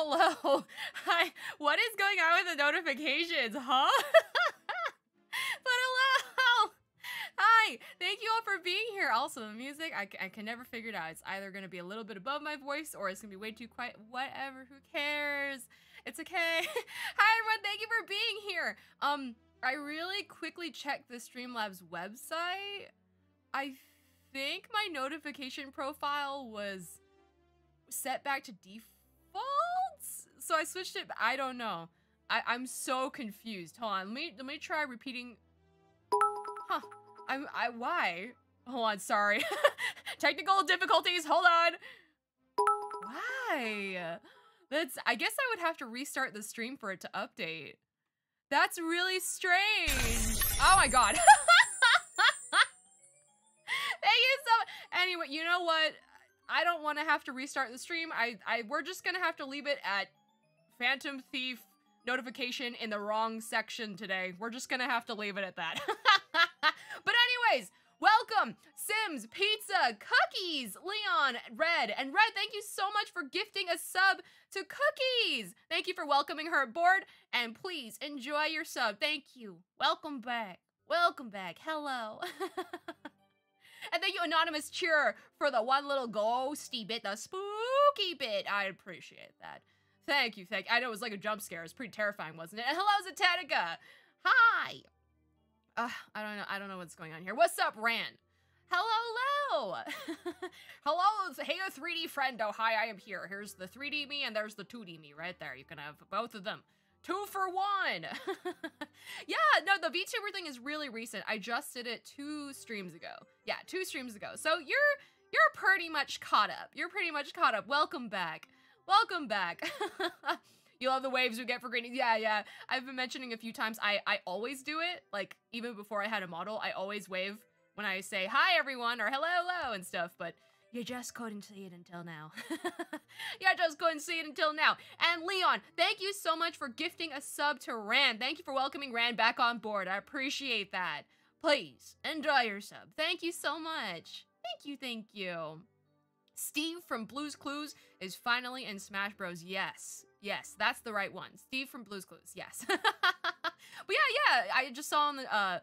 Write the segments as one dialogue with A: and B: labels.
A: hello. Hi. What is going on with the notifications, huh? but hello. Hi. Thank you all for being here. Also, the music, I, I can never figure it out. It's either going to be a little bit above my voice or it's going to be way too quiet. Whatever. Who cares? It's okay. Hi, everyone. Thank you for being here. Um, I really quickly checked the Streamlabs website. I think my notification profile was set back to default. So I switched it. I don't know. I I'm so confused. Hold on. Let me let me try repeating. Huh. I'm I why? Hold on. Sorry. Technical difficulties. Hold on. Why? That's. I guess I would have to restart the stream for it to update. That's really strange. Oh my god. Thank you so much. Anyway, you know what? I don't want to have to restart the stream. I, I, we're just gonna have to leave it at Phantom Thief notification in the wrong section today. We're just gonna have to leave it at that. but anyways, welcome, Sims, Pizza, Cookies, Leon, Red, and Red, thank you so much for gifting a sub to Cookies. Thank you for welcoming her aboard, and please enjoy your sub. Thank you. Welcome back. Welcome back. Hello. And thank you, Anonymous Cheer, for the one little ghosty bit, the spooky bit. I appreciate that. Thank you, thank you. I know it was like a jump scare. It was pretty terrifying, wasn't it? And hello, Zetetica. Hi. Uh, I don't know. I don't know what's going on here. What's up, Rand? Hello, hello. hello, hey, a 3D friend. Oh, hi, I am here. Here's the 3D me, and there's the 2D me right there. You can have both of them. Two for one. yeah, no, the VTuber thing is really recent. I just did it two streams ago. Yeah, two streams ago. So you're you're pretty much caught up. You're pretty much caught up. Welcome back. Welcome back. you love the waves we get for greeting. Yeah, yeah. I've been mentioning a few times. I I always do it. Like even before I had a model, I always wave when I say hi everyone or hello hello and stuff. But you just couldn't see it until now. you just couldn't see it until now. And Leon, thank you so much for gifting a sub to Rand. Thank you for welcoming Rand back on board. I appreciate that. Please enjoy your sub. Thank you so much. Thank you, thank you. Steve from Blues Clues is finally in Smash Bros. Yes. Yes, that's the right one. Steve from Blues Clues. Yes. but yeah, yeah, I just saw on the uh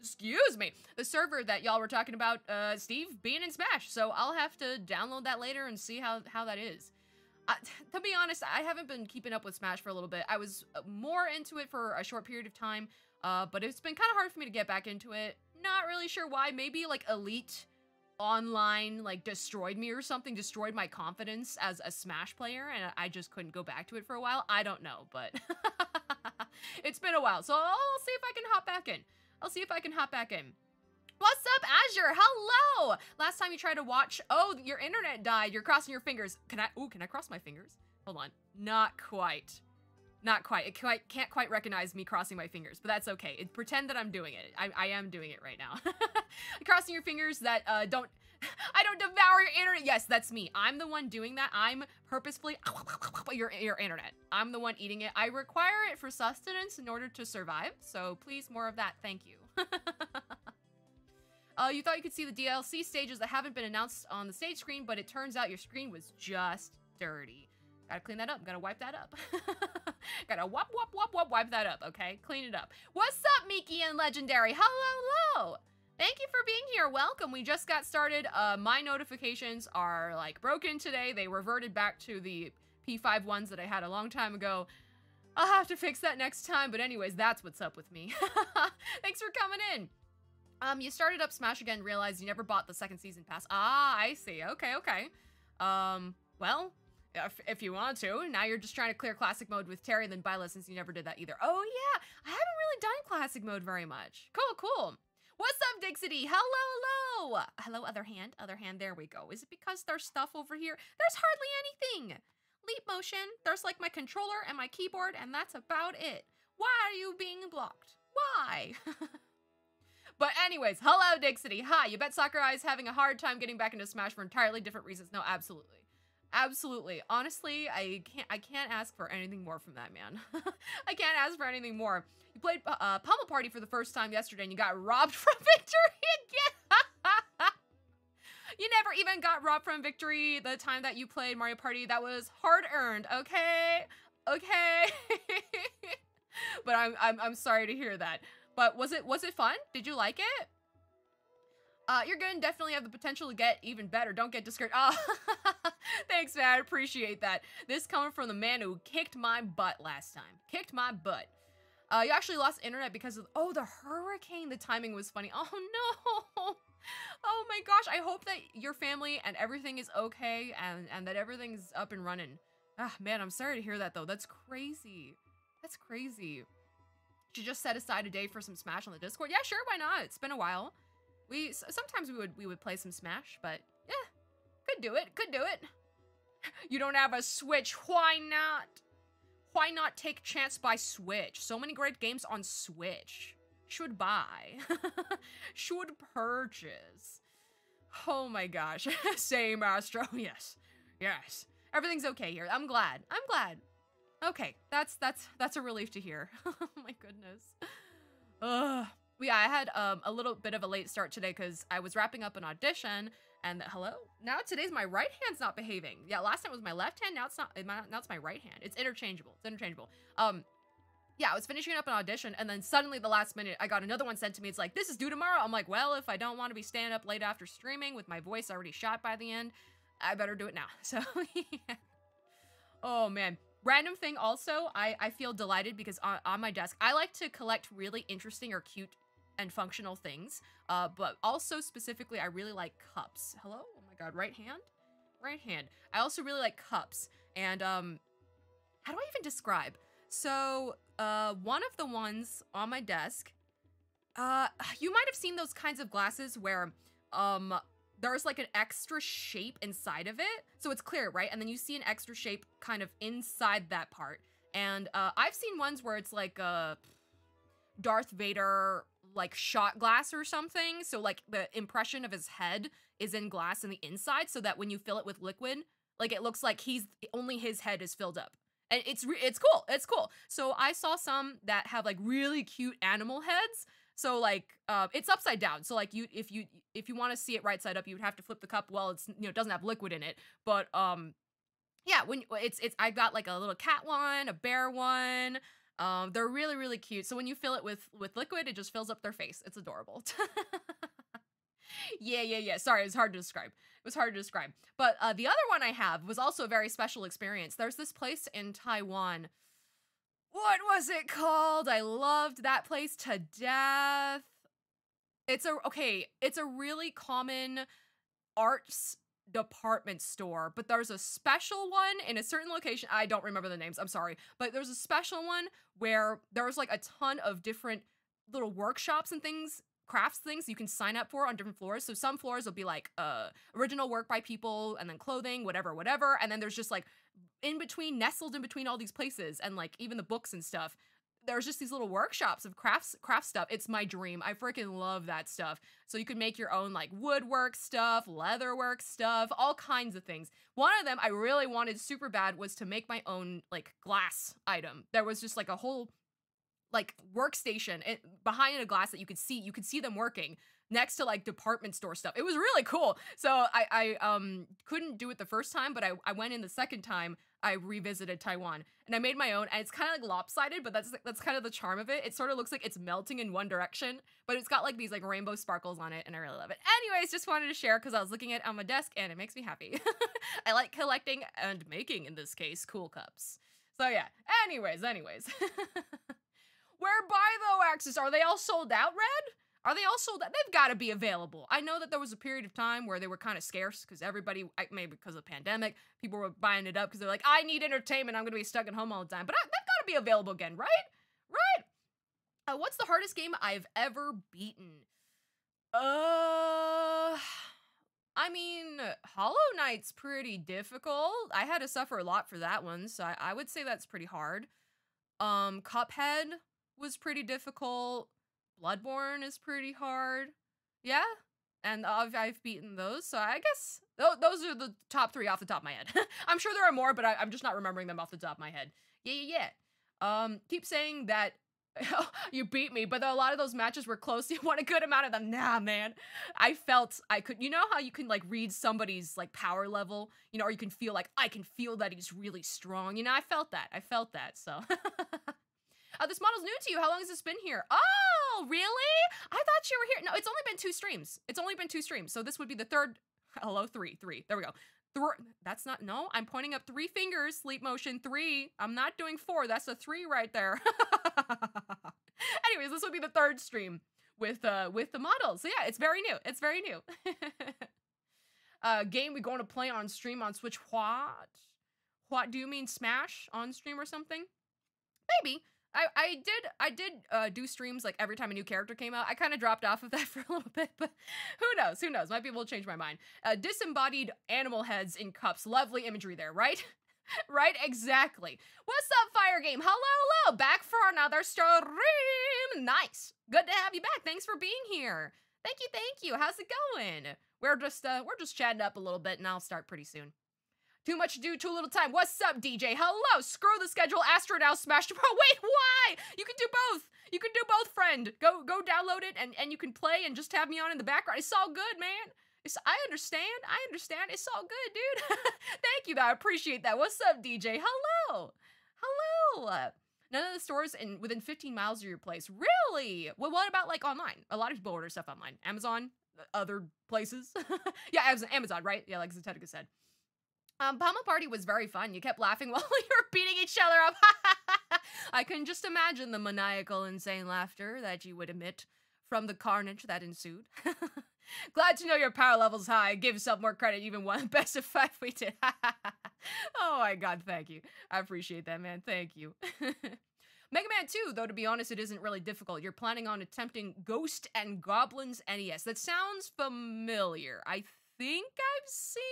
A: excuse me, the server that y'all were talking about, uh, Steve, being in Smash. So I'll have to download that later and see how, how that is. Uh, to be honest, I haven't been keeping up with Smash for a little bit. I was uh, more into it for a short period of time, uh, but it's been kind of hard for me to get back into it. Not really sure why. Maybe like Elite online like destroyed me or something, destroyed my confidence as a Smash player, and I just couldn't go back to it for a while. I don't know, but it's been a while, so I'll see if I can hop back in. I'll see if I can hop back in. What's up, Azure? Hello! Last time you tried to watch, oh, your internet died. You're crossing your fingers. Can I, ooh, can I cross my fingers? Hold on. Not quite. Not quite. It quite, can't quite recognize me crossing my fingers, but that's okay. It, pretend that I'm doing it. I, I am doing it right now. crossing your fingers that uh, don't, I don't devour your internet. Yes, that's me. I'm the one doing that. I'm purposefully your, your internet. I'm the one eating it. I require it for sustenance in order to survive. So please, more of that. Thank you. uh, you thought you could see the DLC stages that haven't been announced on the stage screen, but it turns out your screen was just dirty. Gotta clean that up. Gotta wipe that up. Gotta wop, wop, wop, wop, wipe that up, okay? Clean it up. What's up, Miki and Legendary? Hello, hello! Thank you for being here. Welcome. We just got started. Uh, my notifications are like broken today. They reverted back to the P5 ones that I had a long time ago. I'll have to fix that next time. But anyways, that's what's up with me. Thanks for coming in. Um, you started up Smash again, realized you never bought the second season pass. Ah, I see. Okay, okay. Um, well, if, if you want to. Now you're just trying to clear classic mode with Terry, then Byleth since you never did that either. Oh yeah, I haven't really done classic mode very much. Cool, cool. What's up, Dixity? Hello, hello. Hello, other hand, other hand. There we go. Is it because there's stuff over here? There's hardly anything. Leap motion. There's like my controller and my keyboard, and that's about it. Why are you being blocked? Why? but anyways, hello, Dixity. Hi. You bet Sakurai is having a hard time getting back into Smash for entirely different reasons. No, absolutely. Absolutely. Honestly, I can't I can't ask for anything more from that man. I can't ask for anything more. You played uh, Pummel Party for the first time yesterday and you got robbed from victory again. you never even got robbed from victory the time that you played Mario Party. That was hard earned, okay? Okay. but I'm, I'm I'm sorry to hear that. But was it was it fun? Did you like it? Uh, you're gonna definitely have the potential to get even better. Don't get discouraged. Oh, thanks, man. I appreciate that. This coming from the man who kicked my butt last time. Kicked my butt. Uh, you actually lost internet because of oh the hurricane. The timing was funny. Oh no. Oh my gosh. I hope that your family and everything is okay and and that everything's up and running. Ah man, I'm sorry to hear that though. That's crazy. That's crazy. Should just set aside a day for some Smash on the Discord. Yeah, sure. Why not? It's been a while. We sometimes we would we would play some Smash, but yeah, could do it. Could do it. You don't have a Switch. Why not? Why not take chance by Switch? So many great games on Switch. Should buy. Should purchase. Oh my gosh. Same Astro. Yes. Yes. Everything's okay here. I'm glad. I'm glad. Okay. That's that's that's a relief to hear. oh my goodness. Ugh yeah, I had um, a little bit of a late start today because I was wrapping up an audition. And hello, now today's my right hand's not behaving. Yeah, last time was my left hand. Now it's not. Now it's my right hand. It's interchangeable. It's interchangeable. Um, yeah, I was finishing up an audition, and then suddenly the last minute, I got another one sent to me. It's like this is due tomorrow. I'm like, well, if I don't want to be standing up late after streaming with my voice already shot by the end, I better do it now. So, yeah. oh man, random thing also I, I feel delighted because on, on, my desk i like to collect really interesting or cute and functional things. Uh, but also specifically, I really like cups. Hello? Oh my god, right hand? Right hand. I also really like cups. And, um, how do I even describe? So, uh, one of the ones on my desk, uh, you might have seen those kinds of glasses where, um, there's like an extra shape inside of it. So it's clear, right? And then you see an extra shape kind of inside that part. And, uh, I've seen ones where it's like, a Darth Vader like shot glass or something. So like the impression of his head is in glass in the inside so that when you fill it with liquid, like it looks like he's only his head is filled up. And it's it's cool. It's cool. So I saw some that have like really cute animal heads. So like uh, it's upside down. So like you if you if you want to see it right side up, you would have to flip the cup. Well, it's you know it doesn't have liquid in it, but um yeah, when it's it's I got like a little cat one, a bear one, um, they're really, really cute. So when you fill it with with liquid, it just fills up their face. It's adorable. yeah, yeah, yeah. Sorry, it was hard to describe. It was hard to describe. But uh, the other one I have was also a very special experience. There's this place in Taiwan. What was it called? I loved that place to death. It's a okay. It's a really common arts department store, but there's a special one in a certain location. I don't remember the names. I'm sorry. But there's a special one where there's like a ton of different little workshops and things crafts things you can sign up for on different floors. So some floors will be like uh original work by people and then clothing, whatever, whatever. And then there's just like in between, nestled in between all these places and like even the books and stuff there's just these little workshops of crafts craft stuff. It's my dream. I freaking love that stuff. So you could make your own like woodwork stuff, leatherwork stuff, all kinds of things. One of them I really wanted super bad was to make my own like glass item. There was just like a whole like workstation eh, behind a glass that you could see. You could see them working next to like department store stuff. It was really cool. So I, I um couldn't do it the first time, but I, I went in the second time. I revisited Taiwan and I made my own. And it's kind of like lopsided, but that's that's kind of the charm of it. It sort of looks like it's melting in one direction, but it's got like these like rainbow sparkles on it, and I really love it. Anyways, just wanted to share because I was looking at it on my desk and it makes me happy. I like collecting and making in this case cool cups. So yeah. Anyways, anyways. Where buy though Axus? Are they all sold out, Red? Are they out? They've got to be available. I know that there was a period of time where they were kind of scarce because everybody, maybe because of the pandemic, people were buying it up because they're like, I need entertainment. I'm going to be stuck at home all the time. But I, they've got to be available again, right? Right? Uh, what's the hardest game I've ever beaten? Uh. I mean, Hollow Knight's pretty difficult. I had to suffer a lot for that one, so I, I would say that's pretty hard. Um, Cuphead was pretty difficult. Bloodborne is pretty hard. Yeah? And I've, I've beaten those, so I guess th- those are the top three off the top of my head. I'm sure there are more, but I, am just not remembering them off the top of my head. Yeah, yeah, yeah. Um, keep saying that you beat me, but a lot of those matches were close. You won a good amount of them. Nah, man. I felt I could. You know how you can like read somebody's like power level, you know, or you can feel like I can feel that he's really strong. You know, I felt that. I felt that. So. Uh, this model's new to you. How long has this been here? Oh, really? I thought you were here. No, it's only been two streams. It's only been two streams. So this would be the third. Hello, three, three. There we go. Three. That's not, no, I'm pointing up three fingers, sleep motion, three. I'm not doing four. That's a three right there. Anyways, this would be the third stream with, uh, with the models. So yeah, it's very new. It's very new. uh, game we going to play on stream on Switch. What? What do you mean Smash on stream or something? Maybe. I, I did I did uh, do streams like every time a new character came out. I kind of dropped off of that for a little bit, but who knows? Who knows? Might be able to change my mind. Uh, disembodied animal heads in cups. Lovely imagery there, right? right? Exactly. What's up, Fire Game? Hello, hello. Back for another stream. Nice. Good to have you back. Thanks for being here. Thank you, thank you. How's it going? We're just uh we're just chatting up a little bit, and I'll start pretty soon. Too much to do, too little time. What's up, DJ? Hello, screw the schedule. Astro now smash Bro. Wait, why? You can do both. You can do both, friend. Go go download it and, and you can play and just have me on in the background. It's all good, man. It's, I understand. I understand. It's all good, dude. Thank you, though. I appreciate that. What's up, DJ? Hello. Hello. None of the stores in within 15 miles of your place. Really? Well, what about like online? A lot of people order stuff online. Amazon, uh, other places. yeah, Amazon, right? Yeah, like Zetetica said. Um, Pummel Party was very fun. You kept laughing while you were beating each other up. I can just imagine the maniacal, insane laughter that you would emit from the carnage that ensued. Glad to know your power level's high. Give yourself more credit. Even one best of five we did. oh my god, thank you. I appreciate that, man. Thank you. Mega Man 2, though, to be honest, it isn't really difficult. You're planning on attempting Ghosts 'n Goblins NES. That sounds familiar. I think I've seen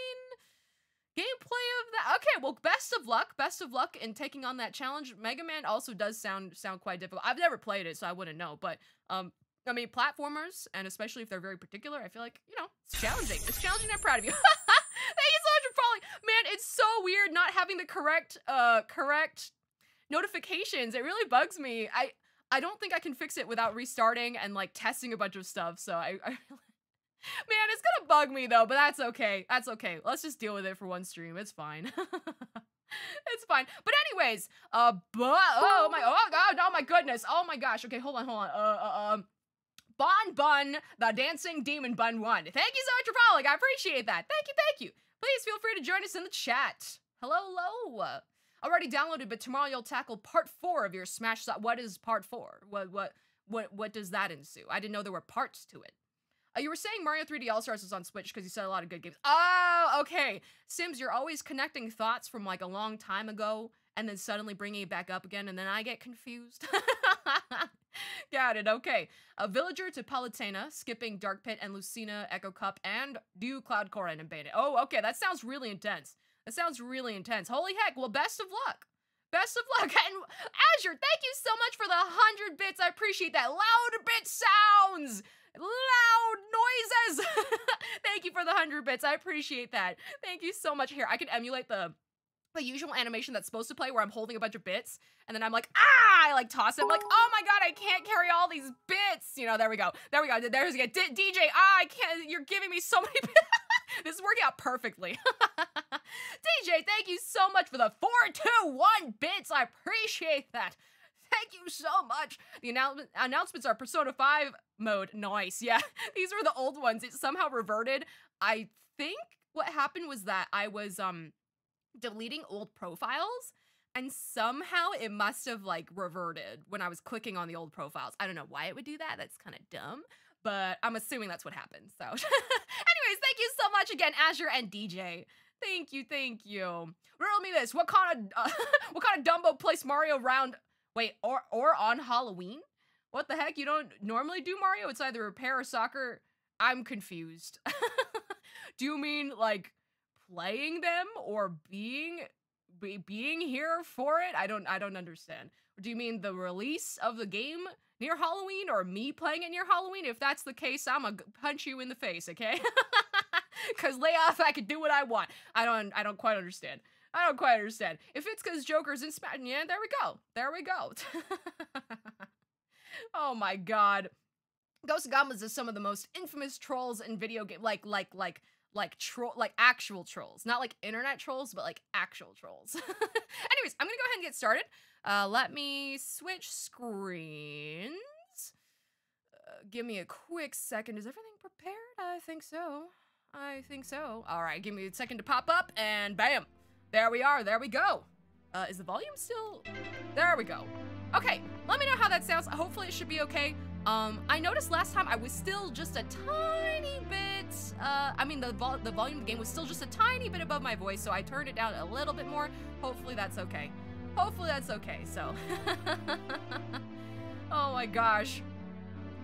A: gameplay of that. Okay, well, best of luck. Best of luck in taking on that challenge. Mega Man also does sound sound quite difficult. I've never played it, so I wouldn't know. But um, I mean, platformers, and especially if they're very particular, I feel like you know it's challenging. It's challenging. I'm proud of you. Thank you so much for following. Man, it's so weird not having the correct uh correct notifications. It really bugs me. I I don't think I can fix it without restarting and like testing a bunch of stuff. So I, I Man, it's gonna bug me though, but that's okay. That's okay. Let's just deal with it for one stream. It's fine. it's fine. But anyways, uh, but oh my, oh god, oh my goodness, oh my gosh. Okay, hold on, hold on. Uh, uh um. Bon Bun, the dancing demon bun one. Thank you so much for following. I appreciate that. Thank you, thank you. Please feel free to join us in the chat. Hello, hello. Already downloaded, but tomorrow you'll tackle part four of your Smash. What is part four? What what what what does that ensue? I didn't know there were parts to it. Uh, you were saying Mario 3D All Stars was on Switch because you said a lot of good games. Oh, okay. Sims, you're always connecting thoughts from like a long time ago and then suddenly bringing it back up again, and then I get confused. Got it. Okay. A villager to Palutena, skipping Dark Pit and Lucina, Echo Cup, and do Cloud Core and Bandit. Oh, okay. That sounds really intense. That sounds really intense. Holy heck. Well, best of luck. Best of luck. And Azure, thank you so much for the 100 bits. I appreciate that. Loud bit sounds loud noises. Thank you for the 100 bits. I appreciate that. Thank you so much. Here, I can emulate the the usual animation that's supposed to play where I'm holding a bunch of bits and then I'm like, ah, I like toss it. I'm like, oh my god, I can't carry all these bits. You know, there we go. There we go. There's DJ, ah, I can't, you're giving me so many bits. this is working out perfectly. DJ, thank you so much for the 421 bits. I appreciate that. Thank you so much. The announcement announcements are Persona 5 mode. Nice. Yeah. These were the old ones. It somehow reverted. I think what happened was that I was um deleting old profiles and somehow it must have like reverted when I was clicking on the old profiles. I don't know why it would do that. That's kind of dumb, but I'm assuming that's what happened. So, anyways, thank you so much again, Azure and DJ. Thank you, thank you. Riddle me this: What kind of uh, what kind of Dumbo place Mario round Wait, or or on Halloween? What the heck? You don't normally do Mario? It's either repair or soccer. I'm confused. do you mean like playing them or being be, being here for it? I don't I don't understand. do you mean the release of the game near Halloween or me playing it near Halloween? If that's the case, I'm gonna punch you in the face, okay? Cause lay off, I can do what I want. I don't I don't quite understand. I don't quite understand. If it's because Joker's in Smash, yeah, there we go. There we go. oh my god. Ghost Goblins is some of the most infamous trolls in video game like like like like troll like actual trolls. Not like internet trolls, but like actual trolls. Anyways, I'm gonna go ahead and get started. Uh let me switch screens. Uh, give me a quick second. Is everything prepared? I think so. I think so. All right, give me a second to pop up and bam. There we are. There we go. Uh, is the volume still? There we go. Okay, let me know how that sounds. Hopefully it should be okay. Um, I noticed last time I was still just a tiny bit, uh, I mean, the, vol the volume of the game was still just a tiny bit above my voice, so I turned it down a little bit more. Hopefully that's okay. Hopefully that's okay, so. oh my gosh.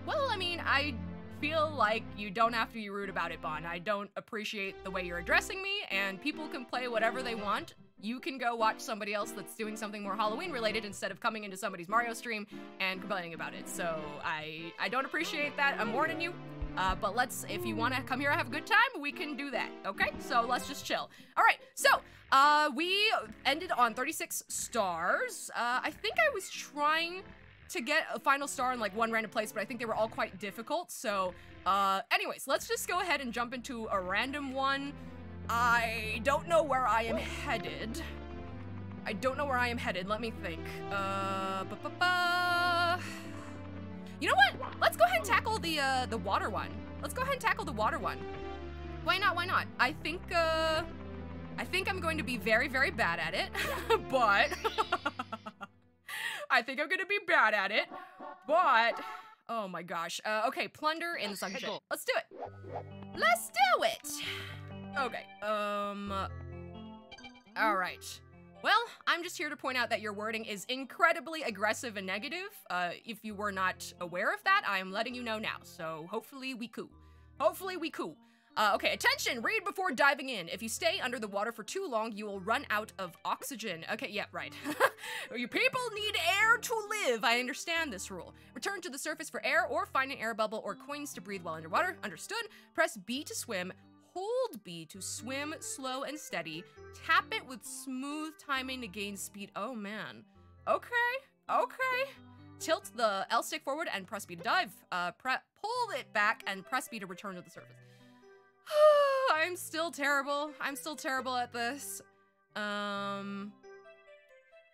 A: Well, I mean, I feel like you don't have to be rude about it, Bon. I don't appreciate the way you're addressing me, and people can play whatever they want you can go watch somebody else that's doing something more Halloween related instead of coming into somebody's Mario stream and complaining about it. So I I don't appreciate that. I'm warning you. Uh, but let's, if you want to come here and have a good time, we can do that, okay? So let's just chill. All right, so uh, we ended on 36 stars. Uh, I think I was trying to get a final star in like one random place, but I think they were all quite difficult. So uh, anyways, let's just go ahead and jump into a random one. I don't know where I am headed. I don't know where I am headed. Let me think. Uh, ba -ba -ba. You know what? Let's go ahead and tackle the uh, the water one. Let's go ahead and tackle the water one. Why not? Why not? I think uh, I think I'm going to be very very bad at it, but I think I'm going to be bad at it, but oh my gosh. Uh, okay, plunder and sunshine. Let's do it. Let's do it. Okay, um... Alright. Well, I'm just here to point out that your wording is incredibly aggressive and negative. Uh, if you were not aware of that, I am letting you know now, so hopefully we cool. Hopefully we cool. Uh, okay, attention, read before diving in. If you stay under the water for too long, you will run out of oxygen. Okay, yeah, right. you people need air to live. I understand this rule. Return to the surface for air or find an air bubble or coins to breathe while underwater. Understood? Press B to swim hold B to swim slow and steady. Tap it with smooth timing to gain speed. Oh man. Okay, okay. Tilt the L stick forward and press B to dive. Uh, pull it back and press B to return to the surface. I'm still terrible. I'm still terrible at this. Um,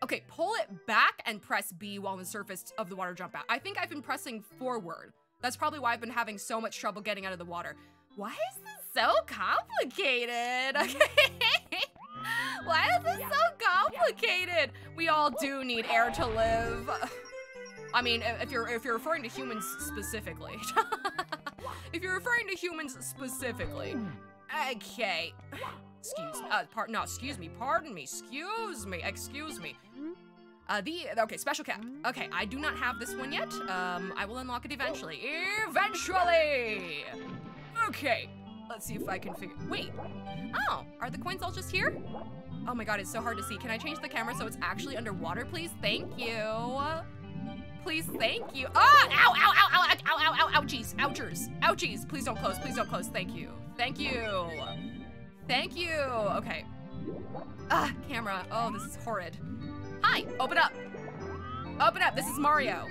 A: okay, pull it back and press B while on the surface of the water jump out. I think I've been pressing forward. That's probably why I've been having so much trouble getting out of the water. Why is this so complicated? Okay. Why is this so complicated? We all do need air to live. I mean, if you're if you're referring to humans specifically. if you're referring to humans specifically. Okay. Excuse me. Uh, part no, excuse me. Pardon me. Excuse me. Excuse me. Uh, the, okay, special cap. Okay, I do not have this one yet. Um, I will unlock it eventually. Eventually! Okay, let's see if I can figure, wait. Oh, are the coins all just here? Oh my god, it's so hard to see. Can I change the camera so it's actually underwater, please? Thank you. Please, thank you. Ah, ow, ow, ow, ow, ow, ow, ow, ouchies, ouchers, ouchies. Please don't close, please don't close. Thank you. Thank you. Thank you. Okay. Ah, camera. Oh, this is horrid. Hi, open up. Open up, this is Mario.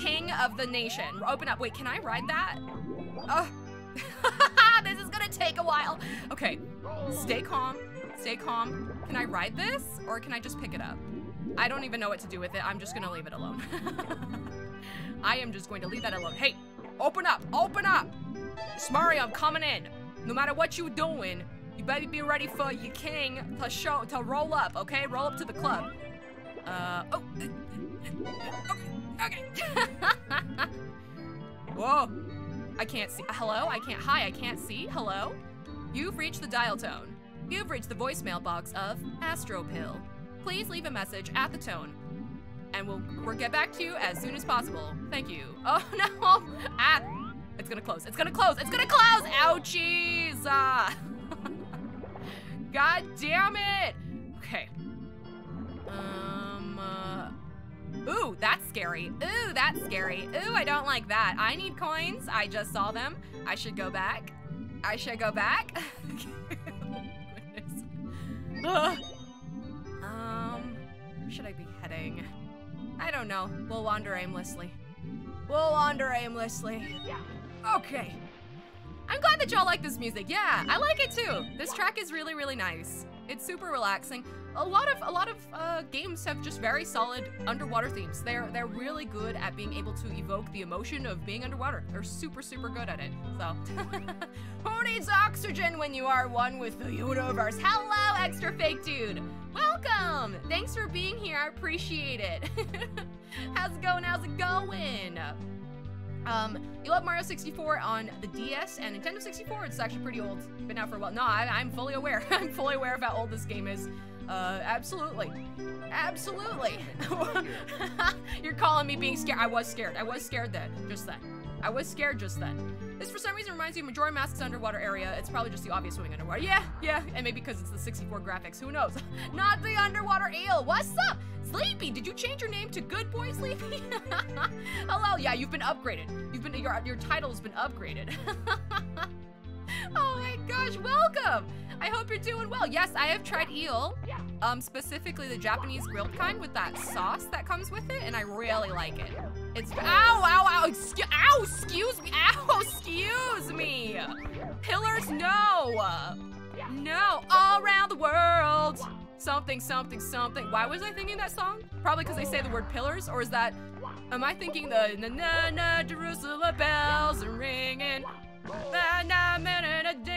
A: King of the nation. Open up. Wait, can I ride that? Oh, this is gonna take a while. Okay, stay calm, stay calm. Can I ride this or can I just pick it up? I don't even know what to do with it. I'm just gonna leave it alone. I am just going to leave that alone. Hey, open up, open up. Smari, I'm coming in. No matter what you doing, you better be ready for your king to show, to roll up, okay? Roll up to the club. Uh, oh. Okay. Whoa. I can't see. Hello? I can't. Hi, I can't see. Hello? You've reached the dial tone. You've reached the voicemail box of Astropill. Please leave a message at the tone. And we'll, we'll get back to you as soon as possible. Thank you. Oh no! Ah! It's gonna close. It's gonna close. It's gonna close! Ouchies! Ah. God damn it! Okay. Um, uh, Ooh, that's scary. Ooh, that's scary. Ooh, I don't like that. I need coins. I just saw them. I should go back. I should go back. oh, um, where should I be heading? I don't know. We'll wander aimlessly. We'll wander aimlessly. Okay. I'm glad that y'all like this music. Yeah, I like it too. This track is really, really nice. It's super relaxing. A lot of a lot of uh, games have just very solid underwater themes. They're they're really good at being able to evoke the emotion of being underwater. They're super super good at it. So, who needs oxygen when you are one with the universe? Hello, extra fake dude. Welcome. Thanks for being here. I appreciate it. How's it going? How's it going? Um, you love Mario 64 on the DS and Nintendo 64. It's actually pretty old. Been out for a while. No, I, am fully aware. I'm fully aware of how old this game is. Uh, absolutely. Absolutely. You're calling me being scared. I was scared. I was scared then. Just then. I was scared just then. This for some reason reminds me of Majora Mask's underwater area. It's probably just the obvious swimming underwater. Yeah, yeah, and maybe because it's the 64 graphics. Who knows? Not the underwater eel. What's up? Sleepy, did you change your name to Good Boy Sleepy? Hello, yeah, you've been upgraded. You've been your your title's been upgraded. oh my gosh, welcome. I hope you're doing well. Yes, I have tried eel, um, specifically the Japanese grilled kind with that sauce that comes with it, and I really like it. It's, ow, ow, ow, excuse, ow, excuse me, ow, excuse me. Pillars, no. No, all around the world. Something, something, something. Why was I thinking that song? Probably because they say the word pillars, or is that, am I thinking the na na na Jerusalem bells are ringing?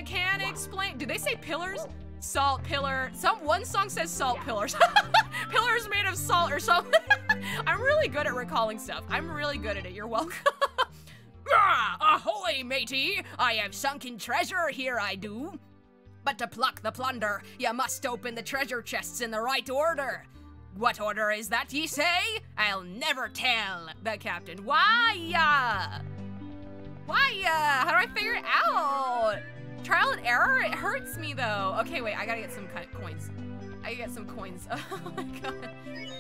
A: Can't explain. Do they say pillars? Salt pillar. Some one song says salt pillars. pillars made of salt or something. I'm really good at recalling stuff. I'm really good at it. You're welcome. Ahoy, matey! I have sunken treasure here, I do. But to pluck the plunder, you must open the treasure chests in the right order. What order is that, ye say? I'll never tell, the captain. Why, uh? Why, uh? How do I figure it out? Trial and error? It hurts me, though. Okay, wait, I gotta get some coins. I get some coins. Oh my god.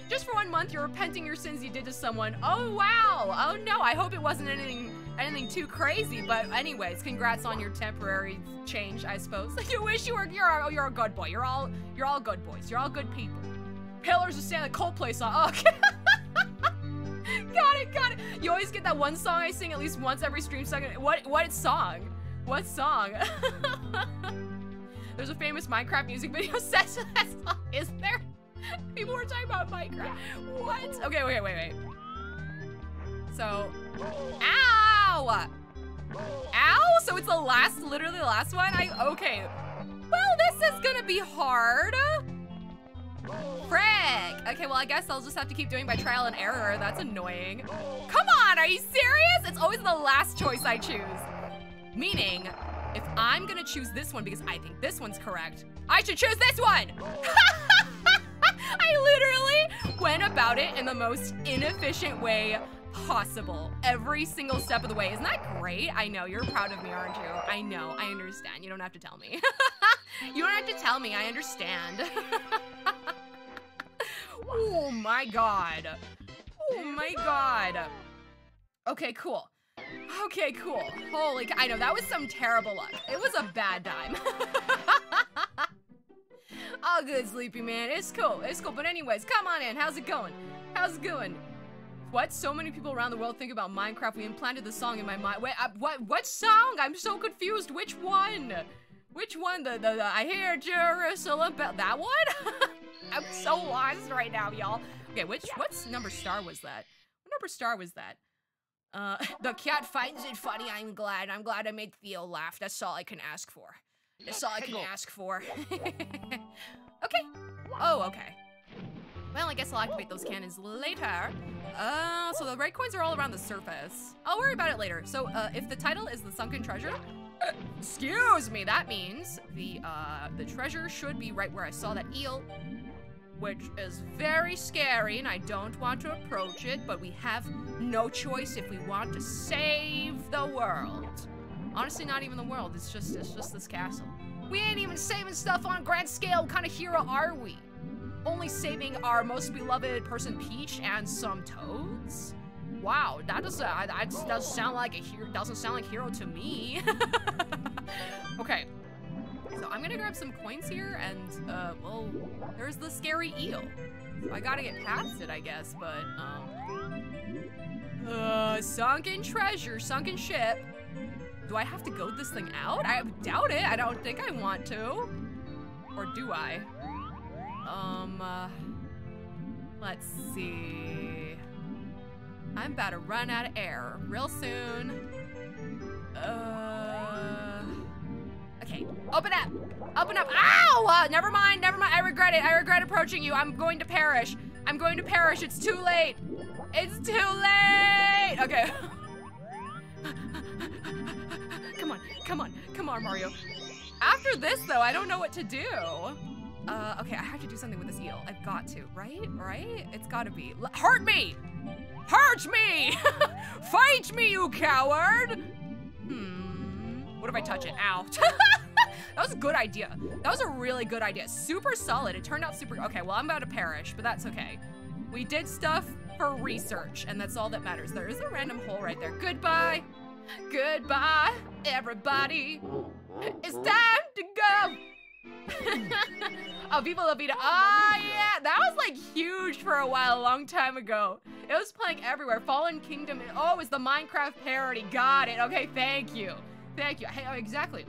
A: Just for one month, you're repenting your sins you did to someone. Oh wow. Oh no, I hope it wasn't anything anything too crazy. But anyways, congrats on your temporary change, I suppose. you wish you were you're a, you're a good boy. You're all you're all good boys. You're all good people. Pillars of Stand the Coldplay song. Oh, okay. got it, got it. You always get that one song I sing at least once every stream second. What what song? What song? There's a famous Minecraft music video set to that song. Is there? People were talking about Minecraft. What? Okay, wait, wait, wait. So, ow! Ow! So it's the last, literally the last one? I, okay. Well, this is gonna be hard. Frick! Okay, well, I guess I'll just have to keep doing by trial and error. That's annoying. Come on, are you serious? It's always the last choice I choose. Meaning, if I'm gonna choose this one because I think this one's correct, I should choose this one! I literally went about it in the most inefficient way possible every single step of the way. Isn't that great? I know, you're proud of me, aren't you? I know, I understand. You don't have to tell me. you don't have to tell me, I understand. oh my god. Oh my god. Okay, cool. Okay, cool. Holy, I know, that was some terrible luck. It was a bad time. All good, sleepy man. It's cool, it's cool. But anyways, come on in. How's it going? How's it going? What? So many people around the world think about Minecraft. We implanted the song in my mind. Wait, uh, what? What song? I'm so confused. Which one? Which one? The the, the I hear Jerusalem bell. That one? I'm so lost right now, y'all. Okay, which what number star was that? What number star was that? Uh, the cat finds it funny. I'm glad. I'm glad I made Theo laugh. That's all I can ask for. That's all I can ask for. okay. Oh, okay. Well, I guess I'll activate those cannons later. Uh, so the red coins are all around the surface. I'll worry about it later. So, uh, if the title is the sunken treasure, excuse me, that means the, uh, the treasure should be right where I saw that eel which is very scary and I don't want to approach it, but we have no choice if we want to save the world. Honestly, not even the world, it's just, it's just this castle. We ain't even saving stuff on grand scale, what kind of hero are we? Only saving our most beloved person Peach and some toads? Wow, that doesn't, that does sound like a hero, doesn't sound like hero to me. okay, so I'm gonna grab some coins here and, uh, well, there's the scary eel. So I gotta get past it, I guess, but, um... Uh, sunken treasure, sunken ship. Do I have to goad this thing out? I doubt it. I don't think I want to. Or do I? Um, uh, let's see. I'm about to run out of air real soon. Uh, okay, open up, open up. Ow! Uh, never mind, never mind. I regret it. I regret approaching you. I'm going to perish. I'm going to perish. It's too late. It's too late. Okay. come on, come on, come on, Mario. After this, though, I don't know what to do. Uh, okay, I have to do something with this eel. I've got to, right? Right? It's gotta be. L hurt me! Hurt me! Fight me, you coward! Hmm. What if I touch it? Ow. that was a good idea. That was a really good idea. Super solid. It turned out super. Okay, well, I'm about to perish, but that's okay. We did stuff for research, and that's all that matters. There is a random hole right there. Goodbye. Goodbye, everybody. It's time to go. oh, Viva La Vida. Ah, oh, yeah. That was like huge for a while, a long time ago. It was playing everywhere. Fallen Kingdom. Oh, it was the Minecraft parody. Got it. Okay, thank you. Thank you. Hey, oh, exactly.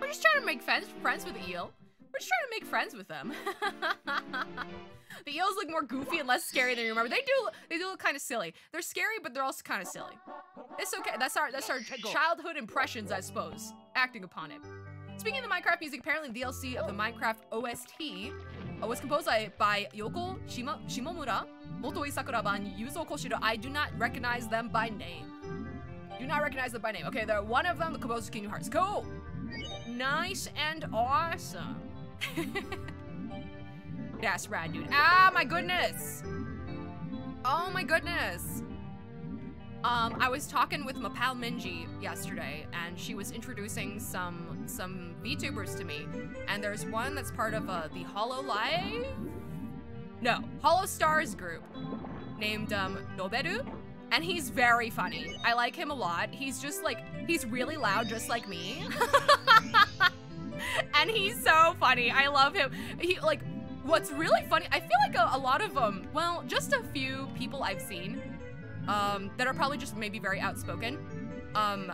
A: We're just trying to make friends, friends with eel. We're just trying to make friends with them. the eels look more goofy and less scary than you remember. They do they do look kind of silly. They're scary, but they're also kind of silly. It's okay. That's our that's our childhood impressions, I suppose. Acting upon it. Speaking of the Minecraft music, apparently the DLC of the Minecraft OST uh, was composed by, Yoko Shima, Shimomura, Motoi Sakuraba, Yuzo Koshiro. I do not recognize them by name. Do not recognize them by name. Okay, they're one of them, the composer Kingdom Hearts. Cool! Nice and awesome. That's rad, dude. Ah, my goodness! Oh my goodness! Um, I was talking with Mapal Minji yesterday, and she was introducing some some VTubers to me. And there's one that's part of uh, the Hololive? No, Holostars group, named um, Roberu. And he's very funny. I like him a lot. He's just like, he's really loud, just like me. and he's so funny. I love him. He, like, what's really funny, I feel like a, a lot of, um, well, just a few people I've seen um, that are probably just maybe very outspoken. Um,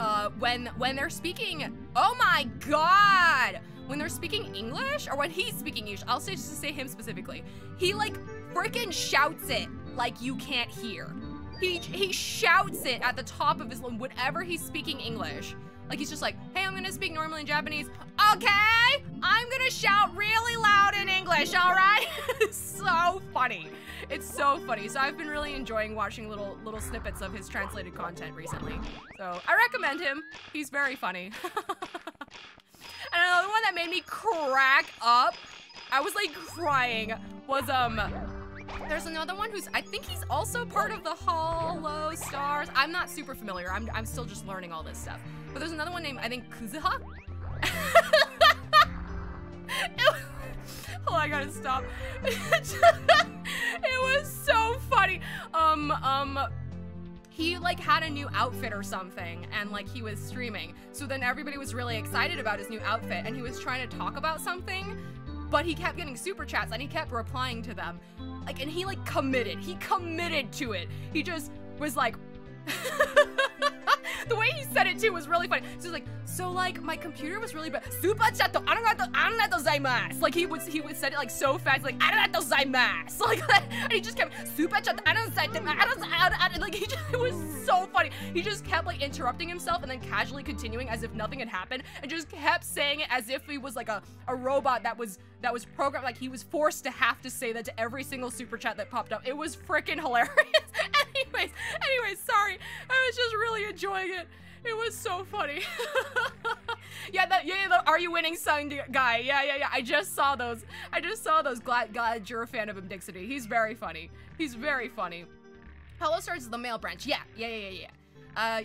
A: uh, when when they're speaking, oh my god, when they're speaking English or when he's speaking English, I'll say just to say him specifically, he like freaking shouts it like you can't hear. He he shouts it at the top of his lungs whenever he's speaking English. Like he's just like, hey, I'm gonna speak normally in Japanese. Okay, I'm gonna shout really loud in English, all right? so funny. It's so funny. So I've been really enjoying watching little little snippets of his translated content recently. So I recommend him. He's very funny. and another one that made me crack up, I was like crying, was um there's another one who's, I think he's also part of the Holostars. I'm not super familiar. I'm, I'm still just learning all this stuff. But there's another one named, I think, Kuzuha? oh, I gotta stop. it was so funny. Um, um, he like had a new outfit or something and like he was streaming. So then everybody was really excited about his new outfit and he was trying to talk about something, but he kept getting super chats and he kept replying to them. Like, and he like committed. He committed to it. He just was like, the way he said it too was really funny. So he's like, so like my computer was really bad. Super chat arigato gozaimasu. Like he would he would said it like so fast, like arigato gozaimasu. Like and he just kept super chat arigato like he just it was so funny. He just kept like interrupting himself and then casually continuing as if nothing had happened and just kept saying it as if he was like a, a robot that was that was programmed like he was forced to have to say that to every single super chat that popped up. It was freaking hilarious. anyways, anyways, sorry. I was just really enjoying it. It was so funny. yeah, that yeah, the Are You Winning Sung guy. Yeah, yeah, yeah. I just saw those. I just saw those. Glad, glad you're a fan of him, Dixity. He's very funny. He's very funny. Holostars is the male branch. Yeah, yeah, yeah, yeah, yeah. Uh,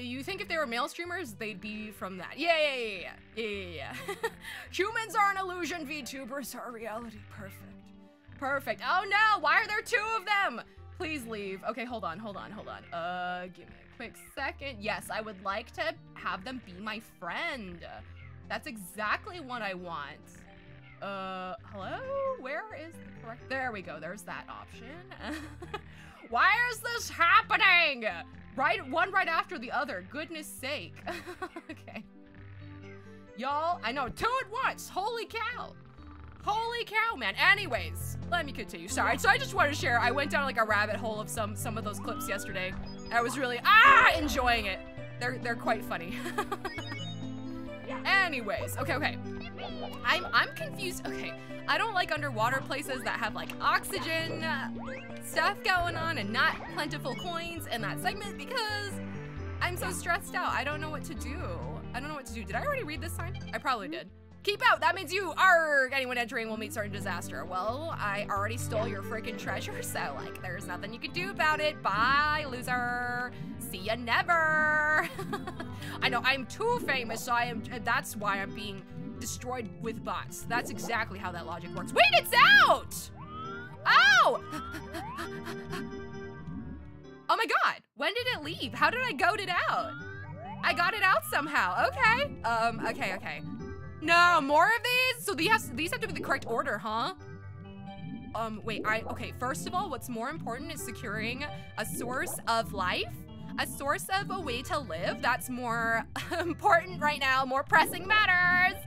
A: you think if they were male streamers, they'd be from that. Yeah, yeah, yeah, yeah, yeah, yeah, yeah. Humans are an illusion, VTubers are reality. Perfect. Perfect. Oh no, why are there two of them? Please leave. Okay, hold on, hold on, hold on. Uh, give me a quick second. Yes, I would like to have them be my friend. That's exactly what I want. Uh, hello? Where is the correct? There we go. There's that option. Why is this happening? Right, one right after the other. Goodness sake. okay. Y'all, I know, two at once. Holy cow. Holy cow, man. Anyways, let me continue. Sorry. So I just wanted to share. I went down like a rabbit hole of some some of those clips yesterday. I was really ah enjoying it. They're they're quite funny. Anyways, okay, okay. I'm I'm confused. Okay, I don't like underwater places that have like oxygen uh, stuff going on and not plentiful coins in that segment because I'm so stressed out. I don't know what to do. I don't know what to do. Did I already read this sign? I probably did. Keep out, that means you are anyone entering will meet certain disaster. Well, I already stole your freaking treasure, so like there's nothing you can do about it. Bye, loser. See ya never. I know I'm too famous, so I am that's why I'm being destroyed with bots. That's exactly how that logic works. Wait, it's out! Oh! oh my god, when did it leave? How did I goad it out? I got it out somehow. Okay. Um, okay, okay. No, more of these? So these have, these have to be the correct order, huh? Um, wait, I, okay, first of all, what's more important is securing a source of life, a source of a way to live. That's more important right now, more pressing matters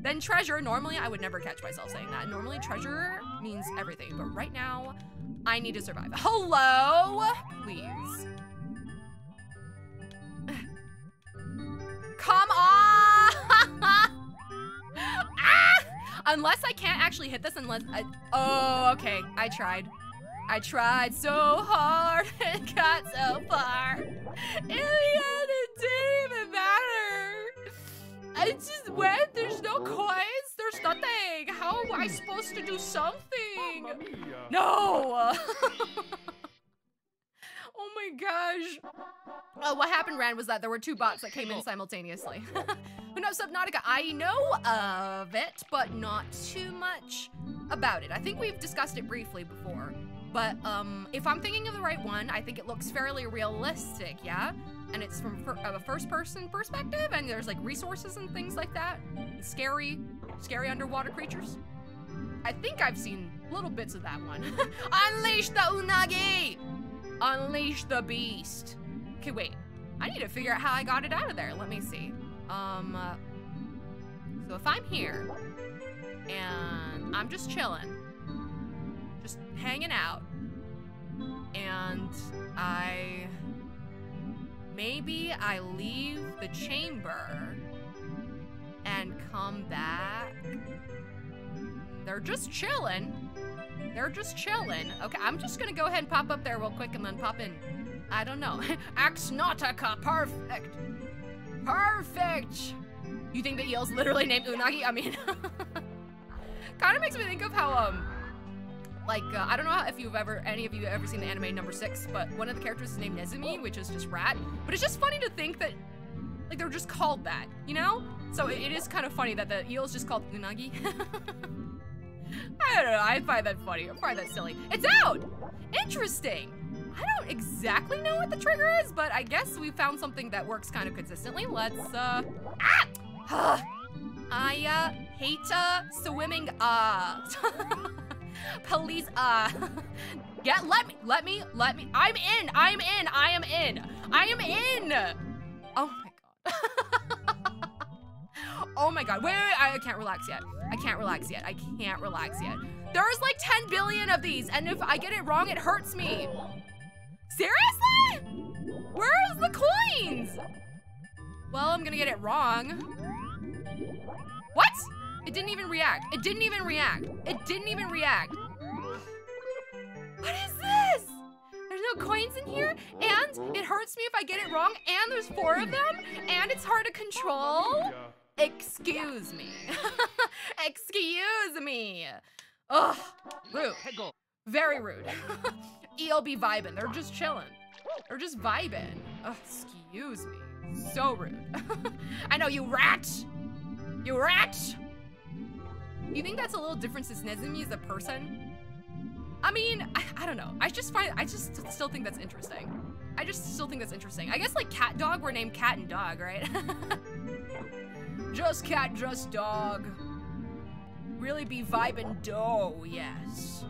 A: than treasure. Normally, I would never catch myself saying that. Normally, treasure means everything, but right now, I need to survive. Hello? Please. Come on! ah! Unless I can't actually hit this unless I, oh, okay, I tried. I tried so hard and got so far. In the end, it didn't even matter. I just went, there's no coins, there's nothing. How am I supposed to do something? No! Oh my gosh. Oh, what happened, Rand, was that there were two bots that came in simultaneously. Who knows Subnautica? I know of it, but not too much about it. I think we've discussed it briefly before. But um, if I'm thinking of the right one, I think it looks fairly realistic, yeah? And it's from a first-person perspective, and there's like resources and things like that. And scary, scary underwater creatures. I think I've seen little bits of that one. Unleash the Unagi! Unleash the beast. Okay, wait. I need to figure out how I got it out of there. Let me see. Um, uh, so if I'm here and I'm just chilling, just hanging out, and I, maybe I leave the chamber and come back. They're just chilling. They're just chilling. Okay, I'm just gonna go ahead and pop up there real quick and then pop in. I don't know. Ax Nautica, perfect. Perfect. You think the eel's literally named Unagi? I mean, kind of makes me think of how, um, like, uh, I don't know if you've ever, any of you ever seen the anime number six, but one of the characters is named Nezumi, which is just rat. But it's just funny to think that, like, they're just called that, you know? So it, it is kind of funny that the eel is just called Unagi. I don't know. I find that funny. I find that silly. It's out! Interesting. I don't exactly know what the trigger is, but I guess we found something that works kind of consistently. Let's, uh... Ah! I, uh, hate, uh, swimming, uh... Police, uh... Get, let me, let me, let me... I'm in! I'm in! I am in! I am in! Oh my god. oh my god. Wait, wait, wait, I can't relax yet. I can't relax yet. I can't relax yet. There's like 10 billion of these, and if I get it wrong, it hurts me. Seriously? Where's the coins? Well, I'm gonna get it wrong. What? It didn't even react. It didn't even react. It didn't even react. What is this? There's no coins in here, and it hurts me if I get it wrong, and there's four of them, and it's hard to control. Excuse me. Excuse me. Ugh, rude. Very rude. ELB vibing. They're just chilling. They're just vibing. Ugh, excuse me. So rude. I know, you rat! You rat! You think that's a little different since Nezumi is a person? I mean, I, I don't know. I just find, I just still think that's interesting. I just still think that's interesting. I guess like cat dog were named cat and dog, right? just cat, just dog. Really be vibin' dough, yes.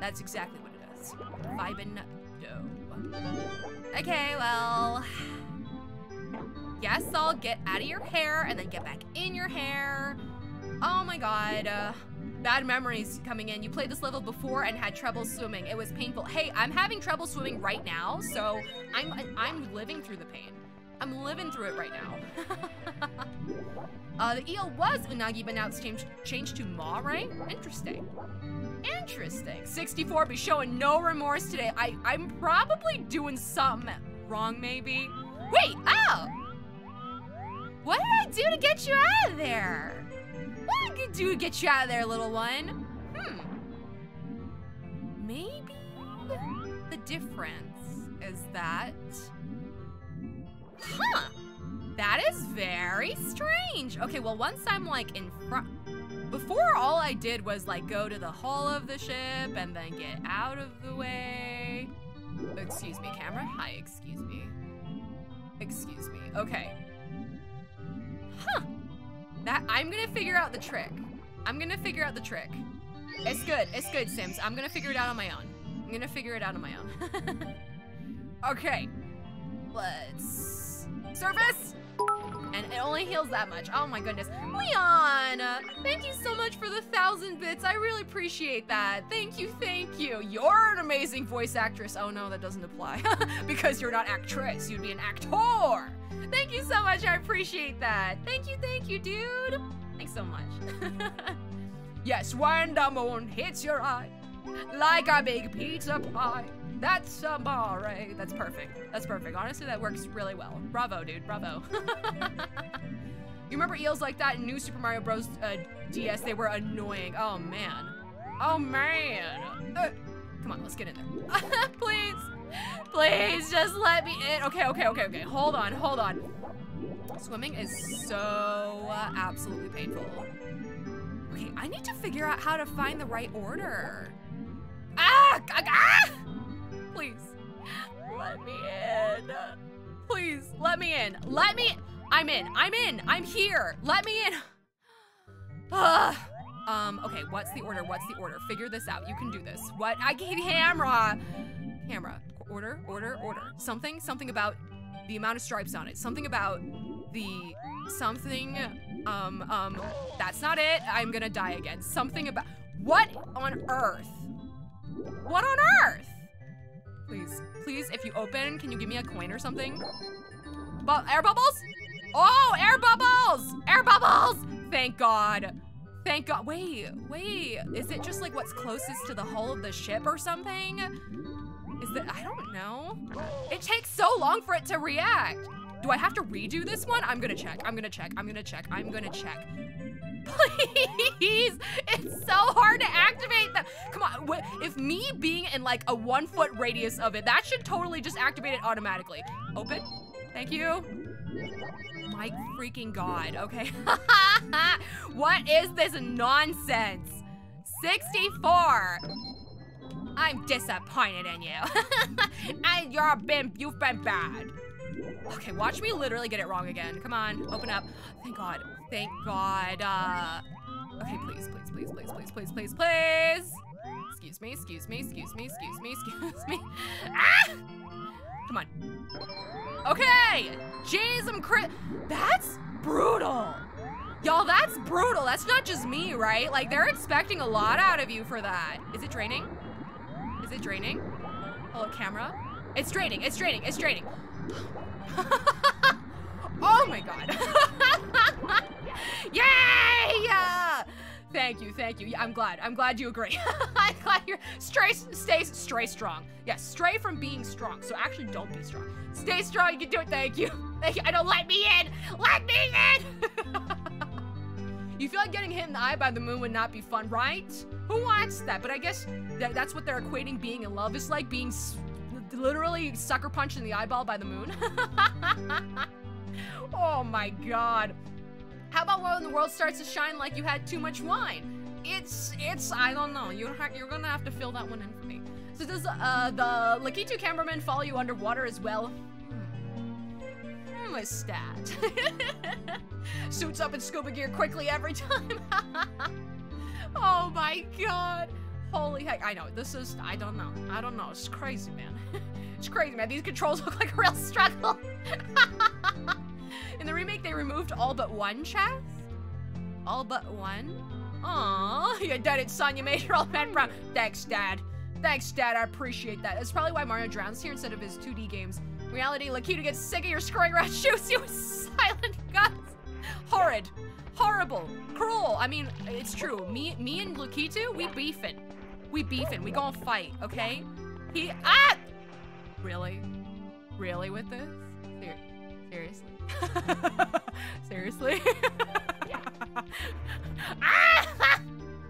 A: That's exactly what it is. Vibin' do. Okay, well. Guess I'll get out of your hair and then get back in your hair. Oh my god. Uh, bad memories coming in. You played this level before and had trouble swimming. It was painful. Hey, I'm having trouble swimming right now, so I'm I'm living through the pain. I'm living through it right now. uh, the eel was Unagi, but now it's changed, changed to Ma, right? Interesting. Interesting. 64 be showing no remorse today. I, I'm probably doing something wrong, maybe. Wait, oh! What did I do to get you out of there? What I do to get you out of there, little one? Hmm. Maybe the difference is that Huh. That is very strange. Okay, well, once I'm like in front. Before, all I did was like go to the hull of the ship and then get out of the way. Excuse me, camera? Hi, excuse me. Excuse me. Okay. Huh. That I'm gonna figure out the trick. I'm gonna figure out the trick. It's good. It's good, Sims. I'm gonna figure it out on my own. I'm gonna figure it out on my own. okay. Let's Surface! And it only heals that much. Oh my goodness. Leon! Thank you so much for the thousand bits. I really appreciate that. Thank you, thank you. You're an amazing voice actress. Oh no, that doesn't apply. because you're not actress, you'd be an actor. Thank you so much, I appreciate that. Thank you, thank you, dude. Thanks so much. yes, when the moon hits your eye, like a big pizza pie. That's amore. That's perfect. That's perfect. Honestly, that works really well. Bravo, dude. Bravo. you remember eels like that in New Super Mario Bros. Uh, DS? They were annoying. Oh, man. Oh, man. Uh, come on, let's get in there. Please. Please, just let me in. Okay, okay, okay, okay. Hold on, hold on. Swimming is so uh, absolutely painful. Okay, I need to figure out how to find the right order. Ah! ah, ah! Please. Let me in. Please, let me in. Let me- I'm in. I'm in. I'm here. Let me in. um, okay, what's the order? What's the order? Figure this out. You can do this. What? I gave camera. Camera. Order, order, order. Something, something about the amount of stripes on it. Something about the something, um, um, that's not it. I'm gonna die again. Something about, what on earth? What on earth? Please, please, if you open, can you give me a coin or something? Bu air bubbles? Oh, air bubbles! Air bubbles! Thank God. Thank God. Wait, wait. Is it just like what's closest to the hull of the ship or something? Is that, I don't know. It takes so long for it to react. Do I have to redo this one? I'm gonna check, I'm gonna check, I'm gonna check, I'm gonna check. Please! It's so hard to activate them. Come on, if me being in like a one foot radius of it, that should totally just activate it automatically. Open. Thank you. My freaking god, okay. what is this nonsense? 64. I'm disappointed in you. and you're been, you've been bad. Okay, watch me literally get it wrong again. Come on, open up. Thank God. Thank God. Uh, okay, please, please, please, please, please, please, please, please. Excuse me, excuse me, excuse me, excuse me, excuse me. Ah! Come on. Okay. Jeez, I'm crit. That's brutal. Y'all, that's brutal. That's not just me, right? Like, they're expecting a lot out of you for that. Is it draining? Is it draining? Hello, camera? It's draining. It's draining. It's draining. oh my god. Yay! Uh, thank you, thank you. Yeah, I'm glad. I'm glad you agree. I'm glad you're stray, stay, stray strong. Yes, stray from being strong. So actually, don't be strong. Stay strong. You can do it. Thank you. Thank you. I don't let me in. Let me in. you feel like getting hit in the eye by the moon would not be fun, right? Who wants that? But I guess that, that's what they're equating being in love is like being literally sucker punched in the eyeball by the moon. Oh my god. How about when the world starts to shine like you had too much wine? It's, it's, I don't know. You're, you're gonna have to fill that one in for me. So does uh, the Lakitu cameraman follow you underwater as well? Hmm. My stat. Suits up in scuba gear quickly every time. oh my god. Holy heck. I know, this is, I don't know. I don't know. It's crazy, man. It's crazy, man. These controls look like a real struggle. In the remake, they removed all but one chest. All but one? Aw, you did it, son. You made your old man proud. Thanks, Dad. Thanks, Dad. I appreciate that. That's probably why Mario drowns here instead of his 2D games. In reality, Lakitu gets sick of your screwing around shoots you silent guns. Horrid. Horrible. Cruel. I mean, it's true. Me me and Lakitu, we beefing. We beefing. We gonna fight, okay? He- Ah! Really? Really with this? Ser seriously? seriously? ah!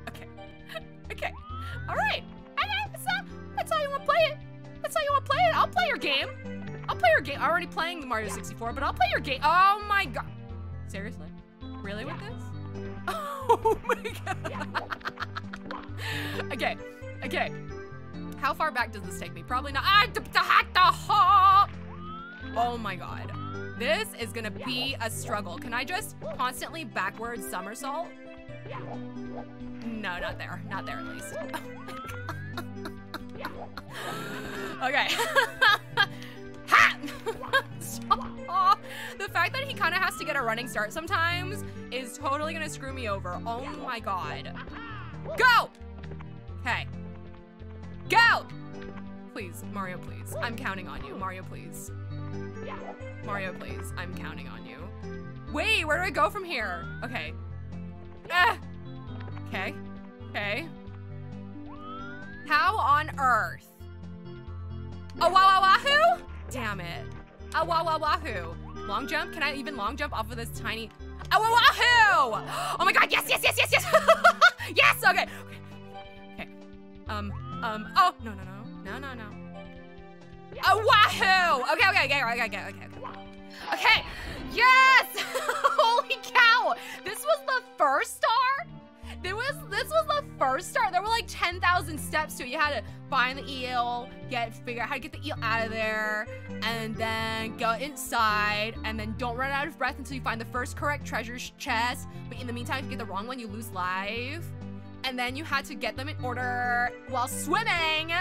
A: Okay. Okay. Alright. That's, not, that's how you want to play it. That's how you want to play it. I'll play your game. I'll play your game. I'm already playing the Mario 64, but I'll play your game. Oh my god. Seriously? Really with this? Oh my god. okay. Okay. How far back does this take me? Probably not. Ah, oh my god. This is gonna be a struggle. Can I just constantly backwards somersault? No, not there. Not there at least. okay. ha! the fact that he kind of has to get a running start sometimes is totally gonna screw me over. Oh my god. Go! Okay. Go! Please, Mario, please. I'm counting on you. Mario, please. Mario, please. I'm counting on you. Wait, where do I go from here? Okay. Ah! Okay. Okay. How on earth? A wah wah wahoo? Damn it. A wah wah wahoo. Long jump? Can I even long jump off of this tiny? A wah wahoo! Oh my god, yes, yes, yes, yes, yes! yes, okay. okay. Okay. Um, um, oh, no, no, no. No, no, no. A wahoo! Okay, okay, okay, okay, okay, okay, okay. Okay, yes! Holy cow! This was the first star? There was, this was the first star. There were like 10,000 steps to it. You had to find the eel, get, figure out how to get the eel out of there, and then go inside, and then don't run out of breath until you find the first correct treasure chest. But in the meantime, if you get the wrong one, you lose life. And then you had to get them in order while swimming.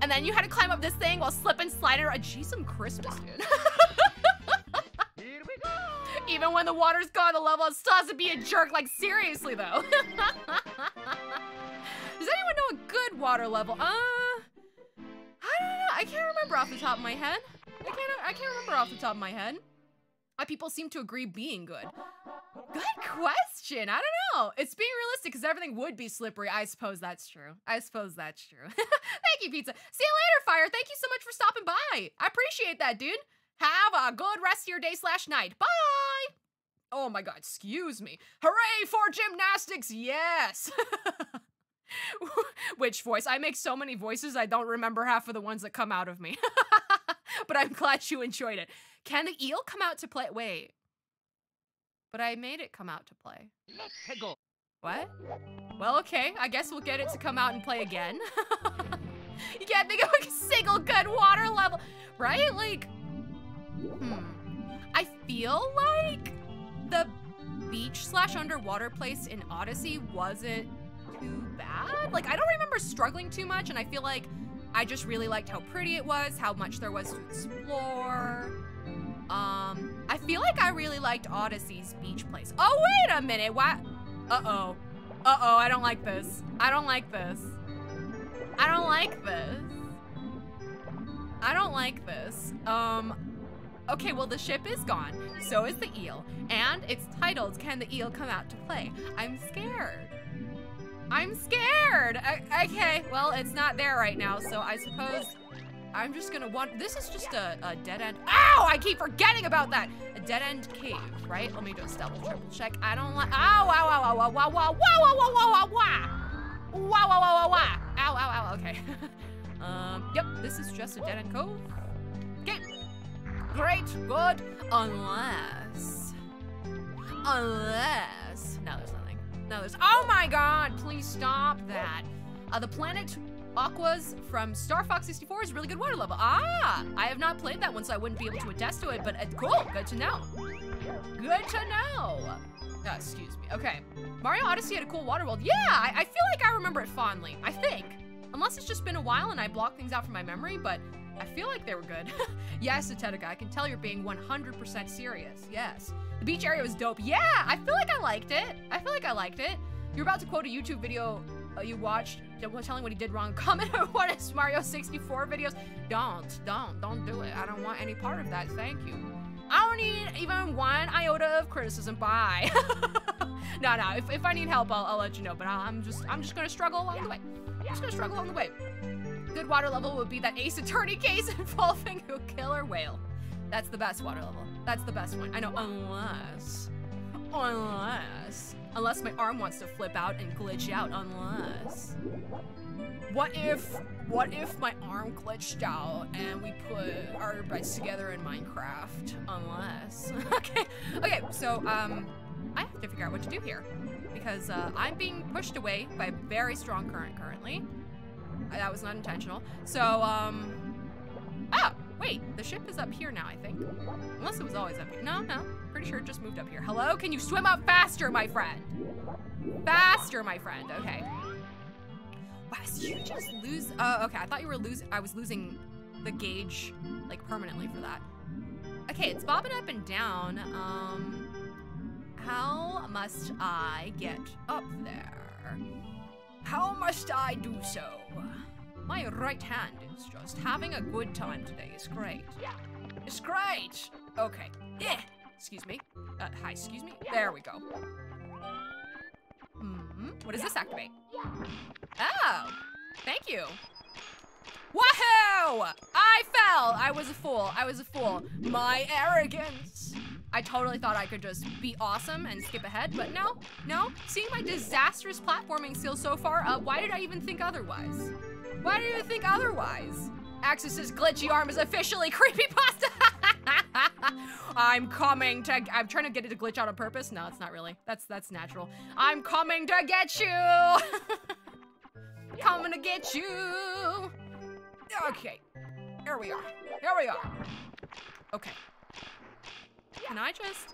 A: And then you had to climb up this thing while slipping, sliding around. Jeez, some Christmas, dude. Here we go. Even when the water's gone, the level still has to be a jerk. Like, seriously, though. Does anyone know a good water level? Uh, I don't know. I can't remember off the top of my head. I can't, I can't remember off the top of my head. Uh, people seem to agree being good. Good question. I don't know. It's being realistic because everything would be slippery. I suppose that's true. I suppose that's true. Thank you, pizza. See you later, Fire. Thank you so much for stopping by. I appreciate that, dude. Have a good rest of your day slash night. Bye. Oh my god, excuse me. Hooray for gymnastics, yes! Which voice? I make so many voices, I don't remember half of the ones that come out of me. but I'm glad you enjoyed it. Can the eel come out to play? Wait. But I made it come out to play. What? Well, okay. I guess we'll get it to come out and play again. you can't think of a single good water level, right? Like, hmm. I feel like the beach slash underwater place in Odyssey wasn't too bad. Like, I don't remember struggling too much, and I feel like I just really liked how pretty it was, how much there was to explore. Um, I feel like I really liked Odyssey's beach place. Oh, wait a minute, Why? Uh-oh. Uh-oh, I don't like this. I don't like this. I don't like this. I don't like this. Um, Okay, well, the ship is gone. So is the eel. And it's titled, Can the Eel Come Out to Play? I'm scared. I'm scared. I, okay, well, it's not there right now, so I suppose I'm just gonna want, this is just a, a dead end. Ow, I keep forgetting about that. A dead end cave, right? Let me just double triple check. I don't like, ow, ow, ow, ow, ow, wow, wow, wow, wow, wow, wow, wow, wow. Wow, wow, wow, wow, wow. Ow, ow, ow, okay. um, yep, this is just a dead end cove. Okay. Great, good, unless, unless, no, there's nothing. No, there's, oh my god, please stop that. Uh, the planet Aquas from Star Fox 64 is really good water level. Ah, I have not played that one, so I wouldn't be able to attest to it, but uh, cool, good to know. Good to know. Uh, excuse me, okay. Mario Odyssey had a cool water world. Yeah, I, I feel like I remember it fondly, I think. Unless it's just been a while and I block things out from my memory, but I feel like they were good. yes, Zetetica, I can tell you're being 100% serious. Yes. The beach area was dope. Yeah, I feel like I liked it. I feel like I liked it. You're about to quote a YouTube video uh, you watched telling what he did wrong. Comment on one of Mario 64 videos. Don't, don't, don't do it. I don't want any part of that. Thank you. I don't need even one iota of criticism. Bye. no, no. If, if I need help, I'll, I'll let you know. But I'm just I'm just gonna struggle along the way. I'm just gonna struggle along the way. Good water level would be that Ace Attorney case involving a killer whale. That's the best water level. That's the best one. I know, unless, unless, unless my arm wants to flip out and glitch out. Unless. What if, what if my arm glitched out and we put our beds together in Minecraft? Unless. okay, okay. So um, I have to figure out what to do here because uh, I'm being pushed away by a very strong current currently. That was not intentional. So um, ah, wait, the ship is up here now. I think, unless it was always up here. No, no, pretty sure it just moved up here. Hello, can you swim up faster, my friend? Faster, my friend. Okay. Wow, so you just lose. Uh, okay, I thought you were losing. I was losing the gauge like permanently for that. Okay, it's bobbing up and down. Um, how must I get up there? How must I do so? My right hand is just having a good time today. It's great. Yeah it's great. Okay. Yeah. Excuse me. Uh, hi, excuse me. There we go. Hmm. What does this activate? Oh. Thank you. Woohoo! I fell! I was a fool. I was a fool. My arrogance. I totally thought I could just be awesome and skip ahead, but no, no. Seeing my disastrous platforming skills so far, uh, why did I even think otherwise? Why did you think otherwise? Axus's glitchy arm is officially creepypasta. I'm coming to. I'm trying to get it to glitch out on purpose. No, it's not really. That's that's natural. I'm coming to get you. coming to get you. Okay. Here we are. Here we are. Okay. Can I just?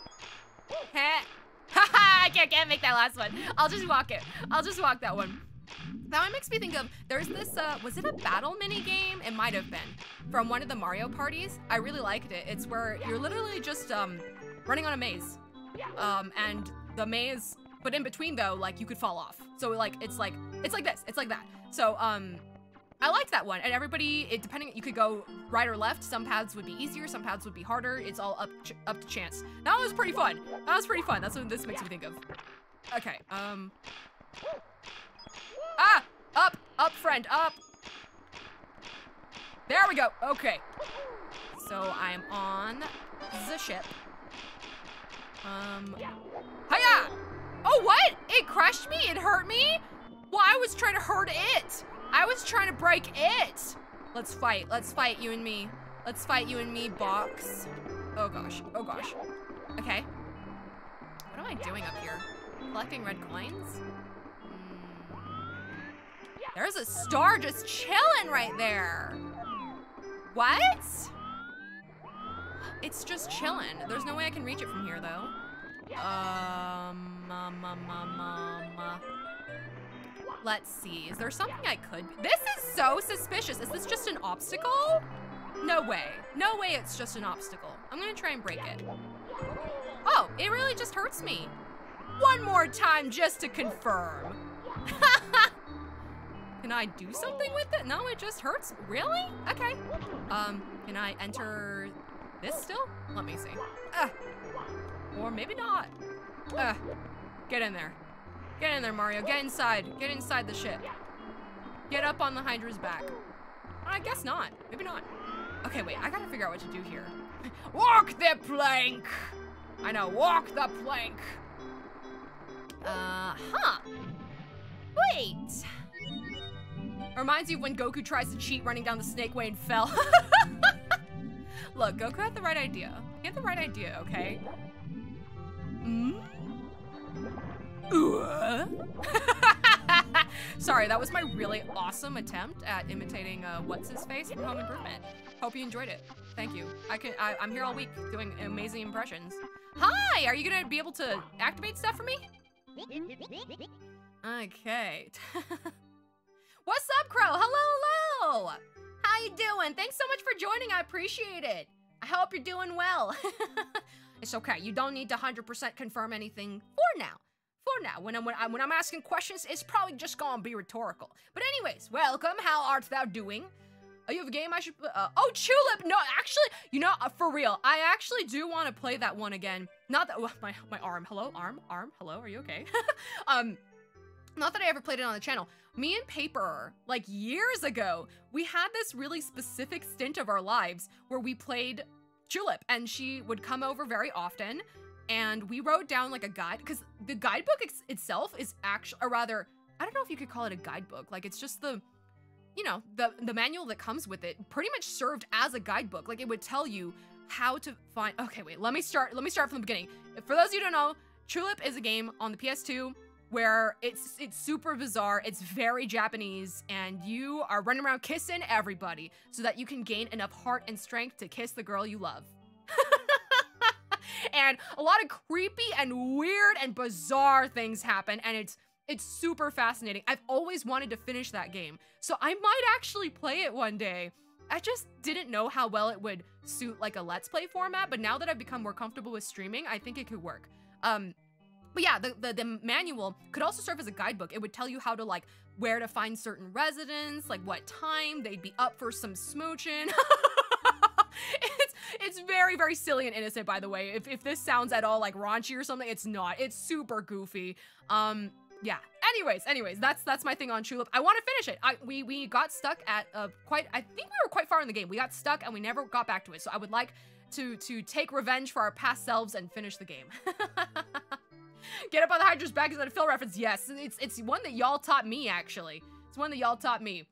A: Haha! I can't, can't make that last one. I'll just walk it. I'll just walk that one. That one makes me think of, there's this, uh, was it a battle mini game? It might have been. From one of the Mario parties. I really liked it. It's where you're literally just, um, running on a maze. Um, and the maze, but in between though, like you could fall off. So like, it's like, it's like this, it's like that. So, um, I liked that one. And everybody, it depending, you could go right or left. Some paths would be easier, some paths would be harder. It's all up, up to chance. That was pretty fun. That was pretty fun. That's what this makes me think of. Okay, um, Ah! Up! Up, friend, up! There we go. Okay. So I'm on the ship. Um. Hiya! Oh, what? It crushed me? It hurt me? Well, I was trying to hurt it. I was trying to break it. Let's fight. Let's fight, you and me. Let's fight, you and me, box. Oh, gosh. Oh, gosh. Okay. What am I doing up here? Collecting red coins? There's a star just chilling right there. What? It's just chilling. There's no way I can reach it from here, though. Um, um, um, um, um, Let's see. Is there something I could? This is so suspicious. Is this just an obstacle? No way. No way it's just an obstacle. I'm gonna try and break it. Oh, it really just hurts me. One more time just to confirm. Can I do something with it? No, it just hurts. Really? Okay. Um, can I enter this still? Let me see. Uh, or maybe not. Uh, get in there. Get in there, Mario. Get inside. Get inside the ship. Get up on the Hydra's back. I guess not. Maybe not. Okay, wait. I gotta figure out what to do here. walk the plank! I know. Walk the plank. Uh, huh. Wait. Reminds you of when Goku tries to cheat running down the snake way and fell. Look, Goku had the right idea. He had the right idea, okay? Mm? Sorry, that was my really awesome attempt at imitating uh, what's his face from Home Improvement. Hope you enjoyed it. Thank you. I can. I, I'm here all week doing amazing impressions. Hi, are you gonna be able to activate stuff for me? Okay. What's up, Crow? Hello, hello! how you doing? Thanks so much for joining. I appreciate it. I hope you're doing well. it's okay. You don't need to 100% confirm anything for now. For now, when I'm, when I'm when I'm asking questions, it's probably just gonna be rhetorical. But anyways, welcome. How art thou doing? Oh, you have a game I should. Uh, oh, Tulip. No, actually, you know, uh, for real, I actually do want to play that one again. Not that. Oh, my my arm. Hello, arm, arm. Hello, are you okay? um, not that I ever played it on the channel. Me and Paper, like years ago, we had this really specific stint of our lives where we played Tulip, and she would come over very often, and we wrote down like a guide because the guidebook itself is actually, or rather, I don't know if you could call it a guidebook. Like it's just the you know, the, the manual that comes with it pretty much served as a guidebook. Like it would tell you how to find, okay, wait, let me start, let me start from the beginning. For those of you who don't know, Tulip is a game on the PS2 where it's it's super bizarre, it's very Japanese, and you are running around kissing everybody so that you can gain enough heart and strength to kiss the girl you love. and a lot of creepy and weird and bizarre things happen, and it's it's super fascinating. I've always wanted to finish that game, so I might actually play it one day. I just didn't know how well it would suit like a let's play format, but now that I've become more comfortable with streaming, I think it could work. Um, but yeah, the, the, the manual could also serve as a guidebook. It would tell you how to like where to find certain residents, like what time they'd be up for some smooching. it's it's very very silly and innocent by the way. If if this sounds at all like raunchy or something, it's not. It's super goofy. Um yeah. Anyways, anyways, that's that's my thing on Tulip. I want to finish it. I we we got stuck at uh quite I think we were quite far in the game. We got stuck and we never got back to it. So I would like to to take revenge for our past selves and finish the game. Get up on the Hydra's back is that a Phil reference? Yes, it's it's one that y'all taught me actually. It's one that y'all taught me.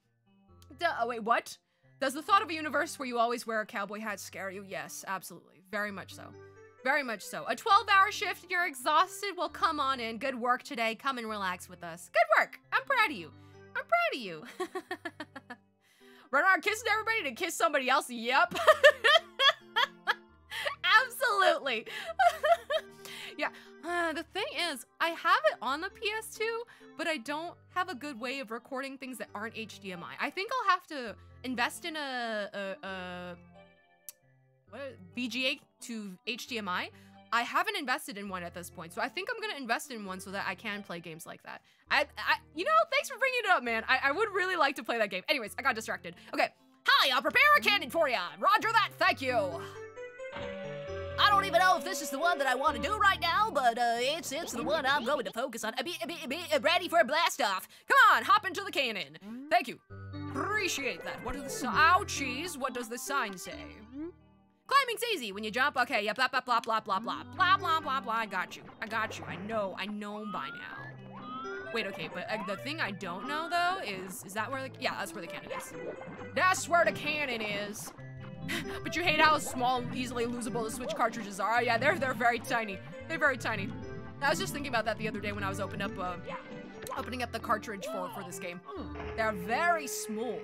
A: Duh, oh wait, what? Does the thought of a universe where you always wear a cowboy hat scare you? Yes, absolutely. Very much so. Very much so. A 12 hour shift you're exhausted? Well, come on in. Good work today. Come and relax with us. Good work. I'm proud of you. I'm proud of you. Run around kissing everybody to kiss somebody else? Yep. Absolutely. Yeah. Uh, the thing is, I have it on the PS2, but I don't have a good way of recording things that aren't HDMI. I think I'll have to invest in a, a, a what, VGA to HDMI. I haven't invested in one at this point, so I think I'm gonna invest in one so that I can play games like that. I, I you know, thanks for bringing it up, man. I, I would really like to play that game. Anyways, I got distracted. Okay, hi, I'll prepare a cannon for you. Roger that, thank you. I don't even know if this is the one that I want to do right now, but uh, it's it's the one I'm going to focus on. Be, be, be ready for a blast off. Come on, hop into the cannon. Thank you. Appreciate that. What does the ouchies? What does the sign say? Climbing's easy when you jump. Okay, yeah, blah blah blah blah blah blah blah blah blah blah. I got you. I got you. I know. I know by now. Wait, okay, but uh, the thing I don't know though is is that where the yeah that's where the cannon is. That's where the cannon is. But you hate how small, easily losable the Switch cartridges are. Oh, yeah, they're they're very tiny. They're very tiny. I was just thinking about that the other day when I was opening up uh, opening up the cartridge for for this game. They're very small.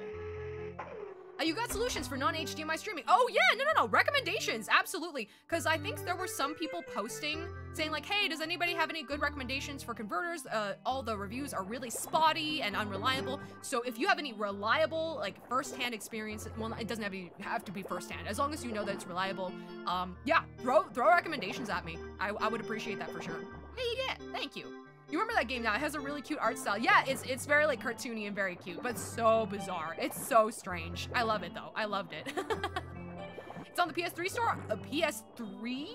A: Uh, you got solutions for non-HDMI streaming. Oh yeah, no, no, no, recommendations, absolutely. Because I think there were some people posting saying like, hey, does anybody have any good recommendations for converters? Uh, all the reviews are really spotty and unreliable. So if you have any reliable, like first-hand experience, well, it doesn't have to, be, have to be first-hand. As long as you know that it's reliable, um, yeah, throw throw recommendations at me. I, I would appreciate that for sure. Hey, yeah, thank you. You remember that game now? It has a really cute art style. Yeah, it's it's very like cartoony and very cute, but so bizarre. It's so strange. I love it though. I loved it. it's on the PS3 store. A PS3?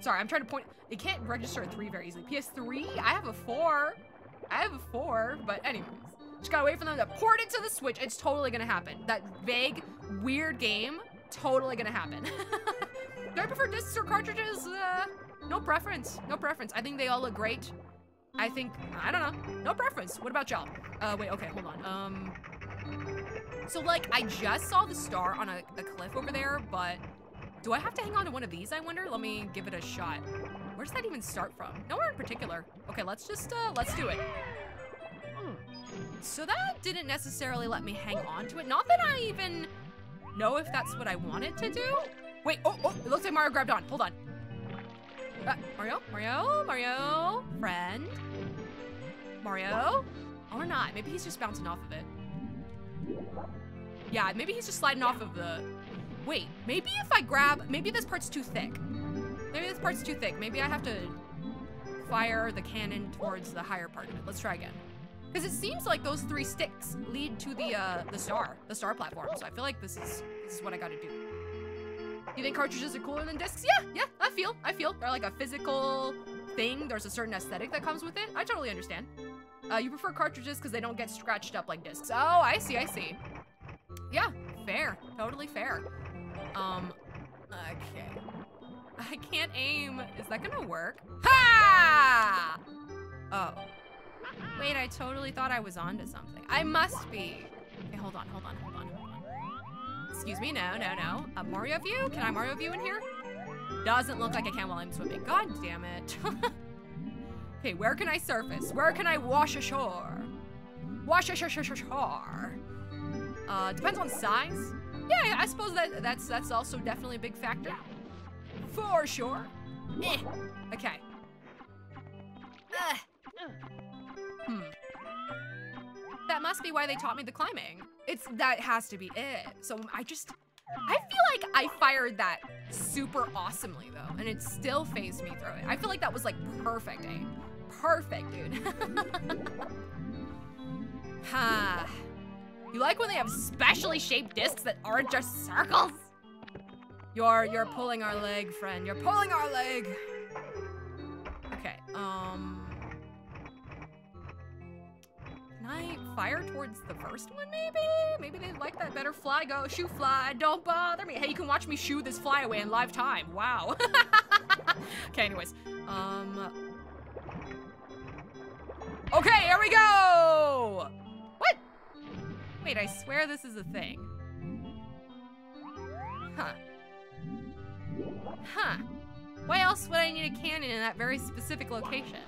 A: Sorry, I'm trying to point. It can't register a three very easily. PS3? I have a four. I have a four, but anyways. Just gotta wait for them to port it to the Switch. It's totally gonna happen. That vague, weird game, totally gonna happen. Do I prefer discs or cartridges? Uh, no preference. No preference. I think they all look great. I think, I don't know. No preference. What about y'all? Uh, wait, okay, hold on. Um, so like, I just saw the star on a, a cliff over there, but do I have to hang on to one of these, I wonder? Let me give it a shot. Where does that even start from? Nowhere in particular. Okay, let's just, uh, let's do it. So that didn't necessarily let me hang on to it. Not that I even know if that's what I wanted to do. Wait, oh, oh, it looks like Mario grabbed on. Hold on. Uh, Mario? Mario? Mario? Friend? Mario? Or not. Maybe he's just bouncing off of it. Yeah, maybe he's just sliding off of the... Wait, maybe if I grab... Maybe this part's too thick. Maybe this part's too thick. Maybe I have to fire the cannon towards the higher part of it. Let's try again. Because it seems like those three sticks lead to the uh, the star, the star platform. So I feel like this is this is what I gotta do. You think cartridges are cooler than discs? Yeah, yeah, I feel, I feel. They're like a physical thing. There's a certain aesthetic that comes with it. I totally understand. Uh, you prefer cartridges because they don't get scratched up like discs. Oh, I see, I see. Yeah, fair, totally fair. Um, okay. I can't aim. Is that gonna work? Ha! Oh. Wait, I totally thought I was onto something. I must be. Okay, hold on, hold on, hold on, hold on. Excuse me, no, no, no. A Mario view? Can I Mario view in here? Doesn't look like I can while I'm swimming. God damn it. okay, where can I surface? Where can I wash ashore? Wash ashore. Uh, depends on size. Yeah, I suppose that that's that's also definitely a big factor. For sure. Eh. Okay. Uh. Hmm. That must be why they taught me the climbing. It's that has to be it. So I just I feel like I fired that super awesomely though, and it still phased me through it. I feel like that was like perfect aim. Perfect, dude. Ha. you like when they have specially shaped discs that aren't just circles? You're you're pulling our leg, friend. You're pulling our leg. Okay, um Can I fire towards the first one, maybe? Maybe they like that better. Fly, go, shoo, fly, don't bother me. Hey, you can watch me shoo this fly away in live time. Wow. okay, anyways. Um. Okay, here we go! What? Wait, I swear this is a thing. Huh. Huh. Why else would I need a cannon in that very specific location?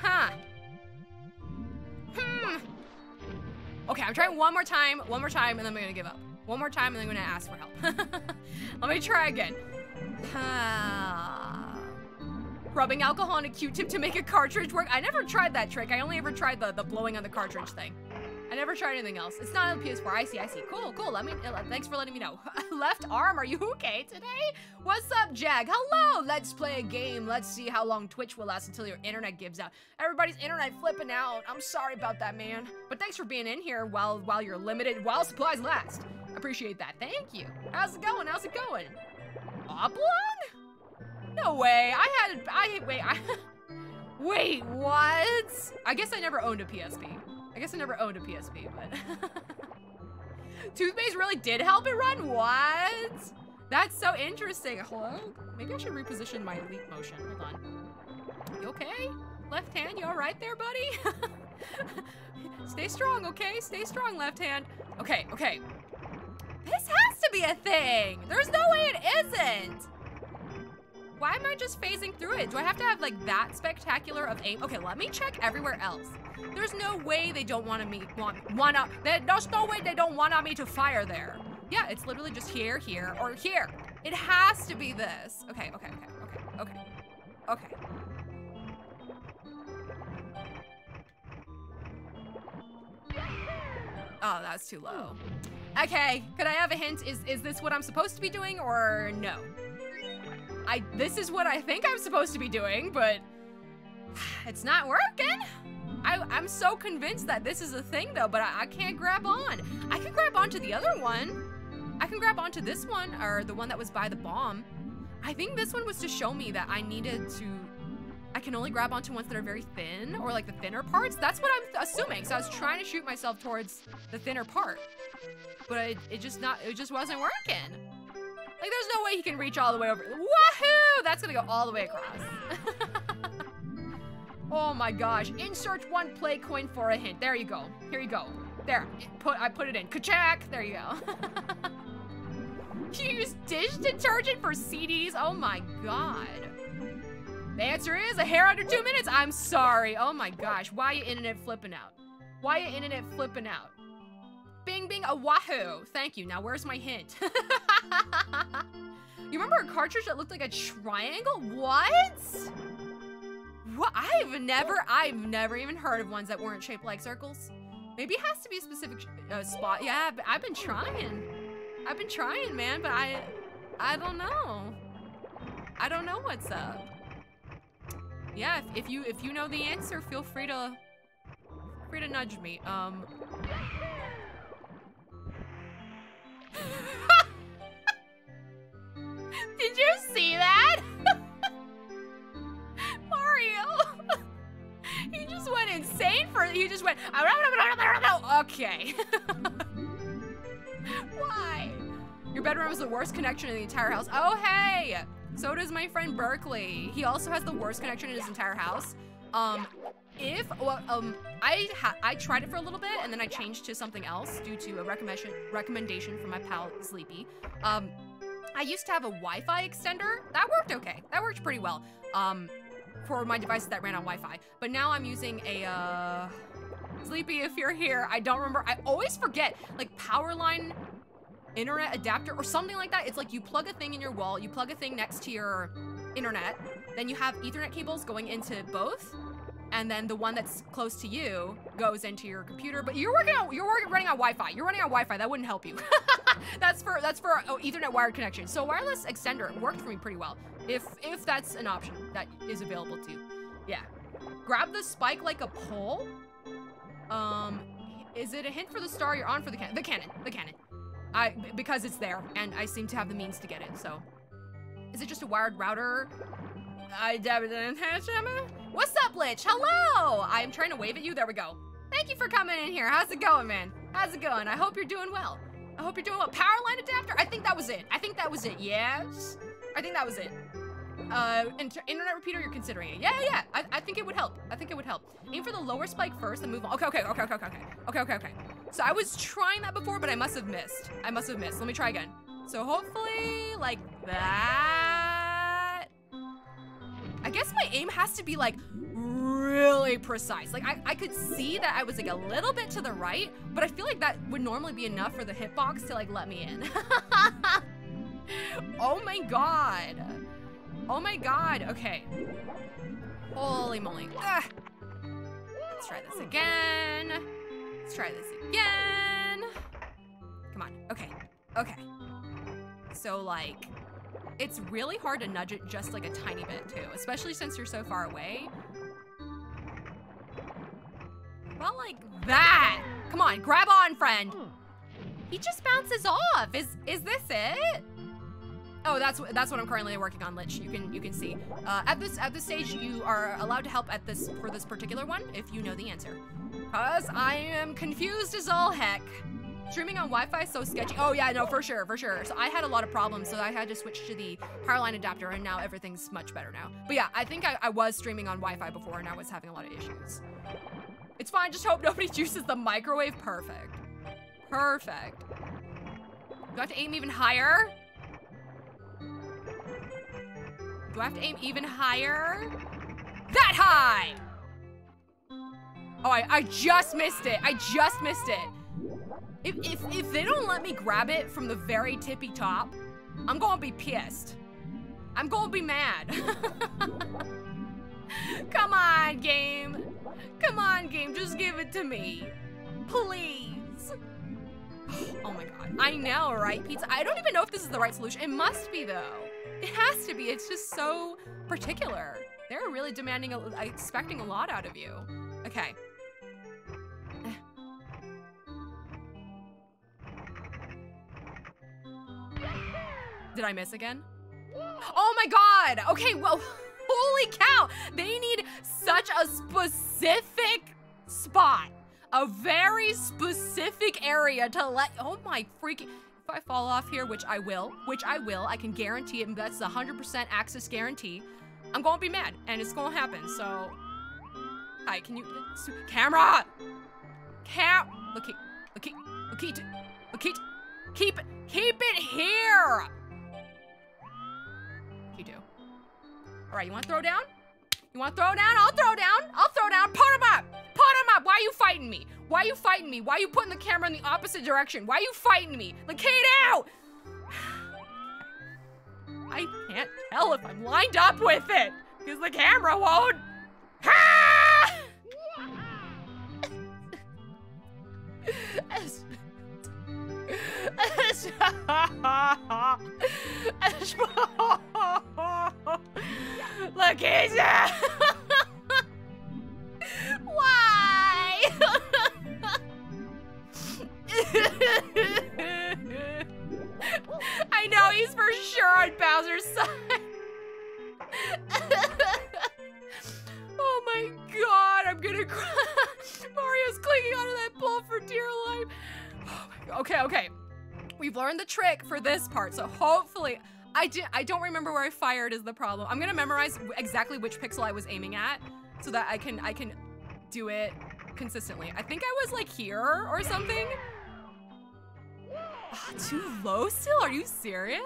A: Huh. Okay, I'm trying one more time, one more time, and then I'm gonna give up. One more time, and then I'm gonna ask for help. Let me try again. Rubbing alcohol on a Q-tip to make a cartridge work. I never tried that trick. I only ever tried the, the blowing on the cartridge thing. I never tried anything else. It's not on PS4. I see, I see. Cool, cool. Let me, uh, thanks for letting me know. Left arm, are you okay today? What's up, Jag? Hello, let's play a game. Let's see how long Twitch will last until your internet gives out. Everybody's internet flipping out. I'm sorry about that, man. But thanks for being in here while, while you're limited, while supplies last. Appreciate that. Thank you. How's it going? How's it going? Oblong? No way. I had, I, wait, I, wait, what? I guess I never owned a PSP. I guess I never owned a PSP, but... Toothpaste really did help it run? What? That's so interesting. Hello? Maybe I should reposition my leap motion. Hold on. You okay? Left hand, you all right there, buddy? Stay strong, okay? Stay strong, left hand. Okay, okay. This has to be a thing. There's no way it isn't. Why am I just phasing through it? Do I have to have like that spectacular of aim? Okay, let me check everywhere else. There's no way they don't want me want wanna. There's no way they don't want me to fire there. Yeah, it's literally just here, here, or here. It has to be this. Okay, okay, okay, okay, okay, okay. Oh, that's too low. Okay, could I have a hint? Is is this what I'm supposed to be doing or no? I this is what I think I'm supposed to be doing, but it's not working. I, I'm so convinced that this is a thing though, but I, I can't grab on. I can grab onto the other one. I can grab onto this one, or the one that was by the bomb. I think this one was to show me that I needed to, I can only grab onto ones that are very thin, or like the thinner parts. That's what I'm assuming. So I was trying to shoot myself towards the thinner part. But it, it just not, it just wasn't working. Like there's no way he can reach all the way over. Woohoo! That's gonna go all the way across. Oh my gosh. Insert one play coin for a hint. There you go. Here you go. There. Put I put it in. Kachak! There you go. you use dish detergent for CDs? Oh my god. The answer is a hair under two minutes. I'm sorry. Oh my gosh. Why are you in internet flipping out? Why are you in internet flipping out? Bing bing a wahoo. Thank you. Now where's my hint? you remember a cartridge that looked like a triangle? What? What? I've never, I've never even heard of ones that weren't shaped like circles. Maybe it has to be a specific uh, spot. Yeah, I've been trying. I've been trying, man, but I, I don't know. I don't know what's up. Yeah, if, if you if you know the answer, feel free to free to nudge me. Um. Did you see that? Mario. he just went insane for he just went okay. Why? Your bedroom has the worst connection in the entire house. Oh hey! So does my friend Berkeley. He also has the worst connection in his entire house. Um, if well, um, I I tried it for a little bit and then I changed to something else due to a recommendation recommendation from my pal Sleepy. Um, I used to have a Wi-Fi extender that worked okay. That worked pretty well. Um, for my devices that ran on Wi-Fi. But now I'm using a uh, Sleepy. If you're here, I don't remember. I always forget like power line internet adapter or something like that. It's like you plug a thing in your wall, you plug a thing next to your internet, then you have ethernet cables going into both, and then the one that's close to you goes into your computer. But you're working on you're working, running on Wi-Fi. You're running on Wi-Fi. That wouldn't help you. that's for that's for oh, Ethernet wired connection. So wireless extender worked for me pretty well. If if that's an option that is available to you. Yeah. Grab the spike like a pole. Um, is it a hint for the star you're on for the cannon? The cannon. The cannon. I because it's there, and I seem to have the means to get it. So, is it just a wired router? I What's up, Lich? Hello! I'm trying to wave at you. There we go. Thank you for coming in here. How's it going, man? How's it going? I hope you're doing well. I hope you're doing well. Power line adapter? I think that was it. I think that was it. Yes? I think that was it. Uh, inter internet repeater, you're considering it. Yeah, yeah, yeah. I, I think it would help. I think it would help. Aim for the lower spike first, and move on. Okay, okay, okay, okay, okay, okay. Okay, okay, okay. So I was trying that before, but I must have missed. I must have missed. Let me try again. So hopefully, like that. I guess my aim has to be like really precise. Like I, I could see that I was like a little bit to the right, but I feel like that would normally be enough for the hitbox to like let me in. oh my god. Oh my god. Okay. Holy moly. Ugh. Let's try this again. Let's try this again. Come on. Okay. Okay. So, like, it's really hard to nudge it just like a tiny bit, too. Especially since you're so far away. Well, like that. Come on, grab on, friend. He just bounces off. Is is this it? Oh, that's that's what I'm currently working on, Lich. You can you can see. Uh, at this at this stage, you are allowed to help at this for this particular one if you know the answer. Cause I am confused as all heck. Streaming on Wi-Fi is so sketchy. Oh yeah, no, for sure, for sure. So I had a lot of problems, so I had to switch to the power line adapter, and now everything's much better now. But yeah, I think I, I was streaming on Wi-Fi before, and I was having a lot of issues. It's fine. Just hope nobody juices the microwave. Perfect. Perfect. Do I have to aim even higher? Do I have to aim even higher? That high! Oh, I, I just missed it. I just missed it. If, if, if they don't let me grab it from the very tippy top, I'm gonna be pissed. I'm gonna be mad. Come on, game. Come on, game. Just give it to me. Please. Oh my god. I know, right, pizza? I don't even know if this is the right solution. It must be, though. It has to be. It's just so particular. They're really demanding, a, expecting a lot out of you. Okay. Did I miss again? Oh my god! Okay, well, holy cow! They need such a specific spot. A very specific area to let- Oh my freaking- if I fall off here, which I will, which I will, I can guarantee it, that's a 100% access guarantee, I'm gonna be mad, and it's gonna happen, so... Hi, can you... Camera! Cam... Look, look, look, look, look, keep, it. keep it here! All right, you wanna throw down? You wanna throw down? I'll throw down. I'll throw down. Put him up. Put him up. Why are you fighting me? Why are you fighting me? Why are you putting the camera in the opposite direction? Why are you fighting me? Kato! I can't tell if I'm lined up with it because the camera won't. Lakitu! Why? I know he's for sure on Bowser's side. oh my god, I'm gonna cry. Mario's clinging onto that pole for dear life. Okay, okay. We've learned the trick for this part, so hopefully I did I don't remember where I fired is the problem. I'm gonna memorize exactly which pixel I was aiming at so that I can I can do it consistently. I think I was like here or something. Oh, too low still? Are you serious?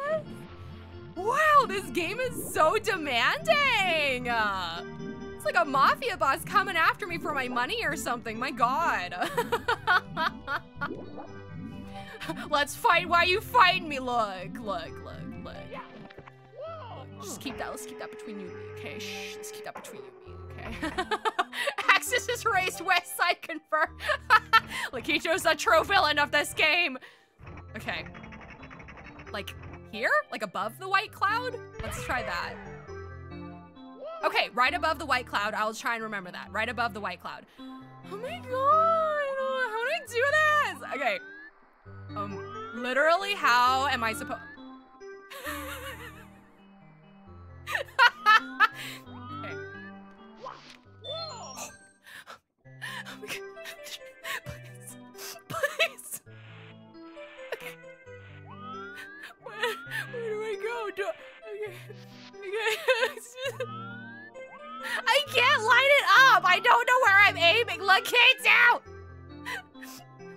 A: Wow, this game is so demanding. It's like a mafia boss coming after me for my money or something. My god. Let's fight while you fight me. Look, look, look, look. Just keep that. Let's keep that between you and me, okay? Shh. Let's keep that between you and me, okay? Axus is raised. West side confirmed. Lakitu's the true villain of this game. Okay. Like here? Like above the white cloud? Let's try that. Okay, right above the white cloud. I'll try and remember that. Right above the white cloud. Oh my god! Oh, how do I do this? Okay. Um, literally, how am I supposed? okay. please, please. Okay. Where, where do I go? Okay. Okay. I can't light it up. I don't know where I'm aiming. Look, kids out.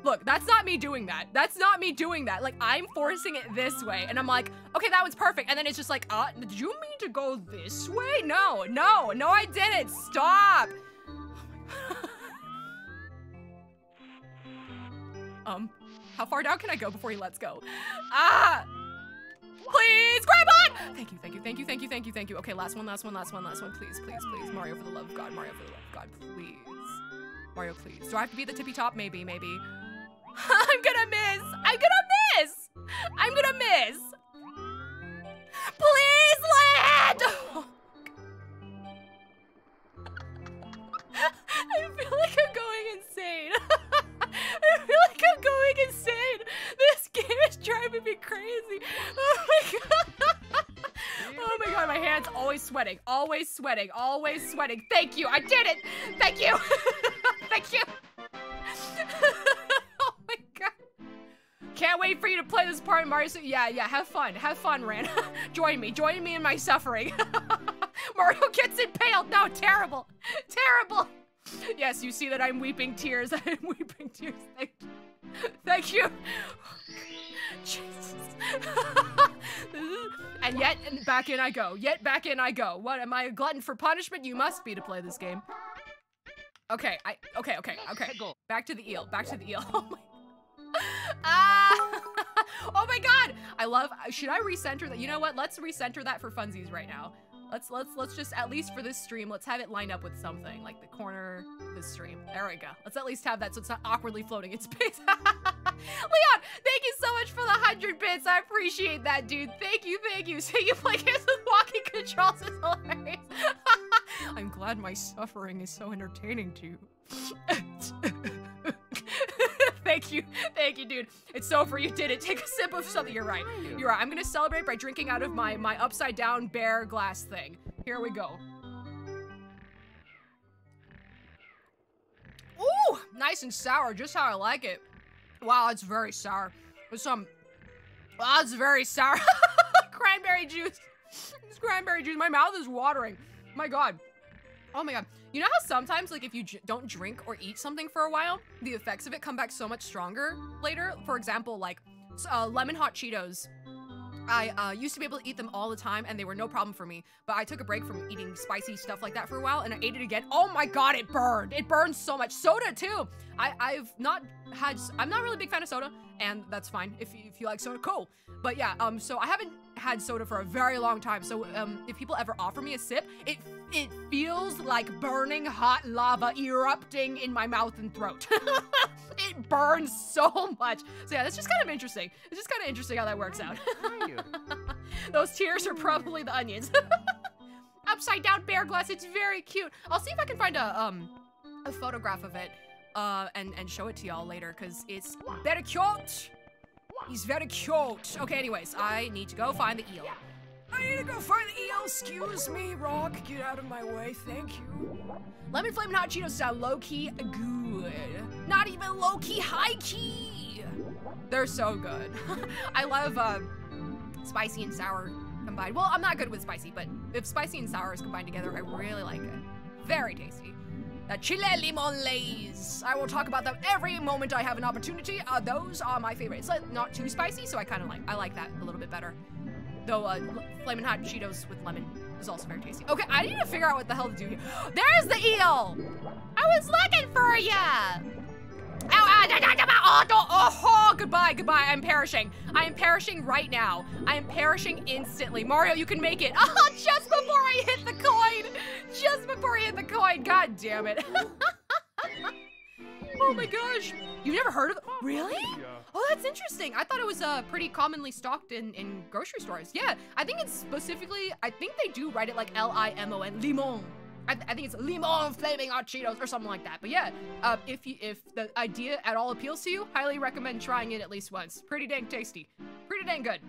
A: Look, that's not me doing that. That's not me doing that. Like, I'm forcing it this way. And I'm like, okay, that was perfect. And then it's just like, uh, did you mean to go this way? No, no, no, I didn't. Stop. um, how far down can I go before he lets go? Ah! Please, grab on! Thank you, thank you, thank you, thank you, thank you, thank you. Okay, last one, last one, last one, last one. Please, please, please. Mario, for the love of God. Mario, for the love of God, please. Mario, please. Do I have to be the tippy top? Maybe, maybe. I'm gonna miss! I'm gonna miss! I'm gonna miss! Please land! I feel like I'm going insane. I feel like I'm going insane. This game is driving me crazy. Oh my god. Oh my god, my hands always sweating. Always sweating. Always sweating. Thank you. I did it. Thank you. Thank you. Can't wait for you to play this part in Mario. Yeah, yeah, have fun. Have fun, Ran. Join me. Join me in my suffering. Mario gets impaled. No, terrible. Terrible. Yes, you see that I'm weeping tears. I'm weeping tears. Thank you. Thank you. Jesus. and yet, and back in I go. Yet back in I go. What, am I a glutton for punishment? You must be to play this game. Okay, I, okay, okay, okay. Back to the eel. Back to the eel. Oh my ah! oh my god! I love, should I recenter that? You know what? Let's recenter that for funsies right now. Let's, let's, let's just, at least for this stream, let's have it lined up with something, like the corner the stream. There we go. Let's at least have that so it's not awkwardly floating in space. Leon, thank you so much for the 100 bits. I appreciate that, dude. Thank you, thank you. So you play games with walking controls is hilarious. I'm glad my suffering is so entertaining to you. Thank you. Thank you, dude. It's so for you did it. Take a sip of something. You're right. You're right. I'm gonna celebrate by drinking out of my, my upside down bear glass thing. Here we go. Ooh, nice and sour, just how I like it. Wow, it's very sour. With some, um, wow, it's very sour. cranberry juice. It's cranberry juice. My mouth is watering. My God. Oh my God. You know how sometimes, like, if you don't drink or eat something for a while, the effects of it come back so much stronger later? For example, like, uh, lemon hot Cheetos. I uh, used to be able to eat them all the time and they were no problem for me. But I took a break from eating spicy stuff like that for a while and I ate it again. Oh my god, it burned. It burned so much. Soda too. I, I've not had, I'm not really a big fan of soda, and that's fine. If, you- if you like soda, cool. But yeah, um, so I haven't had soda for a very long time. So um, if people ever offer me a sip, it it feels like burning hot lava erupting in my mouth and throat. it burns so much. So yeah, that's just kind of interesting. It's just kind of interesting how that works out. Those tears are probably the onions. Upside down bear glass. It's very cute. I'll see if I can find a um a photograph of it uh and and show it to y'all later because it's very cute. He's very cute. Okay, anyways, I need to go find the eel. I need to go find the eel. Excuse me, Rock. Get out of my way. Thank you. Lemon Flame Hot Cheetos sound low-key good. Not even low-key high-key. They're so good. I love uh, spicy and sour combined. Well, I'm not good with spicy, but if spicy and sour is combined together, I really like it. Very tasty. The chile limon Lay's. I will talk about them every moment I have an opportunity. Uh, those are my favorite. It's like not too spicy, so I kind of like I like that a little bit better. Though uh, flaming hot Cheetos with lemon is also very tasty. Okay, I need to figure out what the hell to do here. There's the eel. I was looking for ya. Oh, don't, oh, oh, goodbye, goodbye. I'm perishing. I am perishing right now. I am perishing instantly. Mario, you can make it. Oh, just before I hit the coin. Just before I hit the coin. God damn it. oh my gosh. You've never heard of it? Really? Oh, that's interesting. I thought it was uh, pretty commonly stocked in, in grocery stores. Yeah, I think it's specifically, I think they do write it like L-I-M-O-N, limon. I, th- I think it's limon flaming hot Cheetos or something like that. But yeah, uh, if you if the idea at all appeals to you, highly recommend trying it at least once. Pretty dang tasty. Pretty dang good.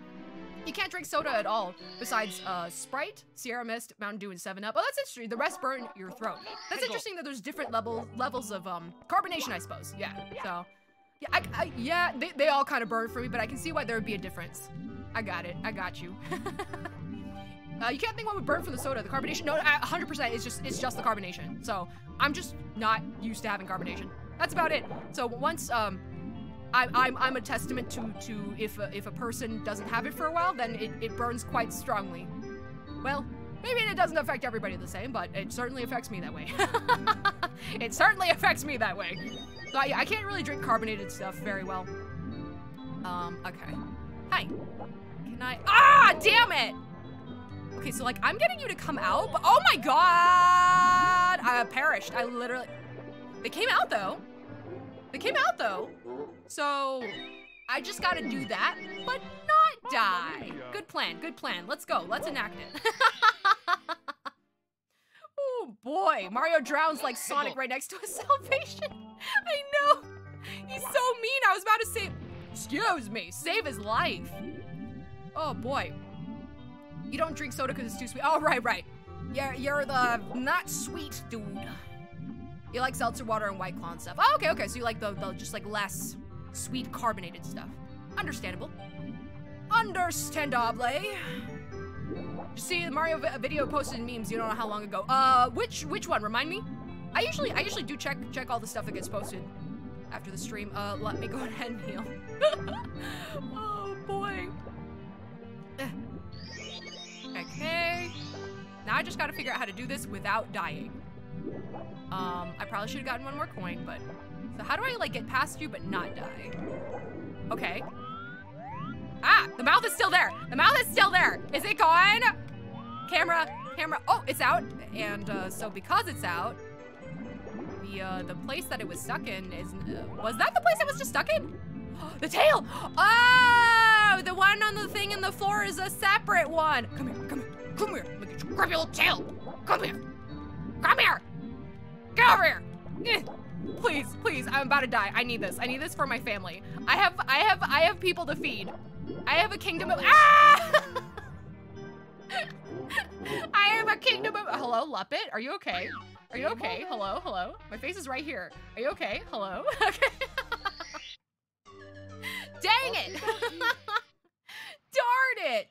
A: You can't drink soda at all besides uh, Sprite, Sierra Mist, Mountain Dew, and 7-Up. Oh, that's interesting. The rest burn your throat. That's interesting that there's different level levels of um, carbonation, I suppose. Yeah, so... Yeah, I, I, yeah, they, they all kind of burn for me, but I can see why there would be a difference. I got it. I got you. uh, you can't think what would burn from the soda. The carbonation, no, 100%. It's just, it's just the carbonation. So I'm just not used to having carbonation. That's about it. So once, um, I, I'm, I'm a testament to, to if, a, if a person doesn't have it for a while, then it, it burns quite strongly. Well, maybe it doesn't affect everybody the same, but it certainly affects me that way. it certainly affects me that way. So I, I can't really drink carbonated stuff very well. Um, okay. Hi. Can I- Ah, damn it! Okay, so like, I'm getting you to come out, but oh my god! I perished. I literally- They came out though. They came out though. So, I just gotta do that, but not die. Good plan, good plan. Let's go, let's enact it. oh boy, Mario drowns like Sonic right next to his salvation. I know. He's so mean. I was about to say, excuse me, save his life. Oh boy. You don't drink soda because it's too sweet. Oh, right, right. You're, you're the not sweet dude. You like seltzer water and white claw and stuff. Oh, okay, okay. So you like the, the just like less sweet carbonated stuff. Understandable. Understandable. See the Mario vi- video posted memes. You don't know how long ago. Uh, which which one? Remind me. I usually I usually do check check all the stuff that gets posted after the stream. Uh, let me go ahead and heal. oh boy. Okay. Now I just gotta figure out how to do this without dying. Um, I probably should have gotten one more coin, but so how do I like get past you but not die? Okay. Ah, the mouth is still there. The mouth is still there. Is it gone? Camera, camera. Oh, it's out. And uh, so because it's out, the uh, the place that it was stuck in is uh, was that the place it was just stuck in? The tail. Oh, the one on the thing in the floor is a separate one. Come here, come here, come here. Let me you. Grab your little tail. Come here. Come here. Get over here. Eh. Please, please, I'm about to die. I need this. I need this for my family. I have, I have, I have people to feed. I have a kingdom of, ah! I have a kingdom of, hello, Luppet? Are you okay? Are you okay? Hello, hello? My face is right here. Are you okay? Hello? Okay. Dang it! Darn it!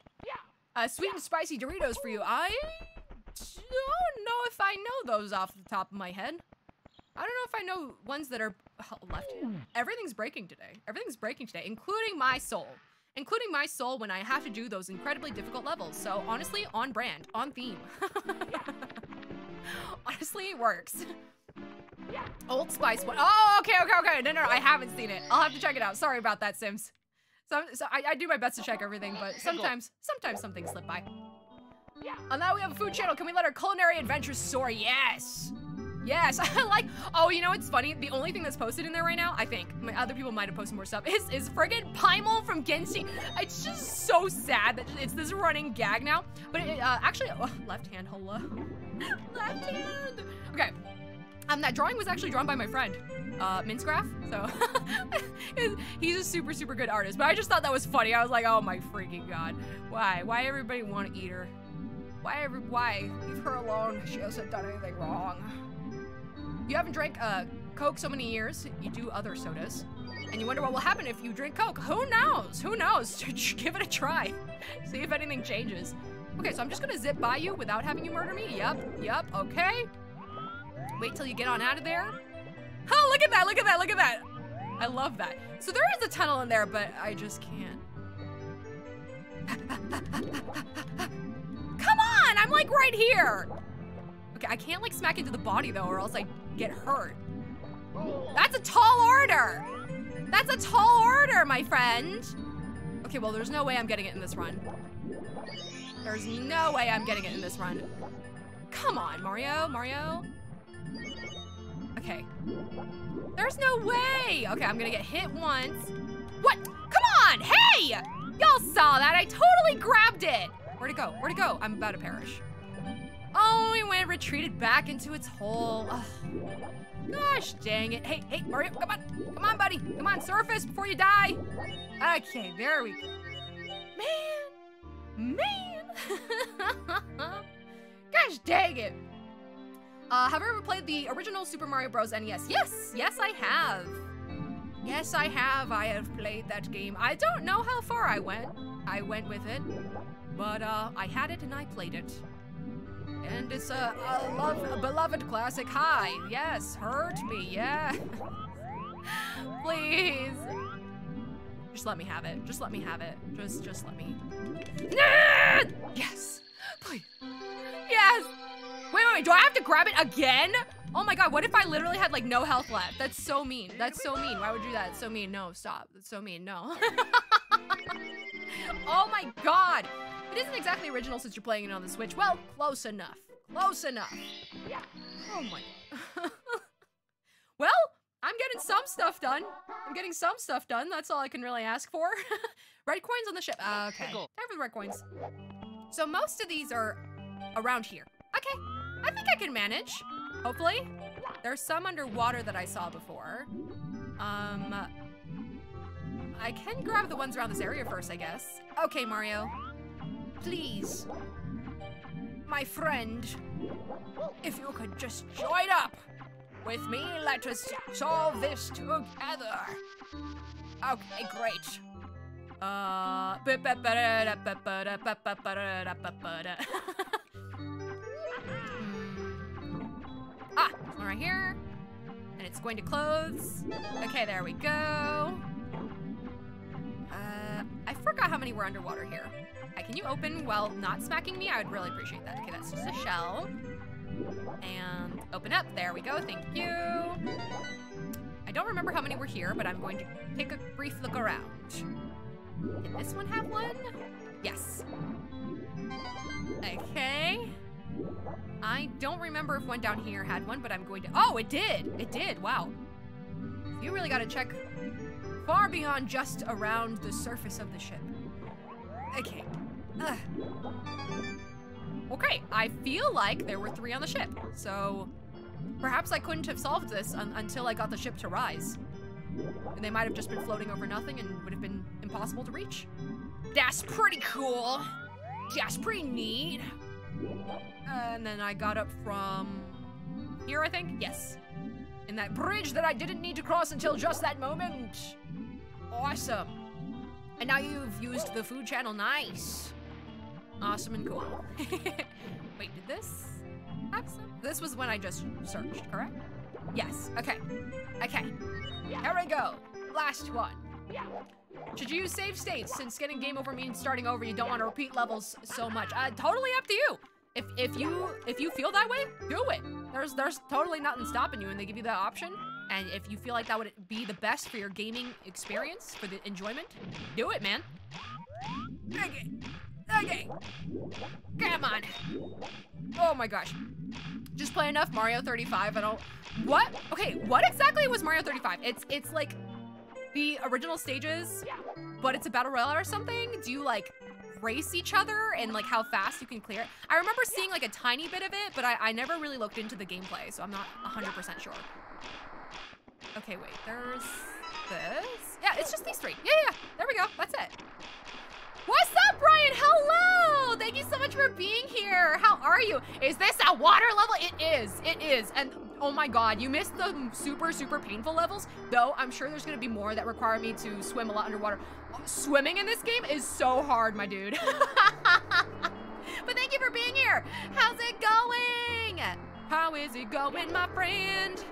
A: Uh, sweet and spicy Doritos for you. I don't know if I know those off the top of my head. I don't know if I know ones that are left. Everything's breaking today. Everything's breaking today, including my soul. Including my soul when I have to do those incredibly difficult levels. So honestly, on brand, on theme. honestly, it works. Old Spice one. Oh, okay, okay, okay. No, no, no, I haven't seen it. I'll have to check it out. Sorry about that, Sims. So, so I, I do my best to check everything, but sometimes, sometimes some things slip by. And now we have a food channel. Can we let our culinary adventures soar? Yes. Yes, I like, oh, you know what's funny? The only thing that's posted in there right now, I think, my other people might have posted more stuff, is, is friggin' Paimon from Genshin. It's just so sad that it's this running gag now. But it, uh, actually, oh, left hand, hello. left hand. Okay, um, that drawing was actually drawn by my friend, uh, Mincegraph. So he's a super, super good artist. But I just thought that was funny. I was like, oh my freaking god, why? Why everybody want to eat her? Why every? Why leave her alone? She hasn't done anything wrong. You haven't drank uh, Coke so many years. You do other sodas, and you wonder what will happen if you drink Coke. Who knows? Who knows? Give it a try. See if anything changes. Okay, so I'm just gonna zip by you without having you murder me. Yep, yep, okay. Wait till you get on out of there. Oh, look at that, look at that, look at that. I love that. So there is a tunnel in there, but I just can't. Come on, I'm like right here. Okay, I can't like smack into the body though, or else I get hurt. That's a tall order. That's a tall order, my friend. Okay, well, there's no way I'm getting it in this run. There's no way I'm getting it in this run. Come on, Mario, Mario. Okay. There's no way. Okay, I'm gonna get hit once. What? Come on, hey! Y'all saw that, I totally grabbed it. Where'd it go? Where'd it go? I'm about to perish. Oh, it went retreated back into its hole. Ugh. Gosh dang it. Hey, hey, Mario, come on. Come on, buddy. Come on, surface before you die. Okay, there we go. Man. Man. Gosh dang it. Uh, have I ever played the original Super Mario Bros. NES? Yes, yes I have. Yes, I have. I have played that game. I don't know how far I went. I went with it. But uh, I had it and I played it. And it's a, a, love, a beloved classic. Hi, yes, hurt me, yeah. Please. Just let me have it. Just let me have it. Just, just let me. Yes. Please. Yes. Wait, wait, wait, do I have to grab it again? Oh my god, what if I literally had like no health left? That's so mean. That's so mean. Why would you do that? It's so mean. No, stop. That's so mean. No. oh my god. It isn't exactly original since you're playing it on the Switch. Well, close enough. Close enough. Yeah. Oh my. well, I'm getting some stuff done. I'm getting some stuff done. That's all I can really ask for. red coins on the ship. Uh, okay. Time for the red coins. So most of these are around here. Okay. I think I can manage, hopefully. There's some underwater that I saw before. Um, I can grab the ones around this area first, I guess. Okay, Mario. Please. My friend, if you could just join up with me, let us solve this together. Okay, great. Uh, Ah, one right here. And it's going to close. Okay, there we go. Uh, I forgot how many were underwater here. Uh, can you open while not smacking me? I would really appreciate that. Okay, that's just a shell. And open up. There we go. Thank you. I don't remember how many were here, but I'm going to take a brief look around. Did this one have one? Yes. Okay. I don't remember if one down here had one, but I'm going to- Oh, it did! It did, wow. You really gotta check far beyond just around the surface of the ship. Okay. Ugh. Okay, I feel like there were three on the ship, so perhaps I couldn't have solved this un until I got the ship to rise. And they might have just been floating over nothing and would have been impossible to reach. That's pretty cool. That's pretty neat. And then I got up from here, I think? Yes. In that bridge that I didn't need to cross until just that moment. Awesome. And now you've used the food channel. Nice. Awesome and cool. Wait, did this? This was when I just searched, correct? Yes, okay. Okay. Here we go. Last one. Should you use save states since getting game over means starting over? You don't want to repeat levels so much. Uh, totally up to you. If if you if you feel that way, do it. There's there's totally nothing stopping you and they give you that option. And if you feel like that would be the best for your gaming experience, for the enjoyment, do it, man. Okay. Okay. Come on. Oh my gosh. Just play enough Mario 35. I don't. What? Okay, what exactly was Mario 35? It's it's like the original stages, but it's a battle royale or something. Do you like race each other and like how fast you can clear it? I remember seeing like a tiny bit of it, but I, I never really looked into the gameplay, so I'm not 100% sure. Okay, wait. There's this. Yeah, it's just these three. Yeah, yeah, there we go. That's it. What's up, Brian? Hello! Thank you so much for being here. How are you? Is this a water level? It is. It is. And oh my god, you missed the super, super painful levels. Though I'm sure there's gonna be more that require me to swim a lot underwater. Uh, swimming in this game is so hard, my dude. but thank you for being here. How's it going? How is it going, my friend?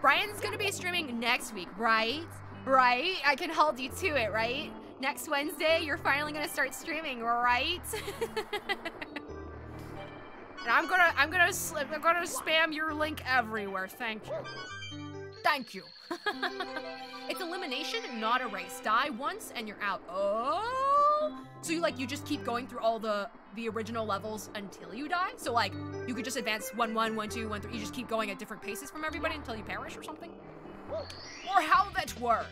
A: Brian's gonna be streaming next week, right? Right? I can hold you to it, right? Next Wednesday, you're finally gonna start streaming, right? and I'm gonna, I'm gonna, I'm gonna spam your link everywhere. Thank you. Thank you. it's elimination, not a race. Die once and you're out. Oh. So you like, you just keep going through all the, the original levels until you die? So like, you could just advance one, one, one, two, one, three. You just keep going at different paces from everybody until you perish or something? Or how that work?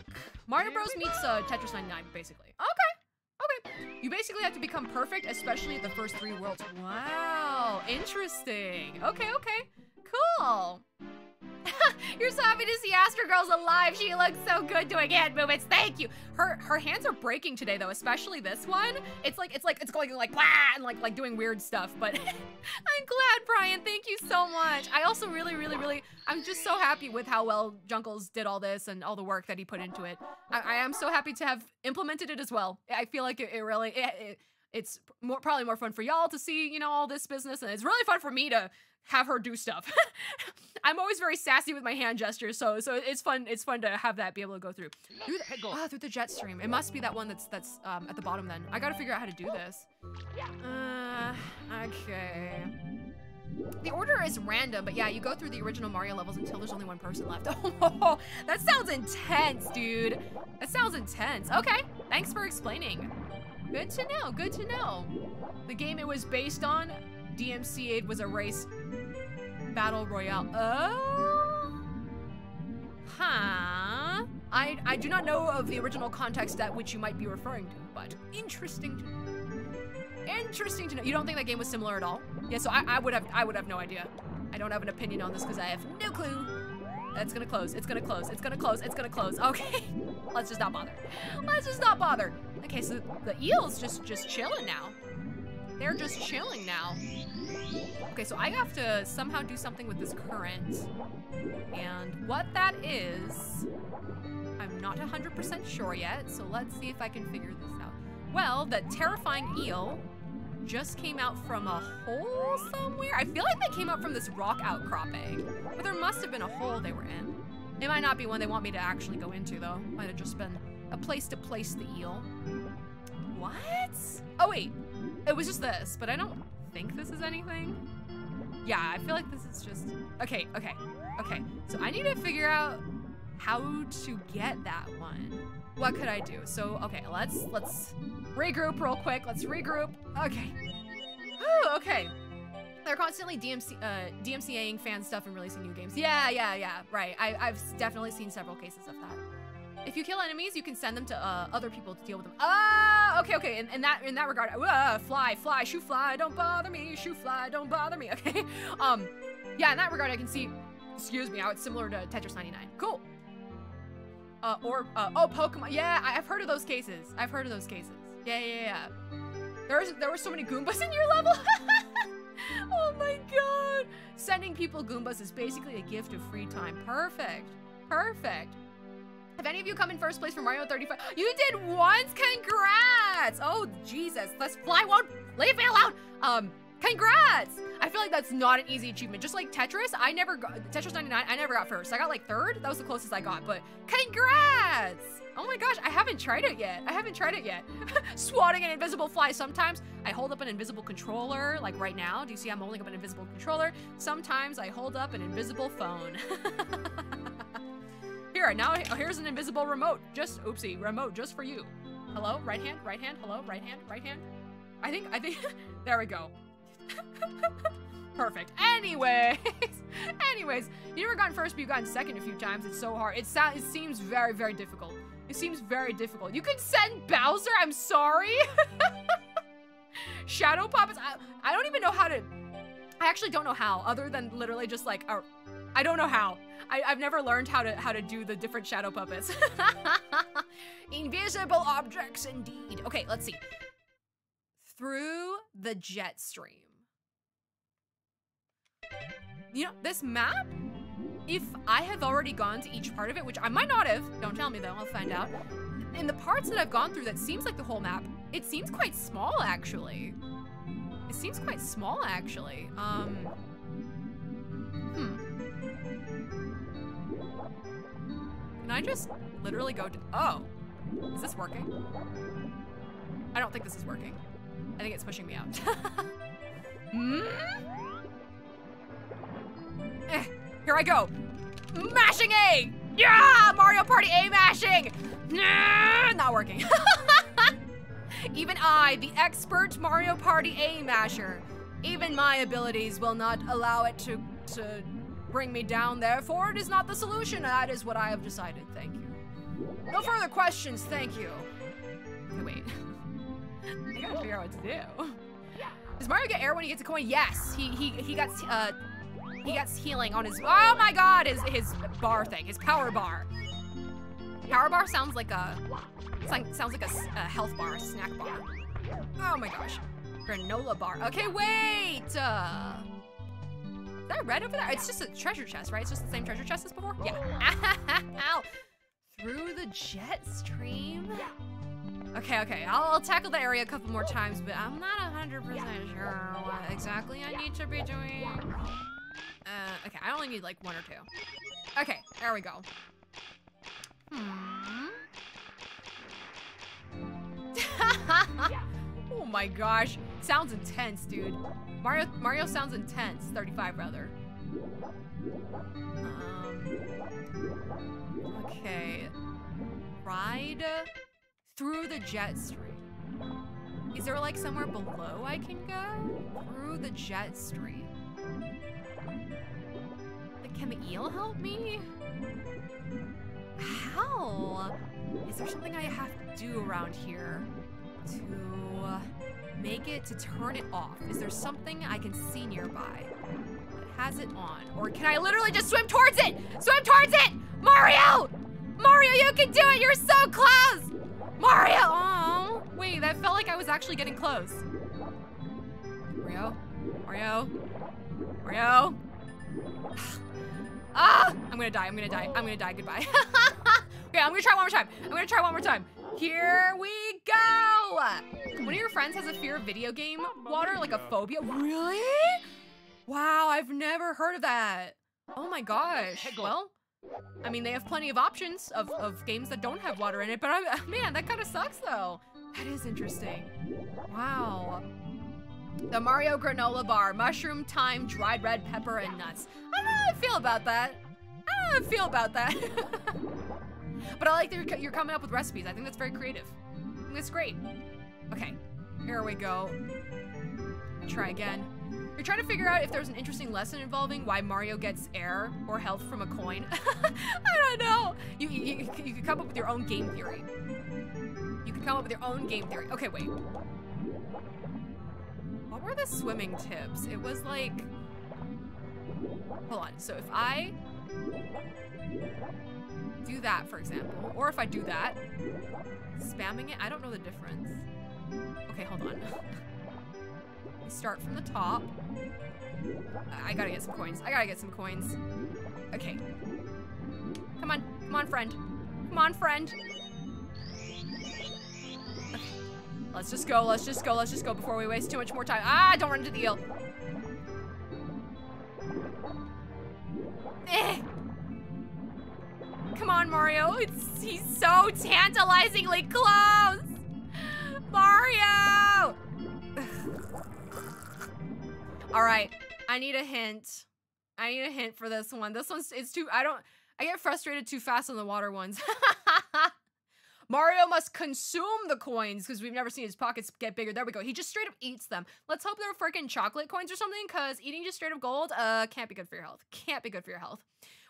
A: Mario Bros meets uh, Tetris 99, basically. Okay, okay. You basically have to become perfect, especially at the first three worlds. Wow, interesting. Okay, okay, cool. You're so happy to see Astrogirl's alive. She looks so good doing hand movements. Thank you. Her her hands are breaking today though, especially this one. It's like it's like it's going like blah and like like doing weird stuff. But I'm glad, Brian. Thank you so much. I also really, really, really I'm just so happy with how well Junkles did all this and all the work that he put into it. I, I am so happy to have implemented it as well. I feel like it, it really it, it, it's more probably more fun for y'all to see, you know, all this business, and it's really fun for me to have her do stuff. I'm always very sassy with my hand gestures, so so it's fun. It's fun to have that be able to go through. Through the, oh, through the jet stream. It must be that one that's that's um, at the bottom. Then I gotta figure out how to do this. Uh, okay. The order is random, but yeah, you go through the original Mario levels until there's only one person left. Oh, that sounds intense, dude. That sounds intense. Okay, thanks for explaining. Good to know, good to know. The game it was based on, DMCA was a race battle royale. Oh? Huh? I, I do not know of the original context at which you might be referring to, but interesting to. Interesting to know. You don't think that game was similar at all? Yeah, so I, I would have I would have no idea. I don't have an opinion on this because I have no clue. It's gonna close. It's gonna close. It's gonna close. It's gonna close. Okay. Let's just not bother. Let's just not bother. Okay, so the eel's just just chilling now. They're just chilling now. Okay, so I have to somehow do something with this current. And what that is, I'm not 100% sure yet, so let's see if I can figure this out. Well, the terrifying eel just came out from a hole somewhere. I feel like they came out from this rock outcropping, but there must have been a hole they were in. It might not be one they want me to actually go into though. Might have just been a place to place the eel. What? Oh wait, it was just this, but I don't think this is anything. Yeah, I feel like this is just, okay, okay, okay. So I need to figure out how to get that one. What could I do? So, okay, let's, let's regroup real quick. Let's regroup. Okay. Ooh, okay. They're constantly DMC, uh, DMCAing fan stuff and releasing new games. Yeah, yeah, yeah, right. I, I've definitely seen several cases of that. If you kill enemies, you can send them to uh, other people to deal with them. Ah, okay, okay. In, in that in that regard, uh, fly, fly, shoo, fly, don't bother me, shoo, fly, don't bother me. Okay. Um, yeah, in that regard, I can see. Excuse me, how it's similar to Tetris 99. Cool. Uh, or uh, oh, Pokemon. Yeah, I've heard of those cases. I've heard of those cases. Yeah, yeah, yeah. There there were so many Goombas in your level. oh my god. Sending people Goombas is basically a gift of free time. Perfect. Perfect. Have any of you come in first place for Mario 35? You did once? Congrats! Oh, Jesus. Let's fly one. Leave me alone. Um, congrats! I feel like that's not an easy achievement. Just like Tetris, I never got, Tetris 99, I never got first. I got like third. That was the closest I got, but congrats! Oh my gosh, I haven't tried it yet. I haven't tried it yet. Swatting an invisible fly. Sometimes I hold up an invisible controller, like right now. Do you see I'm holding up an invisible controller? Sometimes I hold up an invisible phone. Here, now here's an invisible remote. Just, oopsie, remote just for you. Hello, right hand, right hand, hello, right hand, right hand. I think, I think, there we go. Perfect. Anyways, anyways, you never gotten first, but you've gotten second a few times. It's so hard. It sounds, it seems very, very difficult. It seems very difficult. You can send Bowser. I'm sorry. Shadow puppets. I, I don't even know how to. I actually don't know how, other than literally just like, uh, I don't know how. I, have never learned how to how to do the different shadow puppets. Invisible objects, indeed. Okay, let's see. Through the jet stream. You know, this map, if I have already gone to each part of it, which I might not have, don't tell me though, I'll find out. In the parts that I've gone through that seems like the whole map, it seems quite small actually. It seems quite small actually. Um, hmm. Can I just literally go to, oh, is this working? I don't think this is working. I think it's pushing me out. hmm? Eh, here I go. Mashing A! Yeah! Mario Party A mashing! Nah, not working. even I, the expert Mario Party A masher, even my abilities will not allow it to, to bring me down. Therefore, it is not the solution. That is what I have decided. Thank you. No further questions. Thank you. Okay, wait. I gotta figure out what to do. Does Mario get air when he gets a coin? Yes. He he he got uh he gets healing on his, oh my god, his, his bar thing, his power bar. Power bar sounds like a, sounds like a, a health bar, a snack bar. Oh my gosh. Granola bar. Okay, wait! Uh, is that red over there? It's just a treasure chest, right? It's just the same treasure chest as before? Yeah. Ow! Through the jet stream? Okay, okay, I'll, I'll, tackle the area a couple more times, but I'm not 100% sure what exactly I need to be doing. Uh, okay, I only need like one or two. Okay, there we go. Hmm. Oh my gosh. Sounds intense, dude. Mario Mario sounds intense. 35 rather. Um, okay. Ride through the jet stream. Is there like somewhere below I can go? Through the jet stream. Can the eel help me? How? Is there something I have to do around here to make it to turn it off? Is there something I can see nearby that has it on? Or can I literally just swim towards it? Swim towards it! Mario! Mario, you can do it! You're so close! Mario! Oh, wait, that felt like I was actually getting close. Mario? Mario? Mario? Ah! I'm gonna die, I'm gonna die, I'm gonna die, goodbye. okay, I'm gonna try one more time. I'm gonna try one more time. Here we go! One of your friends has a fear of video game water, like a phobia. Really? Wow, I've never heard of that. Oh my gosh. Well, I mean, they have plenty of options of, of games that don't have water in it, but I'm man, that kind of sucks though. That is interesting. Wow. The Mario granola bar, mushroom, thyme, dried red pepper, and nuts. I don't know how I feel about that. I don't know how I feel about that. but I like that you're, coming up with recipes. I think that's very creative. That's great. Okay, here we go. Try again. You're trying to figure out if there's an interesting lesson involving why Mario gets air or health from a coin. I don't know. You, you, you could come up with your own game theory. You could come up with your own game theory. Okay, wait. What were the swimming tips? It was like... Hold on. So if I do that, for example, or if I do that, spamming it, I don't know the difference. Okay, hold on. start from the top. I gotta get some coins. I gotta get some coins. Okay. Come on. Come on, friend. Come on, friend. Let's just go, let's just go, let's just go before we waste too much more time. Ah, don't run into the eel. Eh. Come on, Mario. It's, he's so tantalizingly close. Mario! All right, I need a hint. I need a hint for this one. This one's, it's too, I don't, I get frustrated too fast on the water ones. Mario must consume the coins because we've never seen his pockets get bigger. There we go. He just straight up eats them. Let's hope they're freaking chocolate coins or something because eating just straight up gold uh can't be good for your health. Can't be good for your health.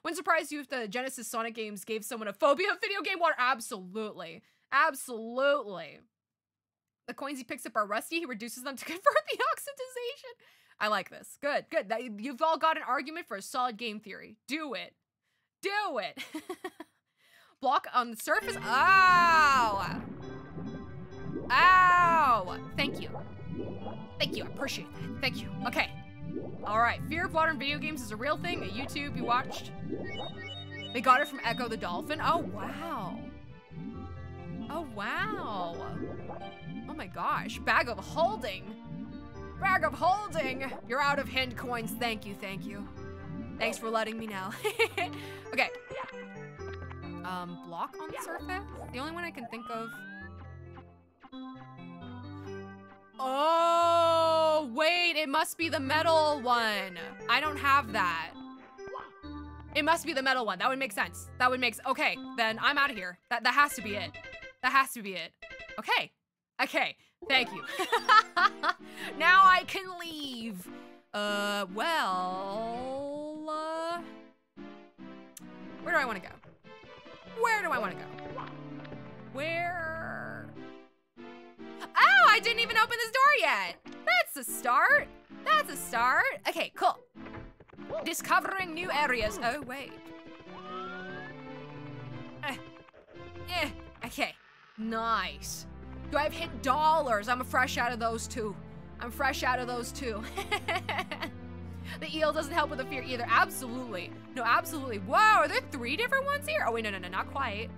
A: Wouldn't surprise you if the Genesis Sonic games gave someone a phobia of video game water. Absolutely. Absolutely. The coins he picks up are rusty. He reduces them to convert the oxidization. I like this. Good, good. You've all got an argument for a solid game theory. Do it. Do it. block on the surface. Ow! Ow! Thank you. Thank you. I appreciate that. Thank you. Okay. All right. Fear of water in video games is a real thing. YouTube you watched. They got it from Ecco the Dolphin. Oh, wow. Oh, wow. Oh my gosh. Bag of holding. Bag of holding. You're out of hand coins. Thank you. Thank you. Thanks for letting me know. okay um, block on the surface. The only one I can think of. Oh, wait, it must be the metal one. I don't have that. It must be the metal one. That would make sense. That would make, okay, then I'm out of here. That, that has to be it. That has to be it. Okay, okay, thank you. now I can leave. Uh, well, uh, where do I want to go? Where do I want to go? Where? I didn't even open this door yet. That's a start. That's a start. Okay, cool. Discovering new areas. Oh, wait. Uh, eh, okay. Nice. Do I have hit dollars? I'm fresh out of those two. I'm fresh out of those two. The eel doesn't help with the fear either. Absolutely. No, absolutely. Whoa, are there three different ones here? Oh, wait, no, no, no, not quite.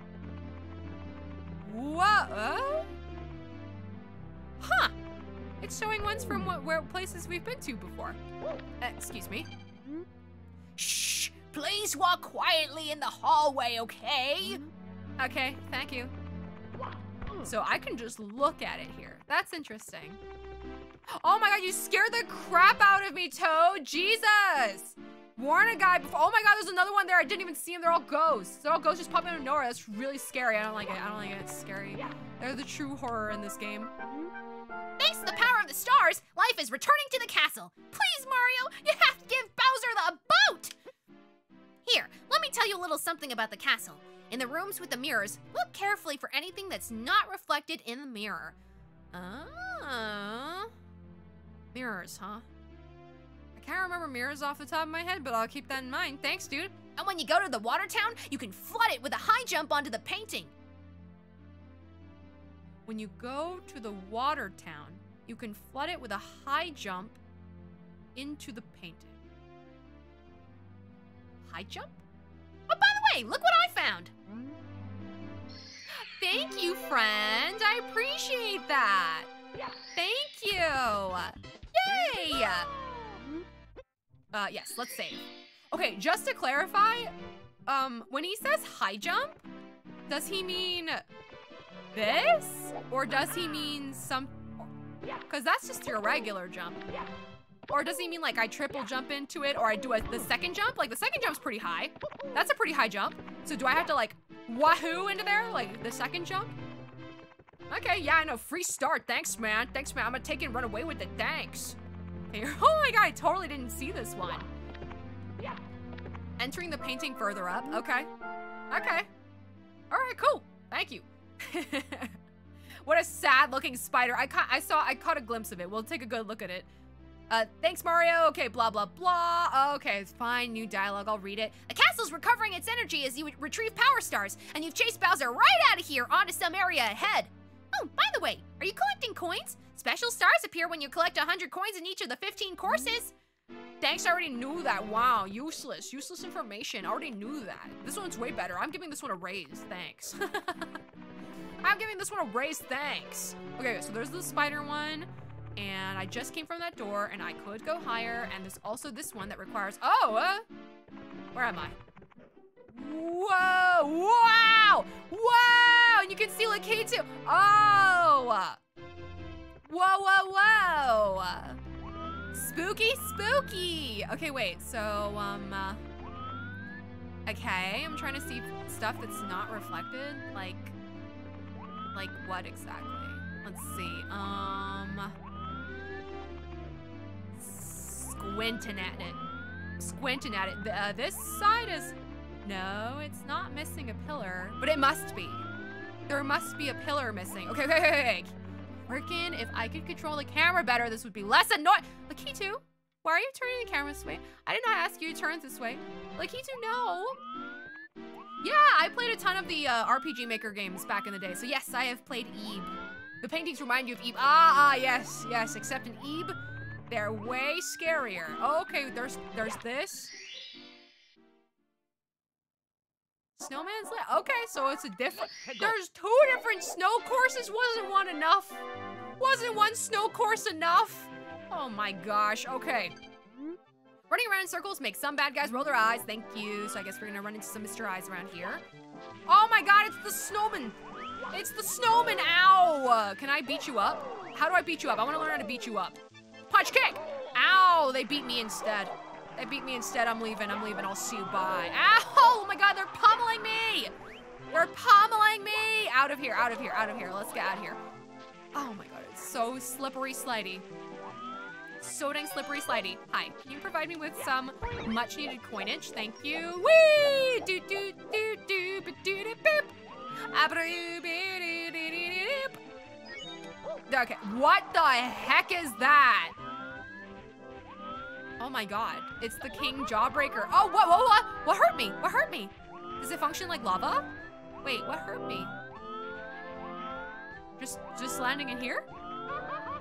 A: Whoa. Huh. It's showing ones from what where places we've been to before. Uh, excuse me. Shh. Please walk quietly in the hallway, okay? Okay, thank you. So I can just look at it here. That's interesting. Oh my god, you scared the crap out of me, Toad. Jesus. Warn a guy before. Oh my god, there's another one there. I didn't even see him. They're all ghosts. They're all ghosts just popping out of nowhere. That's really scary. I don't like it. I don't like it. It's scary. They're the true horror in this game. Mm-hmm.
B: Thanks to the power of the stars, life is returning to the castle. Please, Mario, you have to give Bowser the boat! Here, let me tell you a little something about the castle. In the rooms with the mirrors, look carefully for anything that's not reflected in the mirror.
A: Oh. Mirrors, huh? I can't remember mirrors off the top of my head, but I'll keep that in mind. Thanks, dude.
B: And when you go to the water town, you can flood it with a high jump onto the painting.
A: When you go to the water town, you can flood it with a high jump into the painting.
B: High jump? Oh, by the way, look what I found.
A: Thank you, friend. I appreciate that. Thank you. Yay! Uh, yes, let's save. Okay, just to clarify, um, when he says high jump, does he mean this? Or does he mean some, because that's just your regular jump. Or does he mean like I triple jump into it or I do a, the second jump? Like the second jump's pretty high. That's a pretty high jump. So do I have to like wahoo into there? Like the second jump? Okay, yeah, I know. Free start. Thanks, man. Thanks, man. I'm gonna take it and run away with it. Thanks. Okay. Oh my god, I totally didn't see this one. Yeah. Entering the painting further up. Okay. Okay. All right, cool. Thank you. what a sad looking spider. I I saw, I caught a glimpse of it. We'll take a good look at it. Uh, thanks, Mario. Okay, blah, blah, blah. Okay, it's fine. New dialogue. I'll read it.
B: The castle's recovering its energy as you retrieve power stars, and you've chased Bowser right out of here onto some area ahead. Oh, by the way, are you collecting coins? Special stars appear when you collect 100 coins in each of the 15 courses.
A: Thanks, I already knew that. Wow, useless. Useless information. I already knew that. This one's way better. I'm giving this one a raise. Thanks. I'm giving this one a raise. Thanks. Okay, so there's the spider one. And I just came from that door, and I could go higher. And there's also this one that requires... Oh, uh, where am I? Whoa! Wow! Wow! And you can see Lakitu. Oh! Whoa, whoa, whoa! Spooky, spooky! Okay, wait, so, um, uh, okay, I'm trying to see stuff that's not reflected, like, like what exactly? Let's see, um, squinting at it, squinting at it. Uh, this side is, no, it's not missing a pillar, but it must be. There must be a pillar missing. Okay, okay, okay. Working, if I could control the camera better, this would be less annoying. Lakitu, why are you turning the camera this way? I did not ask you to turn this way. Lakitu, no. Yeah, I played a ton of the uh, RPG Maker games back in the day. So yes, I have played Ib. The paintings remind you of Ib. Ah, ah, yes, yes. Except in Ib, they're way scarier. Okay, there's there's this. Snowman's Land. Okay, so it's a different. There's two different snow courses. Wasn't one enough? Wasn't one snow course enough? Oh my gosh. Okay. Running around in circles makes some bad guys roll their eyes. Thank you. So I guess we're gonna run into some Mr. Eyes around here. Oh my god, it's the snowman. It's the snowman. Ow. Can I beat you up? How do I beat you up? I want to learn how to beat you up. Punch kick. Ow, they beat me instead. They beat me instead. I'm leaving. I'm leaving. I'll see you. Bye. Ow! Oh my god, they're pummeling me! They're pummeling me! Out of here, out of here, out of here. Let's get out of here. Oh my god, it's so slippery slidey. So dang slippery slidey. Hi, can you provide me with some much needed coinage? Thank you. Whee! Do do do do do do do. Okay, what the heck is that? Oh my god. It's the King Jawbreaker. Oh, what, what, what? What hurt me? What hurt me? Does it function like lava? Wait, what hurt me? Just, just landing in here?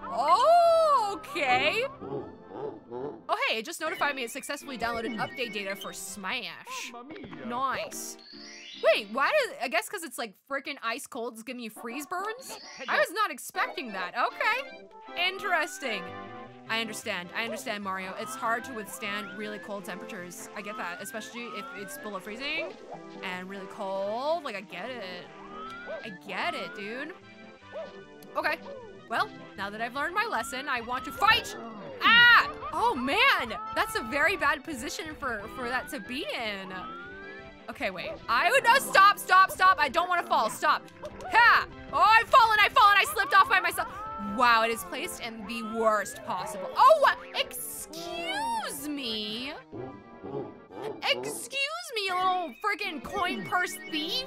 A: Oh, okay. Oh, hey, it just notified me it successfully downloaded update data for Smash. Nice. Wait, why did, I guess because it's like freaking ice cold, it's giving you freeze burns? I was not expecting that. Okay. Interesting. I understand. I understand, Mario. It's hard to withstand really cold temperatures. I get that, especially if it's below freezing and really cold. Like, I get it. I get it, dude. Okay. Well, now that I've learned my lesson, I want to fight! Ah! Oh, man! That's a very bad position for, for that to be in. Okay, wait. I would no stop, stop, stop. I don't want to fall. Stop. Ha! Oh, I've fallen, I've fallen. I slipped off by myself. Wow, it is placed in the worst possible. Oh, excuse me. Excuse me, you little freaking coin purse thief.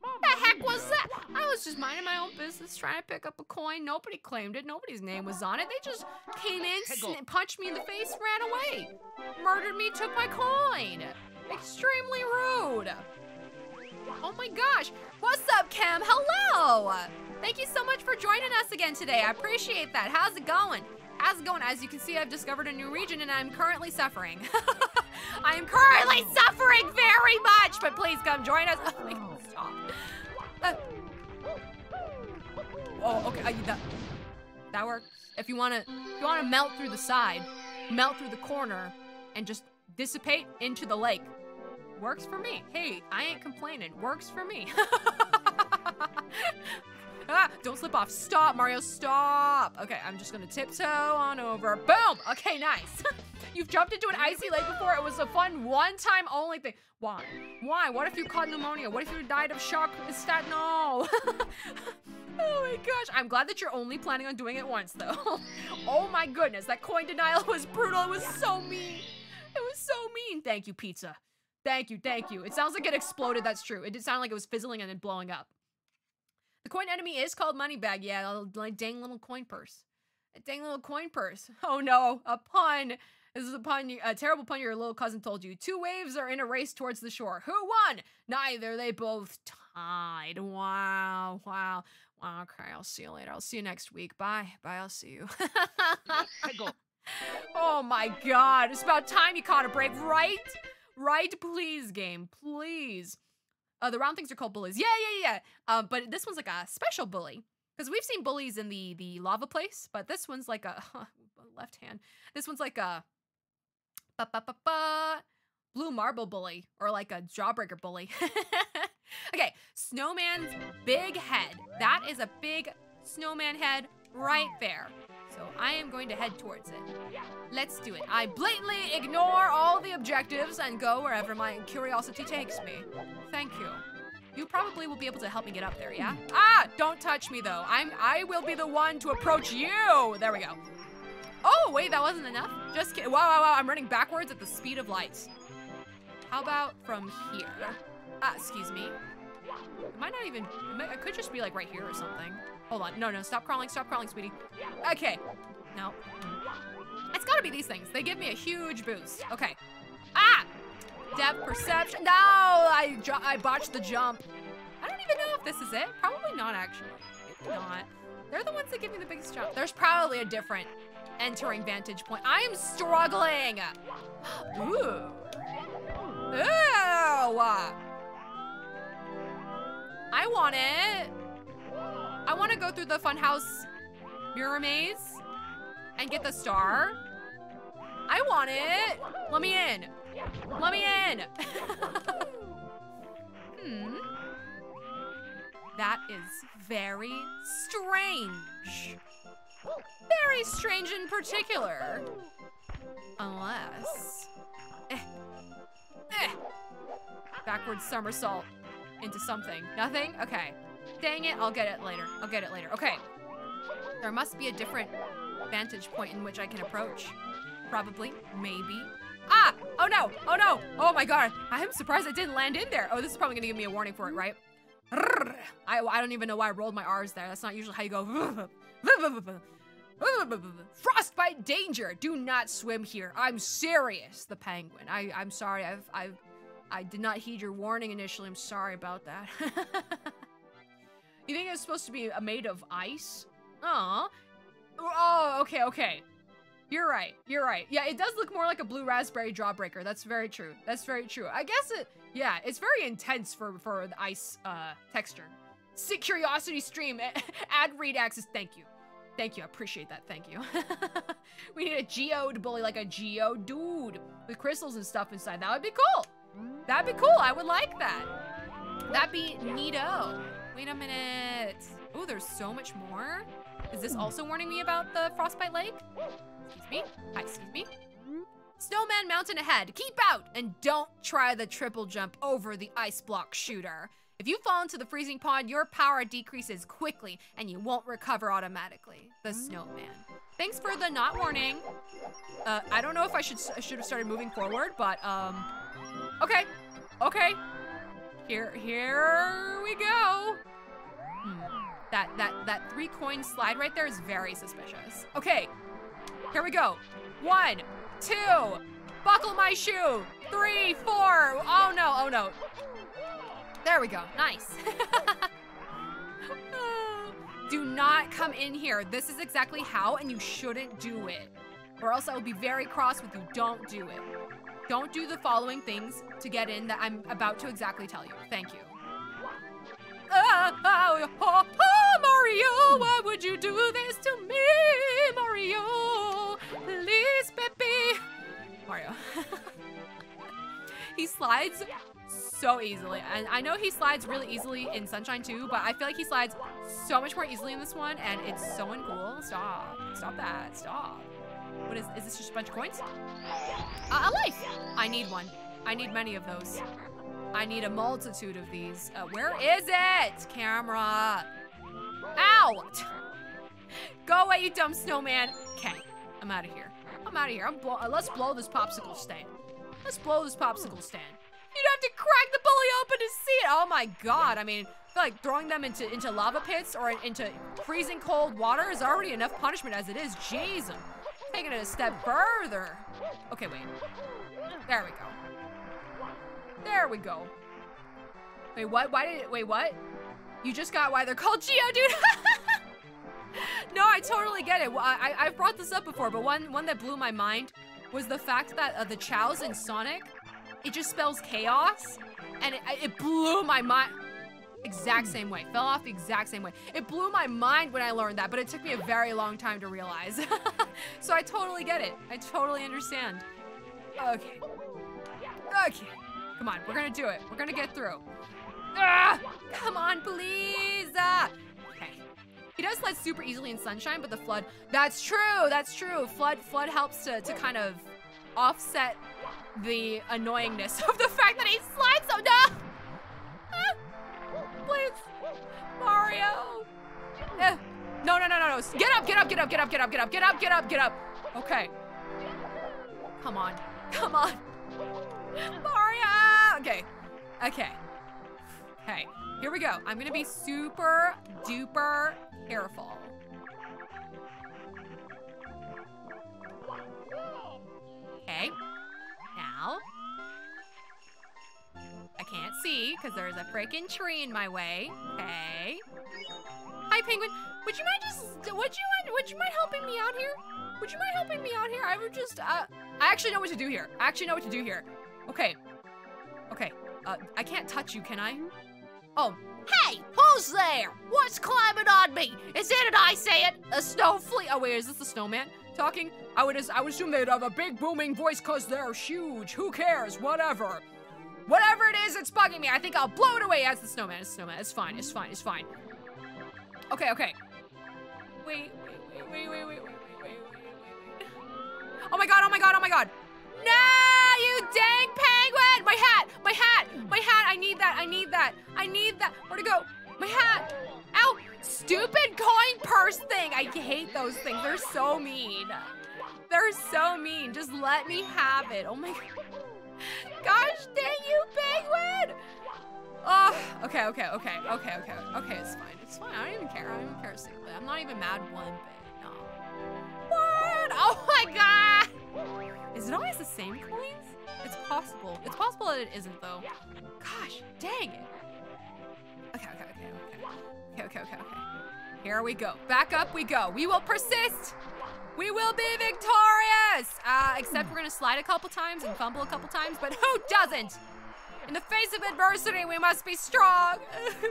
A: What the heck was that? I was just minding my own business, trying to pick up a coin. Nobody claimed it. Nobody's name was on it. They just came in, punched me in the face, ran away, murdered me, took my coin. Extremely rude. Oh my gosh. What's up, Cam? Hello. Thank you so much for joining us again today. I appreciate that. How's it going? How's it going? As you can see, I've discovered a new region and I'm currently suffering. I am currently suffering very much, but please come join us. Oh my God, stop. Uh, oh, okay. Uh, that, that works. If you wanna, if you wanna melt through the side, melt through the corner, and just dissipate into the lake. Works for me. Hey, I ain't complaining. Works for me. ah, don't slip off. Stop, Mario, stop. Okay, I'm just gonna tiptoe on over. Boom! Okay, nice. You've jumped into an icy lake before. It was a fun one-time only thing. Why? Why? What if you caught pneumonia? What if you died of shock? Stat no. oh my gosh. I'm glad that you're only planning on doing it once though. oh my goodness. That coin denial was brutal. It was so mean. It was so mean. Thank you, pizza. Thank you, thank you. It sounds like it exploded, that's true. It did sound like it was fizzling and then blowing up. The coin enemy is called Moneybag. Yeah, like dang little coin purse. A dang little coin purse. Oh no, a pun. This is a pun, a terrible pun your little cousin told you. Two waves are in a race towards the shore. Who won? Neither. They both tied. Wow, wow. Wow, okay, I'll see you later. I'll see you next week. Bye. Bye, I'll see you. oh my god. It's about time you caught a break, right? Right, please, game. Please. Uh, the round things are called bullies. Yeah, yeah, yeah. Uh, but this one's like a special bully. Because we've seen bullies in the the lava place, but this one's like a left hand. This one's like a ba ba ba ba blue marble bully or like a jawbreaker bully. okay, snowman's big head. That is a big snowman head right there. So I am going to head towards it. Let's do it. I blatantly ignore all the objectives and go wherever my curiosity takes me. Thank you. You probably will be able to help me get up there, yeah? Ah, don't touch me though. I'm I will be the one to approach you. There we go. Oh, wait, that wasn't enough? Just kidding. Wow, wow, wow, I'm running backwards at the speed of light. How about from here? Ah, excuse me. It might not even, it could just be like right here or something. Hold on, no, no, stop crawling, stop crawling, sweetie. Okay, no. It's gotta be these things. They give me a huge boost. Okay. Ah! Depth perception. No, I, I botched the jump. I don't even know if this is it. Probably not, actually. Maybe not. They're the ones that give me the biggest jump. There's probably a different entering vantage point. I am struggling. Ooh. Ew. I want it. I want to go through the funhouse mirror maze and get the star. I want it. Let me in. Let me in. hmm. That is very strange. Very strange in particular. Unless... Eh. Eh. Backward somersault into something. Nothing? Okay. Dang it, I'll get it later. I'll get it later. Okay. There must be a different vantage point in which I can approach. Probably. Maybe. Ah! Oh no! Oh no! Oh my god! I am surprised I didn't land in there. Oh, this is probably gonna give me a warning for it, right? I, I don't even know why I rolled my R's there. That's not usually how you go. Frostbite danger! Do not swim here. I'm serious. The penguin. I, I'm sorry. I've, I've, I did not heed your warning initially. I'm sorry about that. you think it's supposed to be made of ice? Aw. Oh, okay, okay. You're right. You're right. Yeah, it does look more like a blue raspberry jawbreaker. That's very true. That's very true. I guess it, yeah, it's very intense for, for the ice uh, texture. Sick curiosity stream. Add read access. Thank you. Thank you. I appreciate that. Thank you. we need a geode bully, like a geodude with crystals and stuff inside. That would be cool. That'd be cool. I would like that. That'd be neato. Wait a minute. Oh, there's so much more. Is this also warning me about the Frostbite Lake? Excuse me. Hi, excuse me. Snowman Mountain ahead. Keep out and don't try the triple jump over the ice block shooter. If you fall into the freezing pond, your power decreases quickly and you won't recover automatically. The snowman. Thanks for the not warning. Uh, I don't know if I should should have started moving forward, but um, okay, okay. Here, here we go. Hmm. That that that three coin slide right there is very suspicious. Okay, here we go. One, two, buckle my shoe. Three, four. Oh no, oh no. There we go. Nice. do not come in here. This is exactly how, and you shouldn't do it. Or else I will be very cross with you. Don't do it. Don't do the following things to get in that I'm about to exactly tell you. Thank you. Oh, oh, Mario, why would you do this to me, Mario? Please, Pepe. Mario. he slides so easily. And I know he slides really easily in Sunshine too, but I feel like he slides so much more easily in this one, and it's so uncool. Stop. Stop that. Stop. What is, is this just a bunch of coins? Uh, a life. I need one. I need many of those. I need a multitude of these. Uh, where is it? Camera. Ow! Go away, you dumb snowman. Okay, I'm out of here. I'm out of here. I'm uh, let's blow this popsicle stand. Let's blow this popsicle stand. You'd have to crack the bully open to see it. Oh my god. I mean, like throwing them into, into lava pits or into freezing cold water is already enough punishment as it is. Jeez. Taking it a step further. Okay, wait. There we go. There we go. Wait, what? Why did it, wait, what? You just got why they're called Geodude? no, I totally get it. I, I, have brought this up before, but one, one that blew my mind was the fact that uh, the Chaos in Sonic it just spells chaos. And it, it blew my mind. Exact same way. Fell off the exact same way. It blew my mind when I learned that, but it took me a very long time to realize. so I totally get it. I totally understand. Okay. Okay. Come on, we're gonna do it. We're gonna get through. Ah! Come on, please! Ah! Okay. He does slide super easily in sunshine, but the FLUDD, that's true, that's true. FLUDD FLUDD helps to, to kind of offset the annoyingness of the fact that he slides so no! Please, Mario. Eh. No, no, no, no, no. Get up, get up, get up, get up, get up, get up, get up, get up, get up. Okay. Come on. Come on. Mario! Okay. Okay. Okay. Here we go. I'm gonna be super duper careful. See because there's a freaking tree in my way. Okay. Hi, Penguin. Would you mind just, would you mind, would you mind helping me out here? Would you mind helping me out here? I would just, uh, I actually know what to do here. I actually know what to do here. Okay. Okay. Uh, I can't touch you, can I? Oh,
B: Hey, who's there? What's climbing on me? Is it an I say it?
A: a snowflake. Oh wait, is this the snowman talking? I would, I would assume they'd have a big booming voice cause they're huge. Who cares? Whatever. Whatever it is, it's bugging me. I think I'll blow it away as the snowman. It's snowman. It's fine. It's fine. It's fine. Okay, okay. Wait, wait, wait, wait, wait, wait, wait, wait, wait, wait. Oh my god, oh my god, oh my god. No, you dang penguin! My hat, my hat, my hat. I need that, I need that, I need that. Where'd it go? My hat. Ow, stupid coin purse thing. I hate those things. They're so mean. They're so mean. Just let me have it. Oh my god. Gosh dang you, penguin! Oh, okay, okay, okay, okay, okay, okay, it's fine, it's fine. I don't even care. I don't even care bit. I'm not even mad one bit. No. What? Oh my god! Is it always the same coins? It's possible. It's possible that it isn't though. Gosh, dang it. Okay, okay, okay, okay. Okay, okay, okay, okay. Here we go. Back up we go. We will persist. We will be victorious! Uh, except we're gonna slide a couple times and fumble a couple times, but who doesn't? In the face of adversity, we must be strong. you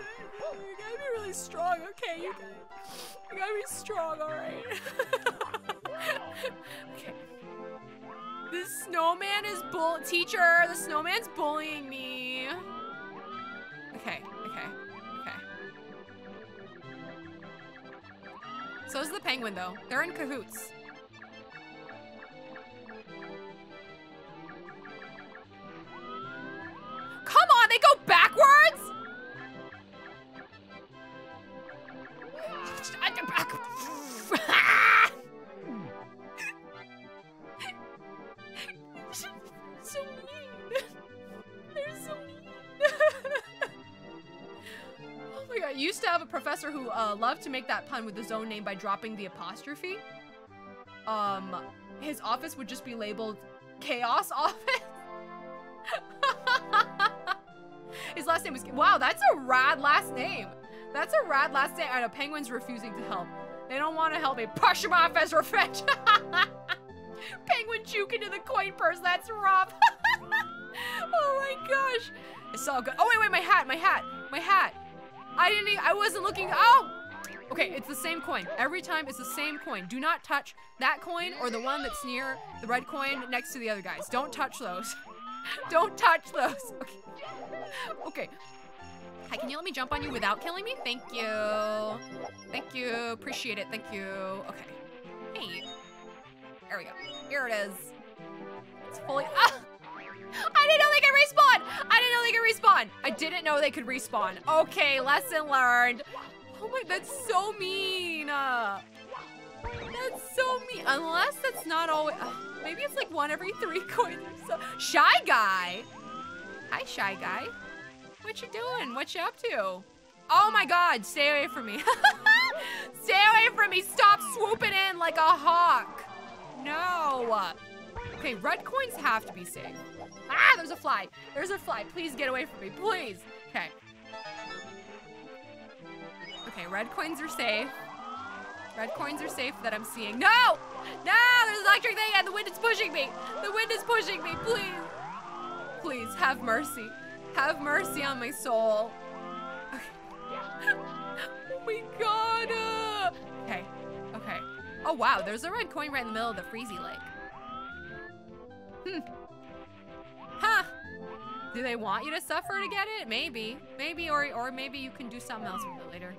A: gotta be really strong, okay? You gotta, you gotta be strong, alright? okay. The snowman is bull- Teacher, the snowman's bullying me. Okay, okay, okay. So is the penguin, though. They're in cahoots. They go backwards? I so mean. They're so mean. oh my god, used to have a professor who uh, loved to make that pun with his own name by dropping the apostrophe. Um, his office would just be labeled Chaos Office. His last name was. Wow, that's a rad last name. That's a rad last name. And a penguin's refusing to help. They don't want to help me. Push him off as revenge. Penguin juke into the coin purse. That's rough. oh my gosh. It's all good. Oh wait, wait, my hat, my hat, my hat. I didn't. e- I wasn't looking. Oh. Okay, it's the same coin. Every time it's the same coin. Do not touch that coin or the one that's near the red coin next to the other guys. Don't touch those. Don't touch those. Okay. Okay. Hi, can you let me jump on you without killing me? Thank you. Thank you. Appreciate it. Thank you. Okay. Hey. There we go. Here it is. It's fully. Ah! I didn't know they could respawn. I didn't know they could respawn. I didn't know they could respawn. Okay, lesson learned. Oh my, that's so mean. Uh, that's so mean. Unless that's not always. Uh, maybe it's like one every three coins or so. Shy guy. Hi, shy guy. What you doing? What you up to? Oh my god, stay away from me. stay away from me. Stop swooping in like a hawk. No. Okay, red coins have to be safe. Ah, there's a fly. There's a fly. Please get away from me. Please. Okay. Okay, red coins are safe. Red coins are safe that I'm seeing. No! No! There's an electric thing and the wind is pushing me. The wind is pushing me. Please. Please, have mercy. Have mercy on my soul. Okay. oh my god. uh. Okay. Okay. Oh wow, there's a red coin right in the middle of the Freezy Lake. Hmm. Huh. Do they want you to suffer to get it? Maybe. Maybe, or, or maybe you can do something else with it later.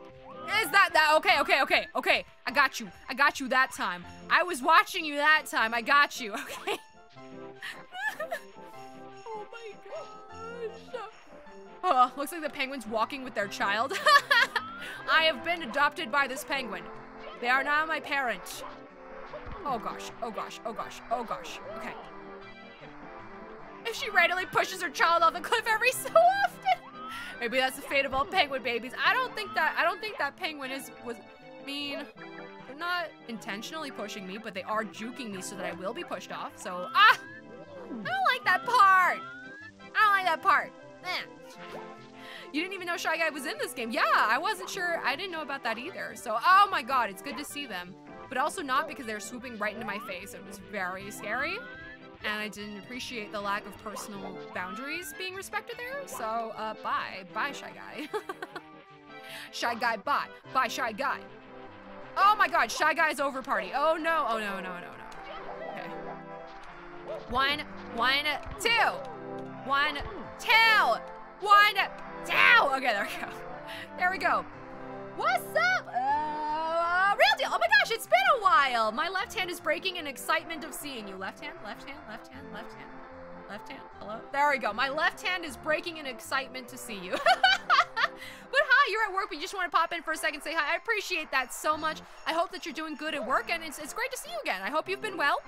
A: Is that that? Okay, okay, okay, okay. I got you. I got you that time. I was watching you that time. I got you, okay? oh my gosh. Oh, looks like the penguin's walking with their child. I have been adopted by this penguin. They are now my parent. Oh gosh, oh gosh, oh gosh, oh gosh. Okay. If she randomly pushes her child off the cliff every so often. Maybe that's the fate of all penguin babies. I don't think that I don't think that penguin is was mean. They're not intentionally pushing me, but they are juking me so that I will be pushed off. So ah I don't like that part. I don't like that part. Eh. You didn't even know Shy Guy was in this game. Yeah, I wasn't sure. I didn't know about that either. So, oh my god, it's good to see them. But also not because they're swooping right into my face. It was very scary. And I didn't appreciate the lack of personal boundaries being respected there. So, uh, bye. Bye, Shy Guy. shy Guy, bye. Bye, Shy Guy. Oh my god, Shy Guy's over party. Oh no, oh no, no, no, no. Okay. One, one, two. One, two. One, two. Okay, there we go. There we go. What's up? Uh, real deal. Oh my gosh, it's been a while. My left hand is breaking in excitement of seeing you. Left hand, left hand, left hand, left hand, left hand. Hello? There we go. My left hand is breaking in excitement to see you. but hi, you're at work, but you just want to pop in for a second say hi. I appreciate that so much. I hope that you're doing good at work, and it's, it's great to see you again. I hope you've been well.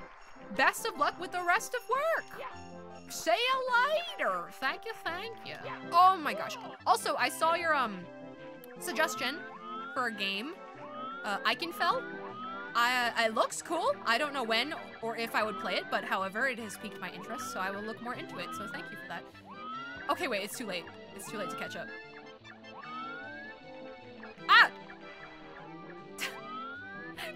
A: Best of luck with the rest of work. See you later. Thank you, thank you. Oh my gosh. Also, I saw your um suggestion for a game, uh, Ikenfell. I, uh, it looks cool. I don't know when or if I would play it, but however, it has piqued my interest, so I will look more into it. So thank you for that. Okay, wait, it's too late. It's too late to catch up. Ah!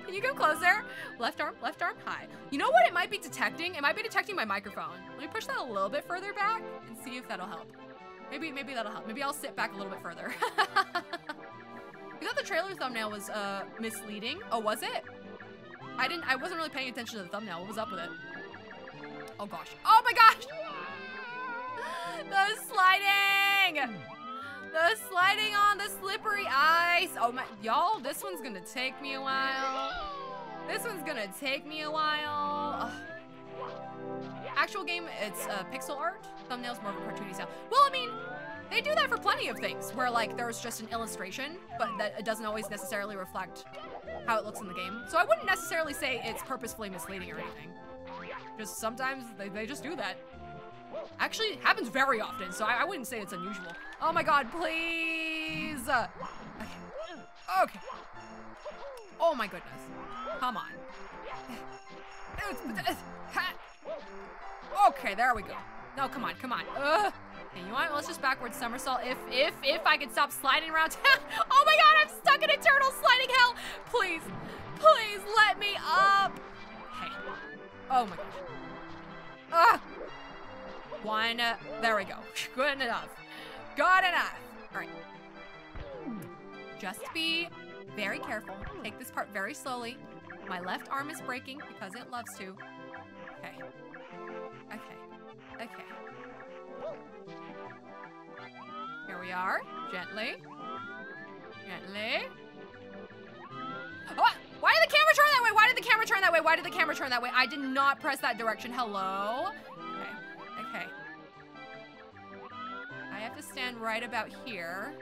A: Can you go closer? Left arm, left arm, high. You know what it might be detecting? It might be detecting my microphone. Let me push that a little bit further back and see if that'll help. Maybe, maybe that'll help. Maybe I'll sit back a little bit further. you thought the trailer thumbnail was uh, misleading? Oh, was it? I didn't, I wasn't really paying attention to the thumbnail. What was up with it? Oh gosh. Oh my gosh! The sliding! The sliding on the slippery ice. Oh my, y'all, this one's gonna take me a while. This one's gonna take me a while. Ugh. Actual game, it's uh, pixel art. Thumbnails more of a cartoony style. Well, I mean, they do that for plenty of things, where like there's just an illustration, but that it doesn't always necessarily reflect how it looks in the game. So I wouldn't necessarily say it's purposefully misleading or anything. Just sometimes they, they just do that. Actually, it happens very often, so I, I, wouldn't say it's unusual. Oh my god, please! Uh, okay. okay. Oh my goodness. Come on. Okay, there we go. No, come on, come on. Ugh. You know what? Let's just backwards somersault. If, if, if I could stop sliding around. oh my god, I'm stuck in eternal sliding hell. Please, please let me up. Hey. Oh my gosh. Ugh. One, uh, there we go. Good enough. Good enough. All right. Just be very careful. Take this part very slowly. My left arm is breaking because it loves to. Okay. Okay. Okay. We are. Gently. Gently. Oh, why did the camera turn that way? Why did the camera turn that way? Why did the camera turn that way? I did not press that direction. Hello? Okay. I have to stand right about here.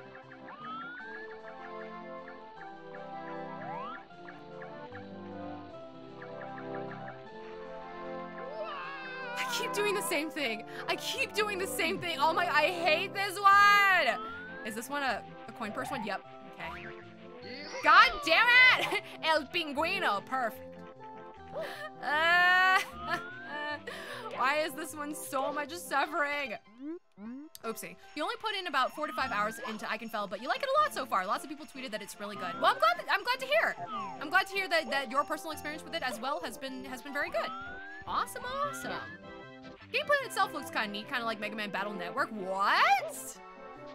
A: Keep doing the same thing. I keep doing the same thing. Oh my, I hate this one. Is this one a, a coin purse one? Yep. Okay. God damn it! El Pingüino. Perfect. Uh, why is this one so much suffering? Oopsie. You only put in about four to five hours into Ikenfell, but you like it a lot so far. Lots of people tweeted that it's really good. Well, I'm glad. I'm glad to hear. I'm glad to hear that, that your personal experience with it as well has been has been very good. Awesome, awesome. Gameplay itself looks kind of neat, kind of like Mega Man Battle Network. What?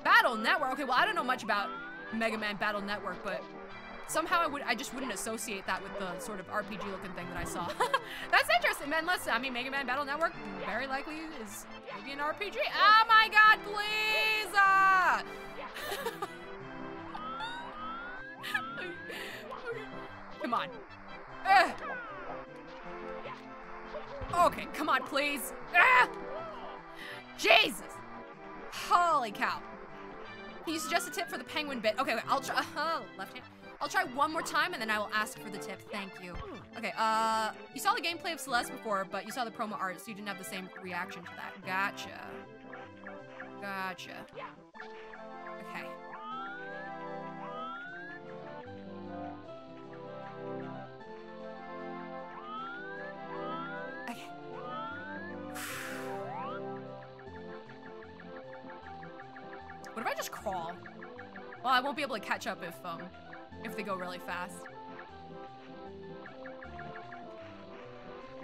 A: Battle Network? Okay, well, I don't know much about Mega Man Battle Network, but somehow I would I just wouldn't associate that with the sort of RPG looking thing that I saw. That's interesting, man. Listen, I mean Mega Man Battle Network very likely is maybe an RPG. Oh my god, please! Uh! come on. Ugh. Okay, come on, please. Ah! Jesus! Holy cow. Can you suggest a tip for the penguin bit? Okay, wait, I'll try. Uh, left hand. I'll try one more time and then I will ask for the tip. Thank you. Okay, uh, you saw the gameplay of Celeste before, but you saw the promo art, so you didn't have the same reaction to that. Gotcha. Gotcha. Okay. Okay. What if I just crawl? Well, I won't be able to catch up if, um, if they go really fast.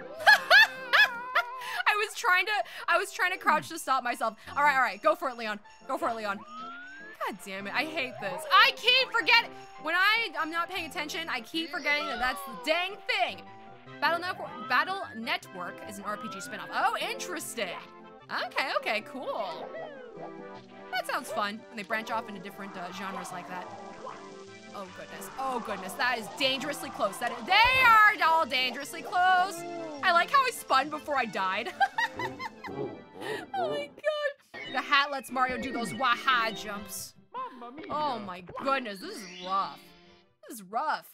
A: I was trying to, I was trying to crouch to stop myself. All right, all right, go for it, Leon. Go for it, Leon. God damn it, I hate this. I keep forgetting, when I, I'm not paying attention, I keep forgetting that that's the dang thing. Battle Network, Battle Network is an RPG spinoff. Oh, interesting. Okay, okay, cool. That sounds fun. And they branch off into different uh, genres like that. Oh goodness. Oh goodness. That is dangerously close. That is, they are all dangerously close. I like how I spun before I died. oh my god. The hat lets Mario do those waha jumps. Oh my goodness. This is rough. This is rough.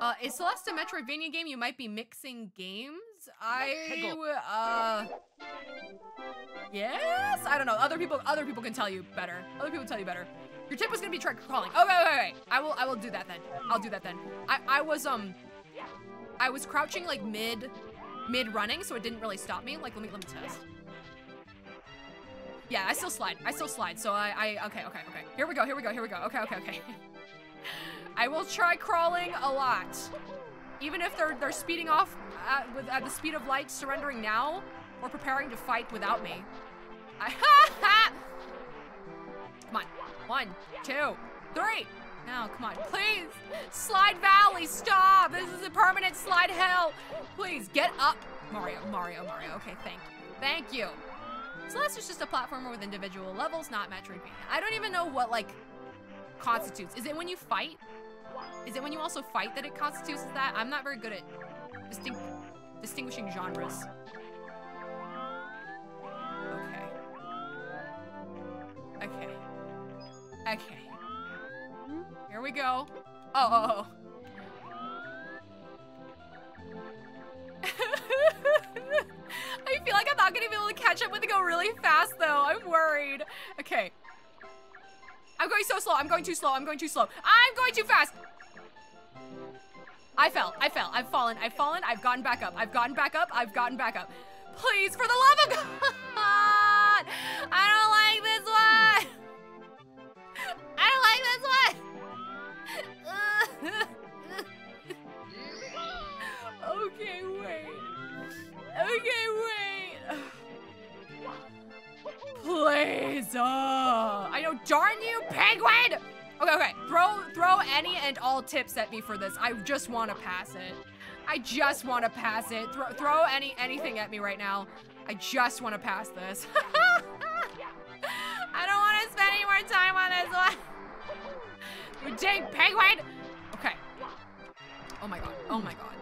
A: Uh, is Celeste a Metroidvania game? You might be mixing games. I, uh, yes. I don't know. Other people, other people can tell you better. Other people tell you better. Your tip was gonna be try crawling. Okay, wait, wait. I will, I will do that then. I'll do that then. I, I was, um, I was crouching like mid, mid running, so it didn't really stop me. Like, let me, let me test. Yeah, I still slide. I still slide. So I, I, okay, okay, okay. Here we go. Here we go. Here we go. Okay, okay, okay. I will try crawling a lot. Even if they're they're speeding off at, with, at the speed of light, surrendering now, or preparing to fight without me. I Come on. One, two, three. Now, come on, please. Slide Valley, stop. This is a permanent slide hell. Please, get up. Mario, Mario, Mario. Okay, thank you. Thank you. Celeste is just a platformer with individual levels, not Metroidvania. I don't even know what, like, constitutes. Is it when you fight? Is it when you also fight that it constitutes that? I'm not very good at distinguishing genres. Okay. Okay. Okay. Here we go. Oh, oh, oh. I feel like I'm not gonna be able to catch up with it go really fast though. I'm worried. Okay. I'm going so slow. I'm going too slow. I'm going too slow. I'm going too fast. I fell. I fell. I've fallen. I've fallen. I've gotten back up. I've gotten back up. I've gotten back up. Please, for the love of God. I don't like this one. I don't like this one. okay, wait. Okay, wait. Please. Uh, I know, darn you, penguin! Okay, okay. Throw, throw any and all tips at me for this. I just want to pass it. I just want to pass it. Throw, throw any anything at me right now. I just want to pass this. I don't want to spend any more time on this one. you dang penguin! Okay. Oh my god. Oh my god.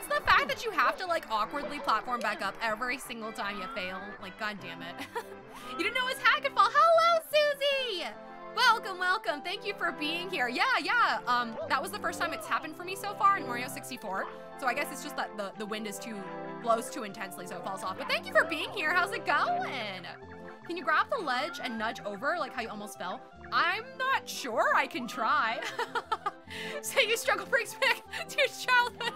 A: It's the fact that you have to like awkwardly platform back up every single time you fail. Like, god damn it. you didn't know it was fall. Hello, Susie! Welcome, welcome. Thank you for being here. Yeah, yeah. Um, that was the first time it's happened for me so far in Mario 64. So I guess it's just that the, the wind is too, blows too intensely so it falls off. But thank you for being here. How's it going? Can you grab the ledge and nudge over like how you almost fell? I'm not sure. I can try. Say you struggle brings back to your childhood.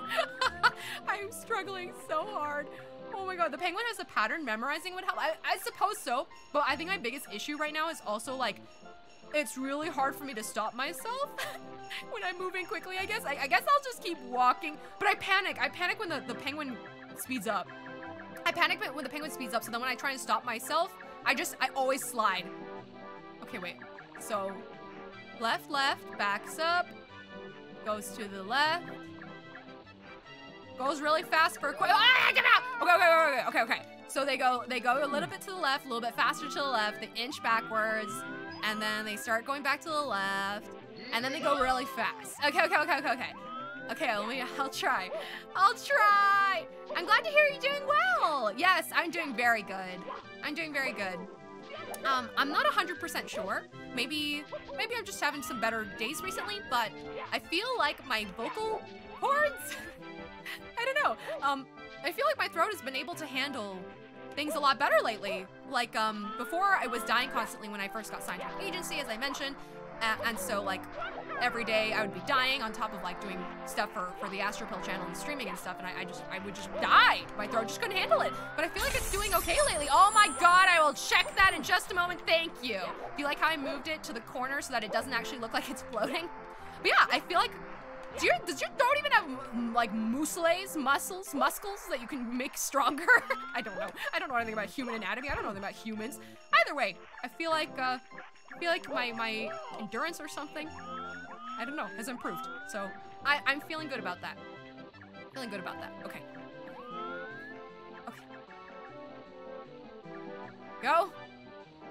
A: I'm struggling so hard. Oh my god, the penguin has a pattern. Memorizing would help. I, I suppose so, but I think my biggest issue right now is also like, it's really hard for me to stop myself when I'm moving quickly, I guess. I, I guess I'll just keep walking, but I panic. I panic when the, the penguin speeds up. I panic when the penguin speeds up, so then when I try and stop myself, I just, I always slide. Okay, wait. So, left, left, backs up, goes to the left, goes really fast for a quick. Ah, get out! Okay, okay, okay, okay, okay. So they go, they go a little bit to the left, a little bit faster to the left. They inch backwards, and then they start going back to the left, and then they go really fast. Okay, okay, okay, okay, okay. Okay, let me. I'll try. I'll try. I'm glad to hear you're doing well. Yes, I'm doing very good. I'm doing very good. Um, I'm not 100% sure. Maybe, maybe I'm just having some better days recently, but I feel like my vocal cords, I don't know. Um, I feel like my throat has been able to handle things a lot better lately. Like, um, before I was dying constantly when I first got signed to an agency, as I mentioned, a- and so like every day I would be dying on top of like doing stuff for, for the Astropill channel and streaming and stuff and I, I just I would just die. My throat just couldn't handle it. But I feel like it's doing okay lately. Oh my god, I will check that in just a moment. Thank you. Do you like how I moved it to the corner so that it doesn't actually look like it's floating? But yeah, I feel like do your, does your throat even have like mucilage, muscles, muscles that you can make stronger? I don't know. I don't know anything about human anatomy. I don't know anything about humans. Either way, I feel like uh, I feel like my my endurance or something, I don't know, has improved. So I I'm feeling good about that. Feeling good about that. Okay. Okay. Go.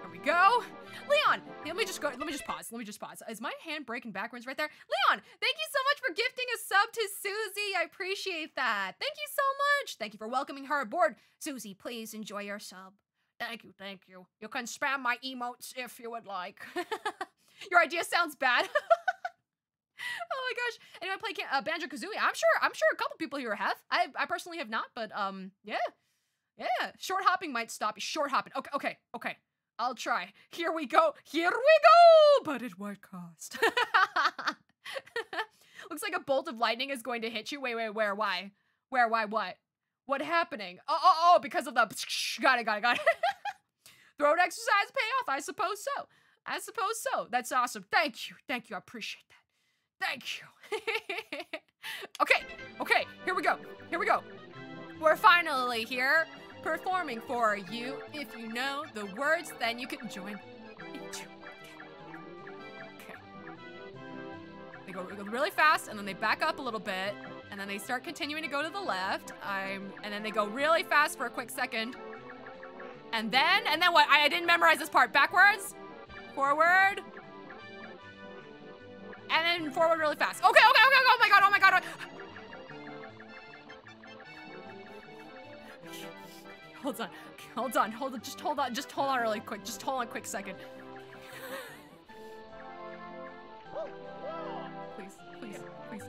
A: There we go. Leon, let me just go. Let me just pause. Let me just pause. Is my hand breaking backwards right there? Leon, thank you so much for gifting a sub to Susie. I appreciate that. Thank you so much. Thank you for welcoming her aboard. Susie, please enjoy your sub. Thank you, thank you. You can spam my emotes if you would like. your idea sounds bad. oh my gosh. Anyone play uh, Banjo Kazooie? I'm sure. I'm sure a couple people here have. I I personally have not, but um, yeah, yeah. Short hopping might stop you. Short hopping. Okay, okay, okay. I'll try. Here we go. Here we go. But at what cost? Looks like a bolt of lightning is going to hit you. Wait, wait, where? Why? Where? Why? What? What happening? Oh, oh, oh, because of the. Got it, got it, got it. Throat exercise payoff. I suppose so. I suppose so. That's awesome. Thank you. Thank you. I appreciate that. Thank you. okay, okay, here we go. Here we go. We're finally here performing for you. If you know the words, then you can join. Okay. They go really fast and then they back up a little bit and then they start continuing to go to the left. I'm, and then they go really fast for a quick second. And then, and then what? I, I didn't memorize this part. Backwards, forward, and then forward really fast. Okay, okay, okay, oh my god, oh my god. Hold on, hold on, hold on, just hold on, just hold on really quick, just hold on a quick second.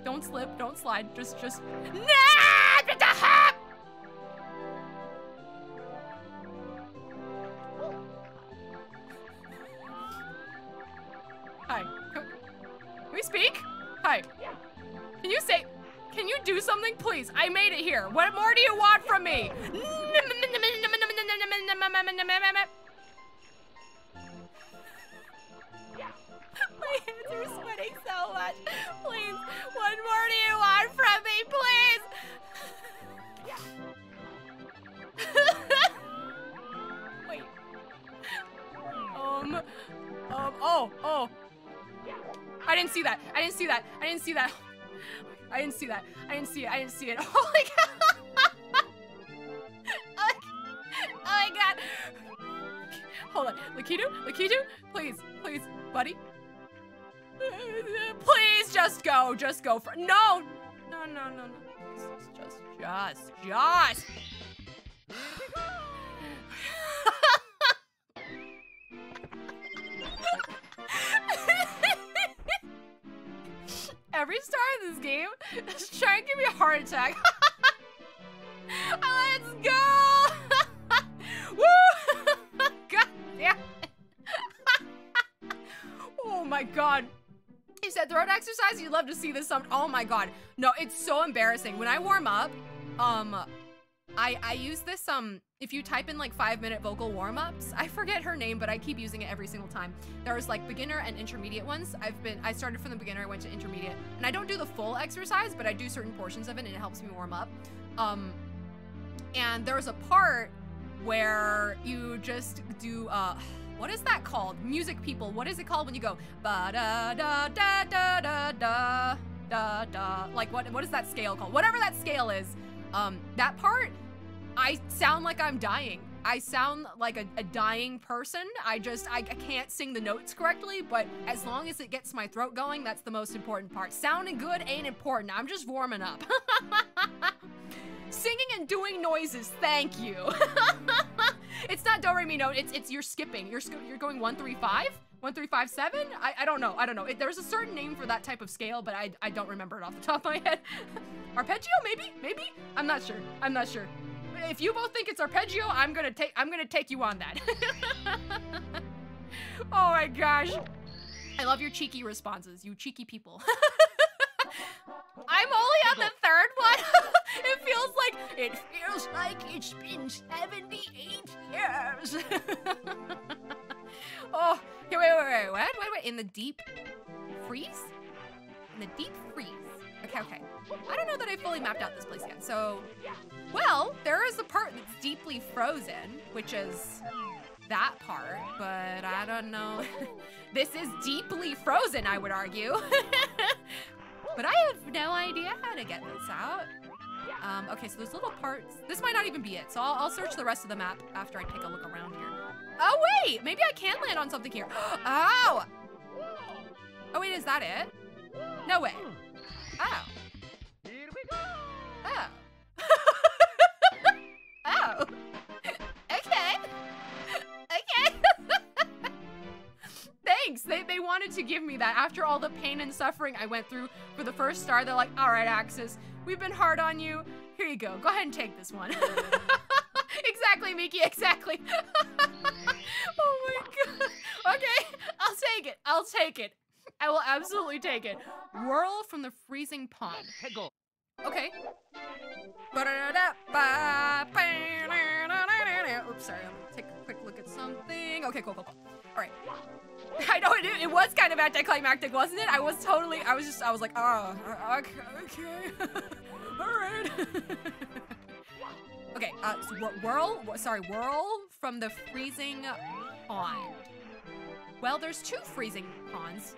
A: Don't slip, don't slide, just, just, Hi. Can we speak? Hi. Can you say, can you do something, please? I made it here. What more do you want from me? Much. Please, what more do you want from me, please? Wait. Um, um, oh, oh. I didn't see that. I didn't see that. I didn't see that. I didn't see that. I didn't see it. I didn't see it. Oh my god. oh my god. Hold on. Lakitu? Lakitu? Please. Please. Buddy? Please just go. Just go for No. No, no, no, no. Just, just, just. Every star in this game is trying to give me a heart attack. Let's go! Woo! God damn oh my god. You said throat exercise? You'd love to see this Oh my god. No, it's so embarrassing. When I warm up, um, I, I use this, um, if you type in like five minute vocal warm ups, I forget her name, but I keep using it every single time. There's like beginner and intermediate ones. I've been, I started from the beginner, I went to intermediate, and I don't do the full exercise, but I do certain portions of it and it helps me warm up. Um, and there's a part where you just do, uh, what is that called? Music people, what is it called when you go ba da da da da da da da da? Like what what is that scale called? Whatever that scale is, um, that part, I sound like I'm dying. I sound like a, a dying person. I just I, I can't sing the notes correctly, but as long as it gets my throat going, that's the most important part. Sounding good ain't important. I'm just warming up. Singing and doing noises, thank you. it's not do re mi no. It's it's you're skipping. You're you're going one three five, one three five seven. I I don't know. I don't know. It, there's a certain name for that type of scale, but I I don't remember it off the top of my head. Arpeggio, maybe, maybe. I'm not sure. I'm not sure. If you both think it's arpeggio, I'm gonna take I'm gonna take you on that. oh my gosh. I love your cheeky responses, you cheeky people. I'm only on the third one. it feels like it feels like it's been 78 years. oh, wait, wait, wait, what? Wait, wait, in the deep freeze? In the deep freeze. Okay, okay. I don't know that I fully mapped out this place yet. So, well, there is a part that's deeply frozen, which is that part, but I don't know. this is deeply frozen, I would argue. But I have no idea how to get this out. Um, okay, so there's little parts. This might not even be it, so I'll, I'll search the rest of the map after I take a look around here. Oh, wait! Maybe I can land on something here. Oh! Oh, wait, is that it? No way. Oh. Oh. oh. Thanks. They, they wanted to give me that. After all the pain and suffering I went through for the first star, they're like, all right, Axus, we've been hard on you. Here you go. Go ahead and take this one. exactly, Miki, exactly. oh my god. Okay, I'll take it. I'll take it. I will absolutely take it. Whirl from the freezing pond. Okay. Oops, sorry. I'm take a quick look at something. Okay, cool, cool, cool. All right. I know it, it was kind of anticlimactic, wasn't it? I was totally, I was just, I was like, oh, okay, okay. All right. okay, uh, so whirl, sorry, whirl from the freezing pond. Well, there's two freezing ponds.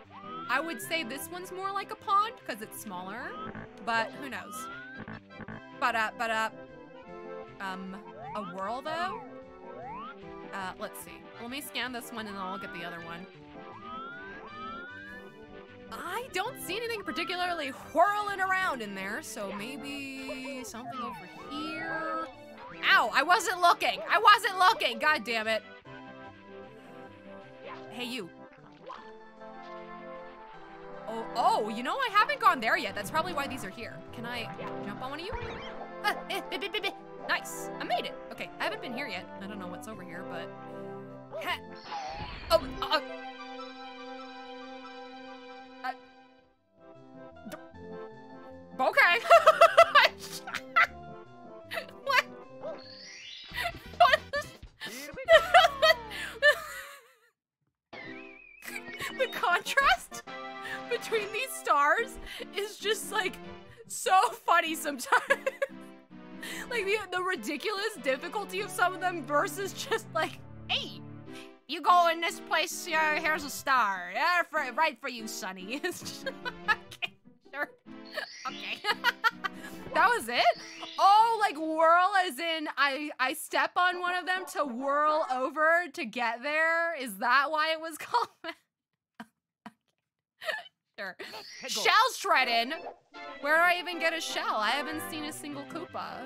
A: I would say this one's more like a pond because it's smaller, but who knows? But up, but up. um, a whirl though? Uh, let's see. Let me scan this one and then I'll get the other one. I don't see anything particularly whirling around in there, so maybe something over here. Ow, I wasn't looking. I wasn't looking. God damn it. Hey, you. Oh, oh, you know, I haven't gone there yet. That's probably why these are here. Can I jump on one of you? Ah, eh, nice. I made it. Okay, I haven't been here yet. I don't know what's over here, but... Oh, uh, okay. what? What the contrast between these stars is just like so funny sometimes. like the, the ridiculous difficulty of some of them versus just like, hey, you go in this place, uh, here's a star. Yeah, for, right for you, Sonny. Okay. that was it? Oh, like whirl as in I, I step on one of them to whirl over to get there? Is that why it was called Sure. Shell shredding? Where do I even get a shell? I haven't seen a single Koopa.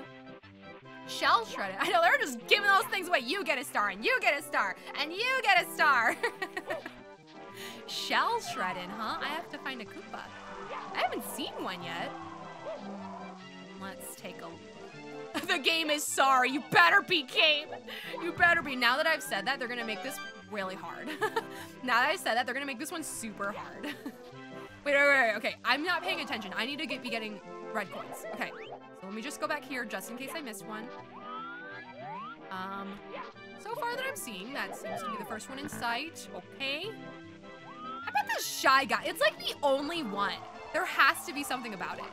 A: Shell shredding. I know they're just giving those things away. You get a star, and you get a star, and you get a star. Shell shredding, huh? I have to find a Koopa. I haven't seen one yet. Let's take a look. the game is sorry. You better be game. You better be. Now that I've said that, they're gonna make this really hard. now that I said that, they're gonna make this one super hard. wait, wait, wait, wait, okay. I'm not paying attention. I need to get, be getting red coins. Okay, so let me just go back here just in case I missed one. Um, so far that I'm seeing, that seems to be the first one in sight. Okay. How about this shy guy? It's like the only one. There has to be something about it.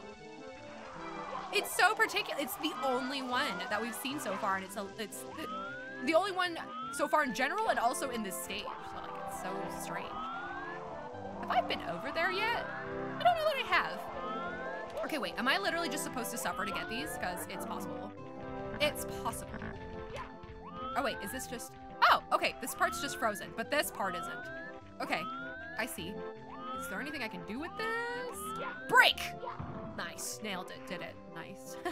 A: It's so particular. It's the only one that we've seen so far, and it's a, it's the, the only one so far in general and also in this stage. So like it's so strange. Have I been over there yet? I don't know that I have. Okay, wait, am I literally just supposed to suffer to get these? Because it's possible. It's possible. Oh wait, is this just, oh, okay, this part's just frozen, but this part isn't. Okay, I see. Is there anything I can do with this? Break! Nice, nailed it, did it, nice. I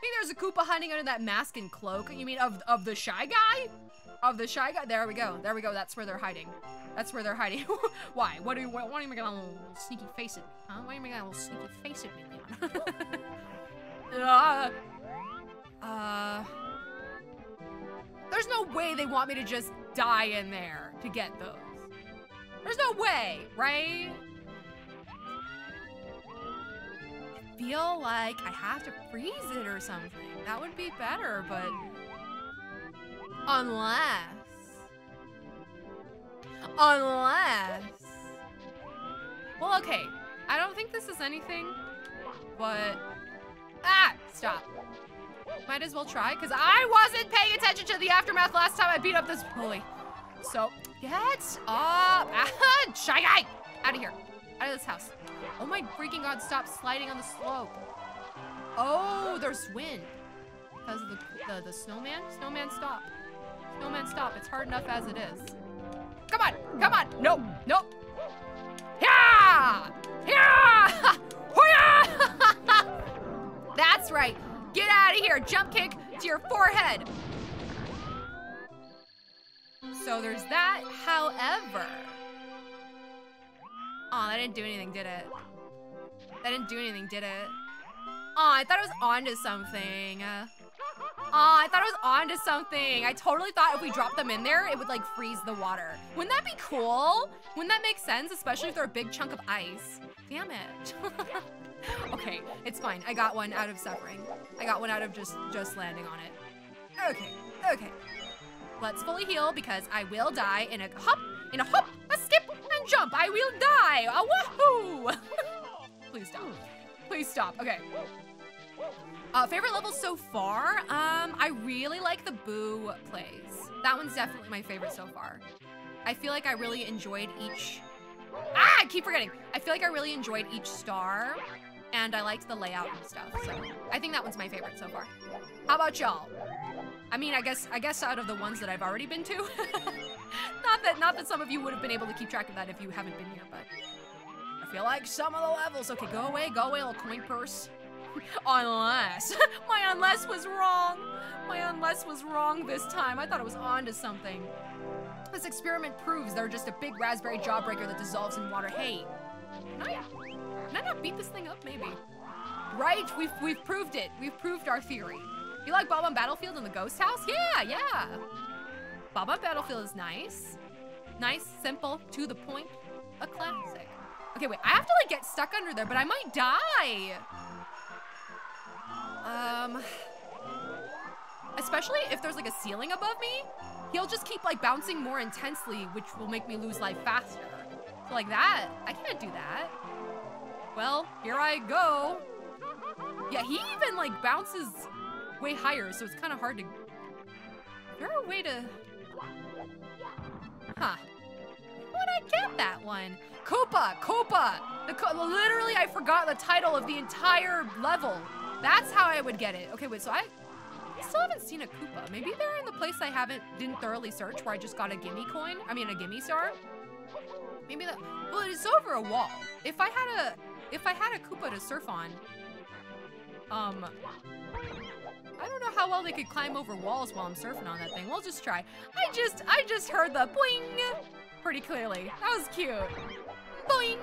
A: think there's a Koopa hiding under that mask and cloak. You mean of, of the Shy Guy? Of the Shy Guy? There we go, there we go, that's where they're hiding. That's where they're hiding. why? What are you, why, why are you making a little sneaky face at me? Huh? Why are you making a little sneaky face at me, Leon? uh, uh, there's no way they want me to just die in there to get those. There's no way, right? Feel like I have to freeze it or something. That would be better, but unless Unless... Well, okay. I don't think this is anything, but... Ah! Stop. Might as well try, because I wasn't paying attention to the aftermath last time I beat up this bully. So, get up! Ah, shy guy! Out of here. Out of this house. Oh my freaking god, stop sliding on the slope. Oh, there's wind. Because of the, the, the snowman? Snowman, stop. Snowman, stop. It's hard enough as it is. Come on, come on. No, no. Yeah! Yeah! Oh, That's right. Get out of here. Jump kick to your forehead. So there's that. However, oh, that didn't do anything, did it? That didn't do anything, did it? Oh, I thought it was onto something. Uh, Oh, I thought it was onto something. I totally thought if we dropped them in there, it would like freeze the water. Wouldn't that be cool? Wouldn't that make sense? Especially if they're a big chunk of ice. Damn it. okay, it's fine. I got one out of suffering. I got one out of just, just landing on it. Okay, okay. Let's fully heal because I will die in a hop, in a hop, a skip, jump. I will die. A wahoo! Please stop. Please stop. Okay. Uh, favorite levels so far? Um, I really like the Boo plays. That one's definitely my favorite so far. I feel like I really enjoyed each... Ah, I keep forgetting. I feel like I really enjoyed each star, and I liked the layout and stuff, so I think that one's my favorite so far. How about y'all? I mean, I guess I guess out of the ones that I've already been to. not that not that some of you would have been able to keep track of that if you haven't been here, but I feel like some of the levels. Okay, go away, go away, little coin purse. unless. My unless was wrong. My unless was wrong this time. I thought it was on to something. This experiment proves they're just a big raspberry jawbreaker that dissolves in water. Hey, can I, can I not beat this thing up? Maybe. Right? We've, we've proved it. We've proved our theory. You like Bob-omb Battlefield and the Ghost House? Yeah, yeah. Bob-omb Battlefield is nice. Nice, simple, to the point. A classic. Okay, wait, I have to like get stuck under there, but I might die. Um, especially if there's like a ceiling above me, he'll just keep like bouncing more intensely, which will make me lose life faster. So like that, I can't do that. Well, here I go. Yeah, he even like bounces way higher, so it's kind of hard to... Is there a way to... Huh. How'd I get that one? Koopa! Koopa! The co literally, I forgot the title of the entire level. That's how I would get it. Okay, wait, so I, I still haven't seen a Koopa. Maybe they're in the place I haven't, didn't thoroughly search where I just got a gimme coin. I mean, a gimme star. Maybe that, well, it's over a wall. If I had a, if I had a Koopa to surf on, um, I don't know how well they could climb over walls while I'm surfing on that thing. We'll just try. I just, I just heard the boing pretty clearly. That was cute. Boing.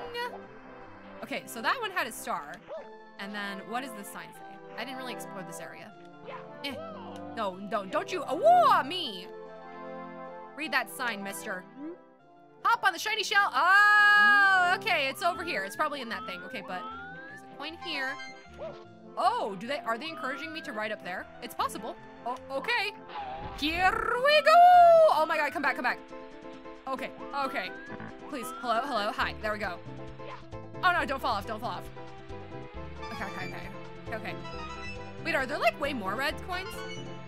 A: Okay, so that one had a star. And then what does this sign say? I didn't really explore this area. Eh. No, no, don't you award me! Read that sign, mister. Hop on the shiny shell. Oh, okay, it's over here. It's probably in that thing. Okay, but there's a coin here. Oh, do they, are they encouraging me to ride up there? It's possible. Oh, okay. Here we go. Oh my God, come back, come back. Okay, okay. Please, hello, hello, hi, there we go. Oh no, don't fall off, don't fall off. Okay, okay, okay. Okay. Wait, are there like way more red coins?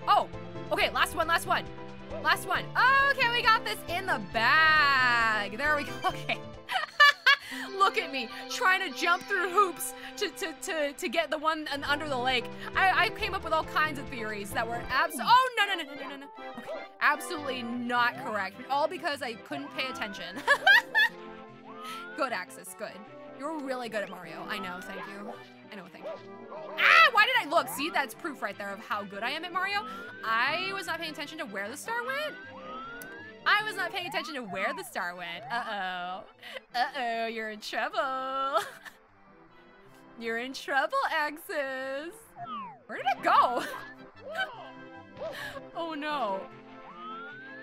A: Oh, okay, last one, last one. Last one. Okay, we got this in the bag. There we go. Okay. Look at me trying to jump through hoops to, to, to, to get the one under the lake. I, I came up with all kinds of theories that were abs- Oh, no, no, no, no, no, no, no. Okay. Absolutely not correct. All because I couldn't pay attention. good, Axus, good. You're really good at Mario. I know, thank you. I know, thank you. Ah, why did I look? See, that's proof right there of how good I am at Mario. I was not paying attention to where the star went. I was not paying attention to where the star went. Uh-oh. Uh-oh, you're in trouble. you're in trouble, Axus. Where did it go? oh no.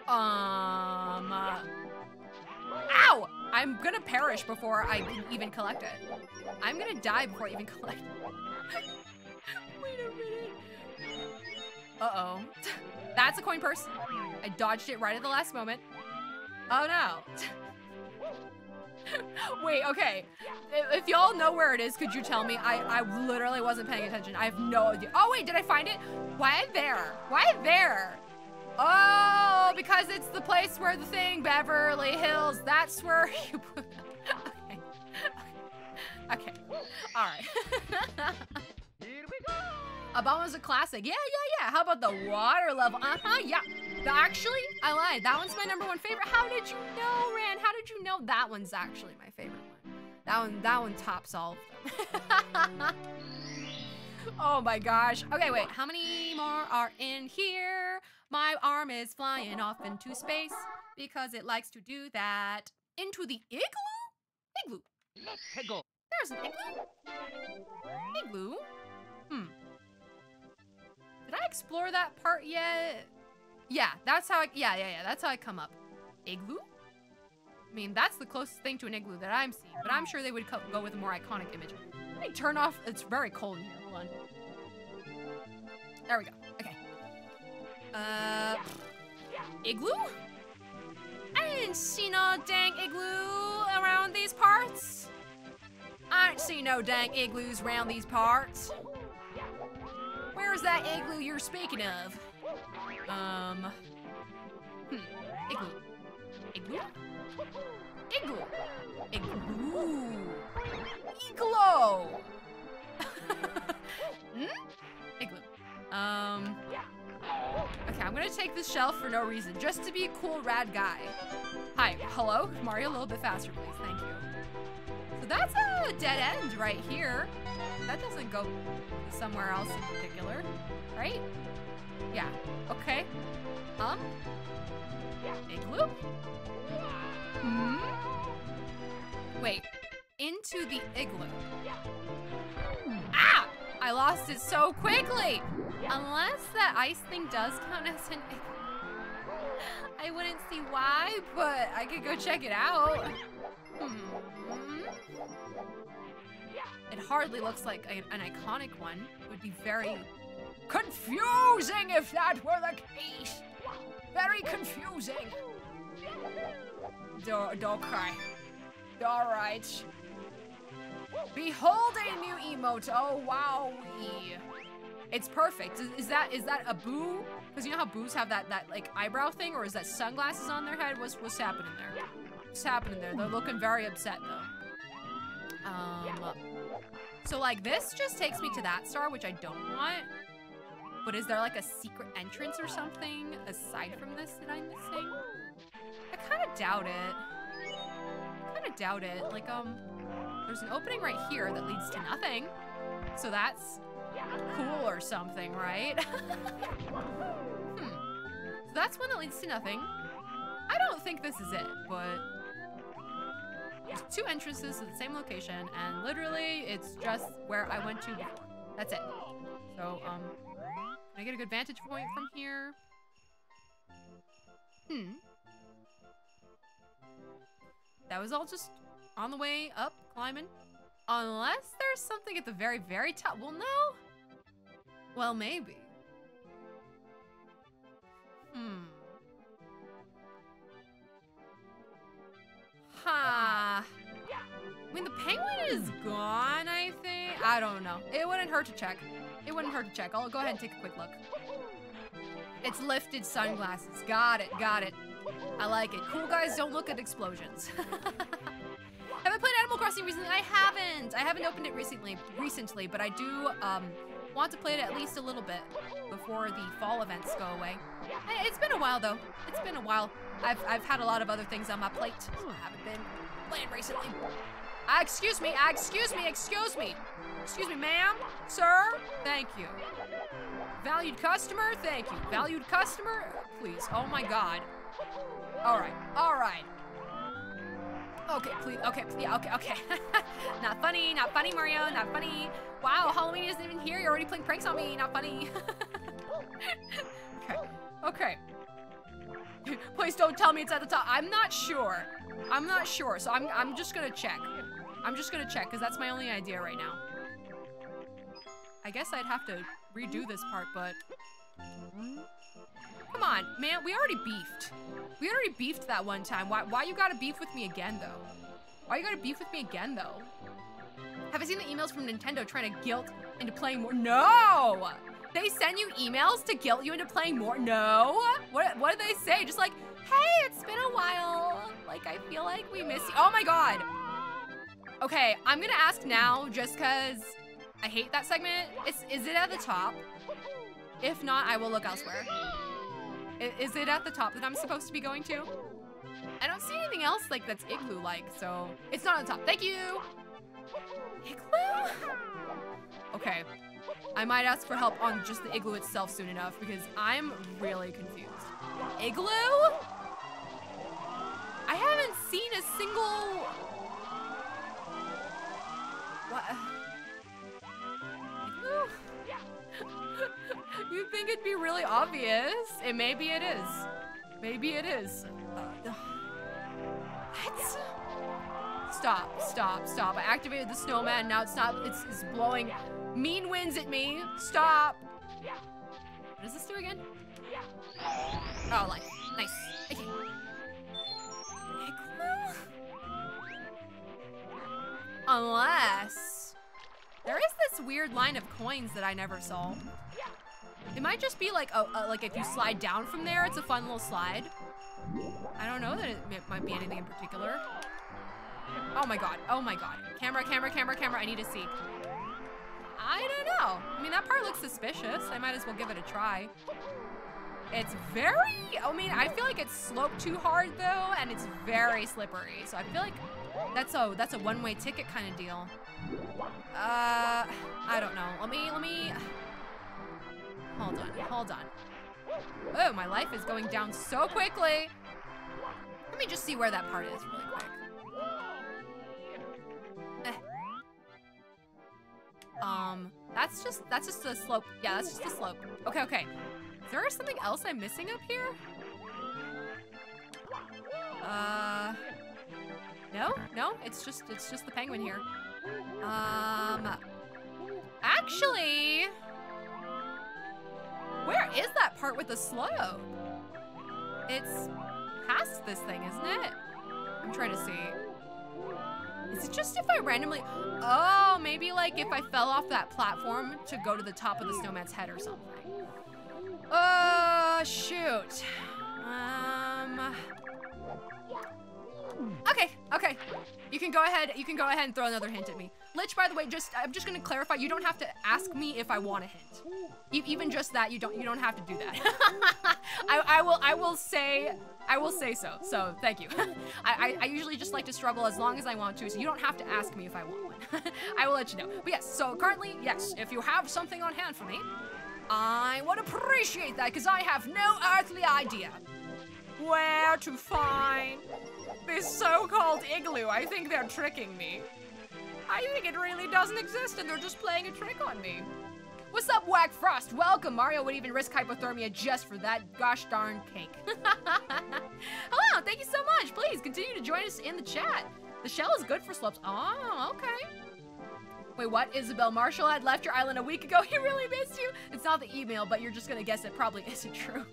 A: Um. Uh, ow! I'm gonna perish before I can even collect it. I'm gonna die before I even collect it. Wait a minute. Uh-oh. That's a coin purse. I dodged it right at the last moment. Oh no. Wait, okay. If y'all know where it is, could you tell me? I, I literally wasn't paying attention. I have no idea. Oh wait, did I find it? Why there? Why there? Oh, because it's the place where the thing, Beverly Hills, that's where you put Okay. Okay. All right. Here we go. Obama's a classic. Yeah, yeah, yeah. How about the water level? Uh-huh, yeah. The, actually, I lied. That one's my number one favorite. How did you know, Ran? How did you know that one's actually my favorite one? That one, that one tops all of them. oh my gosh. Okay, wait. How many more are in here? My arm is flying off into space because it likes to do that. Into the igloo? Igloo. Igloo. There's an igloo. Igloo. Hmm. Did I explore that part yet? Yeah, that's how I, yeah, yeah, yeah, that's how I come up. Igloo? I mean, that's the closest thing to an igloo that I'm seeing, but I'm sure they would go with a more iconic image. Let me turn off, it's very cold in here, hold on. There we go, okay. Uh, igloo? I didn't see no dang igloo around these parts. I ain't see no dang igloos around these parts. Where's that igloo you're speaking of? Um. Hmm. Igloo. Igloo? Igloo. Igloo. Igloo. hmm? Igloo. Um. Okay, I'm gonna take this shelf for no reason, just to be a cool rad guy. Hi, hello? Mario, a little bit faster, please. Thank you. So that's a dead end right here. That doesn't go somewhere else in particular, right? Yeah, okay. Um? Igloo? Hmm? Wait, into the igloo. Ah! I lost it so quickly! Unless that ice thing does count as an igloo. I wouldn't see why, but I could go check it out. Hmm. It hardly looks like a, an iconic one. It would be very confusing if that were the case. Very confusing. Don't, don't cry. All right. Behold a new emote. Oh, wow. It's perfect. Is, is, that is that a boo? Because you know how boos have that that like eyebrow thing, or is that sunglasses on their head? What's what's happening there? What's happening there? They're looking very upset though. Um. So like this just takes me to that star, which I don't want. But is there like a secret entrance or something aside from this that I'm missing? I kind of doubt it. I kind of doubt it. Like, um, there's an opening right here that leads to nothing. So that's cool or something, right? hmm. So that's one that leads to nothing. I don't think this is it, but two entrances to the same location, and literally, it's just where I went to before. That's it. So, um, can I get a good vantage point from here? Hmm. That was all just on the way up, climbing. Unless there's something at the very, very top. Well, no. Well, maybe. Hmm. Huh. I mean, the penguin is gone, I think. I don't know. It wouldn't hurt to check. It wouldn't hurt to check. I'll go ahead and take a quick look. It's lifted sunglasses. Got it, got it. I like it. Cool guys don't look at explosions. Have I played Animal Crossing recently? I haven't. I haven't opened it recently, recently, but I do um, want to play it at least a little bit before the fall events go away. It's been a while though. It's been a while. I've I've had a lot of other things on my plate, I haven't been playing recently. Uh, excuse me. Uh, excuse me. Excuse me. Excuse me, ma'am, sir. Thank you. Valued customer. Thank you. Valued customer. Please. Oh my God. All right. All right. Okay, please. Okay, please. Okay, okay. not funny. Not funny, Mario. Not funny. Wow, Halloween isn't even here. You're already playing pranks on me. Not funny. okay. Okay. Please don't tell me it's at the top. I'm not sure. I'm not sure. So I'm I'm just gonna check. I'm just gonna check because that's my only idea right now. I guess I'd have to redo this part, but come on, man. We already beefed. We already beefed that one time. Why why you gotta beef with me again though? Why you gotta beef with me again though? Have I seen the emails from Nintendo trying to guilt into playing more? No! They send you emails to guilt you into playing more? No! What, what do they say? Just like, hey, it's been a while. Like, I feel like we miss you. Oh my god! Okay, I'm gonna ask now just cause I hate that segment. Is, is it at the top? If not, I will look elsewhere. Is it at the top that I'm supposed to be going to? I don't see anything else like that's igloo-like, so it's not on top. Thank you! Igloo? Okay. I might ask for help on just the igloo itself soon enough because I'm really confused. Igloo? I haven't seen a single... What? Igloo? you think it'd be really obvious? And maybe it is. Maybe it is. Uh, what? Stop, stop, stop. I activated the snowman. Now it's not, it's, it's blowing mean winds at me. Stop. What does this do again? Oh, life. Nice. Okay. Unless there is this weird line of coins that I never saw. It might just be like, a, a, like if you slide down from there, it's a fun little slide. I don't know that it, it might be anything in particular. Oh my god. Oh my god. Camera, camera, camera, camera. I need to see. I don't know. I mean, that part looks suspicious. I might as well give it a try. It's very, I mean, I feel like it's sloped too hard though, and it's very slippery. So I feel like that's a, that's a one-way ticket kind of deal. Uh, I don't know. Let me, let me, hold on, hold on. Oh, my life is going down so quickly. Let me just see where that part is really quick. Um, that's just, that's just a slope. Yeah, that's just a slope. Okay, okay. Is there something else I'm missing up here? Uh, no, no, it's just, it's just the penguin here. Um, actually, where is that part with the slope? It's past this thing, isn't it? I'm trying to see. Is it just if I randomly, oh, maybe like if I fell off that platform to go to the top of the snowman's head or something. Oh, shoot. Um, okay, okay. You can go ahead, you can go ahead and throw another hint at me. Lich, by the way, just, I'm just gonna clarify, you don't have to ask me if I want a hint. E even just that, you don't, you don't have to do that. I, I will, I will say, I will say so, so thank you. I, I, I, usually just like to struggle as long as I want to, so you don't have to ask me if I want one. I will let you know. But yes, so currently, yes, if you have something on hand for me, I would appreciate that, because I have no earthly idea where to find this so-called igloo. I think they're tricking me. I think it really doesn't exist and they're just playing a trick on me. What's up, Whack Frost? Welcome. Mario would even risk hypothermia just for that gosh darn cake. Hello, thank you so much. Please continue to join us in the chat. The shell is good for slopes. Oh, okay. Wait, what? Isabelle Marshal had left your island a week ago. He really missed you. It's not the email, but you're just gonna guess it probably isn't true.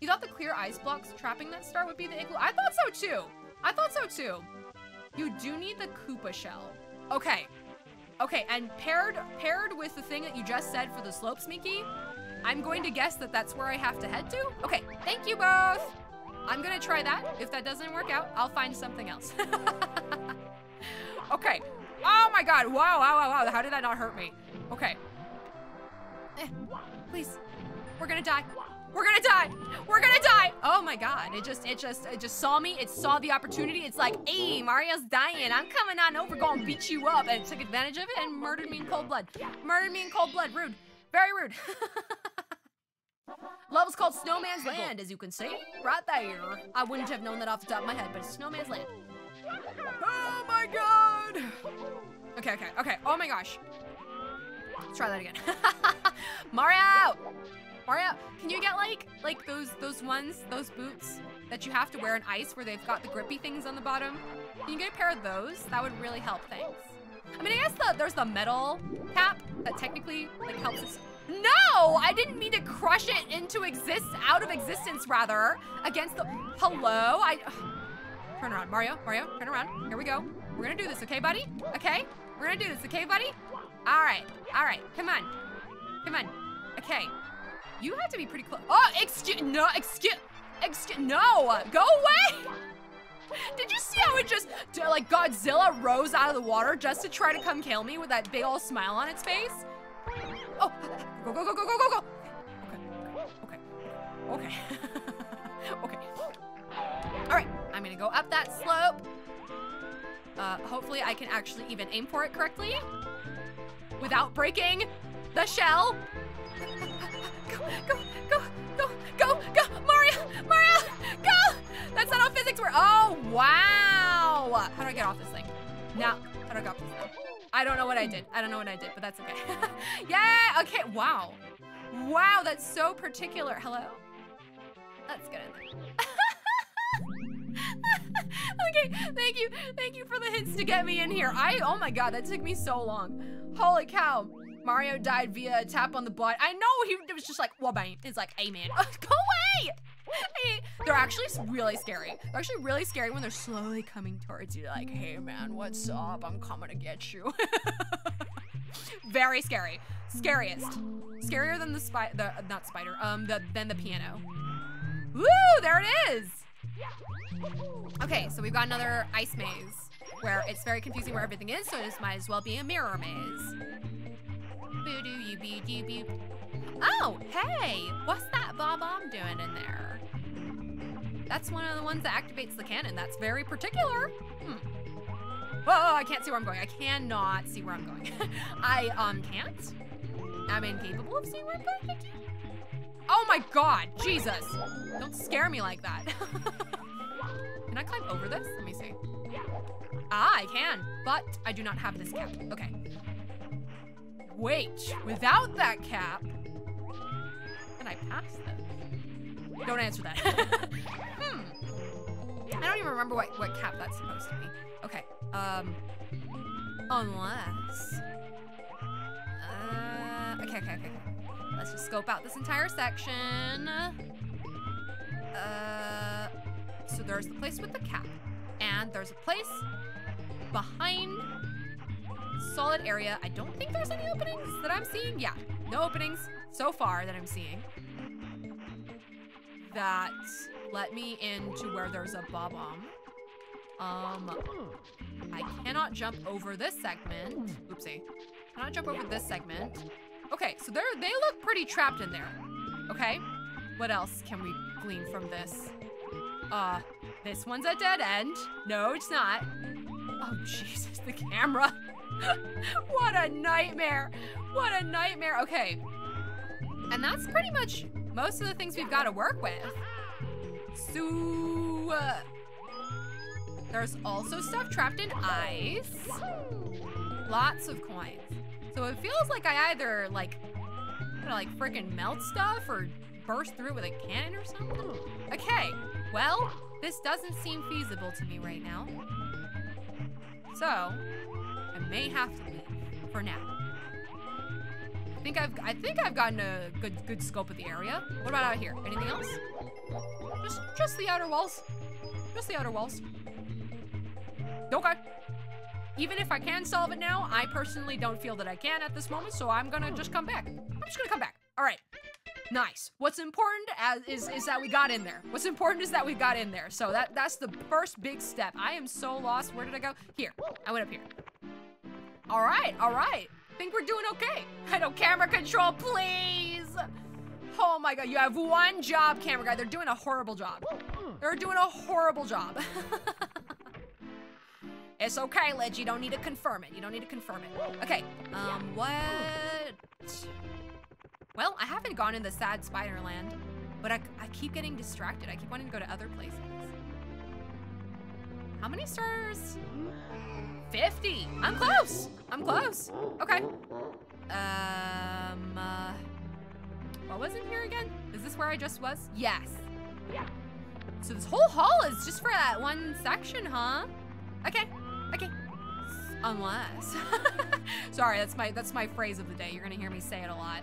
A: You thought the clear ice blocks trapping that star would be the igloo? I thought so too. I thought so too. You do need the Koopa shell. Okay. Okay, and paired paired with the thing that you just said for the slopes, sminky, I'm going to guess that that's where I have to head to. Okay, thank you both. I'm gonna try that. If that doesn't work out, I'll find something else. okay. Oh my god. Wow, wow, wow, wow. How did that not hurt me? Okay. Eh, please. We're gonna die. We're gonna die. We're gonna die. Oh my god. It just, it just, it just saw me. It saw the opportunity. It's like, hey, Mario's dying. I'm coming on over, gonna beat you up. And took advantage of it and murdered me in cold blood. Murdered me in cold blood. Rude. Very rude. Level's called Snowman's Land, as you can see. Right there. I wouldn't have known that off the top of my head, but it's Snowman's Land. Oh my god! Okay, okay, okay. Oh my gosh. Let's try that again. Mario! Mario, can you get like like those those ones, those boots that you have to wear in ice where they've got the grippy things on the bottom? Can you get a pair of those? That would really help thanks. I mean, I guess the, there's the metal cap that technically like helps us. No, I didn't mean to crush it into exist out of existence rather against the. Hello, I. Turn around, Mario. Mario, turn around. Here we go. We're gonna do this, okay, buddy? Okay, we're gonna do this, okay, buddy? All right, all right. Come on, come on. Okay, you have to be pretty close. Oh, excuse, no, excuse, excuse, no, go away. Did you see how it just, like Godzilla rose out of the water just to try to come kill me with that big old smile on its face? Oh, go, go, go, go, go, go, go. Okay, okay, okay, okay. All right, I'm gonna go up that slope. Uh, hopefully I can actually even aim for it correctly without breaking the shell. Go, go, go, go, go, Mario, Mario, go! That's not how physics work. Oh, wow. How do I get off this thing? Now, how do I get off this thing? I don't know what I did. I don't know what I did, but that's okay. yeah, okay, wow. Wow, that's so particular. Hello? Let's get in there. okay, thank you. Thank you for the hints to get me in here. I, oh my god, that took me so long. Holy cow. Mario died via a tap on the butt. I know he was just like, wabang. It's like, hey man, go away. Hey, they're actually really scary. They're actually really scary when they're slowly coming towards you. Like, hey man, what's up? I'm coming to get you. Very scary. Scariest. Scarier than the spider, the, not spider, um, the, than the piano. Woo, there it is. Okay, so we've got another ice maze where it's very confusing where everything is, so this might as well be a mirror maze. Oh, hey, what's that Bob-omb doing in there? That's one of the ones that activates the cannon. That's very particular. Hmm. Whoa, I can't see where I'm going. I cannot see where I'm going. I um can't. I'm incapable of seeing where I'm going. Oh my god, Jesus. Don't scare me like that. can I climb over this? Let me see. Ah, I can, but I do not have this cap. Okay. Wait, without that cap, can I pass this? Don't answer that. hmm. I don't even remember what, what cap that's supposed to be. Okay, um, unless, uh, okay, okay, okay. Let's just scope out this entire section. Uh, so there's the place with the cap, and there's a place behind solid area. I don't think there's any openings that I'm seeing. Yeah, no openings so far that I'm seeing. That let me into where there's a bob-omb. Um, I cannot jump over this segment. Oopsie. Cannot jump over this segment. Okay, so they're, they look pretty trapped in there. Okay, what else can we glean from this? Uh, this one's a dead end. No, it's not. Oh, Jesus, the camera. what a nightmare. What a nightmare. Okay. And that's pretty much most of the things we've got to work with. So, uh, there's also stuff trapped in ice. Lots of coins. So it feels like I either like, know, like freaking melt stuff or burst through it with a cannon or something. Okay, well, this doesn't seem feasible to me right now. So, I may have to leave for now. I think I've I think I've gotten a good good scope of the area. What about out here? Anything else? Just just the outer walls. Just the outer walls. Okay. Even if I can solve it now, I personally don't feel that I can at this moment, so I'm gonna just come back. I'm just gonna come back. All right. Nice. What's important as, is is that we got in there. What's important is that we got in there. So that that's the first big step. I am so lost. Where did I go? Here. I went up here. All right. All right. Think we're doing okay. I know camera control, please. Oh my god, you have one job, camera guy. They're doing a horrible job. They're doing a horrible job. it's okay, Lidge. You don't need to confirm it. You don't need to confirm it. Okay. Um, what? Well, I haven't gone in the sad spider land, but I, I keep getting distracted. I keep wanting to go to other places. How many stars? 50. I'm close. I'm close. Okay. Um, uh, what was in here again? Is this where I just was? Yes. Yeah. So this whole hall is just for that one section, huh? Okay. Okay. Unless. Sorry, that's my that's my phrase of the day. You're gonna hear me say it a lot.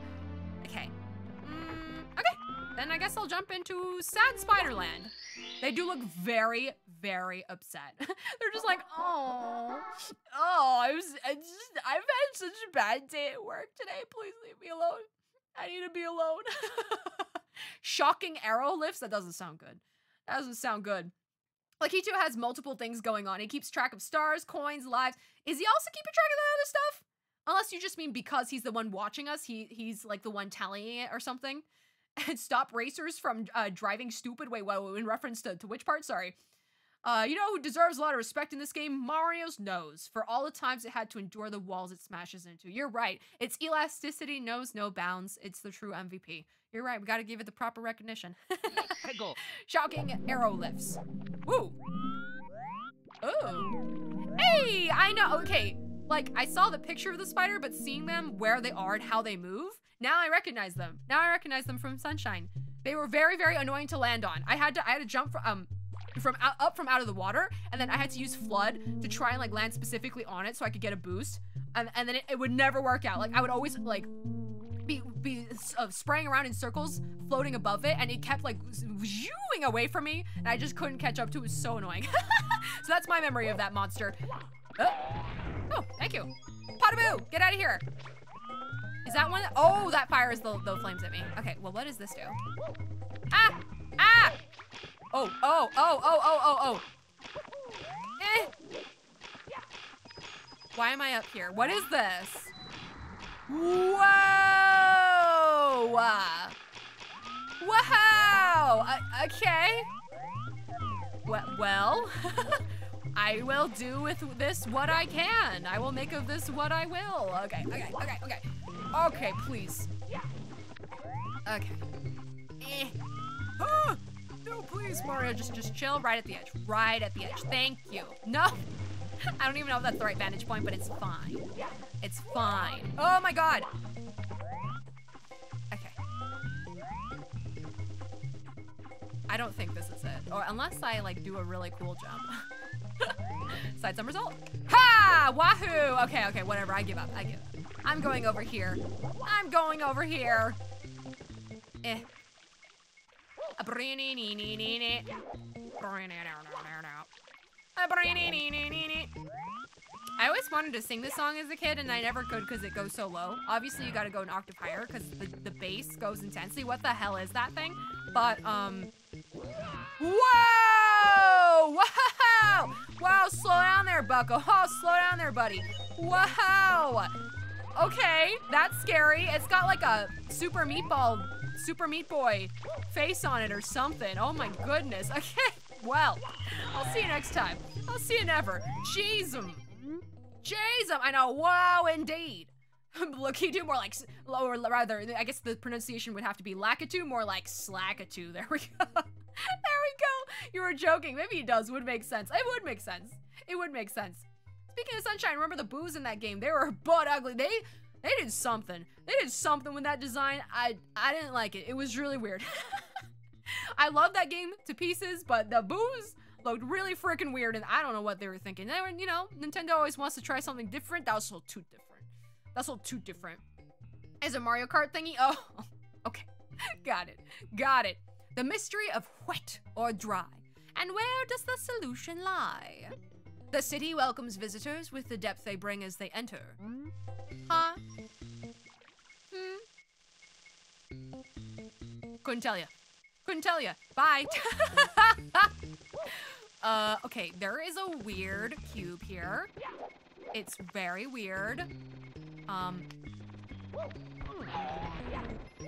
A: Okay. Mm, okay. Then I guess I'll jump into Sad Spiderland. They do look very, very upset. They're just like, oh, oh, I was, I just, I've had such a bad day at work today. Please leave me alone. I need to be alone. Shocking arrow lifts? That doesn't sound good. That doesn't sound good. Like he too has multiple things going on. He keeps track of stars, coins, lives. Is he also keeping track of that other stuff? Unless you just mean because he's the one watching us, he he's like the one tallying it or something. And stop racers from uh, driving stupid. Wait, well, In reference to, to which part? Sorry. Uh, you know who deserves a lot of respect in this game? Mario's nose. For all the times it had to endure the walls it smashes into. You're right. Its elasticity knows no bounds. It's the true MVP. You're right. We gotta give it the proper recognition. Shocking arrow lifts. Woo. Ooh. Hey, I know. Okay, like I saw the picture of the spider, but seeing them where they are and how they move, now I recognize them. Now I recognize them from Sunshine. They were very, very annoying to land on. I had to, I had to jump from, um, from out, up from out of the water, and then I had to use FLUDD to try and like land specifically on it so I could get a boost. And, and then it, it would never work out. Like I would always like be, be uh, spraying around in circles, floating above it, and it kept like zooing away from me, and I just couldn't catch up to it. It was so annoying. so that's my memory of that monster. Oh, oh thank you. Podoboo, get out of here. Is that one? Oh, that fires the, the flames at me. Okay, well, what does this do? Ah! Ah! Oh, oh, oh, oh, oh, oh, oh. Eh. Why am I up here? What is this? Whoa! Wow! Uh, okay. Well I will do with this what I can. I will make of this what I will. Okay, okay, okay, okay. Okay, please. Okay. Eh. Ah! No, please, Mario, just just chill right at the edge. Right at the edge. Thank you. No. I don't even know if that's the right vantage point, but it's fine. It's fine. Oh my god. Okay. I don't think this is it. Or unless I like do a really cool jump. Side somersault. Ha! Wahoo! Okay, okay, whatever. I give up. I give up. I'm going over here. I'm going over here. Eh. I always wanted to sing this song as a kid and I never could because it goes so low. Obviously you gotta go an octave higher because the, the bass goes intensely. What the hell is that thing? But, um... Whoa! Wow! Wow, slow down there, bucko. Oh, slow down there, buddy. Wow! Okay, that's scary. It's got like a super meatball, super meat boy face on it or something. Oh my goodness. Okay, well, I'll see you next time. I'll see you never. Jeez, um, jeez, um, I know. Wow, indeed. Lakitu, more like, or rather, I guess the pronunciation would have to be Lakitu, more like Slackatu. There we go. there we go. You were joking. Maybe it does. Would make sense. It would make sense. It would make sense. Speaking of Sunshine, remember the boos in that game? They were butt ugly. They they did something. They did something with that design. I I didn't like it. It was really weird. I love that game to pieces, but the boos looked really freaking weird, and I don't know what they were thinking. They were, you know, Nintendo always wants to try something different. That was so too different. That's so too different. Is a Mario Kart thingy? Oh, okay. Got it. Got it. The mystery of wet or dry. And where does the solution lie? The city welcomes visitors with the depth they bring as they enter. Huh? Hmm? Couldn't tell you. Couldn't tell you. Bye. uh, okay, there is a weird cube here. It's very weird. Um.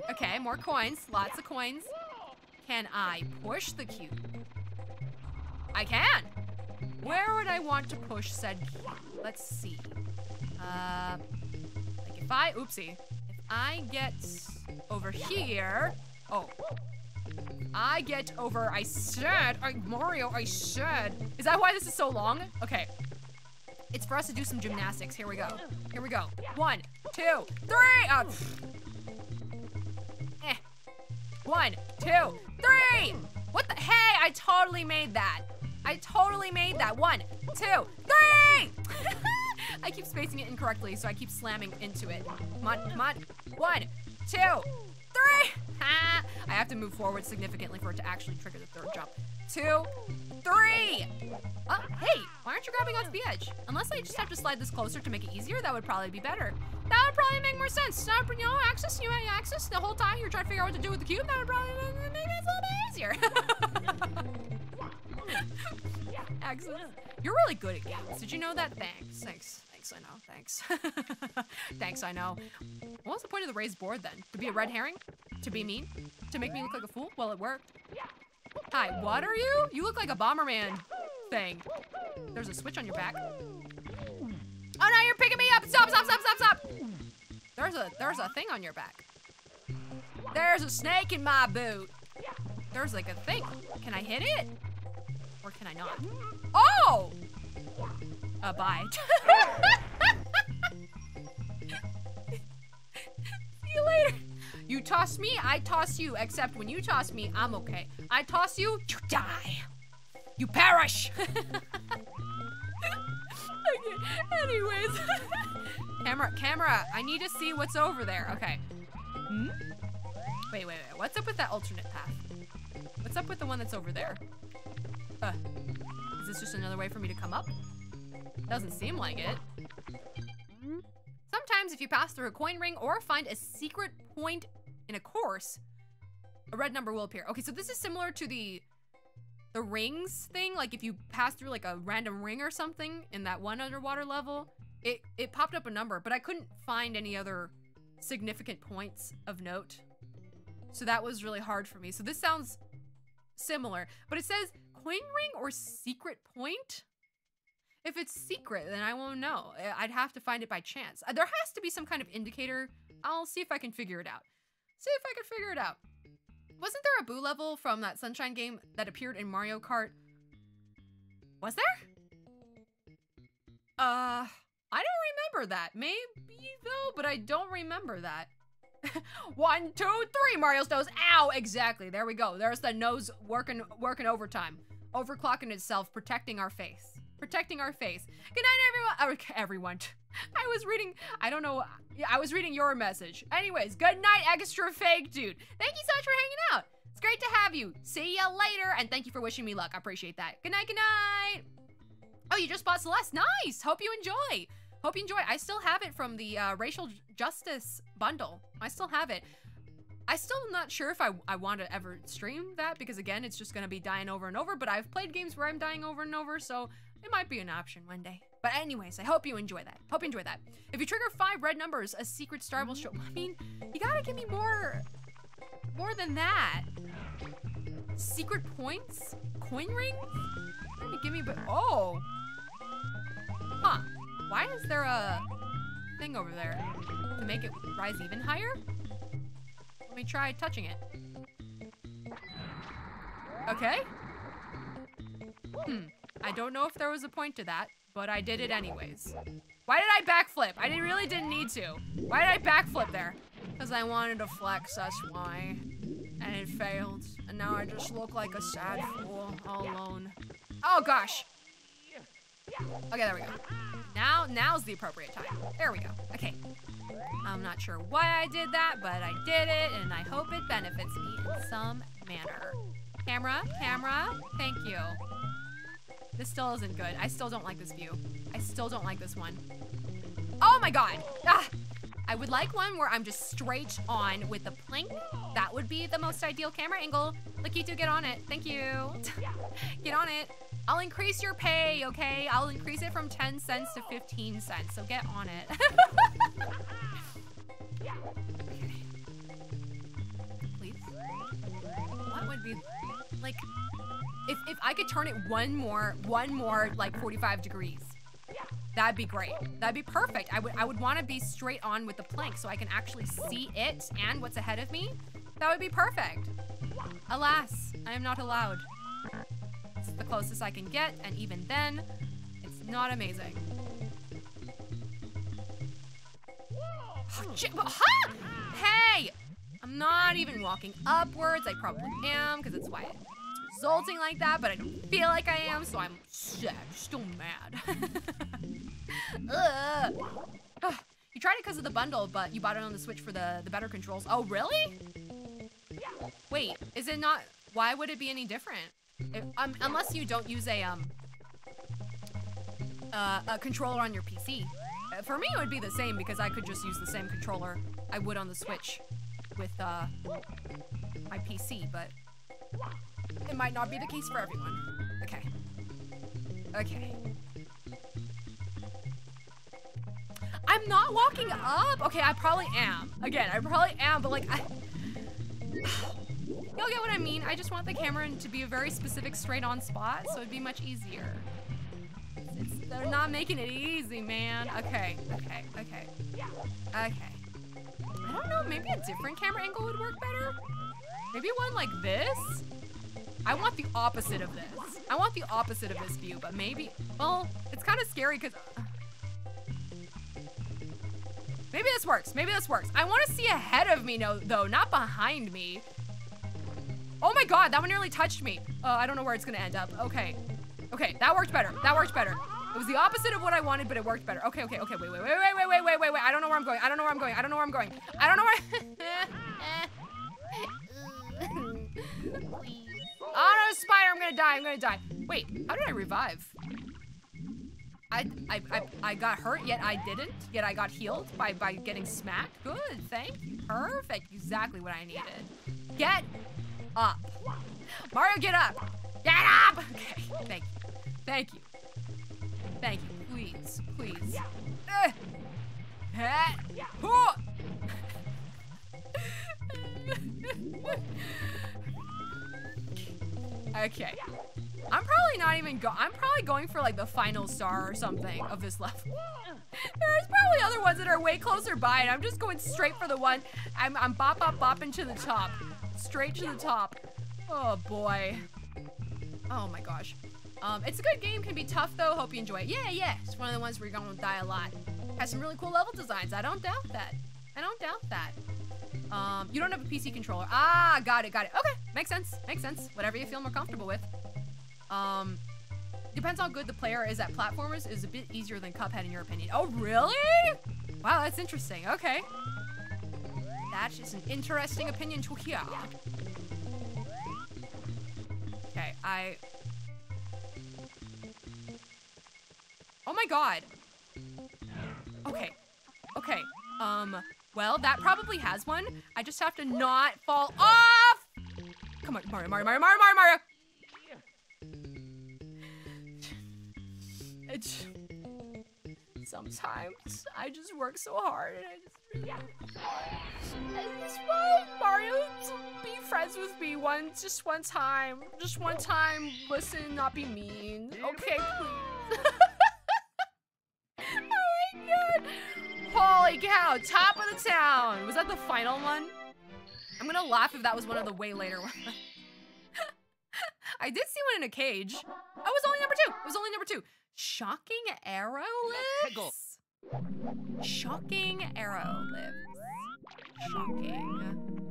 A: Okay, more coins. Lots of coins. Can I push the cube? I can. Where would I want to push said cube? Let's see. Uh, like if I, oopsie, if I get over here, oh, I get over, I said, I, Mario, I said. Is that why this is so long? Okay. It's for us to do some gymnastics. Here we go. Here we go. One, two, three. Eh. One, two, three. What the? Hey, I totally made that. I totally made that. One, two, three. I keep spacing it incorrectly, so I keep slamming into it. Come on, come on. One, two, three. I have to move forward significantly for it to actually trigger the third jump. Two, three. Oh, hey, why aren't you grabbing onto the edge? Unless I just have to slide this closer to make it easier, that would probably be better. That would probably make more sense. Not, you know, access, you had access the whole time you're trying to figure out what to do with the cube, that would probably make it a little bit easier. access. You're really good at games. Did you know that? Thanks, thanks. Thanks, I know. Thanks. Thanks, I know. What was the point of the raised board then? To be a red herring? To be mean? To make me look like a fool? Well, it worked. Hi, what are you? You look like a Bomberman thing. There's a switch on your back. Oh no, you're picking me up! Stop, stop, stop, stop, stop! There's a there's a thing on your back. There's a snake in my boot. There's like a thing. Can I hit it? Or can I not? Oh! Uh, bite. See you later. You toss me, I toss you. Except when you toss me, I'm okay. I toss you, you die. You perish. okay. Anyways. camera, camera, I need to see what's over there. Okay. Hmm? Wait, wait, wait. What's up with that alternate path? What's up with the one that's over there? Uh, is this just another way for me to come up? Doesn't seem like it. Sometimes if you pass through a coin ring or find a secret point in a course, a red number will appear. Okay, so this is similar to the the rings thing. Like if you pass through like a random ring or something in that one underwater level, it, it popped up a number, but I couldn't find any other significant points of note. So that was really hard for me. So this sounds similar, but it says coin ring or secret point? If it's secret, then I won't know. I'd have to find it by chance. There has to be some kind of indicator. I'll see if I can figure it out. See if I can figure it out. Wasn't there a Boo level from that Sunshine game that appeared in Mario Kart? Was there? Uh, I don't remember that. Maybe though, but I don't remember that. One, two, three, Mario's nose. Ow, exactly. There we go. There's the nose working working overtime. Overclocking itself, protecting our face. Protecting our face. Good night, everyone. Uh, everyone. I was reading, I don't know, I was reading your message. Anyways, good night, extra fake dude. Thank you so much for hanging out. It's great to have you. See ya later, and thank you for wishing me luck. I appreciate that. Good night, good night. Oh, you just bought Celeste. Nice. Hope you enjoy. Hope you enjoy. I still have it from the uh, racial justice bundle. I still have it. I still not sure if I, I want to ever stream that because again, it's just going to be dying over and over, but I've played games where I'm dying over and over, so it might be an option one day. But anyways, I hope you enjoy that. Hope you enjoy that. If you trigger five red numbers, a secret star will show. I mean, you gotta give me more, more than that. Secret points? Coin ring? Trying to give me, but oh. Huh. Why is there a thing over there? To make it rise even higher? Let me try touching it. Okay. Hmm. I don't know if there was a point to that, but I did it anyways. Why did I backflip? I really didn't need to. Why did I backflip there? Because I wanted to flex, that's why. And it failed. And now I just look like a sad fool all alone. Oh gosh. Okay, there we go. Now, now's the appropriate time. There we go. Okay. I'm not sure why I did that, but I did it, and I hope it benefits me in some manner. Camera, camera, thank you. This still isn't good. I still don't like this view. I still don't like this one. Oh my god! Ah!
B: I would like one where I'm just straight on with the plank. That would be the most ideal camera angle. Lakitu, get on it. Thank you. get on it. I'll increase your pay, okay? I'll increase it from 10 cents to 15 cents, so get on it. Please. What would be, like, if, if I could turn it one more, one more, like, 45 degrees, that'd be great. That'd be perfect. I would, I would want to be straight on with the plank so I can actually see it and what's ahead of me. That would be perfect. Alas, I am not allowed. It's the closest I can get, and even then, it's not amazing. Oh, ha! Hey! I'm not even walking upwards. I probably am, because it's why it's resulting like that, but I don't feel like I am, so I'm sad, still mad. Ugh. You tried it because of the bundle, but you bought it on the Switch for the, the better controls. Oh, really? Wait, is it not, why would it be any different? It, um, unless you don't use a, um, uh, a controller on your PC. Uh, for me, it would be the same because I could just use the same controller I would on the Switch with, uh, my PC, but it might not be the case for everyone. Okay. Okay. I'm not walking up. Okay, I probably am. Again, I probably am, but like, I... You'll get what I mean. I just want the camera to be a very specific straight on spot, so it'd be much easier. It's, they're not making it easy, man. Okay, okay, okay. Yeah. Okay. I don't know, maybe a different camera angle would work better? Maybe one like this? I want the opposite of this. I want the opposite of this view, but maybe, well, it's kind of scary because, maybe this works, maybe this works. I want to see ahead of me, no, though, not behind me. Oh my god, that one nearly touched me. Uh, I don't know where it's gonna end up. Okay. Okay, that worked better. That worked better. It was the opposite of what I wanted, but it worked better. Okay, okay, okay, wait, wait, wait, wait, wait, wait, wait, wait, wait. I don't know where I'm going. I don't know where I'm going. I don't know where I'm going. I don't know where- Oh no, spider, I'm gonna die, I'm gonna die. Wait, how did I revive? I, I, I, I got hurt, yet I didn't. Yet I got healed by, by getting smacked. Good, thank you. Perfect, exactly what I needed. Get up. Mario, get up. Get up! Okay, thank you. Thank you. Thank you. Please, please. Uh. okay. I'm probably not even go- I'm probably going for like the final star or something of this level. There's probably other ones that are way closer by and I'm just going straight for the one. I'm, I'm bop bop bopping to the top. Straight to the top. Oh boy. Oh my gosh. Um, it's a good game, can be tough though. Hope you enjoy it. Yeah, yeah. It's one of the ones where you're gonna die a lot. Has some really cool level designs. I don't doubt that. I don't doubt that. Um, you don't have a PC controller. Ah, got it, got it. Okay, makes sense, makes sense. Whatever you feel more comfortable with. Um, depends how good the player is at platformers is a bit easier than Cuphead in your opinion. Oh, really? Wow, that's interesting. Okay. That's just an interesting opinion to hear. Okay, I... Oh my god. Okay. Okay. Um, well, that probably has one. I just have to not fall off! Come on, Mario, Mario, Mario, Mario, Mario, Mario! It's... Sometimes I just work so hard and I just really... I just want Mario to be friends with me one, just one time. Just one time, listen, not be mean. Okay, please. oh my god! Holy cow, top of the town! Was that the final one? I'm gonna laugh if that was one of the way later ones. I did see one in a cage. It was only number two. It was only number two. Shocking arrow lips? Shocking arrow lips. Shocking.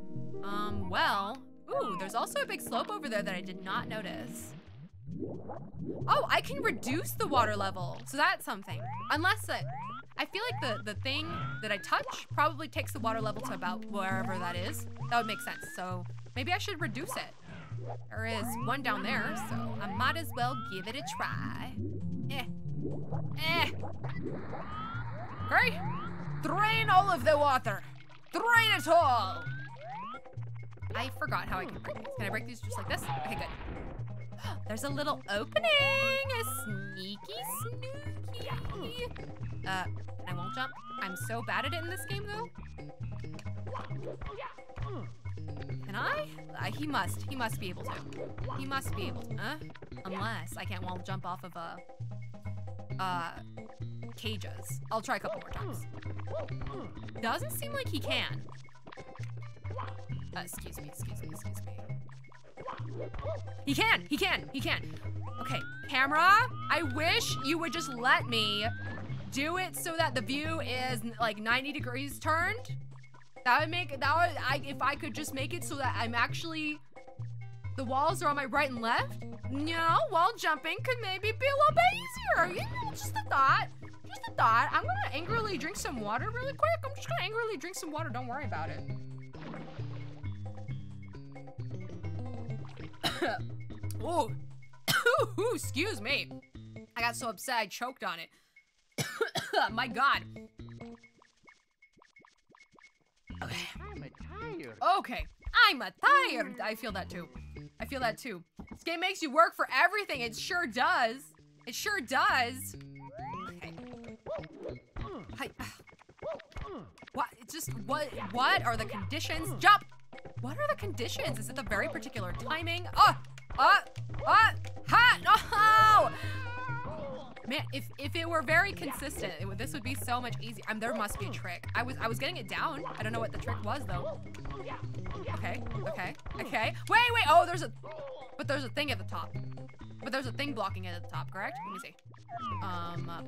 B: Um, well. Ooh, there's also a big slope over there that I did not notice. Oh, I can reduce the water level. So that's something. Unless I, I feel like the, the thing that I touch probably takes the water level to about wherever that is. That would make sense. So maybe I should reduce it. There is one down there, so I might as well give it a try. Eh. Eh. Great.
A: Drain all of the water. Drain it all. I forgot how I can break these. Can I break these just like this? Okay, good. There's a little opening. A sneaky, sneaky. Uh, I won't jump. I'm so bad at it in this game, though. Can I? Uh, he must. He must be able to. He must be able to. Uh, unless I can't wall jump off of a. Uh, cages. I'll try a couple more times. Doesn't seem like he can. Uh, excuse me, excuse me, excuse me. He can, he can, he can. Okay, camera, I wish you would just let me do it so that the view is like 90 degrees turned. That would make, that would, I, if I could just make it so that I'm actually, the walls are on my right and left. No, wall jumping could maybe be a little bit easier. You know, just a thought. Just a thought. I'm gonna angrily drink some water really quick. I'm just gonna angrily drink some water. Don't worry about it. oh, excuse me. I got so upset I choked on it. My God. Okay.
C: I'm tired.
A: Okay. I'm a tired. I feel that too. I feel that too. This game makes you work for everything. It sure does. It sure does. Okay. Hi. What? It's just what? What are the conditions? Jump. What are the conditions? Is it the very particular timing? Ah! Ah! Ah! Ha! No! Man, if if it were very consistent, it this would be so much easier. Um, there must be a trick. I was I was getting it down. I don't know what the trick was though. Okay, okay, okay. Wait, wait. Oh, there's a, but there's a thing at the top. But there's a thing blocking it at the top, correct? Let me see. Um. uh,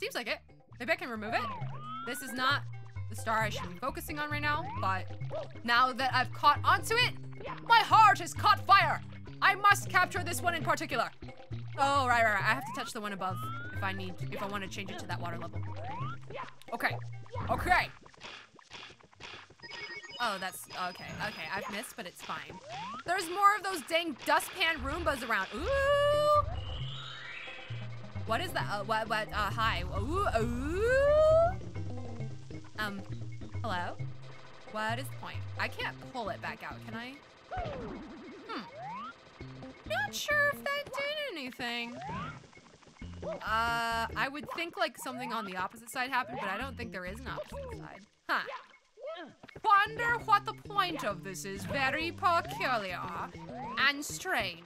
A: seems like it. Maybe I can remove it. This is not the star I should be focusing on right now, but now that I've caught onto it, my heart has caught fire. I must capture this one in particular. Oh, right, right, right. I have to touch the one above if I need, if I want to change it to that water level. Okay, okay. Oh, that's, okay, okay. I've missed, but it's fine. There's more of those dang dustpan Roombas around. Ooh. What is that? Uh, what, what, uh, hi. Ooh, ooh. Um, hello? What is the point? I can't pull it back out, can I? Hmm. Not sure if that did anything. Uh, I would think like something on the opposite side happened, but I don't think there is an opposite side. Huh. Wonder what the point of this is. Very peculiar and strange.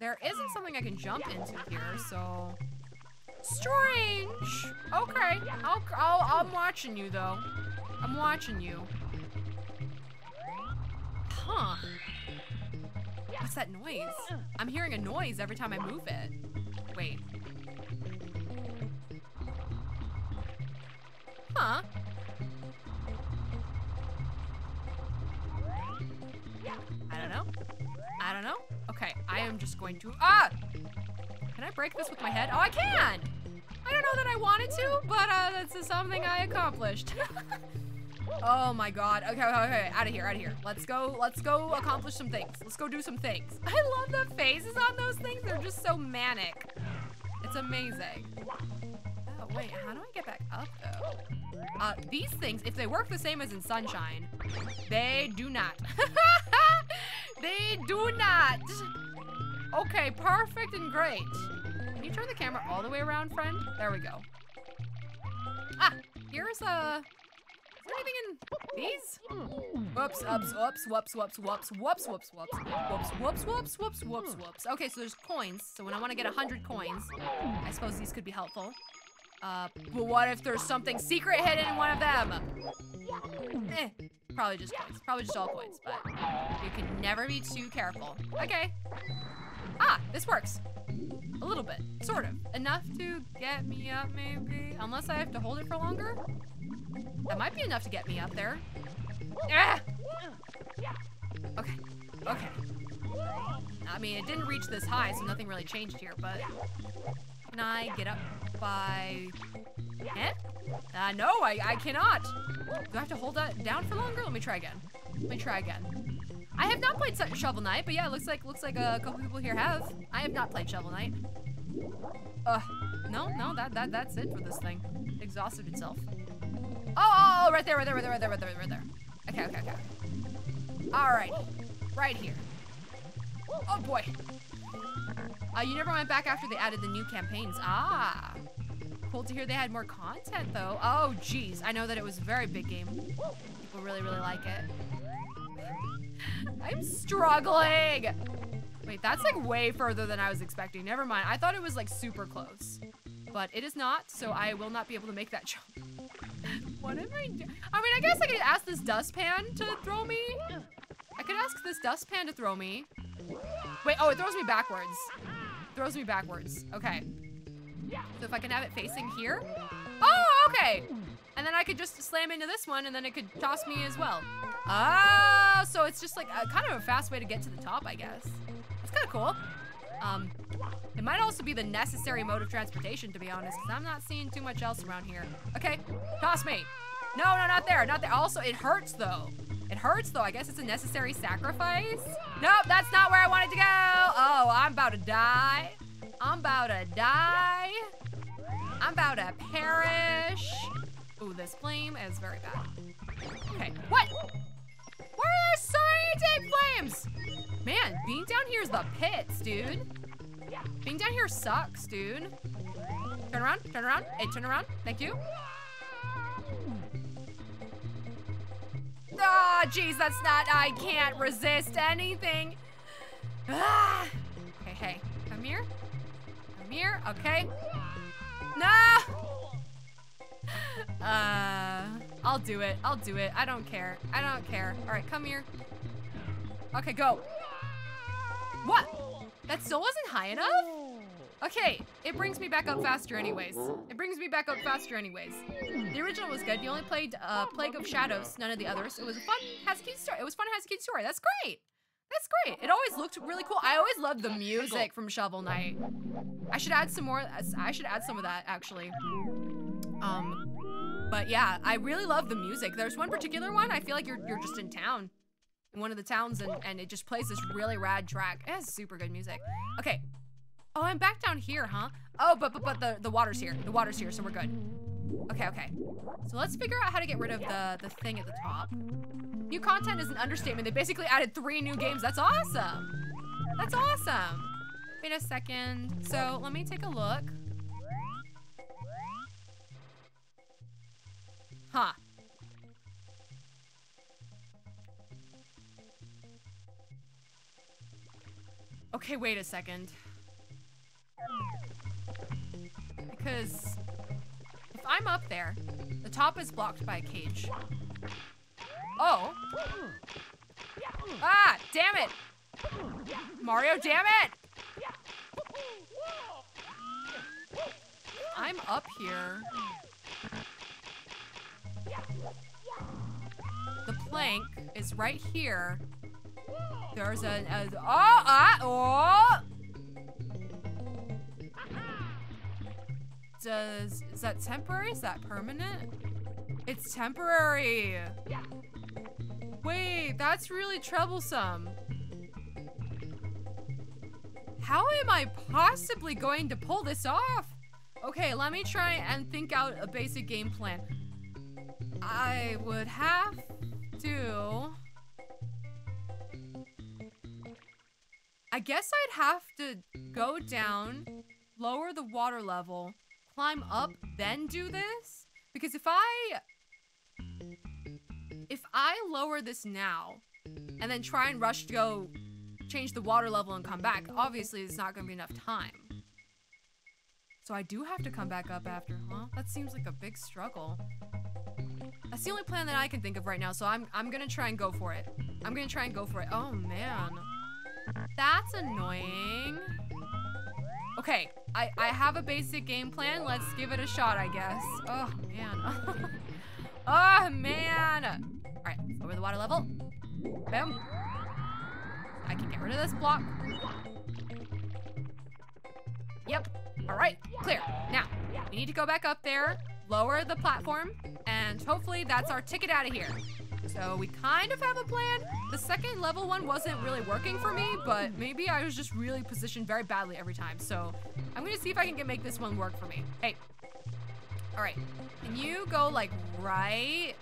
A: There isn't something I can jump into here, so... Strange. Okay, I'll, I'll, I'm watching you though. I'm watching you. Huh. What's that noise? I'm hearing a noise every time I move it. Wait. Huh. I don't know. I don't know. Okay, I am just going to, ah! Can I break this with my head? Oh, I can! I don't know that I wanted to, but uh, that's something I accomplished. oh my god. Okay, okay, okay, out of here, out of here. Let's go, let's go accomplish some things. Let's go do some things. I love the faces on those things. They're just so manic. It's amazing. Oh, wait, how do I get back up though? Uh, these things, if they work the same as in Sunshine, they do not. they do not. Okay, perfect and great. Can you turn the camera all the way around, friend? There we go. Ah, here's a... Is there anything in these? Whoops, ups, whoops, whoops, whoops, whoops, whoops, whoops, whoops, whoops, whoops, whoops, whoops, whoops, whoops. Okay, so there's coins. So when I want to get a hundred coins, I suppose these could be helpful. Uh, but what if there's something secret hidden in one of them? Eh, probably just coins. Probably just all coins, but you can never be too careful. Okay. Ah, this works. A little bit, sort of. Enough to get me up, maybe? Unless I have to hold it for longer? That might be enough to get me up there. Ah! Okay, okay. I mean, it didn't reach this high, so nothing really changed here, but... Can I get up by... Eh? Uh, no, I, I cannot. Do I have to hold that down for longer? Let me try again. Let me try again. I have not played Shovel Knight, but yeah, it looks like looks like a couple people here have. I have not played Shovel Knight. Uh, no, no, that, that, that's it for this thing. It exhausted itself. Oh, oh, oh, right there, right there, right there, right there, right there, right there. Okay, okay, okay. All right, right here. Oh boy. Uh, you never went back after they added the new campaigns. Ah. Cool to hear they had more content though. Oh, geez. I know that it was a very big game. People really, really like it. I'm struggling. Wait, that's like way further than I was expecting. Never mind. I thought it was like super close. But it is not, so I will not be able to make that jump. what am I doing? I mean, I guess I could ask this dustpan to throw me. I could ask this dustpan to throw me. Wait, oh, it throws me backwards. Throws me backwards. Okay. So if I can have it facing here. Oh, okay. And then I could just slam into this one and then it could toss me as well. Oh, so it's just like a, kind of a fast way to get to the top, I guess. It's kind of cool. Um, it might also be the necessary mode of transportation, to be honest, because I'm not seeing too much else around here. Okay, toss me. No, no, not there, not there. Also, it hurts though. It hurts though. I guess it's a necessary sacrifice. Nope, that's not where I wanted to go. Oh, I'm about to die. I'm about to die. I'm about to perish. Ooh, this flame is very bad. Okay, what? Why are there flames? Man, being down here is the pits, dude. Being down here sucks, dude. Turn around, turn around. Hey, turn around. Thank you. Ah, oh, jeez, that's not, I can't resist anything. Ah. Okay, hey, come here. Come here, okay. No! Uh, I'll do it, I'll do it. I don't care, I don't care. All right, come here. Okay, go. What? That still wasn't high enough? Okay, it brings me back up faster anyways. It brings me back up faster anyways. The original was good. You only played uh, Plague of Shadows, none of the others. It was a fun, has a cute story. It was fun, has a cute story. That's great. That's great. It always looked really cool. I always loved the music from Shovel Knight. I should add some more. I should add some of that actually. Um, but yeah, I really love the music. There's one particular one. I feel like you're you're just in town, in one of the towns, and and it just plays this really rad track. It has super good music. Okay. Oh, I'm back down here, huh? Oh, but but but the the water's here. The water's here, so we're good. Okay, okay. So let's figure out how to get rid of the the thing at the top. New content is an understatement. They basically added three new games. That's awesome. That's awesome. Wait a second. So let me take a look. Huh. Okay, wait a second. Because if I'm up there, the top is blocked by a cage. Oh. Ah, damn it. Mario, damn it. I'm up here. The plank is right here. There's a, oh, ah, oh. Does, is that temporary? Is that permanent? It's temporary. Wait, that's really troublesome. How am I possibly going to pull this off? Okay, let me try and think out a basic game plan. I would have to... I guess I'd have to go down, lower the water level, climb up, then do this? Because if I if I lower this now and then try and rush to go change the water level and come back, obviously it's not gonna be enough time. So I do have to come back up after, huh? That seems like a big struggle. That's the only plan that I can think of right now, so I'm, I'm gonna try and go for it. I'm gonna try and go for it. Oh, man. That's annoying. Okay, I, I have a basic game plan. Let's give it a shot, I guess. Oh, man. oh, man. All right, over the water level. Boom. I can get rid of this block. Yep. All right, clear. Now, we need to go back up there, lower the platform, and hopefully that's our ticket out of here. So we kind of have a plan. The second level one wasn't really working for me, but maybe I was just really positioned very badly every time. So I'm gonna see if I can get, make this one work for me. Hey. All right. Can you go like right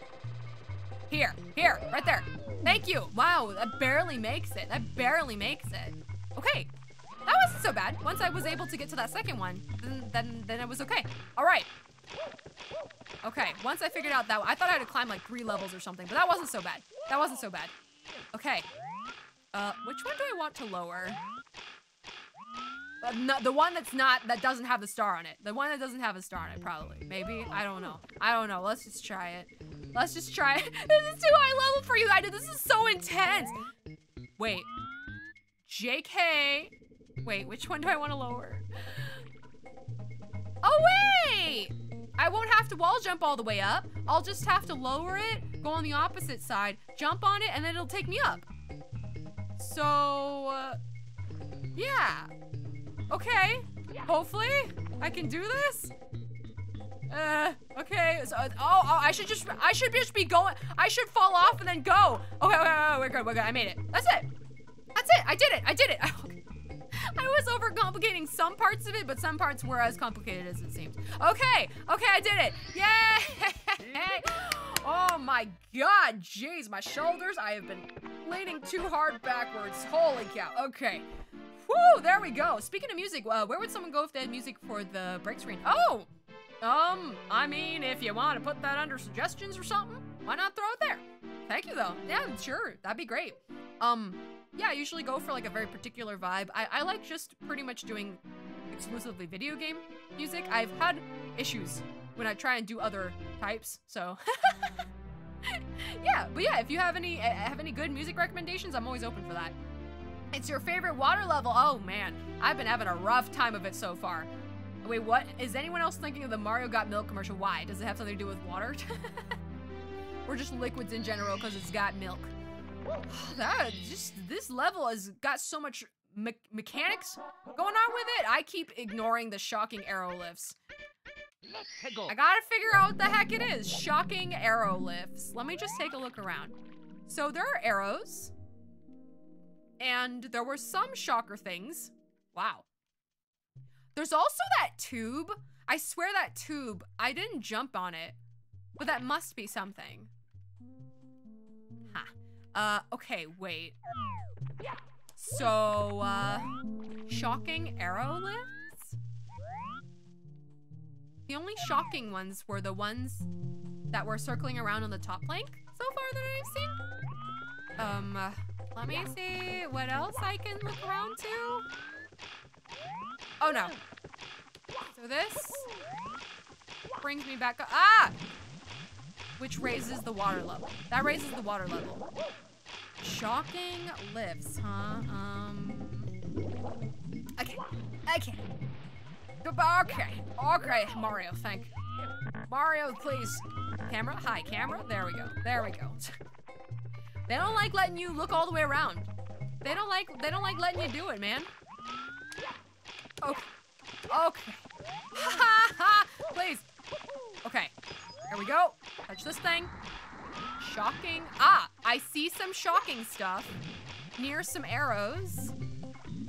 A: here, here, right there. Thank you. Wow, that barely makes it. That barely makes it. Okay, that wasn't so bad. Once I was able to get to that second one, then then, then it was okay. All right. Okay, once I figured out that, I thought I had to climb like three levels or something, but that wasn't so bad. That wasn't so bad. Okay. Uh, which one do I want to lower? Uh, no, the one that's not, that doesn't have the star on it. The one that doesn't have a star on it, probably. Maybe? I don't know. I don't know. Let's just try it. Let's just try it. This is too high level for you. I. This is so intense. Wait. JK. Wait, which one do I want to lower? Oh, wait! I won't have to wall jump all the way up. I'll just have to lower it, go on the opposite side, jump on it, and then it'll take me up. So, uh, yeah. Okay. Hopefully, I can do this. Uh, okay. So, uh, oh, oh, I should just, I should just be going. I should fall off and then go. Okay, okay, okay, we're good, we're good. I made it. That's it. That's it. I did it. I did it. I was overcomplicating some parts of it, but some parts were as complicated as it seemed. Okay, okay, I did it. Yay! Oh my god, jeez, my shoulders, I have been leaning too hard backwards. Holy cow, okay. Whoo, there we go. Speaking of music, uh, where would someone go if they had music for the break screen? Oh, um, I mean, if you want to put that under suggestions or something, why not throw it there? Thank you, though. Yeah, sure, that'd be great. Um, yeah, I usually go for like a very particular vibe. I, I like just pretty much doing exclusively video game music. I've had issues when I try and do other types, so yeah. But yeah, if you have any uh, have any good music recommendations, I'm always open for that. It's your favorite water level. Oh man, I've been having a rough time of it so far. Wait, what? Is anyone else thinking of the Mario Got Milk commercial? Why? Does it have something to do with water? or just liquids in general because it's got milk? Oh, that just this level has got so much me mechanics going on with it. I keep ignoring the shocking arrow lifts. I gotta figure out what the heck it is. Shocking arrow lifts. Let me just take a look around. So there are arrows. And there were some shocker things. Wow. There's also that tube. I swear that tube, I didn't jump on it. But that must be something. Uh, okay, wait. So, uh, shocking arrow lifts? The only shocking ones were the ones that were circling around on the top plank so far that I've seen. Um, uh, let me see what else I can look around to. Oh no. So this brings me back up. Ah! Which raises the water level. That raises the water level. Shocking lifts, huh? Um. Okay. Okay. Okay. Okay, Mario, thank Mario, please. Camera? Hi, camera? There we go. There we go. they don't like letting you look all the way around. They don't like they don't like letting you do it, man. Okay. Okay. Ha ha! Please. Okay. Here we go. Touch this thing. Shocking. Ah, I see some shocking stuff near some arrows.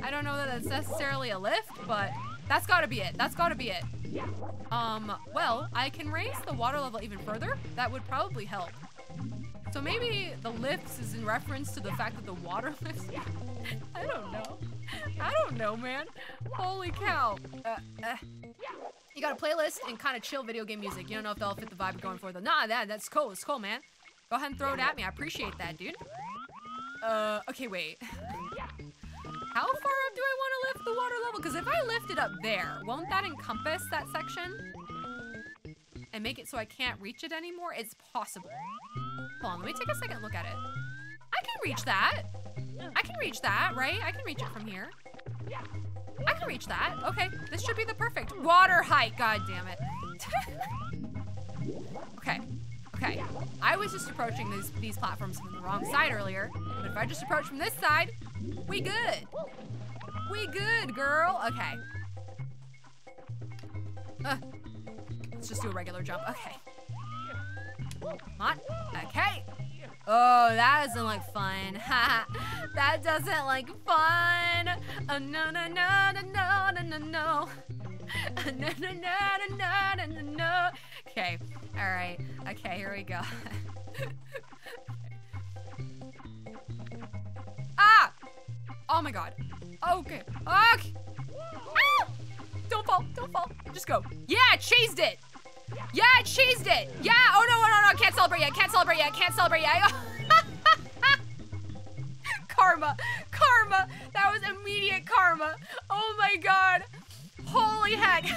A: I don't know that that's necessarily a lift, but that's gotta be it. That's gotta be it. Um, well, I can raise the water level even further. That would probably help. So maybe the lifts is in reference to the fact that the water lifts. I don't know. I don't know, man. Holy cow. Uh, uh. You got a playlist and kind of chill video game music. You don't know if they'll fit the vibe you're going for, though. Nah, that, that's cool. It's cool, man. Go ahead and throw it at me. I appreciate that, dude. Uh, okay, wait. How far up do I want to lift the water level? Because if I lift it up there, won't that encompass that section? And make it so I can't reach it anymore? It's possible. Hold on, let me take a second look at it. I can reach that. I can reach that, right? I can reach it from here. I can reach that. Okay, this should be the perfect water height, god damn it. okay, Okay, I was just approaching these, these platforms from the wrong side earlier, but if I just approach from this side, we good. We good, girl. Okay. Uh, let's just do a regular jump. Okay. On. Okay. Oh, that doesn't look fun. that doesn't look fun. Oh, no, no, no, no, no, no, no, no. na na na na na na na. Okay, all right. Okay, here we go. ah! Oh my god. Okay. Okay. Ah! Don't fall. Don't fall. Just go. Yeah, chased it. Yeah, I chased it. Yeah. Oh no, no, no, no. Can't celebrate yet. Can't celebrate yet. Can't celebrate yet. karma. Karma. That was immediate karma. Oh my god. Holy heck.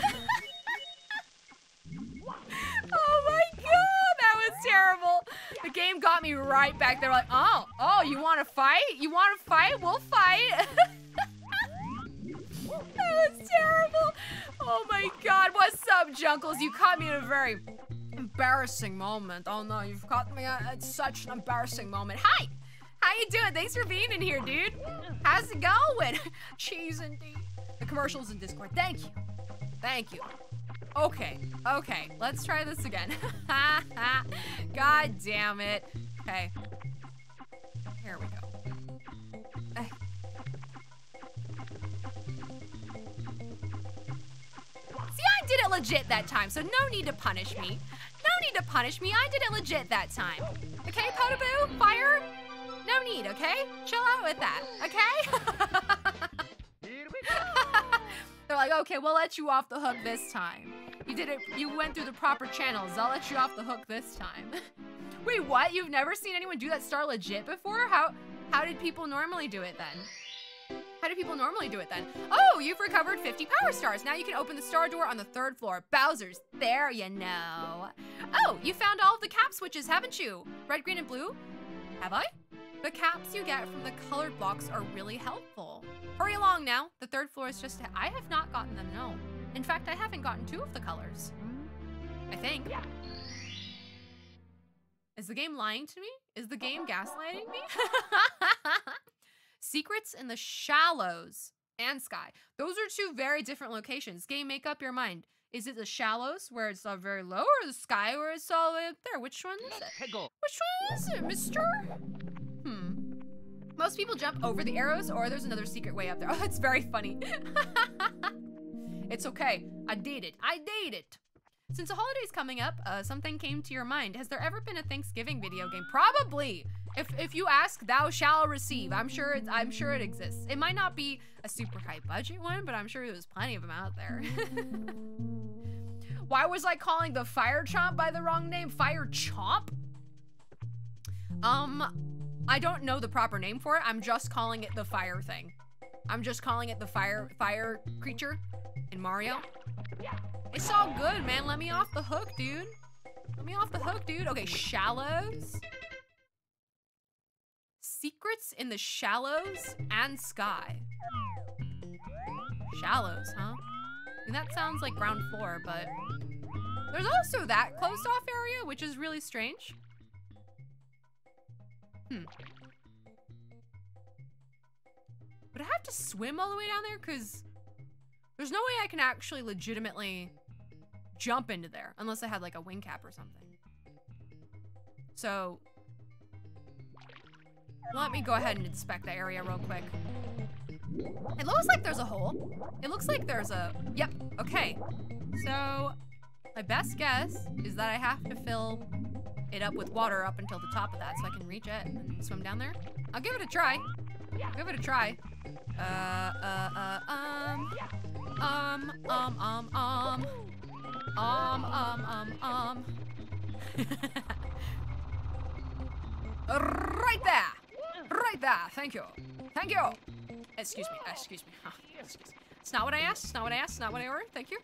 A: oh my god. That was terrible. The game got me right back there. Like, oh, oh, you want to fight? You want to fight? We'll fight. that was terrible. Oh my god. What's up, Junkles? You caught me in a very embarrassing moment. Oh no, you've caught me at, such an embarrassing moment. Hi. How you doing? Thanks for being in here, dude. How's it going? Cheese indeed. The commercials in Discord. Thank you. Thank you. Okay, okay, let's try this again. God damn it. Okay. Here we go. It legit that time, so no need to punish me. No need to punish me, I did it legit that time. Okay, Podoboo? Fire? No need, okay? Chill out with that, okay?
C: Here we go.
A: They're like, okay, we'll let you off the hook this time. You did it, you went through the proper channels. I'll let you off the hook this time. Wait, what? You've never seen anyone do that star legit before? How, how did people normally do it then? How do people normally do it then? Oh, you've recovered 50 power stars. Now you can open the star door on the third floor. Bowser's there, you know. Oh, you found all of the cap switches, haven't you? Red, green, and blue? Have I? The caps you get from the colored blocks are really helpful. Hurry along now. The third floor is just. I have not gotten them, no. In fact, I haven't gotten two of the colors. I think. Yeah. Is the game lying to me? Is the game gaslighting me? Secrets in the shallows and sky. Those are two very different locations. Game, make up your mind. Is it the shallows where it's uh, very low or the sky where it's all the way up there? Which one is it? Which one is it, mister? Hmm. Most people jump over the arrows or there's another secret way up there. Oh, it's very funny. it's okay. I did it. I did it. Since the holiday's coming up, uh, something came to your mind. Has there ever been a Thanksgiving video game? Probably. If if you ask, thou shall receive. I'm sure it's I'm sure it exists. It might not be a super high budget one, but I'm sure there's plenty of them out there. Why was I calling the fire chomp by the wrong name? Fire chomp? Um, I don't know the proper name for it. I'm just calling it the fire thing. I'm just calling it the fire fire creature in Mario. It's all good, man. Let me off the hook, dude. Let me off the hook, dude. Okay, shallows. Secrets in the shallows and sky. Shallows, huh? I mean, that sounds like ground floor, but there's also that closed off area, which is really strange. Hmm. Would I have to swim all the way down there? Because there's no way I can actually legitimately jump into there unless I had like a wing cap or something. So let me go ahead and inspect the area real quick. It looks like there's a hole. It looks like there's a, yep, okay. So my best guess is that I have to fill it up with water up until the top of that so I can reach it and swim down there. I'll give it a try. I'll give it a try. Uh, uh, uh, um. Um, um, um, um. Um, um, um, um. right there! Right there! Thank you! Thank you! Excuse me, excuse me. It's not what I asked, it's not what I asked, it's not what I ordered. Thank you.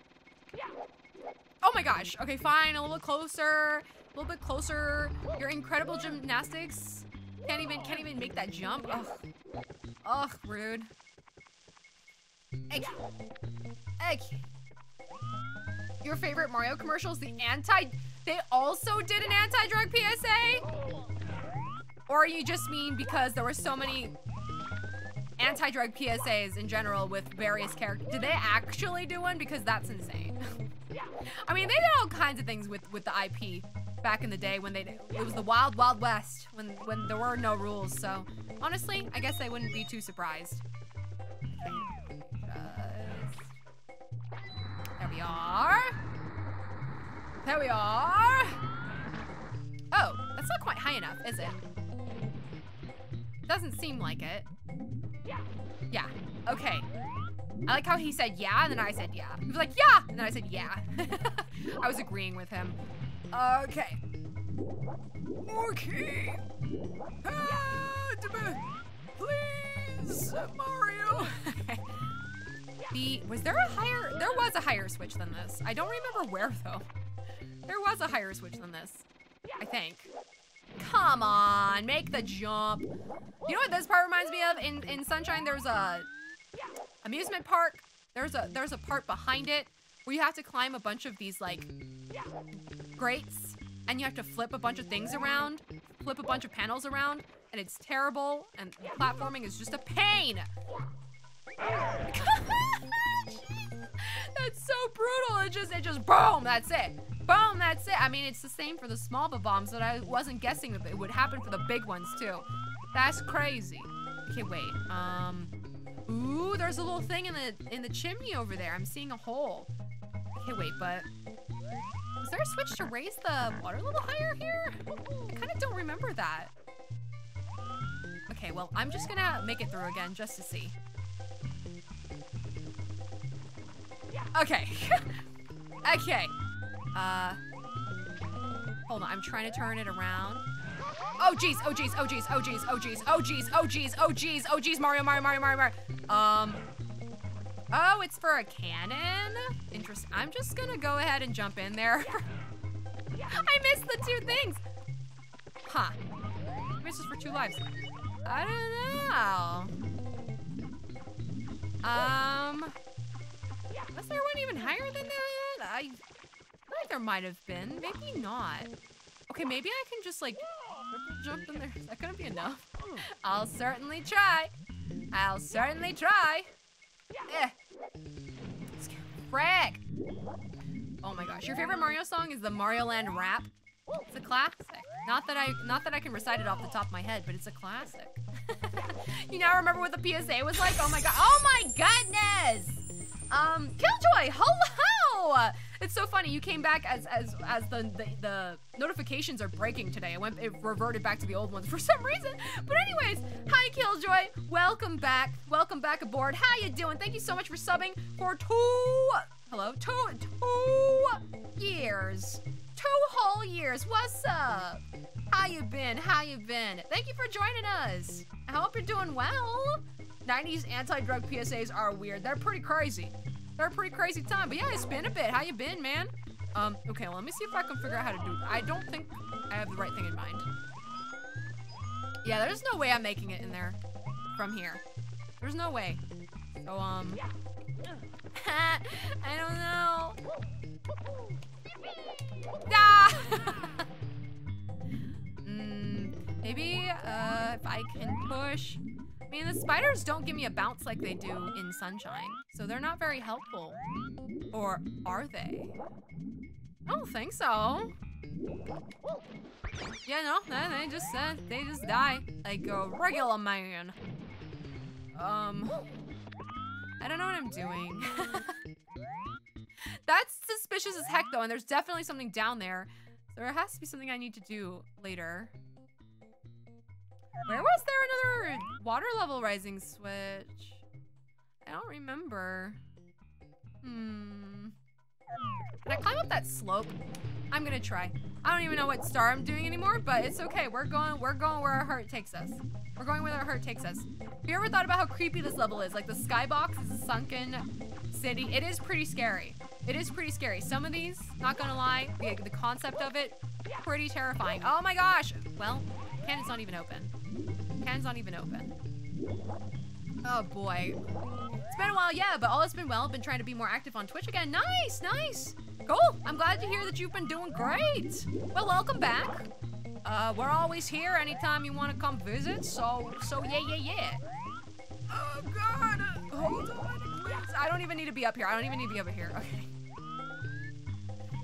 A: Oh my gosh. Okay, fine. A little closer. A little bit closer. Your incredible gymnastics. Can't even can't even make that jump. Ugh. Ugh, rude. Egg. Egg. Your favorite Mario commercials, the anti they also did an anti-drug PSA? Or you just mean because there were so many anti-drug PSAs in general with various characters. Did they actually do one? Because that's insane. I mean, they did all kinds of things with, with the IP back in the day when they it was the wild wild west when when there were no rules. So honestly, I guess I wouldn't be too surprised. There we we are. There we are. Oh, that's not quite high enough, is it? Doesn't seem like it. Yeah. Yeah. Okay. I like how he said yeah, and then I said yeah. He was like, yeah, and then I said yeah. I was agreeing with him. Okay. Okay. Ah, please, Mario. the was there a higher? There was a higher switch than this. I don't remember where though. There was a higher switch than this. I think. Come on, make the jump. You know what this part reminds me of? In in Sunshine, there's a amusement park. There's a there's a part behind it where you have to climb a bunch of these like grates and you have to flip a bunch of things around, flip a bunch of panels around, and it's terrible and platforming is just a pain. that's so brutal. It just it just boom, that's it. Boom, that's it. I mean, it's the same for the small bombs, but I wasn't guessing that it would happen for the big ones too. That's crazy. Okay, wait. Um, ooh, there's a little thing in the in the chimney over there. I'm seeing a hole. Okay, wait, but is there a switch to raise the water level higher here? I kind of don't remember that. Okay, well, I'm just gonna make it through again just to see. Okay. okay. Uh, hold on. I'm trying to turn it around. Oh, jeez. Oh, jeez. Oh, jeez. Oh, jeez. Oh, jeez. Oh, jeez. Oh, jeez. Oh, jeez. Oh, jeez. Mario, Mario, Mario, Mario, Mario. Um. Oh, it's for a cannon? Interesting. I'm just gonna go ahead and jump in there. I missed the two things. Huh. This is for two lives. I don't know. Um. Was there one even higher than that? I feel like there might have been. Maybe not. Okay, maybe I can just like jump in there. Is that gonna be enough? I'll certainly try. I'll certainly try. Eh. Frick. Oh my gosh, your favorite Mario song is the Mario Land rap. It's a classic. Not that I not that I can recite it off the top of my head, but it's a classic. you now remember what the PSA was like? Oh my god. Oh my goodness! Um, Killjoy, hello! It's so funny. You came back as as as the, the the notifications are breaking today. It went it reverted back to the old ones for some reason. But anyways, hi Killjoy. Welcome back. Welcome back aboard. How you doing? Thank you so much for subbing for two hello two two years. Two whole years. What's up? How you been? How you been? Thank you for joining us. I hope you're doing well. 90s anti-drug PSAs are weird. They're pretty crazy. They're a pretty crazy time. But yeah, it's been a bit. How you been, man? Um, okay, well, let me see if I can figure out how to do I don't think I have the right thing in mind. Yeah, there's no way I'm making it in there from here. There's no way. So, um... I don't know. Ah! mm, maybe, uh, if I can push... I mean, the spiders don't give me a bounce like they do in Sunshine, so they're not very helpful. Or are they? I don't think so. Yeah, no, they just said, they just die like a regular man. Um, I don't know what I'm doing. That's suspicious as heck though, and there's definitely something down there. There has to be something I need to do later. Where was there another water level rising switch? I don't remember. Hmm. Can I climb up that slope? I'm gonna try. I don't even know what star I'm doing anymore, but it's okay. We're going we're going where our heart takes us. We're going where our heart takes us. Have you ever thought about how creepy this level is? Like the skybox is a sunken city. It is pretty scary. It is pretty scary. Some of these, not gonna lie, the, the concept of it, pretty terrifying. Oh my gosh. Well, cannon's not even open. Cannon's not even open. Oh boy. It's been a while, yeah, but all has been well. I've been trying to be more active on Twitch again. Nice, nice. Cool. I'm glad to hear that you've been doing great. Well, welcome back. Uh, we're always here anytime you want to come visit, so, so yeah, yeah, yeah. Oh, God. Hold on, please. I don't even need to be up here. I don't even need to be over here. Okay.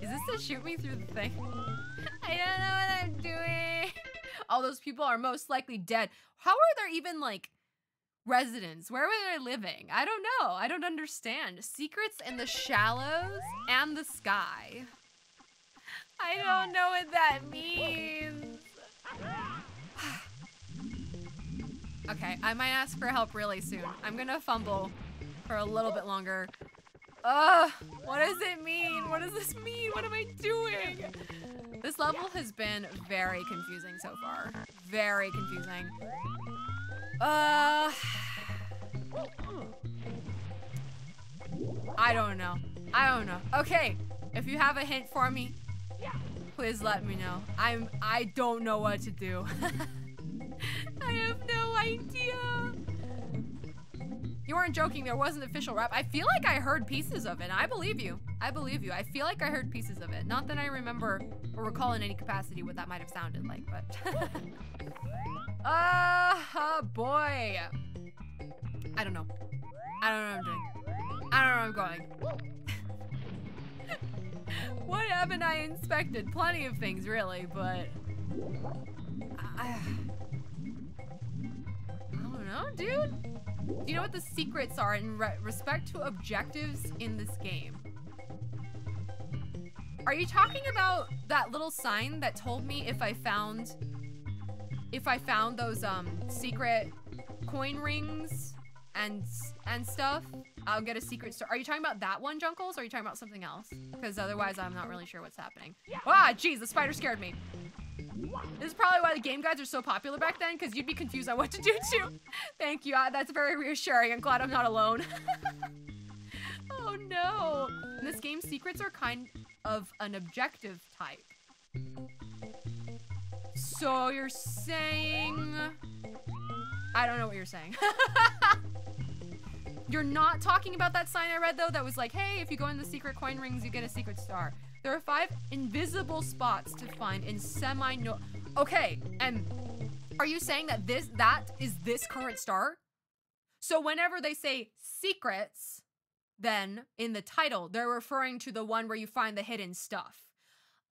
A: Is this to shoot me through the thing? I don't know what I'm doing. All those people are most likely dead. How are there even, like, residents? Where were they living? I don't know. I don't understand. Secrets in the shallows and the sky. I don't know what that means. okay, I might ask for help really soon. I'm gonna fumble for a little bit longer. Ugh, what does it mean? What does this mean? What am I doing? This level has been very confusing so far. Very confusing. Uh, I don't know. I don't know. Okay, if you have a hint for me, please let me know. I'm, I don't know what to do. I have no idea. You weren't joking, there was an official rap. I feel like I heard pieces of it. I believe you. I believe you. I feel like I heard pieces of it. Not that I remember or recall in any capacity what that might have sounded like, but. Ah, uh, boy. I don't know. I don't know what I'm doing. I don't know where I'm going. what haven't I inspected? Plenty of things, really, but. I, I don't know, dude. Do you know what the secrets are in re respect to objectives in this game? Are you talking about that little sign that told me if I found if I found those um secret coin rings and and stuff, I'll get a secret store. Are you talking about that one, Junkles, or are you talking about something else? Because otherwise, I'm not really sure what's happening. Ah, jeez, the spider scared me. This is probably why the game guides are so popular back then, because you'd be confused on what to do too. Thank you. That's very reassuring. I'm glad I'm not alone. oh no. This game, secrets are kind of an objective type. So you're saying... I don't know what you're saying. you're not talking about that sign I read though that was like, hey, if you go in the secret coin rings, you get a secret star. There are five invisible spots to find in semi no Okay, and are you saying that this that is this current star? So whenever they say secrets, then in the title, they're referring to the one where you find the hidden stuff.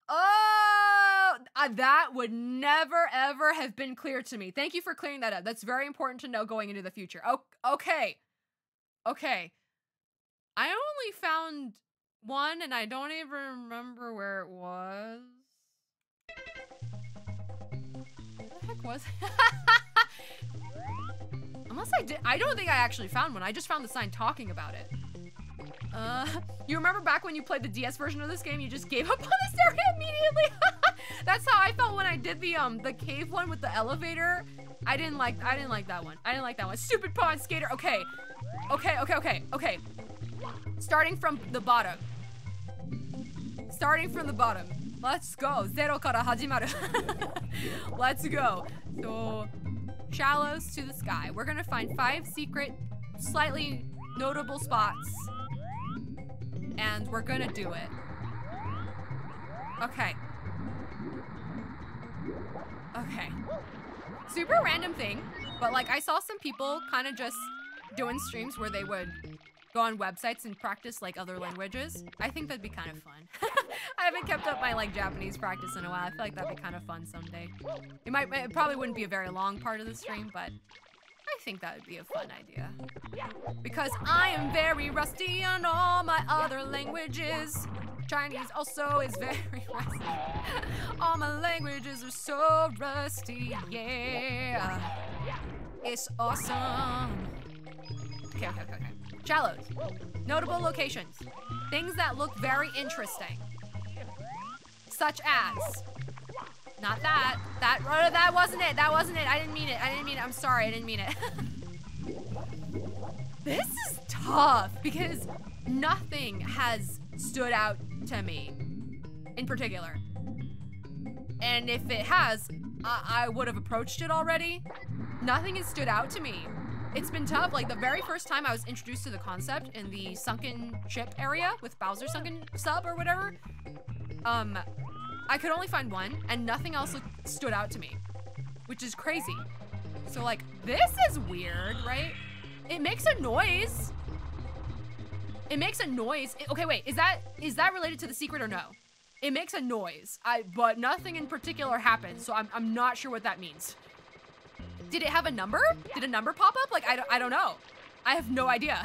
A: Oh, uh, that would never ever have been clear to me. Thank you for clearing that up. That's very important to know going into the future. Oh, okay. Okay. I only found one and I don't even remember where it was. What the heck was Unless I did, I don't think I actually found one. I just found the sign talking about it. Uh, you remember back when you played the DS version of this game, you just gave up on this area immediately? That's how I felt when I did the, um, the cave one with the elevator. I didn't like, I didn't like that one. I didn't like that one. Stupid pond skater. Okay. Okay, okay, okay, okay. Starting from the bottom. Starting from the bottom. Let's go. Zero kara hajimaru. Let's go. So, shallows to the sky. We're gonna find five secret, slightly notable spots. And we're gonna do it. Okay. Okay. Super random thing, but like I saw some people kind of just doing streams where they would go on websites and practice like other languages. I think that'd be kind of fun. I haven't kept up my like Japanese practice in a while. I feel like that'd be kind of fun someday. It might, it probably wouldn't be a very long part of the stream, but think that would be a fun idea. Because I am very rusty on all my other languages. Chinese also is very rusty. all my languages are so rusty, yeah. It's awesome. Okay, okay, okay, okay. Shallows. Notable locations. Things that look very interesting. Such as. Not that. That oh, that wasn't it. That wasn't it. I didn't mean it. I didn't mean it. I'm sorry. I didn't mean it. this is tough because nothing has stood out to me in particular. And if it has, I, I would have approached it already. Nothing has stood out to me it's been tough. Like the very first time I was introduced to the concept in the sunken ship area with Bowser sunken sub or whatever, um, I could only find one and nothing else stood out to me, which is crazy. So like, this is weird, right? It makes a noise. It makes a noise. It, okay, wait, is that is that related to the secret or no? It makes a noise, I but nothing in particular happens, so I'm, I'm not sure what that means. Did it have a number? Did a number pop up? Like, I I don't know. I have no idea.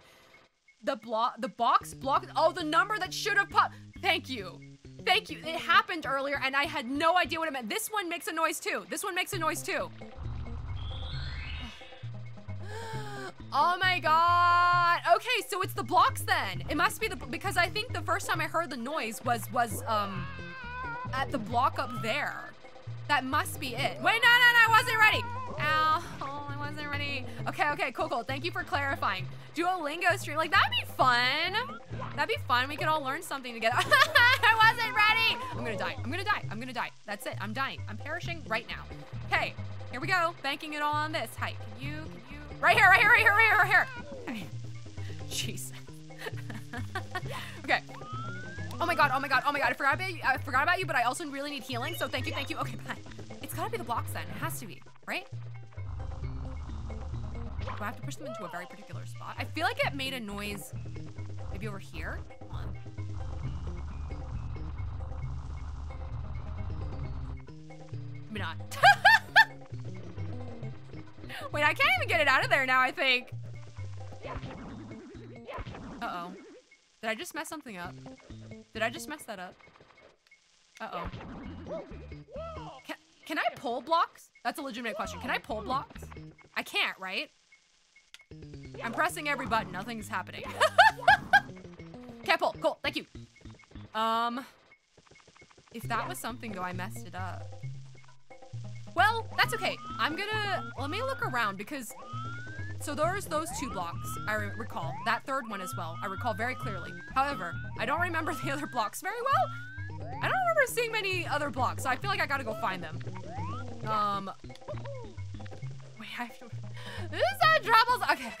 A: the block, the box block. Oh, the number that should have popped. Thank you. Thank you. It happened earlier and I had no idea what it meant. This one makes a noise too. This one makes a noise too. Oh my god. Okay, so it's the blocks then. It must be the because I think the first time I heard the noise was was um at the block up there. That must be it. Wait, no, no, no, I wasn't ready. Ow, oh, I wasn't ready. Okay, okay, cool, cool. Thank you for clarifying. Duolingo stream, like that'd be fun. That'd be fun. We could all learn something together. I wasn't ready. I'm gonna die. I'm gonna die. I'm gonna die. That's it. I'm dying. I'm perishing right now. Okay, here we go. Banking it all on this. Hi, can you, can you? Right here, right here, right here, right here, right here. Jeez. okay. Oh my god, oh my god, oh my god. I forgot about you, I forgot about you, but I also really need healing, so thank you, thank you. Okay, fine. It's gotta be the blocks then. It has to be, right? Do I have to push them into a very particular spot? I feel like it made a noise maybe over here. Maybe not. Wait, I can't even get it out of there now, I think. Uh-oh. Did I just mess something up? Did I just mess that up? Uh-oh. Can, can I pull blocks? That's a legitimate question. Can I pull blocks? I can't, right? I'm pressing every button. Nothing's happening. Can't pull. Cool. Thank you. Um, if that was something, though, I messed it up. Well, that's okay. I'm gonna, let me look around because, so there's those two blocks, I re recall. That third one as well, I recall very clearly. However, I don't remember the other blocks very well. I don't remember seeing many other blocks, so I feel like I gotta go find them. Um, wait, I have to, this is how troubles, okay.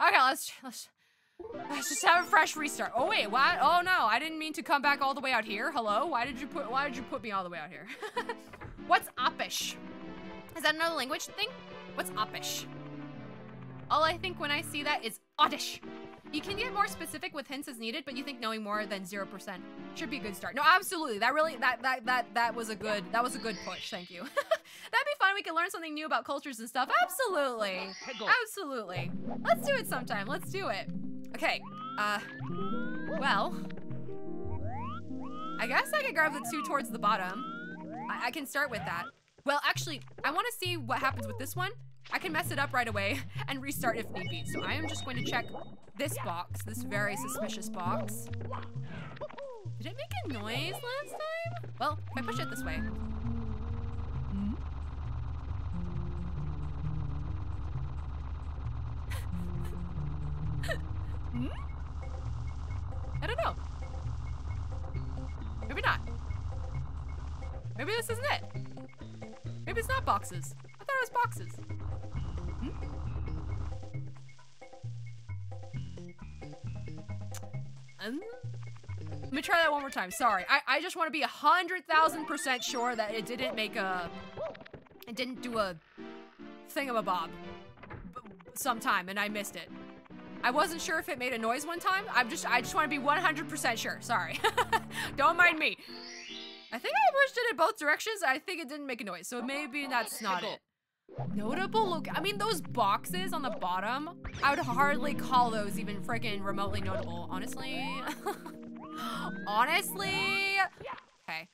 A: Okay, let's, let's, let's just have a fresh restart. Oh wait, what? Oh no, I didn't mean to come back all the way out here. Hello? Why did you put, why did you put me all the way out here? What's Oppish? Is that another language thing? What's Oppish? All I think when I see that is Oddish. You can get more specific with hints as needed, but you think knowing more than 0% should be a good start. No, absolutely. That really, that, that, that, that was a good, that was a good push. Thank you. That'd be fun. We could learn something new about cultures and stuff. Absolutely. Absolutely. Let's do it sometime. Let's do it. Okay. Uh, well, I guess I could grab the two towards the bottom. I, I can start with that. Well, actually, I want to see what happens with this one. I can mess it up right away and restart if need be. So I am just going to check this box, this very suspicious box. Did it make a noise last time? Well, if I push it this way. Hmm? hmm? I don't know. Maybe not. Maybe this isn't it. Maybe it's not boxes. Thought it was boxes. Hmm? Um, let me try that one more time. Sorry. I, I just want to be a hundred thousand percent sure that it didn't make a it didn't do a thingamabob sometime and I missed it. I wasn't sure if it made a noise one time. I'm just I just want to be 100% sure. Sorry. Don't mind me. I think I pushed it in both directions. I think it didn't make a noise. So maybe that's not it. Notable look. I mean, those boxes on the bottom, I would hardly call those even freaking remotely notable, honestly. honestly. Okay.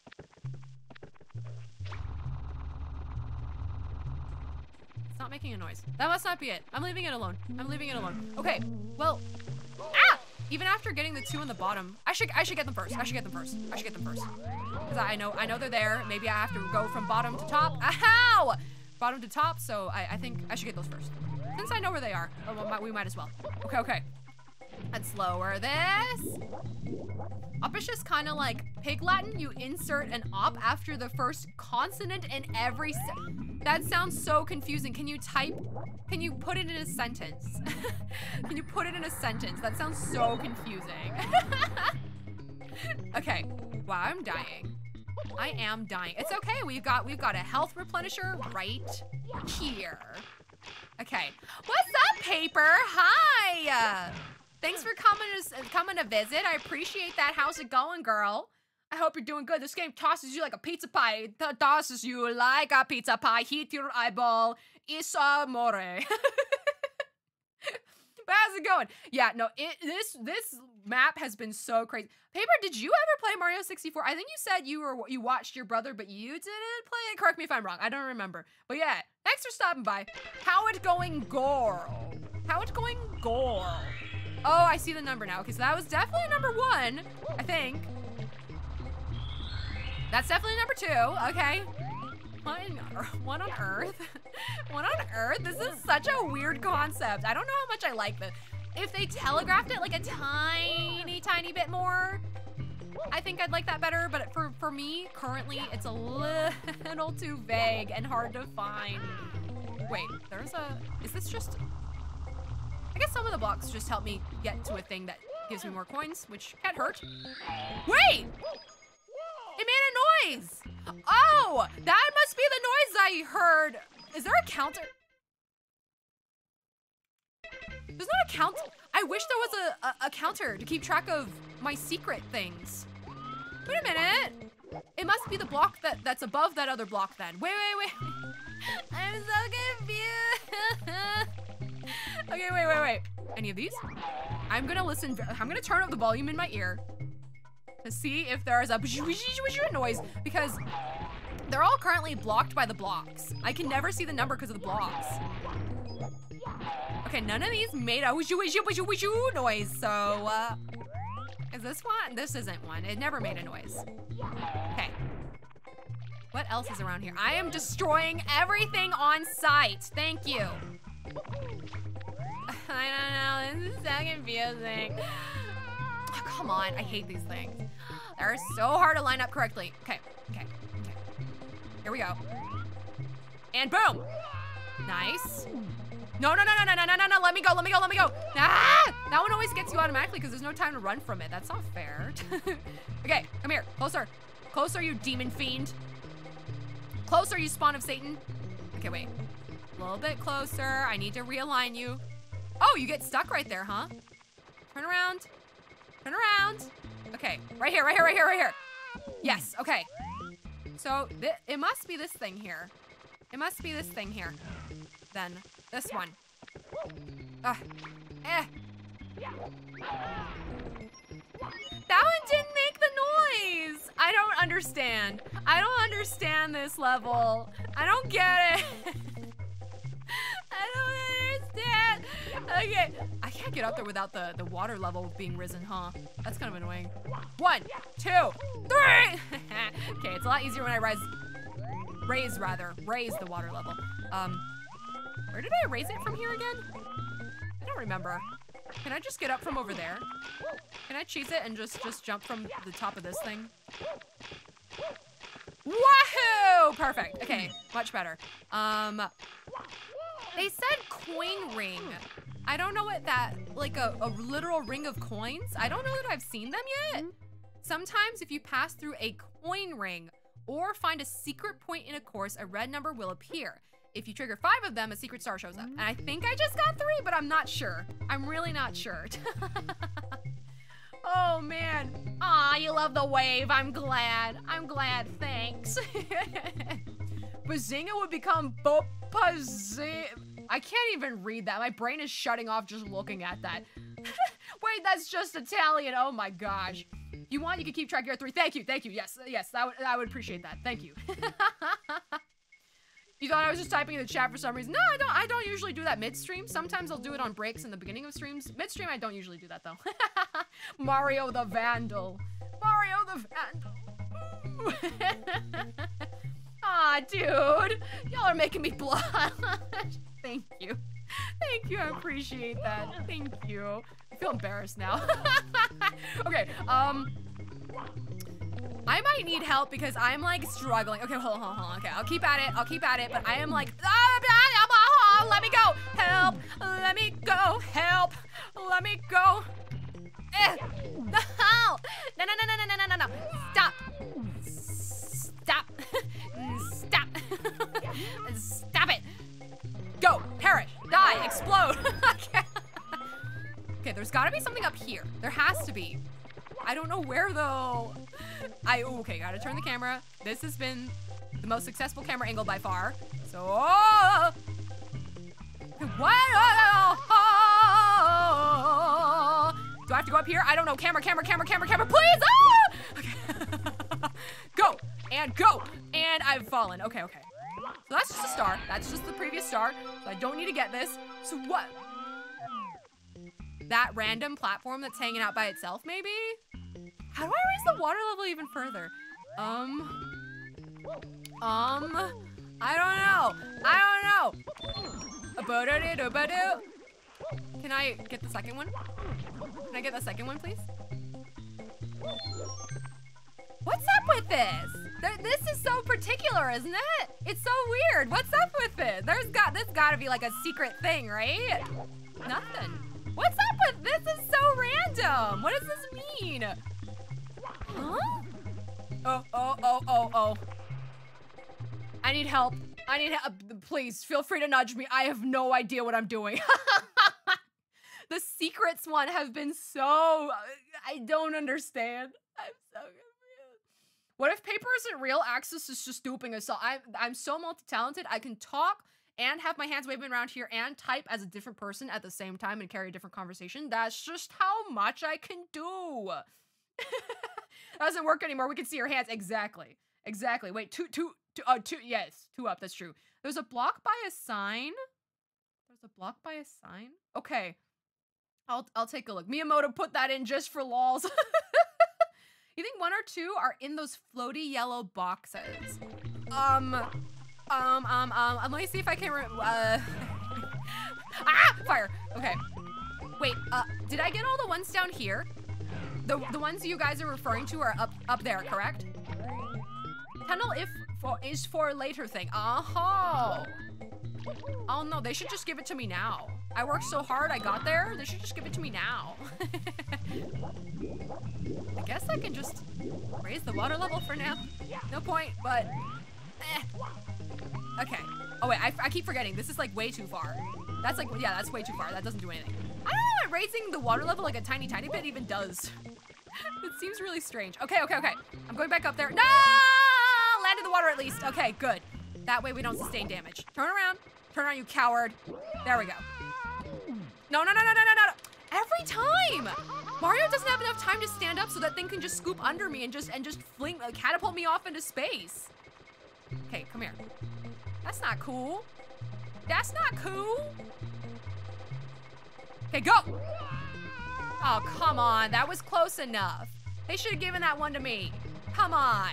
A: It's not making a noise. That must not be it. I'm leaving it alone. I'm leaving it alone. Okay. Well. Ah! Even after getting the two on the bottom, I should I should get them first. I should get them first. I should get them first. Because I know I know they're there. Maybe I have to go from bottom to top. Ow! Bottom to top, so I, I think I should get those first. Since I know where they are, oh, we might as well. Okay, okay. Let's lower this. Oppish is just kind of like Pig Latin. You insert an op after the first consonant in every That sounds so confusing. Can you type, can you put it in a sentence? can you put it in a sentence? That sounds so confusing. okay, wow, I'm dying. I am dying. It's okay, we've got, we've got a health replenisher right here. Okay, what's up, Paper? Hi! Thanks for coming to, coming to visit. I appreciate that. How's it going, girl? I hope you're doing good. This game tosses you like a pizza pie. Tosses you like a pizza pie. Hit your eyeball. Is amore. But how's it going? Yeah, no, it this this map has been so crazy. Paper, did you ever play Mario 64? I think you said you were you watched your brother, but you didn't play it. Correct me if I'm wrong. I don't remember. But yeah, thanks for stopping by. How it going, girl? How it going, girl? Oh, I see the number now. Okay, so that was definitely number one, I think. That's definitely number two. Okay. What, on earth? what on earth? This is such a weird concept. I don't know how much I like this. If they telegraphed it like a tiny, tiny bit more, I think I'd like that better. But for, for me, currently, it's a little too vague and hard to find. Wait, there's a, is this just, I guess some of the blocks just help me get to a thing that gives me more coins, which can't hurt. Wait! It made a noise! Oh! That must be the noise I heard! Is there a counter? There's not a count. I wish there was a, a, a counter to keep track of my secret things. Wait a minute. It must be the block that, that's above that other block then. Wait, wait, wait. I'm so confused. okay, wait, wait, wait. Any of these? I'm gonna listen. I'm gonna turn up the volume in my ear to see if there is a noise because they're all currently blocked by the blocks. I can never see the number because of the blocks. Okay, none of these made a noise, so, uh, is this one? This isn't one. It never made a noise. Okay. What else is around here? I am destroying everything on sight. Thank you. I don't know, this is so confusing. Oh, come on, I hate these things. They're so hard to line up correctly. Okay, okay, okay. Here we go. And boom! Nice. No, no, no, no, no, no, no, no, no, let me go, let me go, let me go. Ah! That one always gets you automatically because there's no time to run from it. That's not fair. okay, come here, closer. Closer, you demon fiend. Closer, you spawn of Satan. Okay, wait. A little bit closer. I need to realign you. Oh, you get stuck right there, huh? Turn around. Turn around. Okay, right here, right here, right here, right here. Yes, okay. So it must be this thing here. It must be this thing here. Then this one. Ugh. Eh. That one didn't make the noise. I don't understand. I don't understand this level. I don't get it. I don't understand. Okay, I can't get up there without the, the water level being risen, huh? That's kind of annoying. One, two, three! okay, it's a lot easier when I rise, raise rather, raise the water level. Um, where did I raise it from here again? I don't remember. Can I just get up from over there? Can I cheese it and just, just jump from the top of this thing? Wahoo! Perfect. Okay, much better. Um, they said coin ring. I don't know what that, like a, a literal ring of coins. I don't know that I've seen them yet. Mm-hmm. Sometimes if you pass through a coin ring or find a secret point in a course, a red number will appear. If you trigger five of them, a secret star shows up. And I mm. think I just got three, but I'm not sure. I'm really not sure. oh man. Aw, you love the wave. I'm glad. I'm glad. Thanks. Bazinga would become Bopazing. I can't even read that. My brain is shutting off just looking at that. Wait, that's just Italian. Oh my gosh. You want, you can keep track of your three. Thank you, thank you. Yes, yes, that would, I would appreciate that. Thank you. you thought I was just typing in the chat for some reason. No, I don't, I don't usually do that midstream. Sometimes I'll do it on breaks in the beginning of streams. Midstream, I don't usually do that though. Mario the Vandal. Mario the Vandal. Aw, dude. Y'all are making me blush. Thank you. Thank you, I appreciate that. Thank you. I feel embarrassed now. okay, um... I might need help because I'm like struggling. Okay, hold on, hold on. Okay, I'll keep at it. I'll keep at it, but I am like, ah, let me go. Help. Let me go. Help. Let me go. Eh. No. No, no, no, no, no, no, no, no. Stop. Stop. Stop. It. Go. Perish. Die. Explode. okay. there's gotta be something up here. There has to be. I don't know where though. I okay, gotta turn the camera. This has been the most successful camera angle by far. So, oh, what? Do I have to go up here? I don't know. Camera, camera, camera, camera, camera, please! Ah! Okay. go and go and I've fallen. Okay, okay. So that's just a star. That's just the previous star. So I don't need to get this. So what? That random platform that's hanging out by itself, maybe? How do I raise the water level even further? Um, um, I don't know. I don't know. Can I get the second one? Can I get the second one, please? What's up with this? Th this is so particular, isn't it? It's so weird. What's up with it? There's got this got to be like a secret thing, right? Nothing. What's up with this? Is so random. What does this mean? Huh? Oh, oh, oh, oh, oh. I need help. I need help. Uh, please, feel free to nudge me. I have no idea what I'm doing. the secrets one have been so... Uh, I don't understand. I'm so confused. What if paper isn't real? Axus is just duping us all. I'm, I'm so multi-talented. I can talk and have my hands waving around here and type as a different person at the same time and carry a different conversation. That's just how much I can do. that doesn't work anymore. We can see your hands. Exactly. Exactly. Wait, two, two, two, uh, two, yes, two up. That's true. There's a block by a sign. There's a block by a sign. Okay. I'll, I'll take a look. Miyamoto put that in just for lols. you think one or two are in those floaty yellow boxes? Um, um, um, um, let me see if I can, uh, ah, fire. Okay. Wait, uh, did I get all the ones down here? The, the ones you guys are referring to are up, up there, correct? Tunnel if for, is for later thing. Oh. Oh no, they should just give it to me now. I worked so hard, I got there. They should just give it to me now. I guess I can just raise the water level for now. No point, but eh. Okay. Oh wait, I, I keep forgetting. This is like way too far. That's like, yeah, that's way too far. That doesn't do anything. I don't know what raising the water level like a tiny, tiny bit even does. it seems really strange. Okay, okay, okay. I'm going back up there. No! Land in the water at least. Okay, good. That way we don't sustain damage. Turn around. Turn around, you coward. There we go. No, no, no, no, no, no, no. Every time! Mario doesn't have enough time to stand up so that thing can just scoop under me and just and just fling, uh, catapult me off into space. Okay, come here. That's not cool. That's not cool. Okay, go! Oh, come on. That was close enough. They should have given that one to me. Come on.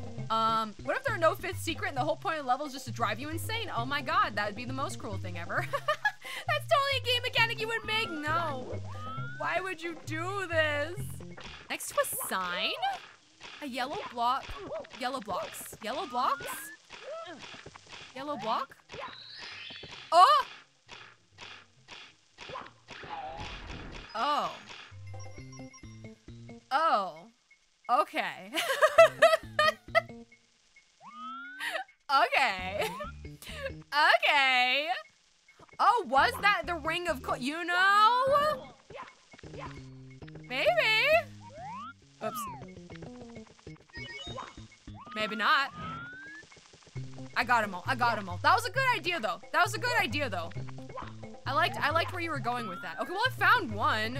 A: Um, what if there are no fifth secret and the whole point of the level is just to drive you insane? Oh my god, that would be the most cruel thing ever. That's totally a game mechanic you would make. No. Why would you do this? Next to a sign? A yellow block. Yellow blocks. Yellow blocks? Yellow block? Oh! Oh. Oh. Okay. okay. okay. Oh, was that the ring of co you know? Maybe. Oops. Maybe not. I got him all. I got him all. That was a good idea though. That was a good idea though. I liked I liked where you were going with that. Okay, well I found one.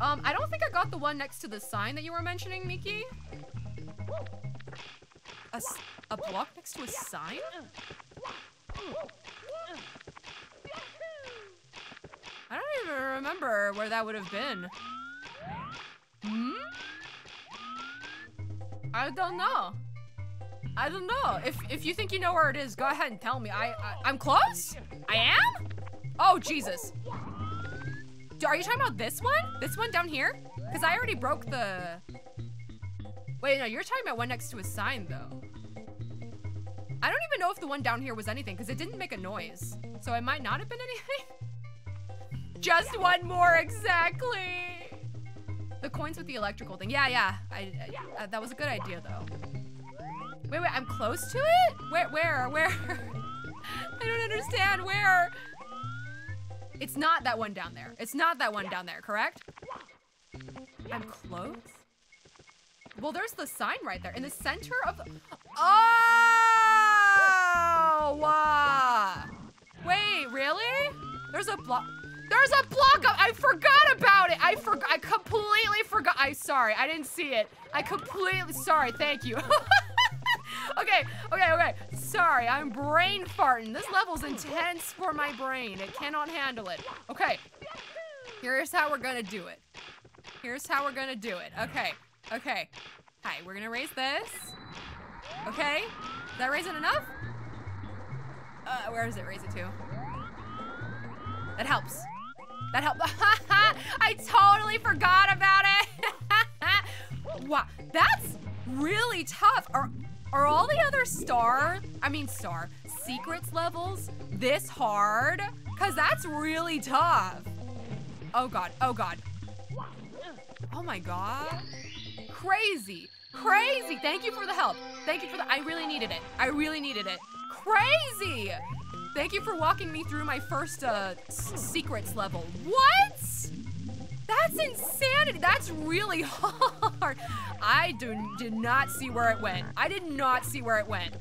A: Um, I don't think I got the one next to the sign that you were mentioning, Miki. A, block next to a sign? I don't even remember where that would have been. Hmm? I don't know. I don't know. If if you think you know where it is, go ahead and tell me. I, I am close. I am. Oh Jesus. Are you talking about this one? This one down here? Because I already broke the. Wait, no. You're talking about one next to a sign though. I don't even know if the one down here was anything because it didn't make a noise. So it might not have been anything. Just one more exactly. The coins with the electrical thing. Yeah, yeah. I, I uh, that was a good idea though. Wait, wait, I'm close to it? Where, where, where? I don't understand, where? It's not that one down there. It's not that one down there, correct? I'm close? Well, there's the sign right there in the center of Oh! Wow. Wait, really? There's a block. There's a block of, I forgot about it. I forgot, I completely forgot. I'm sorry, I didn't see it. I completely, sorry, thank you. okay, okay, okay. Sorry, I'm brain farting. This level's intense for my brain. It cannot handle it. Okay, here's how we're gonna do it. Here's how we're gonna do it. Okay, okay. Hi, we're gonna raise this. Okay, is that raise it enough? Uh, where does it raise it to? That helps. That helped. I totally forgot about it. wow, that's really tough. Are, are all the other star, I mean star, secrets levels this hard? Cause that's really tough. Oh God, oh God. Oh my God. Crazy, crazy. Thank you for the help. Thank you for the, I really needed it. I really needed it. Crazy. Thank you for walking me through my first uh, secrets level. What? That's insanity. That's really hard. I do, did not see where it went. I did not see where it went.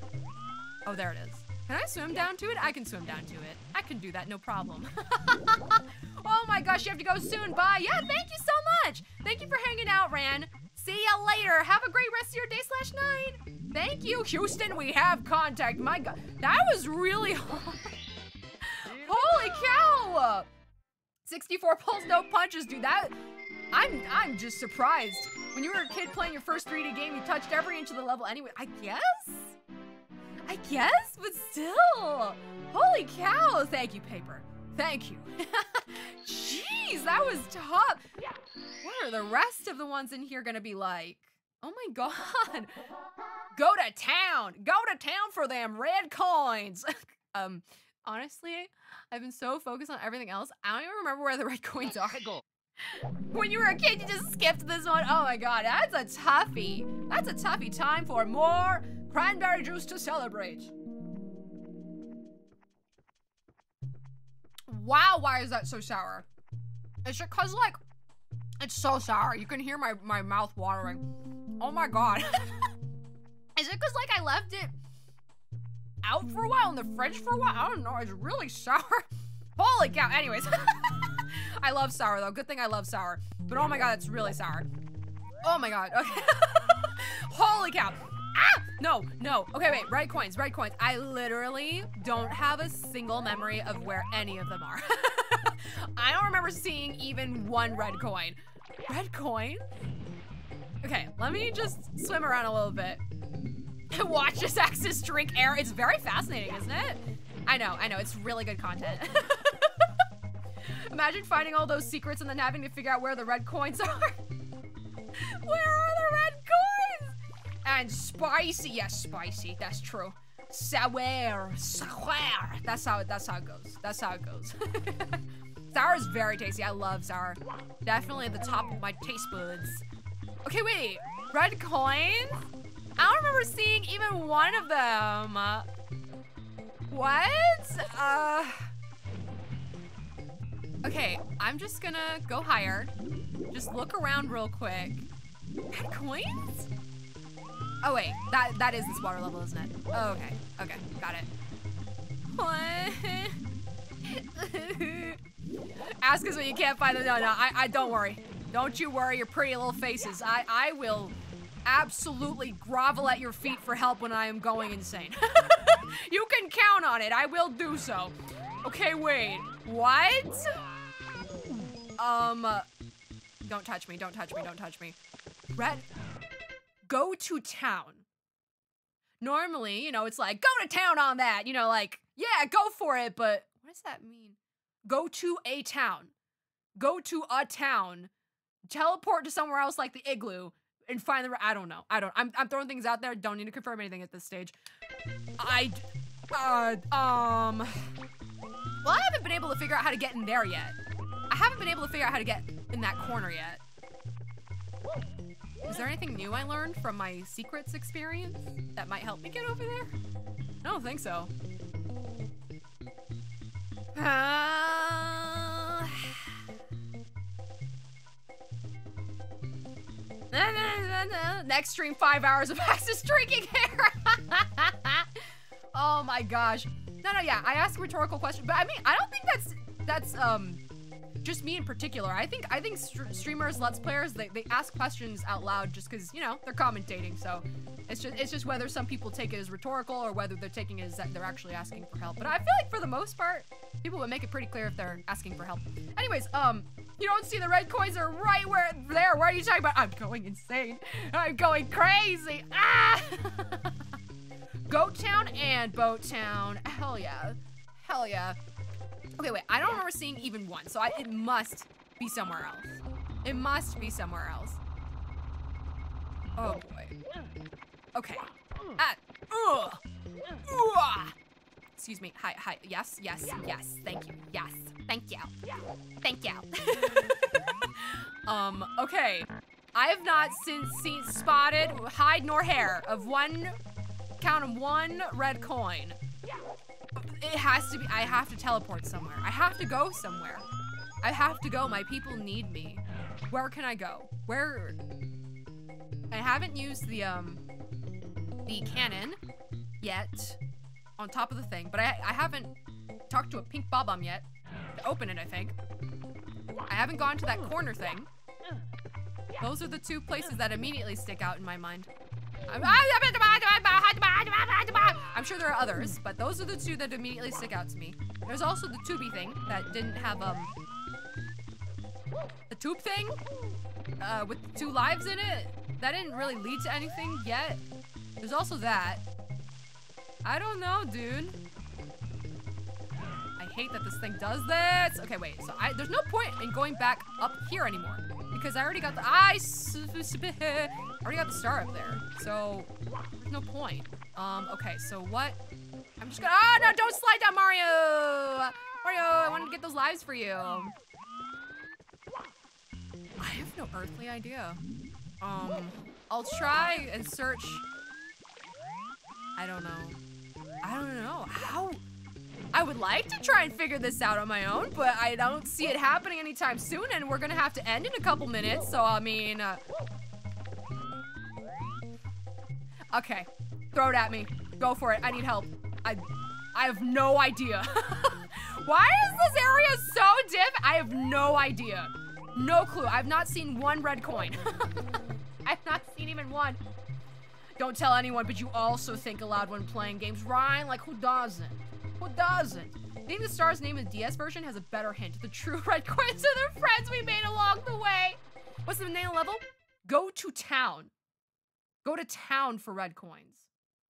A: Oh, there it is. Can I swim down to it? I can swim down to it. I can do that, no problem. oh my gosh, you have to go soon. Bye. Yeah, thank you so much. Thank you for hanging out, Ran. See ya later. Have a great rest of your day slash night. Thank you, Houston. We have contact. My God, that was really hard. Holy cow! 64 pulls, no punches, dude. That I'm I'm just surprised. When you were a kid playing your first 3D game, you touched every inch of the level anyway. I guess? I guess, but still. Holy cow. Thank you, paper. Thank you. Jeez, that was tough. What are the rest of the ones in here gonna be like? Oh my god. Go to town. Go to town for them red coins. um, honestly, I've been so focused on everything else, I don't even remember where the red coins are. when you were a kid, you just skipped this one. Oh my god, that's a toughie. That's a toughie time for more cranberry juice to celebrate. Wow, why is that so sour? Is it cause like, it's so sour. You can hear my, my mouth watering. Oh my god. is it cause like I left it out for a while in the fridge for a while? I don't know, it's really sour. Holy cow, anyways. I love sour though, good thing I love sour. But oh my god, it's really sour. Oh my god, okay. Holy cow. Ah! No, no. Okay, wait. Red coins, red coins. I literally don't have a single memory of where any of them are. I don't remember seeing even one red coin. Red coin? Okay, let me just swim around a little bit. Watch this Axus drink air. It's very fascinating, isn't it? I know, I know. It's really good content. Imagine finding all those secrets and then having to figure out where the red coins are. where are the red coins? And spicy. Yes, spicy. That's true. Sour. Sour. That's how, that's how it goes. That's how it goes. sour is very tasty. I love sour. Definitely at the top of my taste buds. Okay, wait. Red coins? I don't remember seeing even one of them. What? Uh... Okay, I'm just gonna go higher. Just look around real quick. Red coins? Oh wait, that that is this water level, isn't it? Oh, okay, okay, got it. Ask us when you can't find them. No, no, I, I don't worry. Don't you worry your pretty little faces. I, I will absolutely grovel at your feet for help when I am going insane. you can count on it. I will do so. Okay, wait. What? Um, don't touch me. Don't touch me. Don't touch me. Red, go to town. Normally, you know, it's like, go to town on that. You know, like, yeah, go for it. But what does that mean? Go to a town. Go to a town. Teleport to somewhere else like the igloo and find the. I don't know. I don't. I'm, I'm throwing things out there. Don't need to confirm anything at this stage. I, uh, um. Well, I haven't been able to figure out how to get in there yet. I haven't been able to figure out how to get in that corner yet. Is there anything new I learned from my secrets experience that might help me get over there? I don't think so. Uh... Next stream, five hours of Axus drinking hair. oh my gosh. No, no, yeah. I ask a rhetorical question, but I mean, I don't think that's that's um just me in particular. I think I think st streamers, let's players, they, they ask questions out loud just because you know they're commentating. So it's just it's just whether some people take it as rhetorical or whether they're taking it as that they're actually asking for help. But I feel like for the most part, people would make it pretty clear if they're asking for help. Anyways, um, you don't see the red coins are right where there. What are you talking about? I'm going insane. I'm going crazy. Ah! Goat Town and Boat Town. Hell yeah. Hell yeah. Okay, wait. I don't remember seeing even one, so I, it must be somewhere else. It must be somewhere else. Oh boy. Okay. Ah. Ugh. Ugh. Excuse me. Hi. Hi. Yes. Yes. Yes. Thank you. Yes. Thank you. Thank you. um. Okay. I have not since seen spotted hide nor hair of one count of one red coin. It has to be, I have to teleport somewhere. I have to go somewhere. I have to go, my people need me. Where can I go? Where? I haven't used the, um, the cannon yet on top of the thing, but I, I haven't talked to a pink bob-omb yet to open it, I think. I haven't gone to that corner thing. Those are the two places that immediately stick out in my mind. I'm sure there are others, but those are the two that immediately stick out to me. There's also the tubey thing that didn't have, um... The tube thing? Uh, with two lives in it? That didn't really lead to anything yet. There's also that. I don't know, dude. I hate that this thing does this. Okay, wait. So I, there's no point in going back up here anymore because I already got the I already got the star up there. So there's no point. Um, okay, so what? I'm just gonna, oh no, don't slide down Mario! Mario, I wanted to get those lives for you. I have no earthly idea. Um, I'll try and search. I don't know. I don't know. How? I would like to try and figure this out on my own, but I don't see it happening anytime soon, and we're gonna have to end in a couple minutes, so I mean... Uh... Okay. Throw it at me. Go for it. I need help. I, I have no idea. Why is this area so diff? I have no idea. No clue. I've not seen one red coin. I've not seen even one. Don't tell anyone, but you also think aloud when playing games. Ryan, like who doesn't? Who doesn't? The star's name in the DS version has a better hint. The true red coins are the friends we made along the way. What's the the level? Go to town. Go to town for red coins.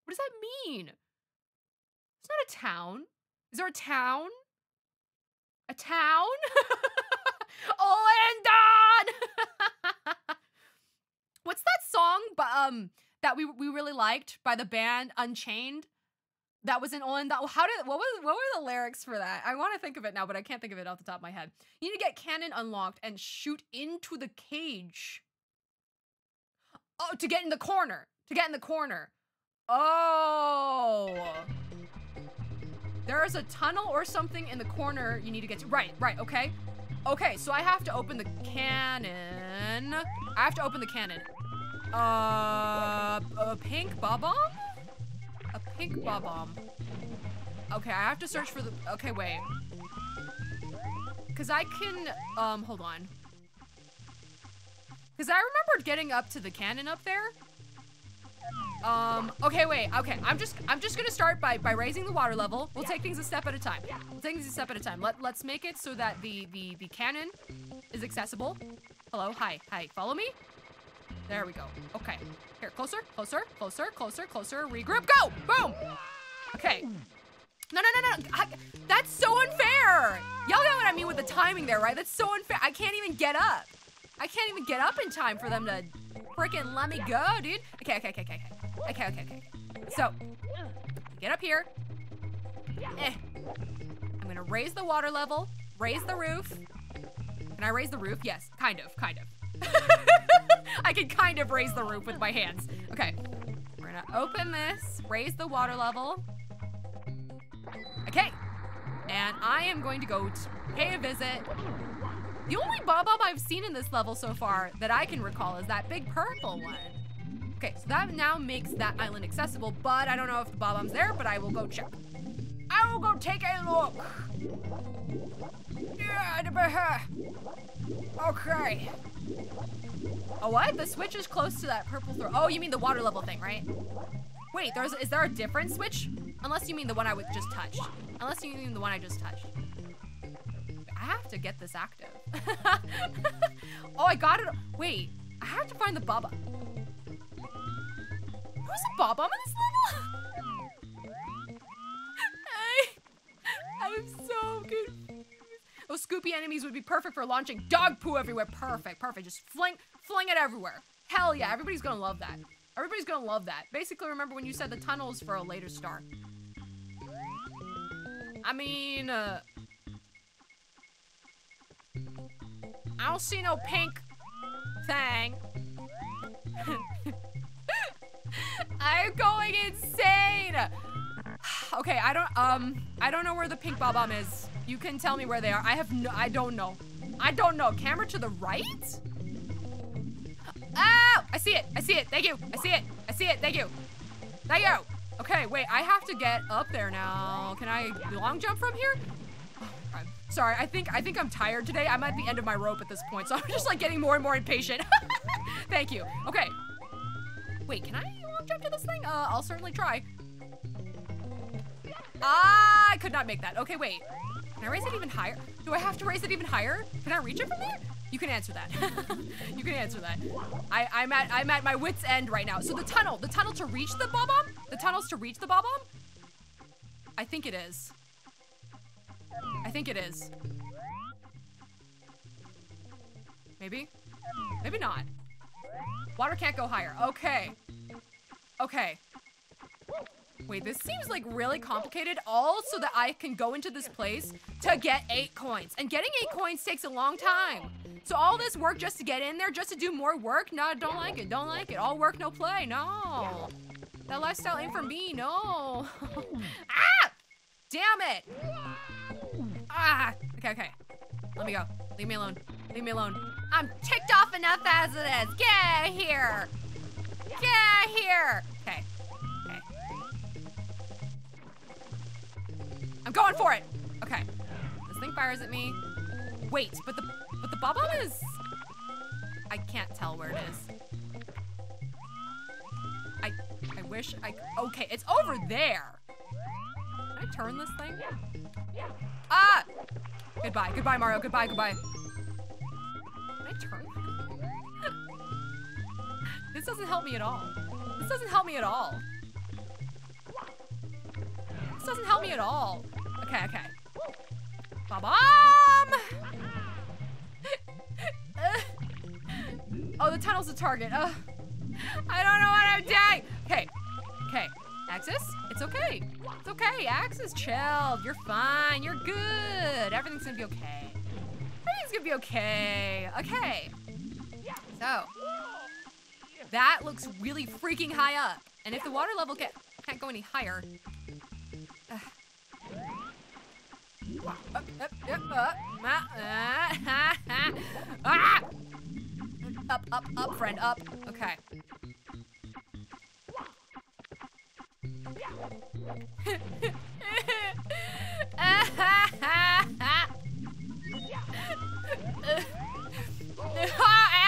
A: What does that mean? It's not a town. Is there a town? A town? Olandon! What's that song um that we we really liked by the band Unchained? That was in Olandon. How did what was what were the lyrics for that? I want to think of it now, but I can't think of it off the top of my head. You need to get cannon unlocked and shoot into the cage. Oh, to get in the corner. To get in the corner. Oh. There is a tunnel or something in the corner you need to get to. Right, right, okay. Okay, so I have to open the cannon. I have to open the cannon. Uh, a pink? A pink bob-omb. Okay, I have to search for the, okay, wait. Cause I can, um, hold on. Cause I remembered getting up to the cannon up there. Um, okay, wait, okay, I'm just, I'm just gonna start by, by raising the water level. We'll take things a step at a time. We'll take things a step at a time. Let, let's make it so that the, the, the cannon is accessible. Hello, hi, hi, follow me? There we go, okay. Here, closer, closer, closer, closer, closer, regroup, go, boom! Okay. No, no, no, no, I, that's so unfair! Y'all know what I mean with the timing there, right? That's so unfair, I can't even get up. I can't even get up in time for them to freaking let me go, dude. Okay, okay, okay, okay, okay, okay, okay. So, get up here. Eh. I'm gonna raise the water level, raise the roof. Can I raise the roof? Yes, kind of, kind of. I can kind of raise the roof with my hands. Okay, we're gonna open this, raise the water level. Okay, and I am going to go to pay a visit. The only Bob-omb I've seen in this level so far that I can recall is that big purple one. Okay, so that now makes that island accessible, but I don't know if the Bob-omb's there, but I will go check. I will go take a look. Yeah, okay. Oh, what? The switch is close to that purple throw. Oh, you mean the water level thing, right? Wait, there's is there a different switch? Unless you mean the one I was just touched. Unless you mean the one I just touched. I have to get this active. oh, I got it. Wait, I have to find the Baba. Who's a Bob in this level? I, I'm so confused. Those Scoopy enemies would be perfect for launching dog poo everywhere. Perfect, perfect. Just fling, fling it everywhere. Hell yeah, everybody's gonna love that. Everybody's gonna love that. Basically, remember when you said the tunnels for a later start. I mean, uh, I don't see no pink thing. I'm going insane. okay, I don't, um, I don't know where the pink Bob-omb is. You can tell me where they are. I have no, I don't know. I don't know. Camera to the right? Oh, I see it. I see it. Thank you. I see it. I see it. Thank you. Thank you. Okay, wait. I have to get up there now. Can I long jump from here? Oh, sorry. I think I think I'm tired today. I'm at the end of my rope at this point, so I'm just like getting more and more impatient. Thank you. Okay. Wait, can I long jump to this thing? Uh, I'll certainly try. I could not make that. Okay, wait. Can I raise it even higher? Do I have to raise it even higher? Can I reach it from there? You can answer that. you can answer that. I, I'm at I'm at my wit's end right now. So the tunnel, the tunnel to reach the Bob-omb? The tunnels to reach the Bob-omb? I think it is. I think it is. Maybe? Maybe not. Water can't go higher. Okay. Okay. Wait, this seems like really complicated all so that I can go into this place to get eight coins. And getting eight coins takes a long time. So all this work just to get in there, just to do more work? No, don't like it, don't like it. All work, no play, no. That lifestyle ain't for me, no. ah! Damn it! Ah! Okay, okay. Let me go. Leave me alone. Leave me alone. I'm ticked off enough as it is. Get here! Get here! Okay. Okay. I'm going for it! Okay. This thing fires at me. Wait, but the but the Bob-omb is I can't tell where it is. I I wish I okay, it's over there. Can I turn this thing? Yeah. Ah! Goodbye, goodbye, Mario. Goodbye, goodbye. Can I turn? this doesn't help me at all. This doesn't help me at all. Doesn't help me at all. Okay, okay. Bob-omb! oh, the tunnel's a target. Uh, I don't know what I'm doing. Okay, okay. Axus, it's okay. It's okay. Axus, chill. You're fine. You're good. Everything's gonna be okay. Everything's gonna be okay. Okay. So, that looks really freaking high up. And if the water level can't go any higher, up, up, up, ah, friend, up. Okay.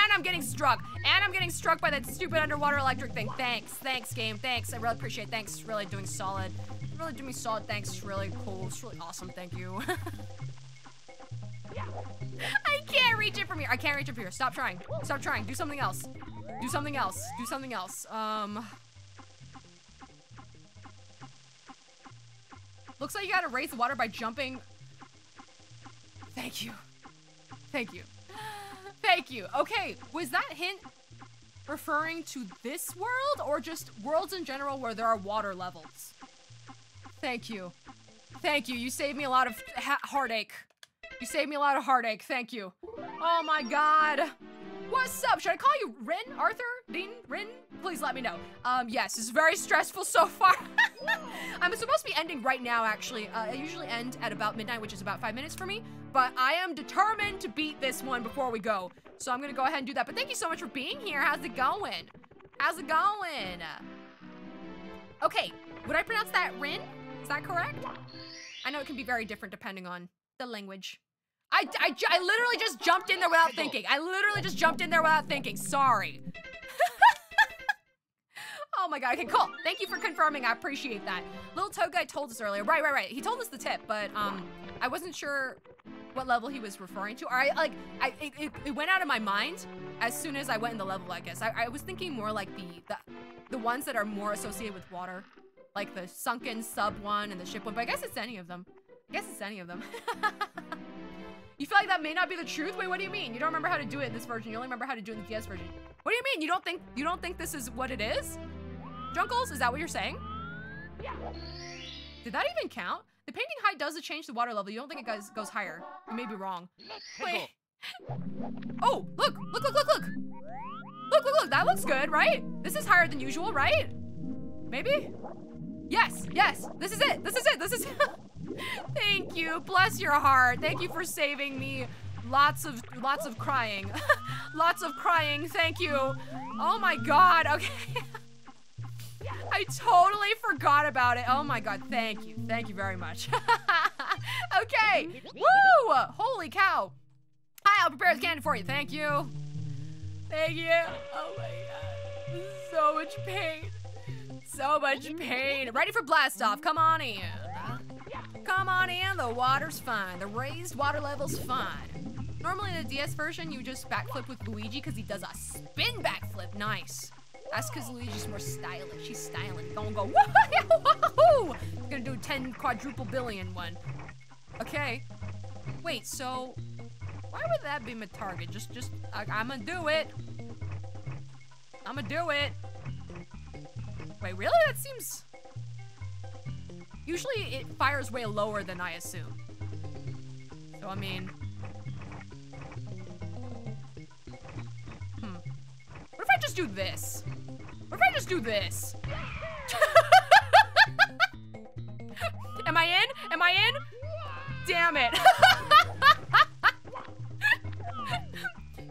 A: and I'm getting struck. And I'm getting struck by that stupid underwater electric thing. Thanks. Thanks, game. Thanks. I really appreciate it. Thanks. Really doing solid. Really do me solid. Thanks. It's really cool. It's really awesome. Thank you. Yeah. I can't reach it from here. I can't reach it from here. Stop trying. Stop trying. Do something else. Do something else. Do something else. Um... Looks like you gotta raise the water by jumping. Thank you. Thank you. Thank you. Okay, was that hint referring to this world or just worlds in general where there are water levels? Thank you. Thank you. You saved me a lot of heartache. You saved me a lot of heartache. Thank you. Oh my god. What's up? Should I call you Rin? Arthur? Dean? Rin? Please let me know. Um, yes, it's very stressful so far. I'm supposed to be ending right now, actually. Uh, I usually end at about midnight, which is about five minutes for me. But I am determined to beat this one before we go. So I'm gonna go ahead and do that. But thank you so much for being here. How's it going? How's it going? Okay, would I pronounce that Rin? Is that correct? I know it can be very different depending on the language. I, I, I literally just jumped in there without thinking. I literally just jumped in there without thinking. Sorry. oh my god. Okay, cool. Thank you for confirming. I appreciate that. Little toad guy told us earlier. Right, right, right. He told us the tip, but um, I wasn't sure what level he was referring to. Or I like, I it, it, it went out of my mind as soon as I went in the level. I guess I, I was thinking more like the the the ones that are more associated with water, like the sunken sub one and the ship one. But I guess it's any of them. I guess it's any of them. You feel like that may not be the truth? Wait, what do you mean? You don't remember how to do it in this version. You only remember how to do it in the DS version. What do you mean? You don't think you don't think this is what it is? Junkles, is that what you're saying? Yeah. Did that even count? The painting height does change the water level. You don't think it goes goes higher. You may be wrong. Wait. Oh, look, look, look, look, look. Look, look, look, that looks good, right? This is higher than usual, right? Maybe? Yes, yes, this is it, this is it, this is it. Thank you. Bless your heart. Thank you for saving me. Lots of lots of crying. lots of crying. Thank you. Oh my god. Okay. I totally forgot about it. Oh my god. Thank you. Thank you very much. okay. Woo! Holy cow. Hi, I'll prepare the candy for you. Thank you. Thank you. Oh my god. So much pain. So much pain. Ready for blast off. Come on in. Come on in, the water's fine. The raised water level's fine. Normally in the DS version, you just backflip with Luigi because he does a spin backflip. Nice. That's because Luigi's more stylish. He's styling. Gonna go, woohoo! Gonna do 10 quadruple billion one. Okay. Wait, so why would that be my target? Just, just, I, I'm gonna do it. I'm gonna do it. Wait, really? That seems, Usually it fires way lower than I assume. So, I mean... Hmm. What if I just do this? What if I just do this? Am I in? Am I in? Damn it.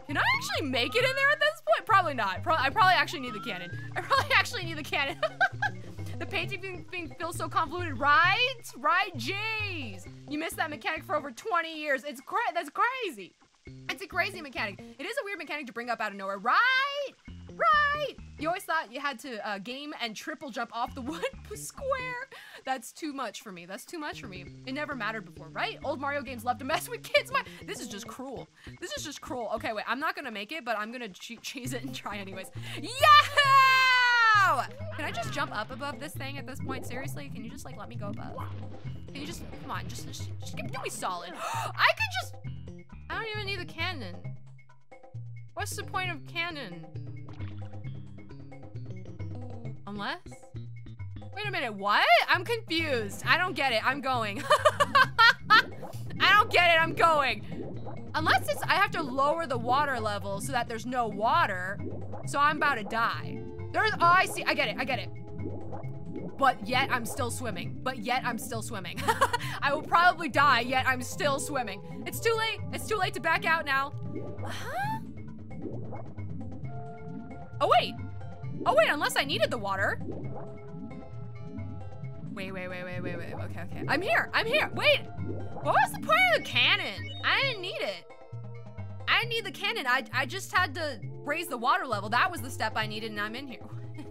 A: Can I actually make it in there at this point? Probably not. Pro I probably actually need the cannon. I probably actually need the cannon. The painting thing feels so convoluted, right? Right? Jeez. You missed that mechanic for over 20 years. It's cra that's crazy. It's a crazy mechanic. It is a weird mechanic to bring up out of nowhere, right? Right! You always thought you had to uh, game and triple jump off the wood square. That's too much for me. That's too much for me. It never mattered before, right? Old Mario games love to mess with kids. My this is just cruel. This is just cruel. Okay, wait. I'm not gonna make it, but I'm gonna cheese it and try anyways. Yeah! Can I just jump up above this thing at this point? Seriously? Can you just like let me go above? Can you just, come on, just, just, just give me solid. I could just, I don't even need the cannon. What's the point of cannon? Unless? Wait a minute, what? I'm confused. I don't get it. I'm going. I don't get it. I'm going. Unless it's, I have to lower the water level so that there's no water. So I'm about to die. There's, oh, I see. I get it. I get it. But yet I'm still swimming. But yet I'm still swimming. I will probably die, yet I'm still swimming. It's too late. It's too late to back out now. Huh? Oh, wait. Oh, wait, unless I needed the water. Wait, wait, wait, wait, wait, wait. Okay, okay. I'm here. I'm here. Wait. What was the point of the cannon? I didn't need it. I didn't need the cannon. I, I just had to raise the water level. That was the step I needed, and I'm in here.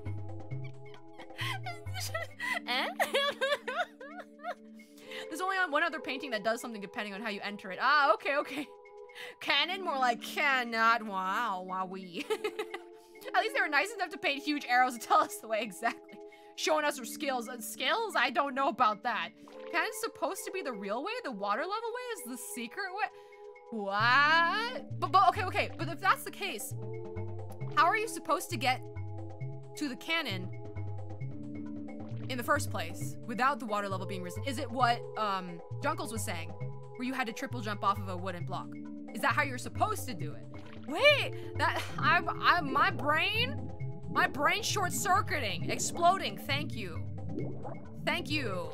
A: eh? There's only one other painting that does something depending on how you enter it. Ah, okay, okay. Cannon, more like cannot. Wow, wowee. At least they were nice enough to paint huge arrows to tell us the way exactly. Showing us her skills. Uh, skills? I don't know about that. Cannon's supposed to be the real way? The water level way is the secret way? What? But, but okay, okay. But if that's the case, how are you supposed to get to the cannon in the first place without the water level being risen? Is it what um Junkles was saying, where you had to triple jump off of a wooden block? Is that how you're supposed to do it? Wait, that I'm I'm my brain, my brain short circuiting, exploding. Thank you, thank you.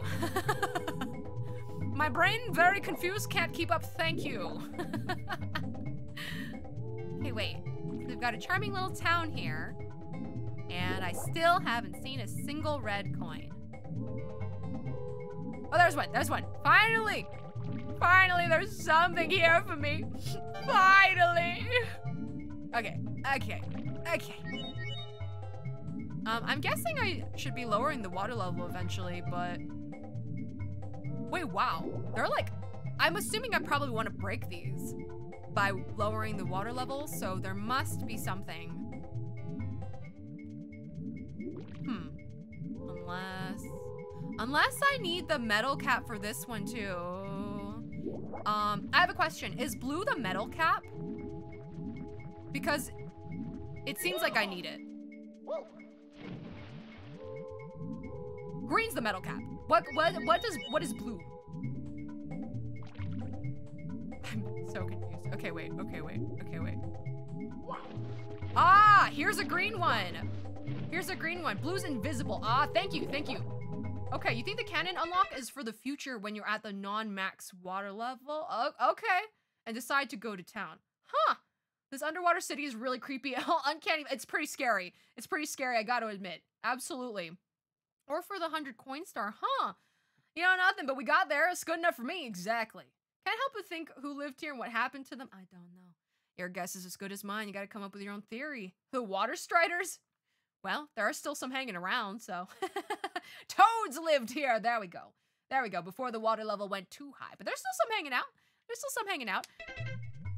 A: my brain very confused, can't keep up. Thank you. okay, wait. We've got a charming little town here. And I still haven't seen a single red coin. Oh, there's one. There's one. Finally! Finally, there's something here for me. Finally! Okay. Okay. Okay. Um, I'm guessing I should be lowering the water level eventually, but... Wait, wow. They're like... I'm assuming I probably want to break these by lowering the water level, so there must be something. Hmm. Unless... Unless I need the metal cap for this one too. Um, I have a question. Is blue the metal cap? Because it seems like I need it. Green's the metal cap. What what what does what is blue? I'm so confused. Okay, wait. Okay, wait. Okay, wait. Ah, here's a green one. Here's a green one. Blue's invisible. Ah, thank you. Thank you. Okay, you think the cannon unlock is for the future when you're at the non-max water level? Okay. And decide to go to town. Huh. This underwater city is really creepy. Uncanny. It's pretty scary. It's pretty scary, I gotta admit. Absolutely. Or for the 100 coin star. Huh. You know, nothing, but we got there. It's good enough for me. Exactly. Can't help but think who lived here and what happened to them. I don't know. Your guess is as good as mine. You gotta come up with your own theory. The water striders? Well, there are still some hanging around, so. Toads lived here. There we go. There we go. Before the water level went too high. But there's still some hanging out. There's still some hanging out.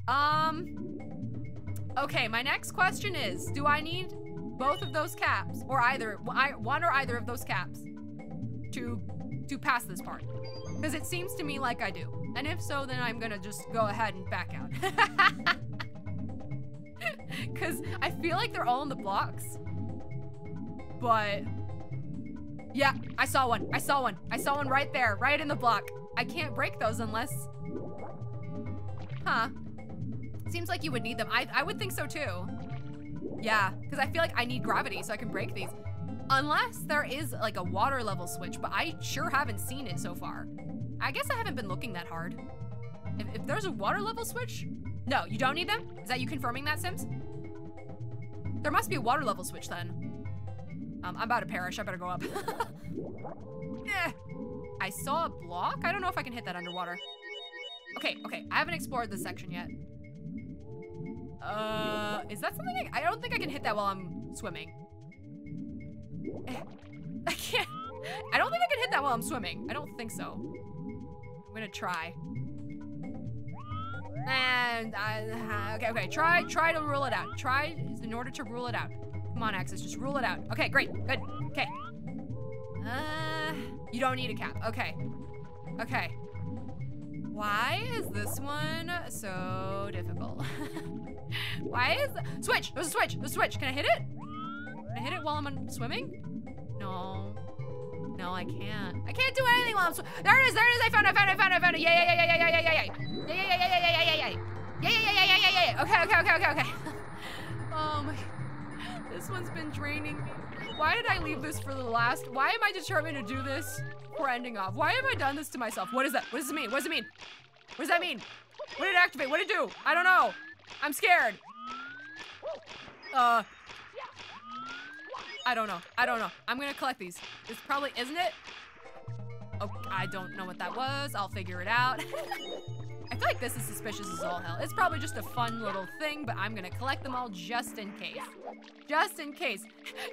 A: Um. Okay, my next question is, do I need both of those caps or either one or either of those caps to to pass this part? Because it seems to me like I do. And if so, then I'm gonna just go ahead and back out. Because I feel like they're all in the blocks. But yeah, I saw one. I saw one. I saw one right there, right in the block. I can't break those unless, huh. Seems like you would need them. I, I would think so too. Yeah, because I feel like I need gravity so I can break these. Unless there is like a water level switch, but I sure haven't seen it so far. I guess I haven't been looking that hard. If, if there's a water level switch, no, you don't need them? Is that you confirming that, Sims? There must be a water level switch then. Um, I'm about to perish. I better go up. eh. I saw a block? I don't know if I can hit that underwater. Okay, okay. I haven't explored this section yet. Uh, is that something I, I don't think I can hit that while I'm swimming. Eh. I can't. I don't think I can hit that while I'm swimming. I don't think so. I'm gonna try. And uh, okay, okay. Try, try to rule it out. Try in order to rule it out. Come on, Axus, just rule it out. Okay, great, good. Okay. Uh, you don't need a cap. Okay. Okay. Why is this one so difficult? Why is switch? There's a switch. There's a switch. Can I hit it? Can I hit it while I'm swimming? No. No, I can't. I can't do anything while I'm swimming. There it is. There it is. I found it. I found it. I found it. I found it. Yeah, yeah, yeah, yeah, yeah, yeah, yeah, yeah. Yeah, yeah, yeah, yeah, yeah, yeah, yeah, yeah. Yeah, yeah, yeah, yeah, yeah, yeah, yeah. Okay, okay, okay, okay, okay. oh my. This one's been draining me. Why did I leave this for the last? Why am I determined to do this for ending off? Why have I done this to myself? What is that? What does it mean? What does it mean? What does that mean? What did it activate? What did it do? I don't know. I'm scared. Uh. I don't know. I don't know. I'm gonna collect these. This probably, isn't it? Oh, I don't know what that was. I'll figure it out. I feel like this is suspicious as all hell. It's probably just a fun little thing, but I'm gonna collect them all just in case. Just in case.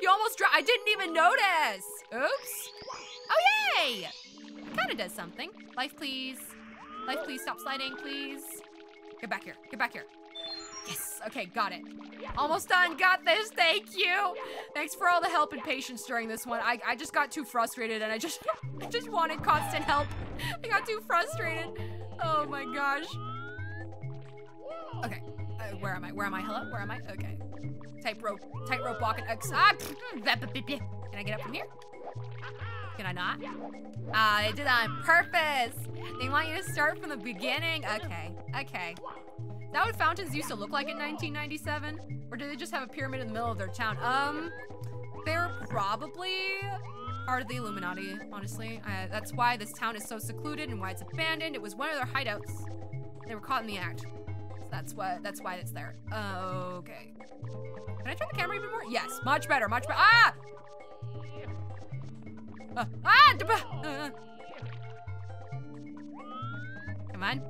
A: You almost dropped, I didn't even notice. Oops. Oh, yay! Kinda does something. Life, please. Life, please, stop sliding, please. Get back here, get back here. Yes, okay, got it. Almost done, got this, thank you. Thanks for all the help and patience during this one. I, I just got too frustrated and I just, I just wanted constant help. I got too frustrated. Oh my gosh. Okay. Uh, where am I? Where am I? Hello? Where am I? Okay. Tightrope. Tightrope walking. Uh, ah, Can I get up from here? Can I not? Ah, they did that on purpose. They want you to start from the beginning. Okay. Okay. Is that what fountains used to look like in 1997? Or did they just have a pyramid in the middle of their town? Um, they were probably part of the Illuminati, honestly. Uh, that's why this town is so secluded and why it's abandoned. It was one of their hideouts. They were caught in the act. So that's what. That's why it's there. Okay. Can I turn the camera even more? Yes, much better, much better. Ah! Uh, ah! Uh, come on.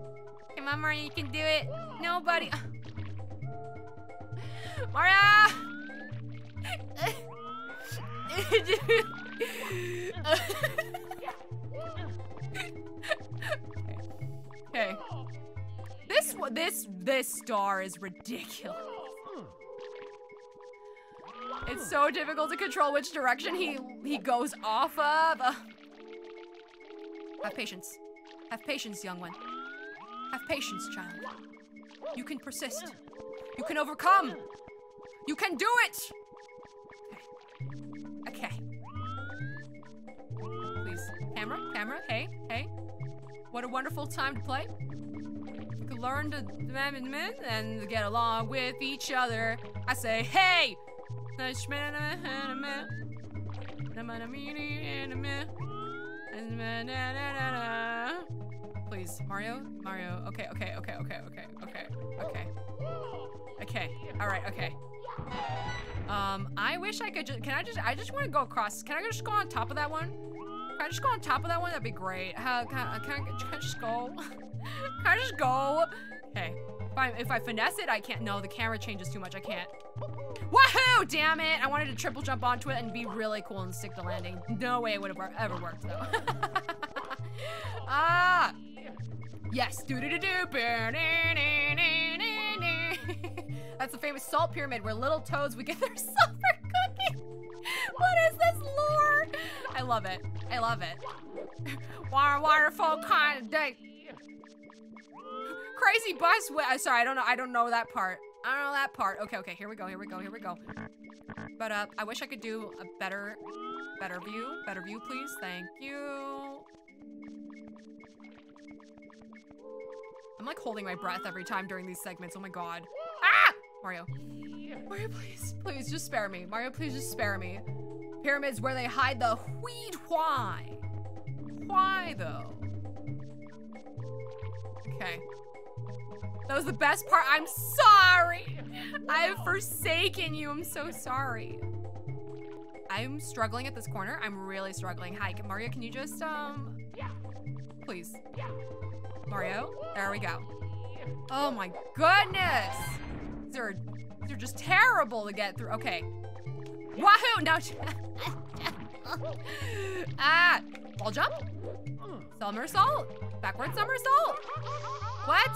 A: Come on, Maria, you can do it. Nobody. Mario! okay. This this this star is ridiculous. It's so difficult to control which direction he he goes off of. Uh, have patience. Have patience, young one. Have patience, child. You can persist. You can overcome. You can do it. Okay. Please, camera, camera. Hey, hey. What a wonderful time to play. You can learn to and get along with each other. I say, hey. Please, Mario? Mario. Okay, okay, okay, okay, okay, okay, okay. Okay, alright, okay. Um, I wish I could just, can I just, I just want to go across. Can I just go on top of that one? Can I just go on top of that one? That'd be great. How, can, I, can, I, can I just go? can I just go? Okay. If I, if I finesse it, I can't. No, the camera changes too much. I can't. Woohoo! Damn it! I wanted to triple jump onto it and be really cool and stick the landing. No way it would have ever worked, though. ah! Yes. Do do do do. That's the famous salt pyramid where little toads would get their cooking. What is this lore? I love it. I love it. Water, waterfall kind of day. Crazy bus. Uh, sorry, I don't know. I don't know that part. I don't know that part. Okay, okay. Here we go. Here we go. Here we go. But uh, I wish I could do a better, better view. Better view, please. Thank you. I'm like holding my breath every time during these segments. Oh my god. Ah! Mario. Mario, please. Please, just spare me. Mario, please just spare me. Pyramids where they hide the weed. Why? Why, though? Okay. That was the best part. I'm sorry. I've forsaken you. I'm so sorry. I'm struggling at this corner. I'm really struggling. Hi, Mario, can you just, um, Yeah. please. Mario, there we go. Oh my goodness. These are, these are just terrible to get through. Okay. Wahoo! Now, ah, wall jump, somersault, backward somersault. What?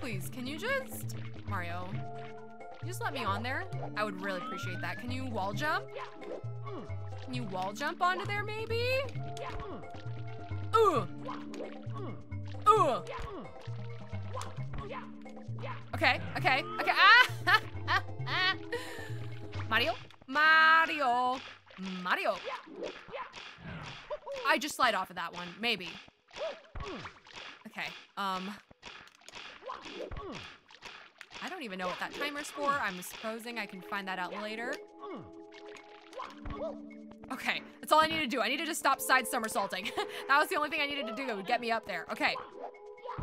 A: Please, can you just, Mario, you just let me on there? I would really appreciate that. Can you wall jump? Can you wall jump onto there maybe? Ooh. Ooh. Okay, okay, okay. Ah! Mario, Mario, Mario. I just slide off of that one, maybe. Okay, um. I don't even know what that timer's for. I'm supposing I can find that out later. Okay, that's all I need to do. I need to stop side somersaulting. that was the only thing I needed to do to get me up there. Okay.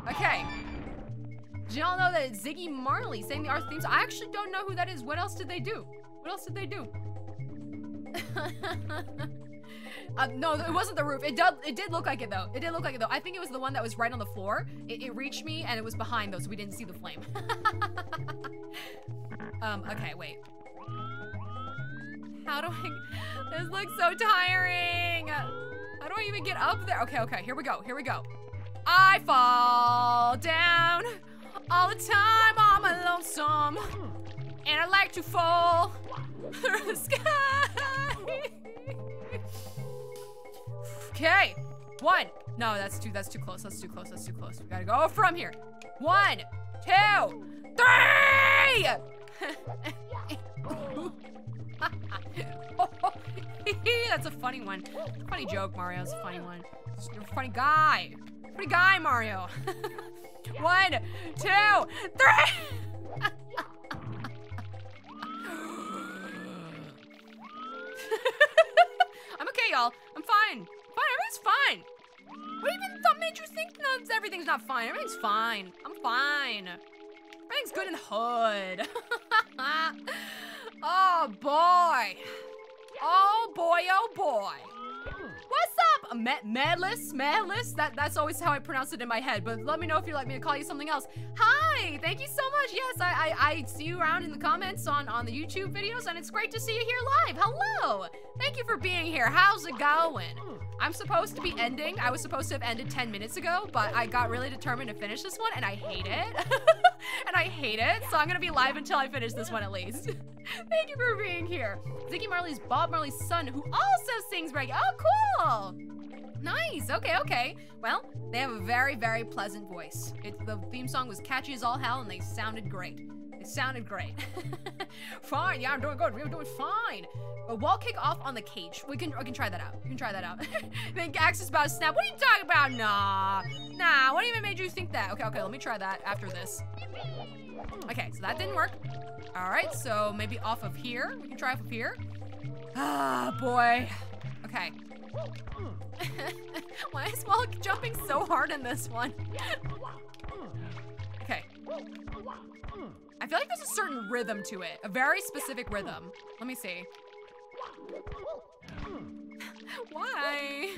A: Okay. Did y'all know that Ziggy Marley sang the art themes? I actually don't know who that is. What else did they do? What else did they do? uh, no, it wasn't the roof. It did, it did look like it though. It did look like it though. I think it was the one that was right on the floor. It, it reached me and it was behind though, so we didn't see the flame. um, okay, wait. How do I, this looks so tiring. How do I even get up there? Okay, okay, here we go, here we go. I fall down all the time on my lonesome. And I like to fall through the sky. okay, one. No, that's too, that's too close, that's too close, that's too close. We gotta go from here. One, two, three! That's a funny one. Funny joke, Mario. It's a funny one. You're a funny guy. Funny guy, Mario. one, two, three! I'm okay, y'all. I'm fine. Fine, everything's fine. What even thought made you think no, everything's not fine? Everything's fine. I'm fine. Everything's good in the hood. oh boy. Oh boy, oh boy. What's up? Uh, Ma- Madless? Madless? That, that's always how I pronounce it in my head, but let me know if you'd like me to call you something else. Hi! Thank you so much. Yes, I, I, I see you around in the comments on, on the YouTube videos, and it's great to see you here live. Hello! Thank you for being here. How's it going? I'm supposed to be ending. I was supposed to have ended 10 minutes ago, but I got really determined to finish this one, and I hate it. and I hate it, so I'm gonna be live until I finish this one at least. Thank you for being here. Ziggy Marley's Bob Marley's son, who also sings reggae. Cool! Nice. Okay, okay. Well, they have a very, very pleasant voice. It, the theme song was catchy as all hell, and they sounded great. It sounded great. fine. Yeah, I'm doing good. We're doing fine. A wall kick off on the cage. We can we can try that out. We can try that out. think Axe is about to snap. What are you talking about? Nah. Nah. What even made you think that? Okay, okay. Let me try that after this. Okay, so that didn't work. All right, so maybe off of here. We can try off of here. Ah, boy. Okay. Why is Wall jumping so hard in this one? okay. I feel like there's a certain rhythm to it, a very specific rhythm. Let me see. Why?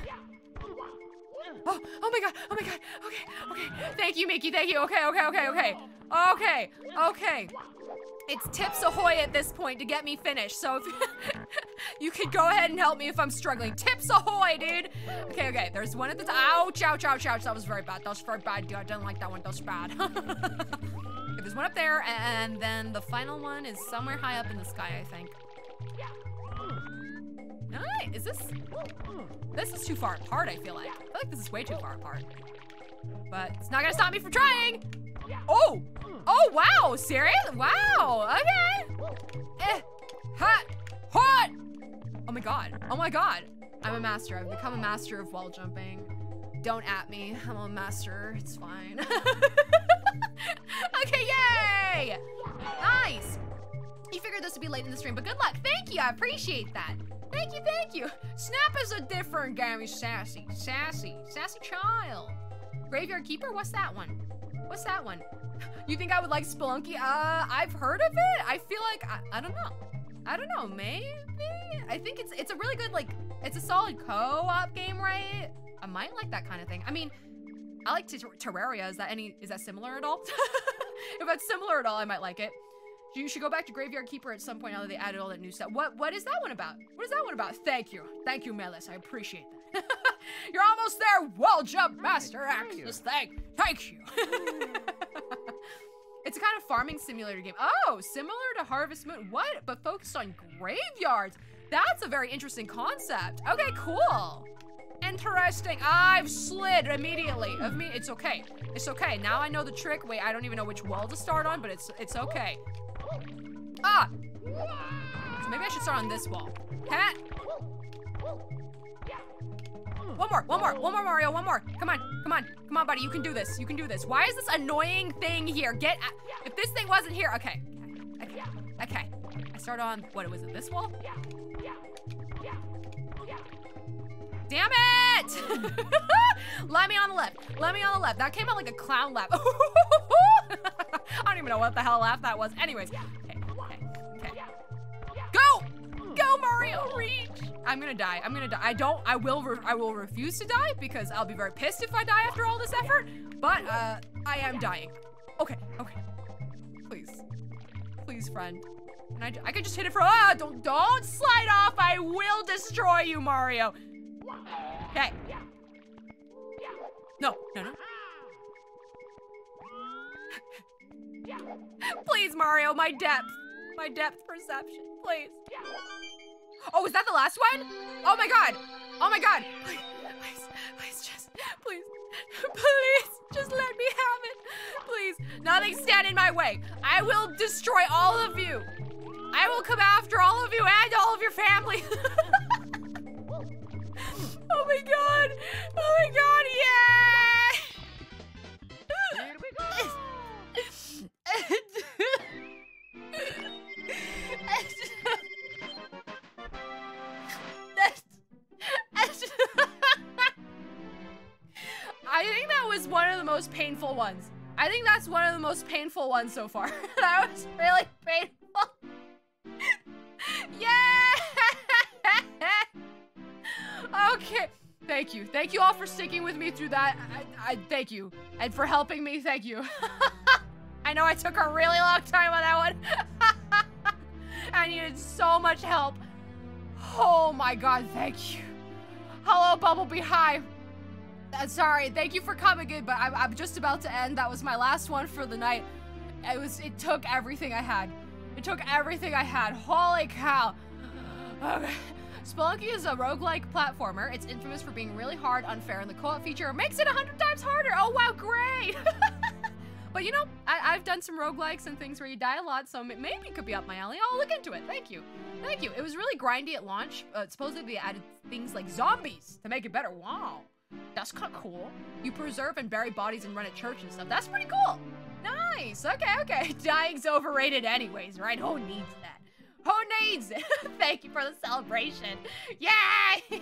A: Oh, oh my god, oh my god, okay, okay. Thank you, Mickey, thank you. Okay, okay, okay, okay. Okay, okay. It's tips ahoy at this point to get me finished, so you could go ahead and help me if I'm struggling. Tips ahoy, dude! Okay, okay, there's one at the top. Ouch, ouch, ouch, ouch. That was very bad. That was very bad, dude. I didn't like that one. That was bad. okay, there's one up there, and then the final one is somewhere high up in the sky, I think. Nice. Is this... This is too far apart, I feel like. I feel like this is way too far apart. But it's not gonna stop me from trying! Oh! Oh, wow! Serious? Wow! Okay! Eh! Hot! Hot! Oh my god. Oh my god. I'm a master. I've become a master of wall jumping. Don't at me. I'm a master. It's fine. okay, yay! Nice! You figured this would be late in the stream, but good luck. Thank you. I appreciate that. Thank you, thank you. Snap is a different game. He's sassy. Sassy. Sassy child. Graveyard Keeper? What's that one? What's that one? You think I would like Spelunky? Uh, I've heard of it. I feel like, I, I don't know. I don't know, maybe? I think it's it's a really good, like, it's a solid co-op game, right? I might like that kind of thing. I mean, I like Terraria. Is that any, is that similar at all? if that's similar at all, I might like it. You should go back to Graveyard Keeper at some point now that they added all that new stuff. What What is that one about? What is that one about? Thank you. Thank you, Melis. I appreciate that. You're almost there. Well jump, Master Axus. Thank, thank you. it's a kind of farming simulator game. Oh, similar to Harvest Moon. What? But focused on graveyards. That's a very interesting concept. Okay, cool. Interesting. I've slid immediately. Of me, it's okay. It's okay. Now I know the trick. Wait, I don't even know which wall to start on, but it's it's okay. Ah! So maybe I should start on this wall. Cat. One more, one more, one more, Mario, one more. Come on, come on, come on, buddy. You can do this. You can do this. Why is this annoying thing here? Get, out. if this thing wasn't here, okay, okay, okay. I start on, what was it, this wall? Damn it! Let me on the left. Let me on the left. That came out like a clown laugh. I don't even know what the hell laugh that was. Anyways, okay, okay, okay. Go! Go, Mario! Reach! I'm gonna die. I'm gonna die. I don't. I will. I will refuse to die because I'll be very pissed if I die after all this effort. But uh, I am dying. Okay. Okay. Please, please, friend. And I, I could just hit it for. Ah! Don't don't slide off. I will destroy you, Mario. Okay. No. No. No. Please, Mario. My depth. My depth perception. Please. Oh, is that the last one? Oh my god. Oh my god. Please, please, please just, please, please, just let me have it. Please. Nothing stand in my way. I will destroy all of you. I will come after all of you and all of your family. oh my god. Oh my god, yeah.
C: Here we go.
A: I think that was one of the most painful ones. I think that's one of the most painful ones so far. that was really painful. yeah! okay. Thank you. Thank you all for sticking with me through that. I, I thank you. And for helping me, thank you. I know I took a really long time on that one. I needed so much help. Oh my god, thank you. Hello, Bumblebee. Hi. Uh, sorry, thank you for coming in, but I'm, I'm just about to end. That was my last one for the night. It was, it took everything I had. It took everything I had. Holy cow. Okay. Spelunky is a roguelike platformer. It's infamous for being really hard, unfair, and the co-op feature makes it a hundred times harder. Oh wow, great! but you know, I, I've done some roguelikes and things where you die a lot, so maybe it could be up my alley. I'll look into it. Thank you. Thank you. It was really grindy at launch. Uh, supposedly added things like zombies to make it better. Wow. That's kind of cool. You preserve and bury bodies and run a church and stuff. That's pretty cool. Nice. Okay, okay. Dying's overrated anyways, right? Who needs that? It? Thank you for the celebration. Yay!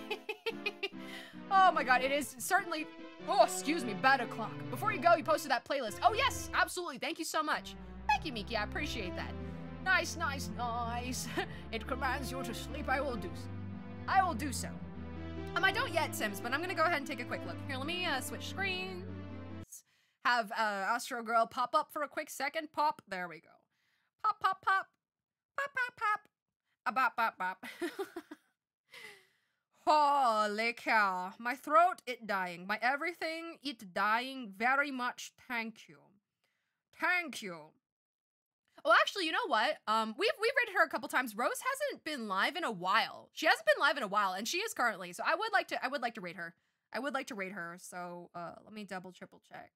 A: oh my god, it is certainly. Oh, excuse me, bad o'clock. Before you go, you posted that playlist. Oh, yes, absolutely. Thank you so much. Thank you, Miki. I appreciate that. Nice, nice, nice. it commands you to sleep. I will do so. I will do so. Um, I don't yet, Sims, but I'm gonna go ahead and take a quick look. Here, let me uh, switch screens. Have uh, Astrogirl pop up for a quick second. Pop. There we go. Pop, pop, pop. Pop, pop, pop. A bop, bop, bop. Holy cow. My throat, it dying. My everything, it dying very much. Thank you. Thank you. Oh, actually, you know what? Um, we've we've read her a couple times. Rose hasn't been live in a while. She hasn't been live in a while, and she is currently. So I would like to I would like to rate her. I would like to rate her. So uh, let me double triple check.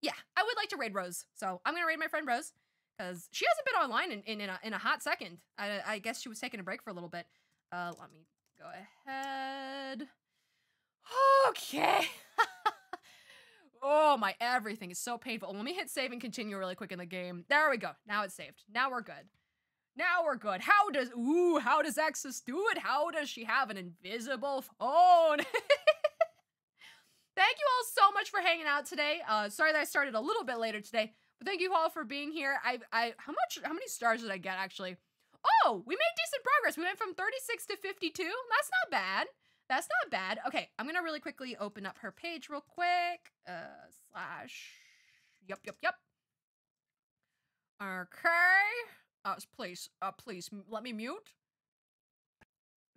A: Yeah, I would like to raid Rose. So I'm gonna raid my friend Rose because she hasn't been online in in, in, a, in a hot second. I I guess she was taking a break for a little bit. Uh, let me go ahead. Okay. oh my, everything is so painful. Let me hit save and continue really quick in the game. There we go. Now it's saved. Now we're good. Now we're good. How does ooh? How does Axus do it? How does she have an invisible phone? thank you all so much for hanging out today. Uh, sorry that I started a little bit later today, but thank you all for being here. I, I, how much, how many stars did I get actually? Oh, we made decent progress. We went from 36 to 52. That's not bad. That's not bad. Okay, I'm gonna really quickly open up her page real quick. Uh, slash. Yep, yep, yep. Okay. Uh, please, uh, please let me mute.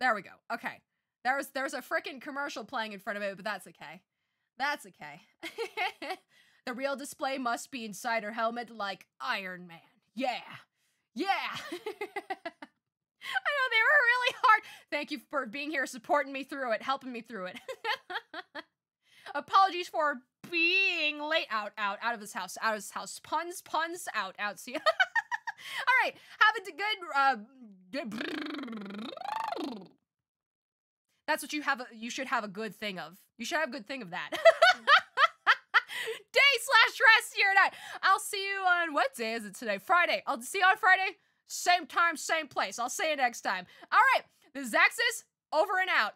A: There we go. Okay. There's there's a freaking commercial playing in front of it, but that's okay. That's okay. the real display must be inside her helmet like Iron Man. Yeah. Yeah. I know they were really hard. Thank you for being here, supporting me through it, helping me through it. Apologies for being late. Out, out, out of this house, out of this house. Puns, puns, out, out. See. All right, have a good. Uh, that's what you have. A, you should have a good thing of. You should have a good thing of that. Slash rest your night. I'll see you on what day is it today? Friday. I'll see you on Friday. Same time, same place. I'll see you next time. All right, this is Axus over and out.